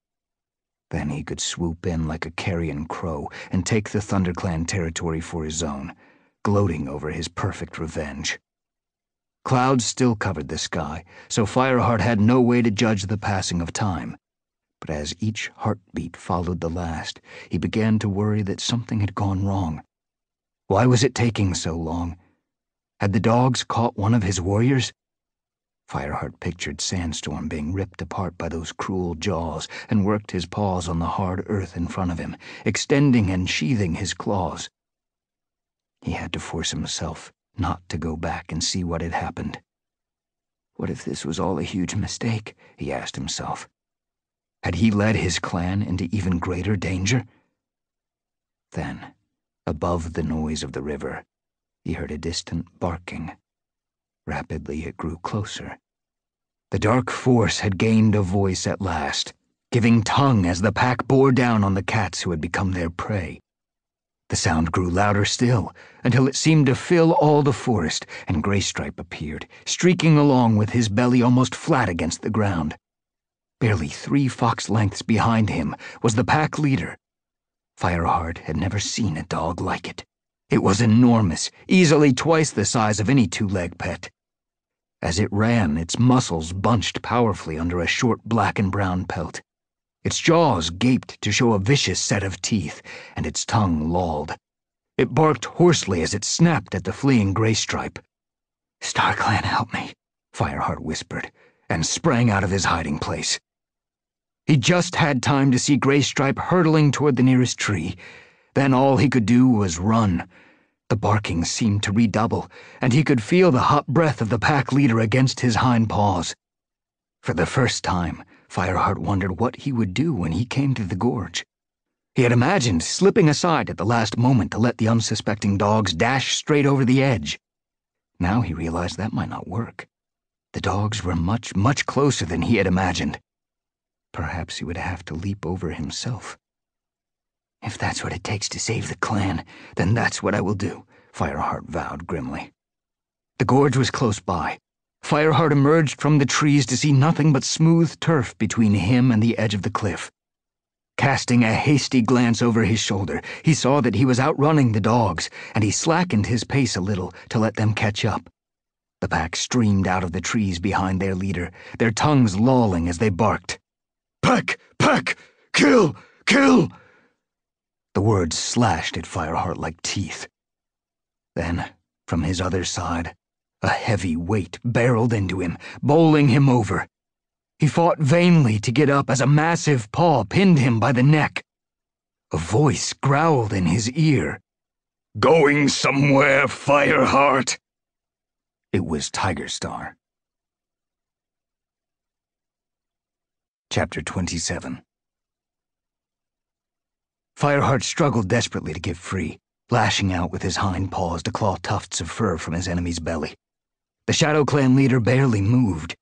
Then he could swoop in like a carrion crow and take the ThunderClan territory for his own, gloating over his perfect revenge. Clouds still covered the sky, so Fireheart had no way to judge the passing of time but as each heartbeat followed the last, he began to worry that something had gone wrong. Why was it taking so long? Had the dogs caught one of his warriors? Fireheart pictured Sandstorm being ripped apart by those cruel jaws and worked his paws on the hard earth in front of him, extending and sheathing his claws. He had to force himself not to go back and see what had happened. What if this was all a huge mistake? he asked himself. Had he led his clan into even greater danger? Then, above the noise of the river, he heard a distant barking. Rapidly it grew closer. The dark force had gained a voice at last, giving tongue as the pack bore down on the cats who had become their prey. The sound grew louder still, until it seemed to fill all the forest, and Graystripe appeared, streaking along with his belly almost flat against the ground. Barely three fox lengths behind him was the pack leader. Fireheart had never seen a dog like it. It was enormous, easily twice the size of any Twoleg pet. As it ran, its muscles bunched powerfully under a short black and brown pelt. Its jaws gaped to show a vicious set of teeth, and its tongue lolled. It barked hoarsely as it snapped at the fleeing Graystripe. StarClan, help me, Fireheart whispered, and sprang out of his hiding place. He just had time to see Graystripe hurtling toward the nearest tree. Then all he could do was run. The barking seemed to redouble, and he could feel the hot breath of the pack leader against his hind paws. For the first time, Fireheart wondered what he would do when he came to the gorge. He had imagined slipping aside at the last moment to let the unsuspecting dogs dash straight over the edge. Now he realized that might not work. The dogs were much, much closer than he had imagined. Perhaps he would have to leap over himself. If that's what it takes to save the clan, then that's what I will do, Fireheart vowed grimly. The gorge was close by. Fireheart emerged from the trees to see nothing but smooth turf between him and the edge of the cliff. Casting a hasty glance over his shoulder, he saw that he was outrunning the dogs, and he slackened his pace a little to let them catch up. The pack streamed out of the trees behind their leader, their tongues lolling as they barked. Pack! Pack! Kill! Kill! The words slashed at Fireheart like teeth. Then, from his other side, a heavy weight barreled into him, bowling him over. He fought vainly to get up as a massive paw pinned him by the neck. A voice growled in his ear. Going somewhere, Fireheart? It was Tigerstar. Chapter 27 Fireheart struggled desperately to get free, lashing out with his hind paws to claw tufts of fur from his enemy's belly. The ShadowClan leader barely moved,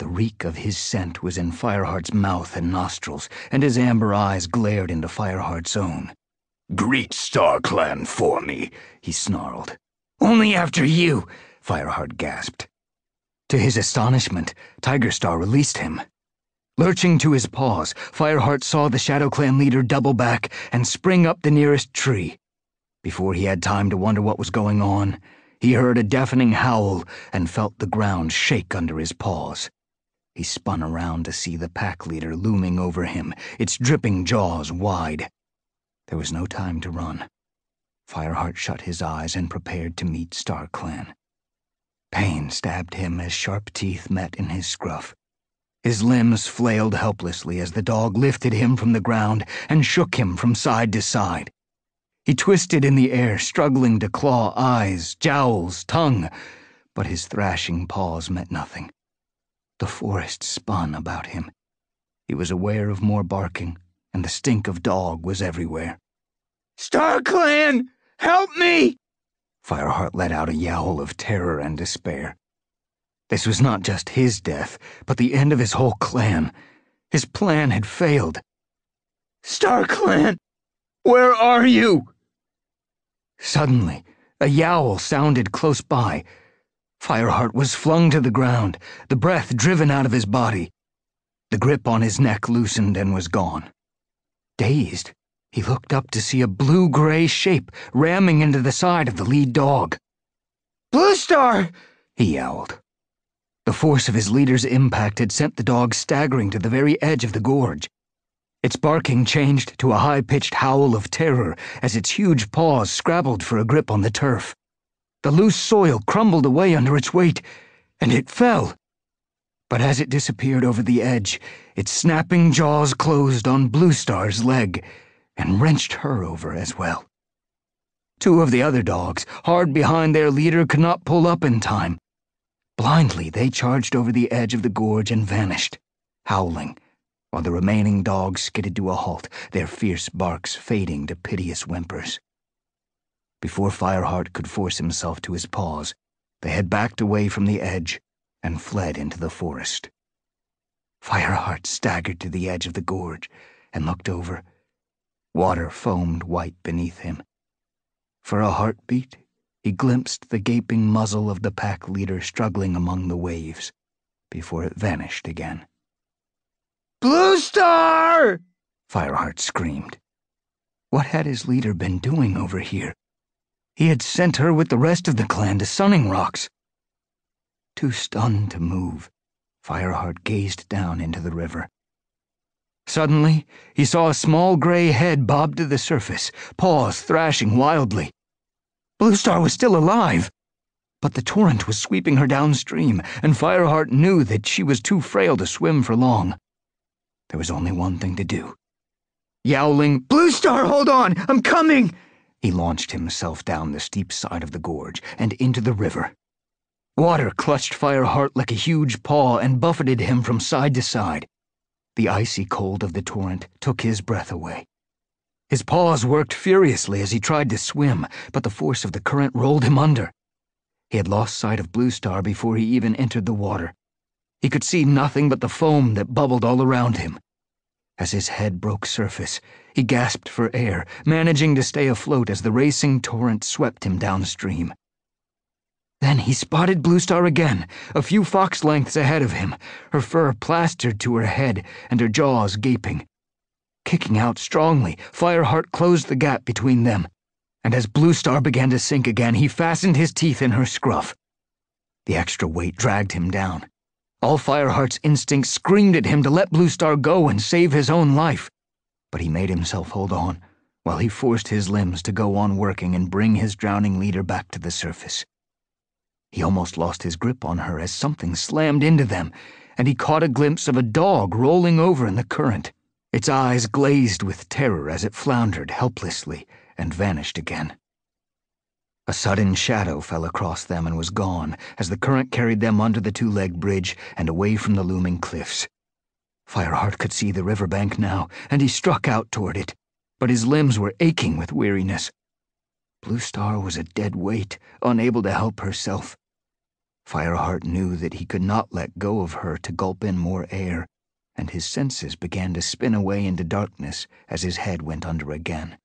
the reek of his scent was in Fireheart's mouth and nostrils, and his amber eyes glared into Fireheart's own. Greet StarClan for me, he snarled. Only after you, Fireheart gasped. To his astonishment, Tigerstar released him. Lurching to his paws, Fireheart saw the ShadowClan leader double back and spring up the nearest tree. Before he had time to wonder what was going on, he heard a deafening howl and felt the ground shake under his paws. He spun around to see the pack leader looming over him, its dripping jaws wide. There was no time to run. Fireheart shut his eyes and prepared to meet StarClan. Pain stabbed him as sharp teeth met in his scruff. His limbs flailed helplessly as the dog lifted him from the ground and shook him from side to side. He twisted in the air, struggling to claw eyes, jowls, tongue, but his thrashing paws met nothing. The forest spun about him. He was aware of more barking, and the stink of dog was everywhere. StarClan, Help me! Fireheart let out a yowl of terror and despair. This was not just his death, but the end of his whole clan. His plan had failed. StarClan! Where are you? Suddenly, a yowl sounded close by, Fireheart was flung to the ground, the breath driven out of his body. The grip on his neck loosened and was gone. Dazed, he looked up to see a blue gray shape ramming into the side of the lead dog. Bluestar! he yowled. The force of his leader's impact had sent the dog staggering to the very edge of the gorge. Its barking changed to a high pitched howl of terror as its huge paws scrabbled for a grip on the turf. The loose soil crumbled away under its weight, and it fell. But as it disappeared over the edge, its snapping jaws closed on Bluestar's leg and wrenched her over as well. Two of the other dogs, hard behind their leader, could not pull up in time. Blindly, they charged over the edge of the gorge and vanished, howling, while the remaining dogs skidded to a halt, their fierce barks fading to piteous whimpers. Before Fireheart could force himself to his paws, they had backed away from the edge and fled into the forest. Fireheart staggered to the edge of the gorge and looked over. Water foamed white beneath him. For a heartbeat, he glimpsed the gaping muzzle of the pack leader struggling among the waves before it vanished again. Bluestar! Fireheart screamed. What had his leader been doing over here? He had sent her with the rest of the clan to Sunning Rocks. Too stunned to move, Fireheart gazed down into the river. Suddenly, he saw a small gray head bob to the surface, paws thrashing wildly. Bluestar was still alive, but the torrent was sweeping her downstream, and Fireheart knew that she was too frail to swim for long. There was only one thing to do. Yowling, Bluestar, hold on! I'm coming! He launched himself down the steep side of the gorge and into the river. Water clutched Fireheart like a huge paw and buffeted him from side to side. The icy cold of the torrent took his breath away. His paws worked furiously as he tried to swim, but the force of the current rolled him under. He had lost sight of Bluestar before he even entered the water, He could see nothing but the foam that bubbled all around him. As his head broke surface, he gasped for air, managing to stay afloat as the racing torrent swept him downstream. Then he spotted Bluestar again, a few fox lengths ahead of him, her fur plastered to her head and her jaws gaping. Kicking out strongly, Fireheart closed the gap between them, and as Bluestar began to sink again, he fastened his teeth in her scruff. The extra weight dragged him down. All Fireheart's instincts screamed at him to let Bluestar go and save his own life, but he made himself hold on while he forced his limbs to go on working and bring his drowning leader back to the surface. He almost lost his grip on her as something slammed into them, and he caught a glimpse of a dog rolling over in the current. Its eyes glazed with terror as it floundered helplessly and vanished again. A sudden shadow fell across them and was gone as the current carried them under the Twoleg bridge and away from the looming cliffs. Fireheart could see the river bank now, and he struck out toward it, but his limbs were aching with weariness. Bluestar was a dead weight, unable to help herself. Fireheart knew that he could not let go of her to gulp in more air, and his senses began to spin away into darkness as his head went under again.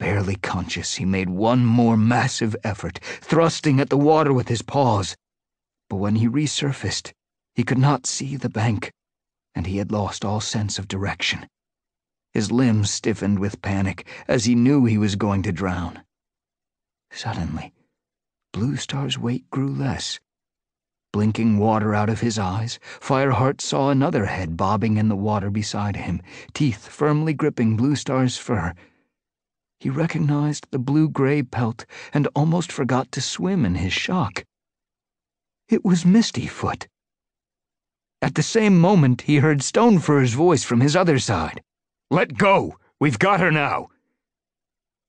Barely conscious, he made one more massive effort, thrusting at the water with his paws. But when he resurfaced, he could not see the bank, and he had lost all sense of direction. His limbs stiffened with panic as he knew he was going to drown. Suddenly, Bluestar's weight grew less. Blinking water out of his eyes, Fireheart saw another head bobbing in the water beside him, teeth firmly gripping Bluestar's fur. He recognized the blue-gray pelt and almost forgot to swim in his shock. It was Mistyfoot. At the same moment, he heard Stonefur's voice from his other side. Let go! We've got her now!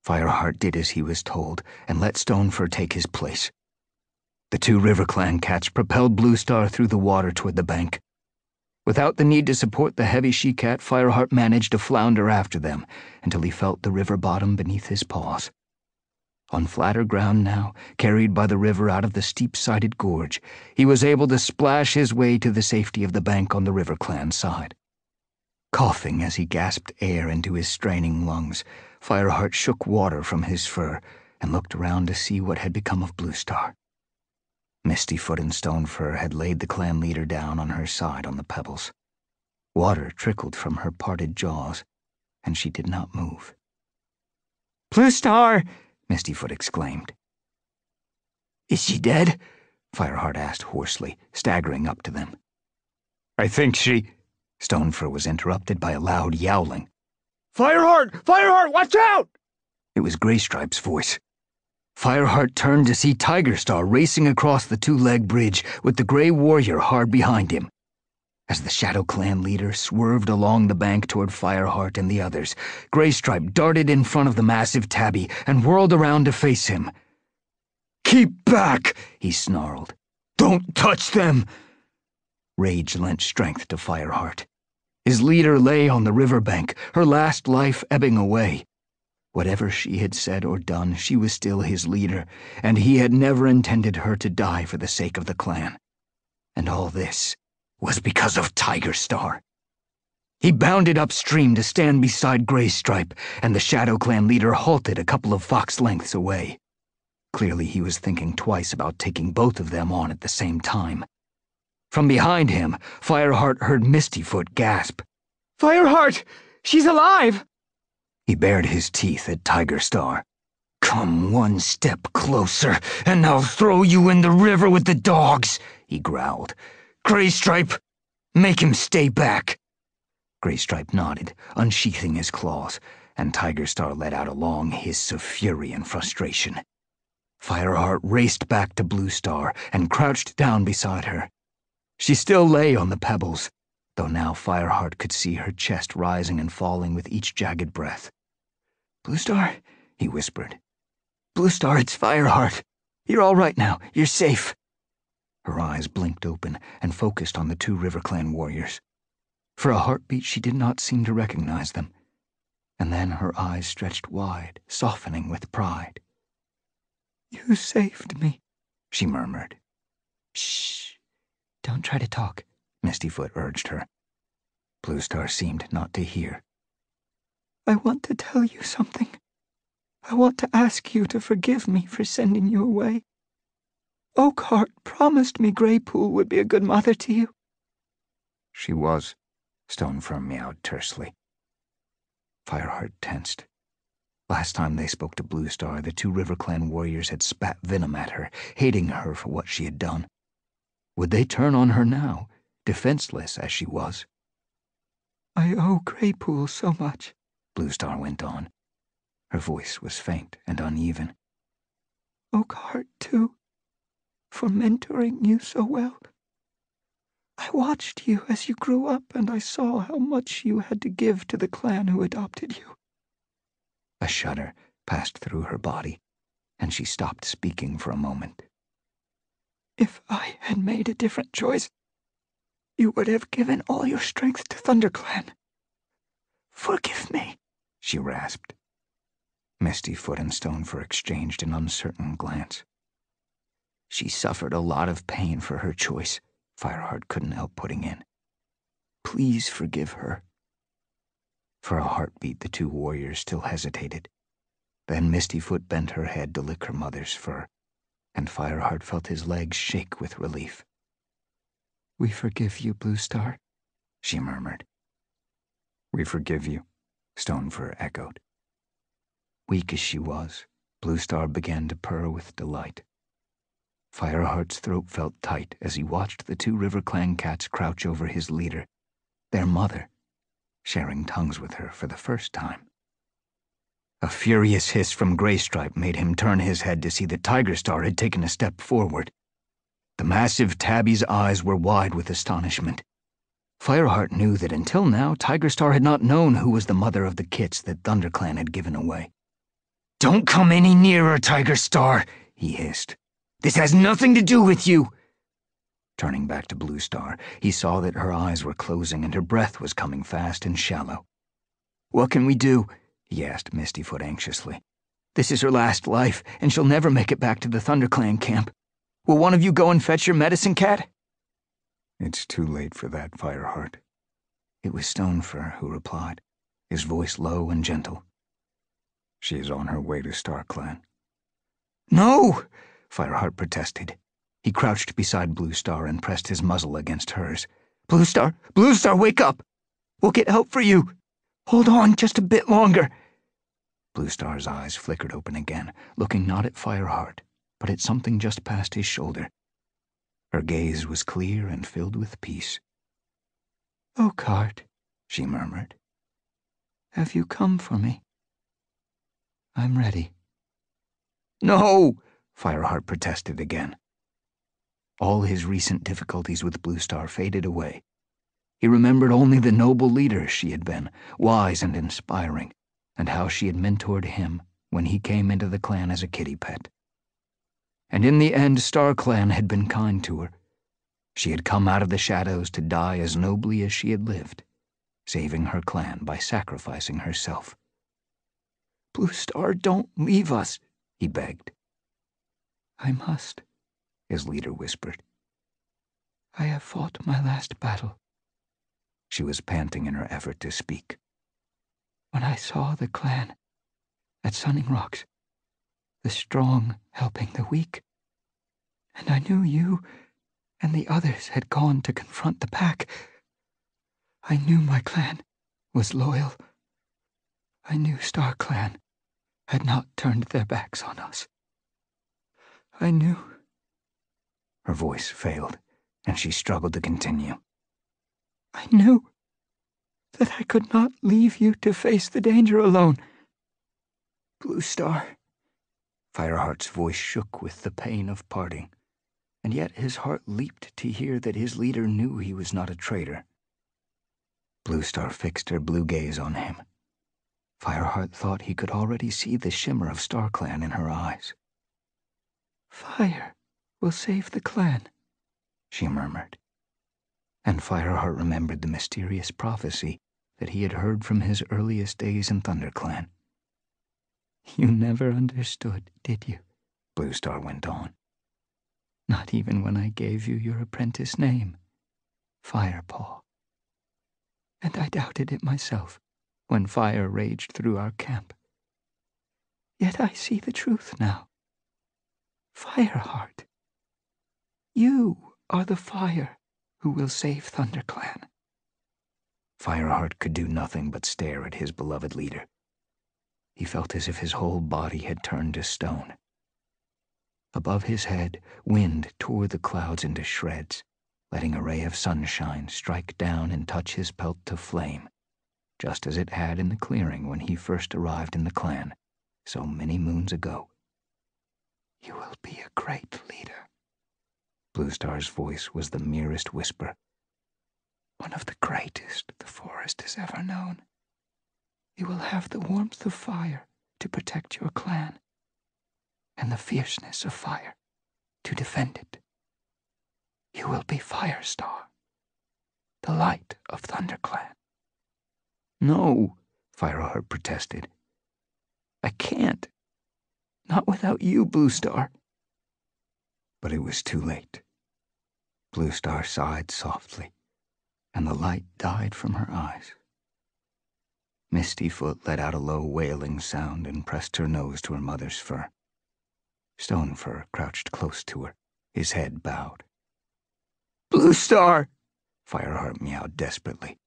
Fireheart did as he was told and let Stonefur take his place. The two RiverClan cats propelled Bluestar through the water toward the bank. Without the need to support the heavy she-cat, Fireheart managed to flounder after them until he felt the river bottom beneath his paws. On flatter ground now, carried by the river out of the steep-sided gorge, he was able to splash his way to the safety of the bank on the RiverClan side. Coughing as he gasped air into his straining lungs, Fireheart shook water from his fur and looked around to see what had become of Bluestar. Mistyfoot and Stonefur had laid the clan leader down on her side on the pebbles. Water trickled from her parted jaws, and she did not move. Bluestar! Mistyfoot exclaimed. Is she dead? Fireheart asked hoarsely, staggering up to them. I think she. Stonefur was interrupted by a loud yowling. Fireheart! Fireheart, watch out! It was Graystripe's voice. Fireheart turned to see Tigerstar racing across the Twoleg bridge with the Grey Warrior hard behind him. As the ShadowClan leader swerved along the bank toward Fireheart and the others, Graystripe darted in front of the massive tabby and whirled around to face him. Keep back, he snarled. Don't touch them! Rage lent strength to Fireheart. His leader lay on the riverbank, her last life ebbing away. Whatever she had said or done, she was still his leader, and he had never intended her to die for the sake of the clan. And all this was because of Tigerstar. He bounded upstream to stand beside Graystripe, and the ShadowClan leader halted a couple of fox lengths away. Clearly, he was thinking twice about taking both of them on at the same time. From behind him, Fireheart heard Mistyfoot gasp. Fireheart! She's alive! He bared his teeth at Tigerstar. Come one step closer, and I'll throw you in the river with the dogs, he growled. Graystripe, make him stay back. Graystripe nodded, unsheathing his claws, and Tigerstar let out a long hiss of fury and frustration. Fireheart raced back to Bluestar and crouched down beside her. She still lay on the pebbles, though now Fireheart could see her chest rising and falling with each jagged breath. Bluestar, he whispered. Bluestar, it's Fireheart. You're all right now. You're safe. Her eyes blinked open and focused on the two RiverClan warriors. For a heartbeat, she did not seem to recognize them. And then her eyes stretched wide, softening with pride. You saved me, she murmured. Shh. Don't try to talk, Mistyfoot urged her. Bluestar seemed not to hear. I want to tell you something. I want to ask you to forgive me for sending you away. Oakheart promised me Graypool would be a good mother to you. She was, Stonefur meowed tersely. Fireheart tensed. Last time they spoke to Bluestar, the two RiverClan warriors had spat venom at her, hating her for what she had done. Would they turn on her now, defenseless as she was? I owe Graypool so much, Bluestar went on. Her voice was faint and uneven. Oakheart, too, for mentoring you so well. I watched you as you grew up, and I saw how much you had to give to the clan who adopted you. A shudder passed through her body, and she stopped speaking for a moment. If I had made a different choice, you would have given all your strength to ThunderClan. Forgive me, she rasped. Mistyfoot and Stonefur exchanged an uncertain glance. She suffered a lot of pain for her choice, Fireheart couldn't help putting in. Please forgive her. For a heartbeat, the two warriors still hesitated. Then Mistyfoot bent her head to lick her mother's fur, and Fireheart felt his legs shake with relief. We forgive you, Bluestar, she murmured. We forgive you, Stonefur echoed. Weak as she was, Bluestar began to purr with delight. Fireheart's throat felt tight as he watched the two RiverClan cats crouch over his leader, their mother, sharing tongues with her for the first time. A furious hiss from Graystripe made him turn his head to see that Tigerstar had taken a step forward. The massive tabby's eyes were wide with astonishment. Fireheart knew that until now, Tigerstar had not known who was the mother of the kits that ThunderClan had given away. Don't come any nearer, Tigerstar, he hissed. This has nothing to do with you. Turning back to Bluestar, he saw that her eyes were closing and her breath was coming fast and shallow. What can we do? he asked Mistyfoot anxiously. This is her last life, and she'll never make it back to the ThunderClan camp. Will one of you go and fetch your medicine cat? It's too late for that, Fireheart. It was Stonefur who replied, his voice low and gentle. She is on her way to StarClan. No! Fireheart protested. He crouched beside Bluestar and pressed his muzzle against hers. Bluestar, Blue Star, wake up! We'll get help for you! Hold on just a bit longer! Bluestar's eyes flickered open again, looking not at Fireheart, but at something just past his shoulder. Her gaze was clear and filled with peace. Oakheart, she murmured. Have you come for me? I'm ready. No! Fireheart protested again. All his recent difficulties with Bluestar faded away. He remembered only the noble leader she had been, wise and inspiring, and how she had mentored him when he came into the clan as a kittypet and in the end, StarClan had been kind to her. She had come out of the shadows to die as nobly as she had lived, saving her clan by sacrificing herself. Bluestar, don't leave us, he begged. I must, his leader whispered. I have fought my last battle. She was panting in her effort to speak. When I saw the clan at Sunning Rocks, the strong helping the weak. And I knew you and the others had gone to confront the pack. I knew my clan was loyal. I knew StarClan had not turned their backs on us. I knew. Her voice failed, and she struggled to continue. I knew that I could not leave you to face the danger alone. Bluestar, Fireheart's voice shook with the pain of parting, and yet his heart leaped to hear that his leader knew he was not a traitor. Bluestar fixed her blue gaze on him. Fireheart thought he could already see the shimmer of StarClan in her eyes. Fire will save the clan, she murmured. And Fireheart remembered the mysterious prophecy that he had heard from his earliest days in ThunderClan. You never understood, did you? Bluestar went on. Not even when I gave you your apprentice name, Firepaw. And I doubted it myself when fire raged through our camp. Yet I see the truth now. Fireheart, you are the fire who will save ThunderClan. Fireheart could do nothing but stare at his beloved leader. He felt as if his whole body had turned to stone. Above his head, wind tore the clouds into shreds, letting a ray of sunshine strike down and touch his pelt to flame, just as it had in the clearing when he first arrived in the clan, so many moons ago. You will be a great leader. Bluestar's voice was the merest whisper. One of the greatest the forest has ever known. You will have the warmth of fire to protect your clan and the fierceness of fire to defend it. You will be Firestar, the light of ThunderClan. No, Fireheart protested. I can't. Not without you, Bluestar. But it was too late. Bluestar sighed softly, and the light died from her eyes. Mistyfoot let out a low wailing sound and pressed her nose to her mother's fur. Stonefur crouched close to her, his head bowed. Bluestar! Fireheart meowed desperately.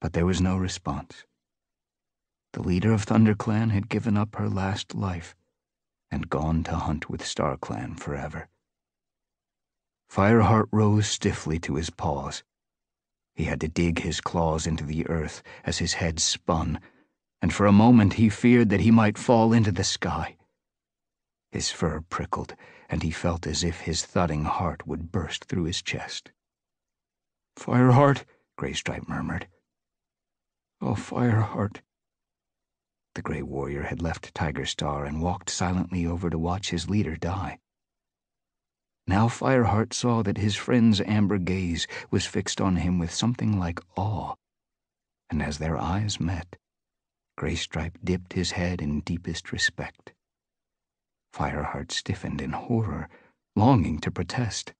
But there was no response. The leader of ThunderClan had given up her last life and gone to hunt with StarClan forever. Fireheart rose stiffly to his paws. He had to dig his claws into the earth as his head spun, and for a moment he feared that he might fall into the sky. His fur prickled, and he felt as if his thudding heart would burst through his chest. Fireheart, Graystripe murmured. Oh, Fireheart. The Grey Warrior had left Tigerstar and walked silently over to watch his leader die. Now Fireheart saw that his friend's amber gaze was fixed on him with something like awe, and as their eyes met, Graystripe dipped his head in deepest respect. Fireheart stiffened in horror, longing to protest.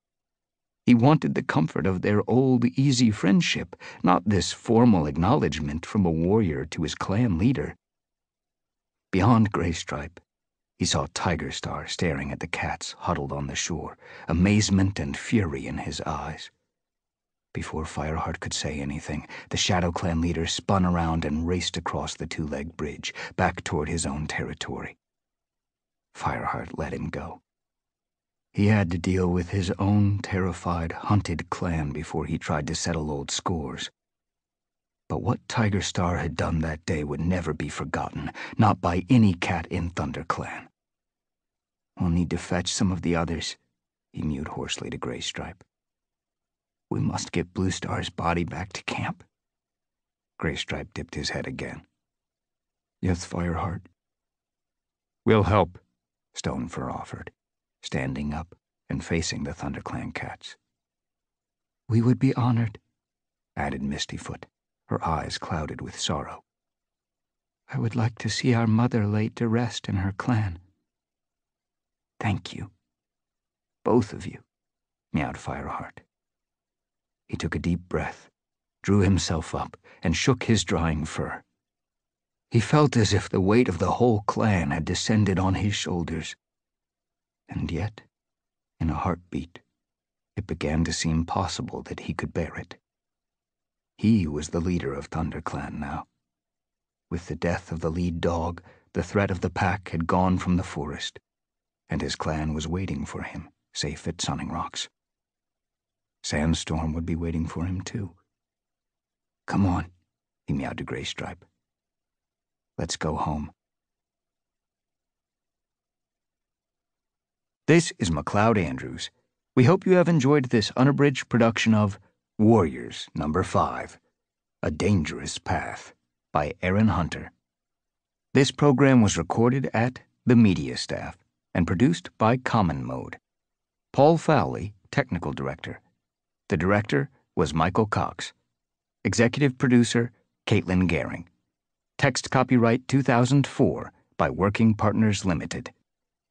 He wanted the comfort of their old, easy friendship, not this formal acknowledgement from a warrior to his clan leader. Beyond Graystripe, he saw Tigerstar staring at the cats huddled on the shore, amazement and fury in his eyes. Before Fireheart could say anything, the ShadowClan leader spun around and raced across the Twoleg bridge, back toward his own territory. Fireheart let him go. He had to deal with his own terrified, hunted clan before he tried to settle old scores. But what Tigerstar had done that day would never be forgotten, not by any cat in ThunderClan. We'll need to fetch some of the others, he mewed hoarsely to Graystripe. We must get Bluestar's body back to camp. Graystripe dipped his head again. Yes, Fireheart. We'll help, Stonefur offered, standing up and facing the ThunderClan cats. We would be honored, added Mistyfoot, her eyes clouded with sorrow. I would like to see our mother laid to rest in her clan. Thank you. Both of you, meowed Fireheart. He took a deep breath, drew himself up, and shook his drying fur. He felt as if the weight of the whole clan had descended on his shoulders. And yet, in a heartbeat, it began to seem possible that he could bear it. He was the leader of ThunderClan now. With the death of the lead dog, the threat of the pack had gone from the forest, and his clan was waiting for him, safe at Sunning Rocks. Sandstorm would be waiting for him, too. Come on, he meowed to Graystripe. Let's go home. This is MacLeod Andrews. We hope you have enjoyed this unabridged production of Warriors Number 5 A Dangerous Path by Erin Hunter. This program was recorded at the Media Staff and produced by Common Mode. Paul Fowley, Technical Director. The director was Michael Cox. Executive Producer, Caitlin Gehring. Text copyright 2004 by Working Partners Limited.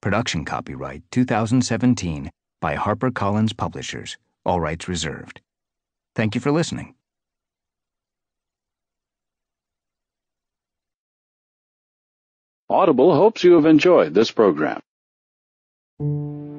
Production copyright 2017 by HarperCollins Publishers, all rights reserved. Thank you for listening. Audible hopes you have enjoyed this program. Thank you.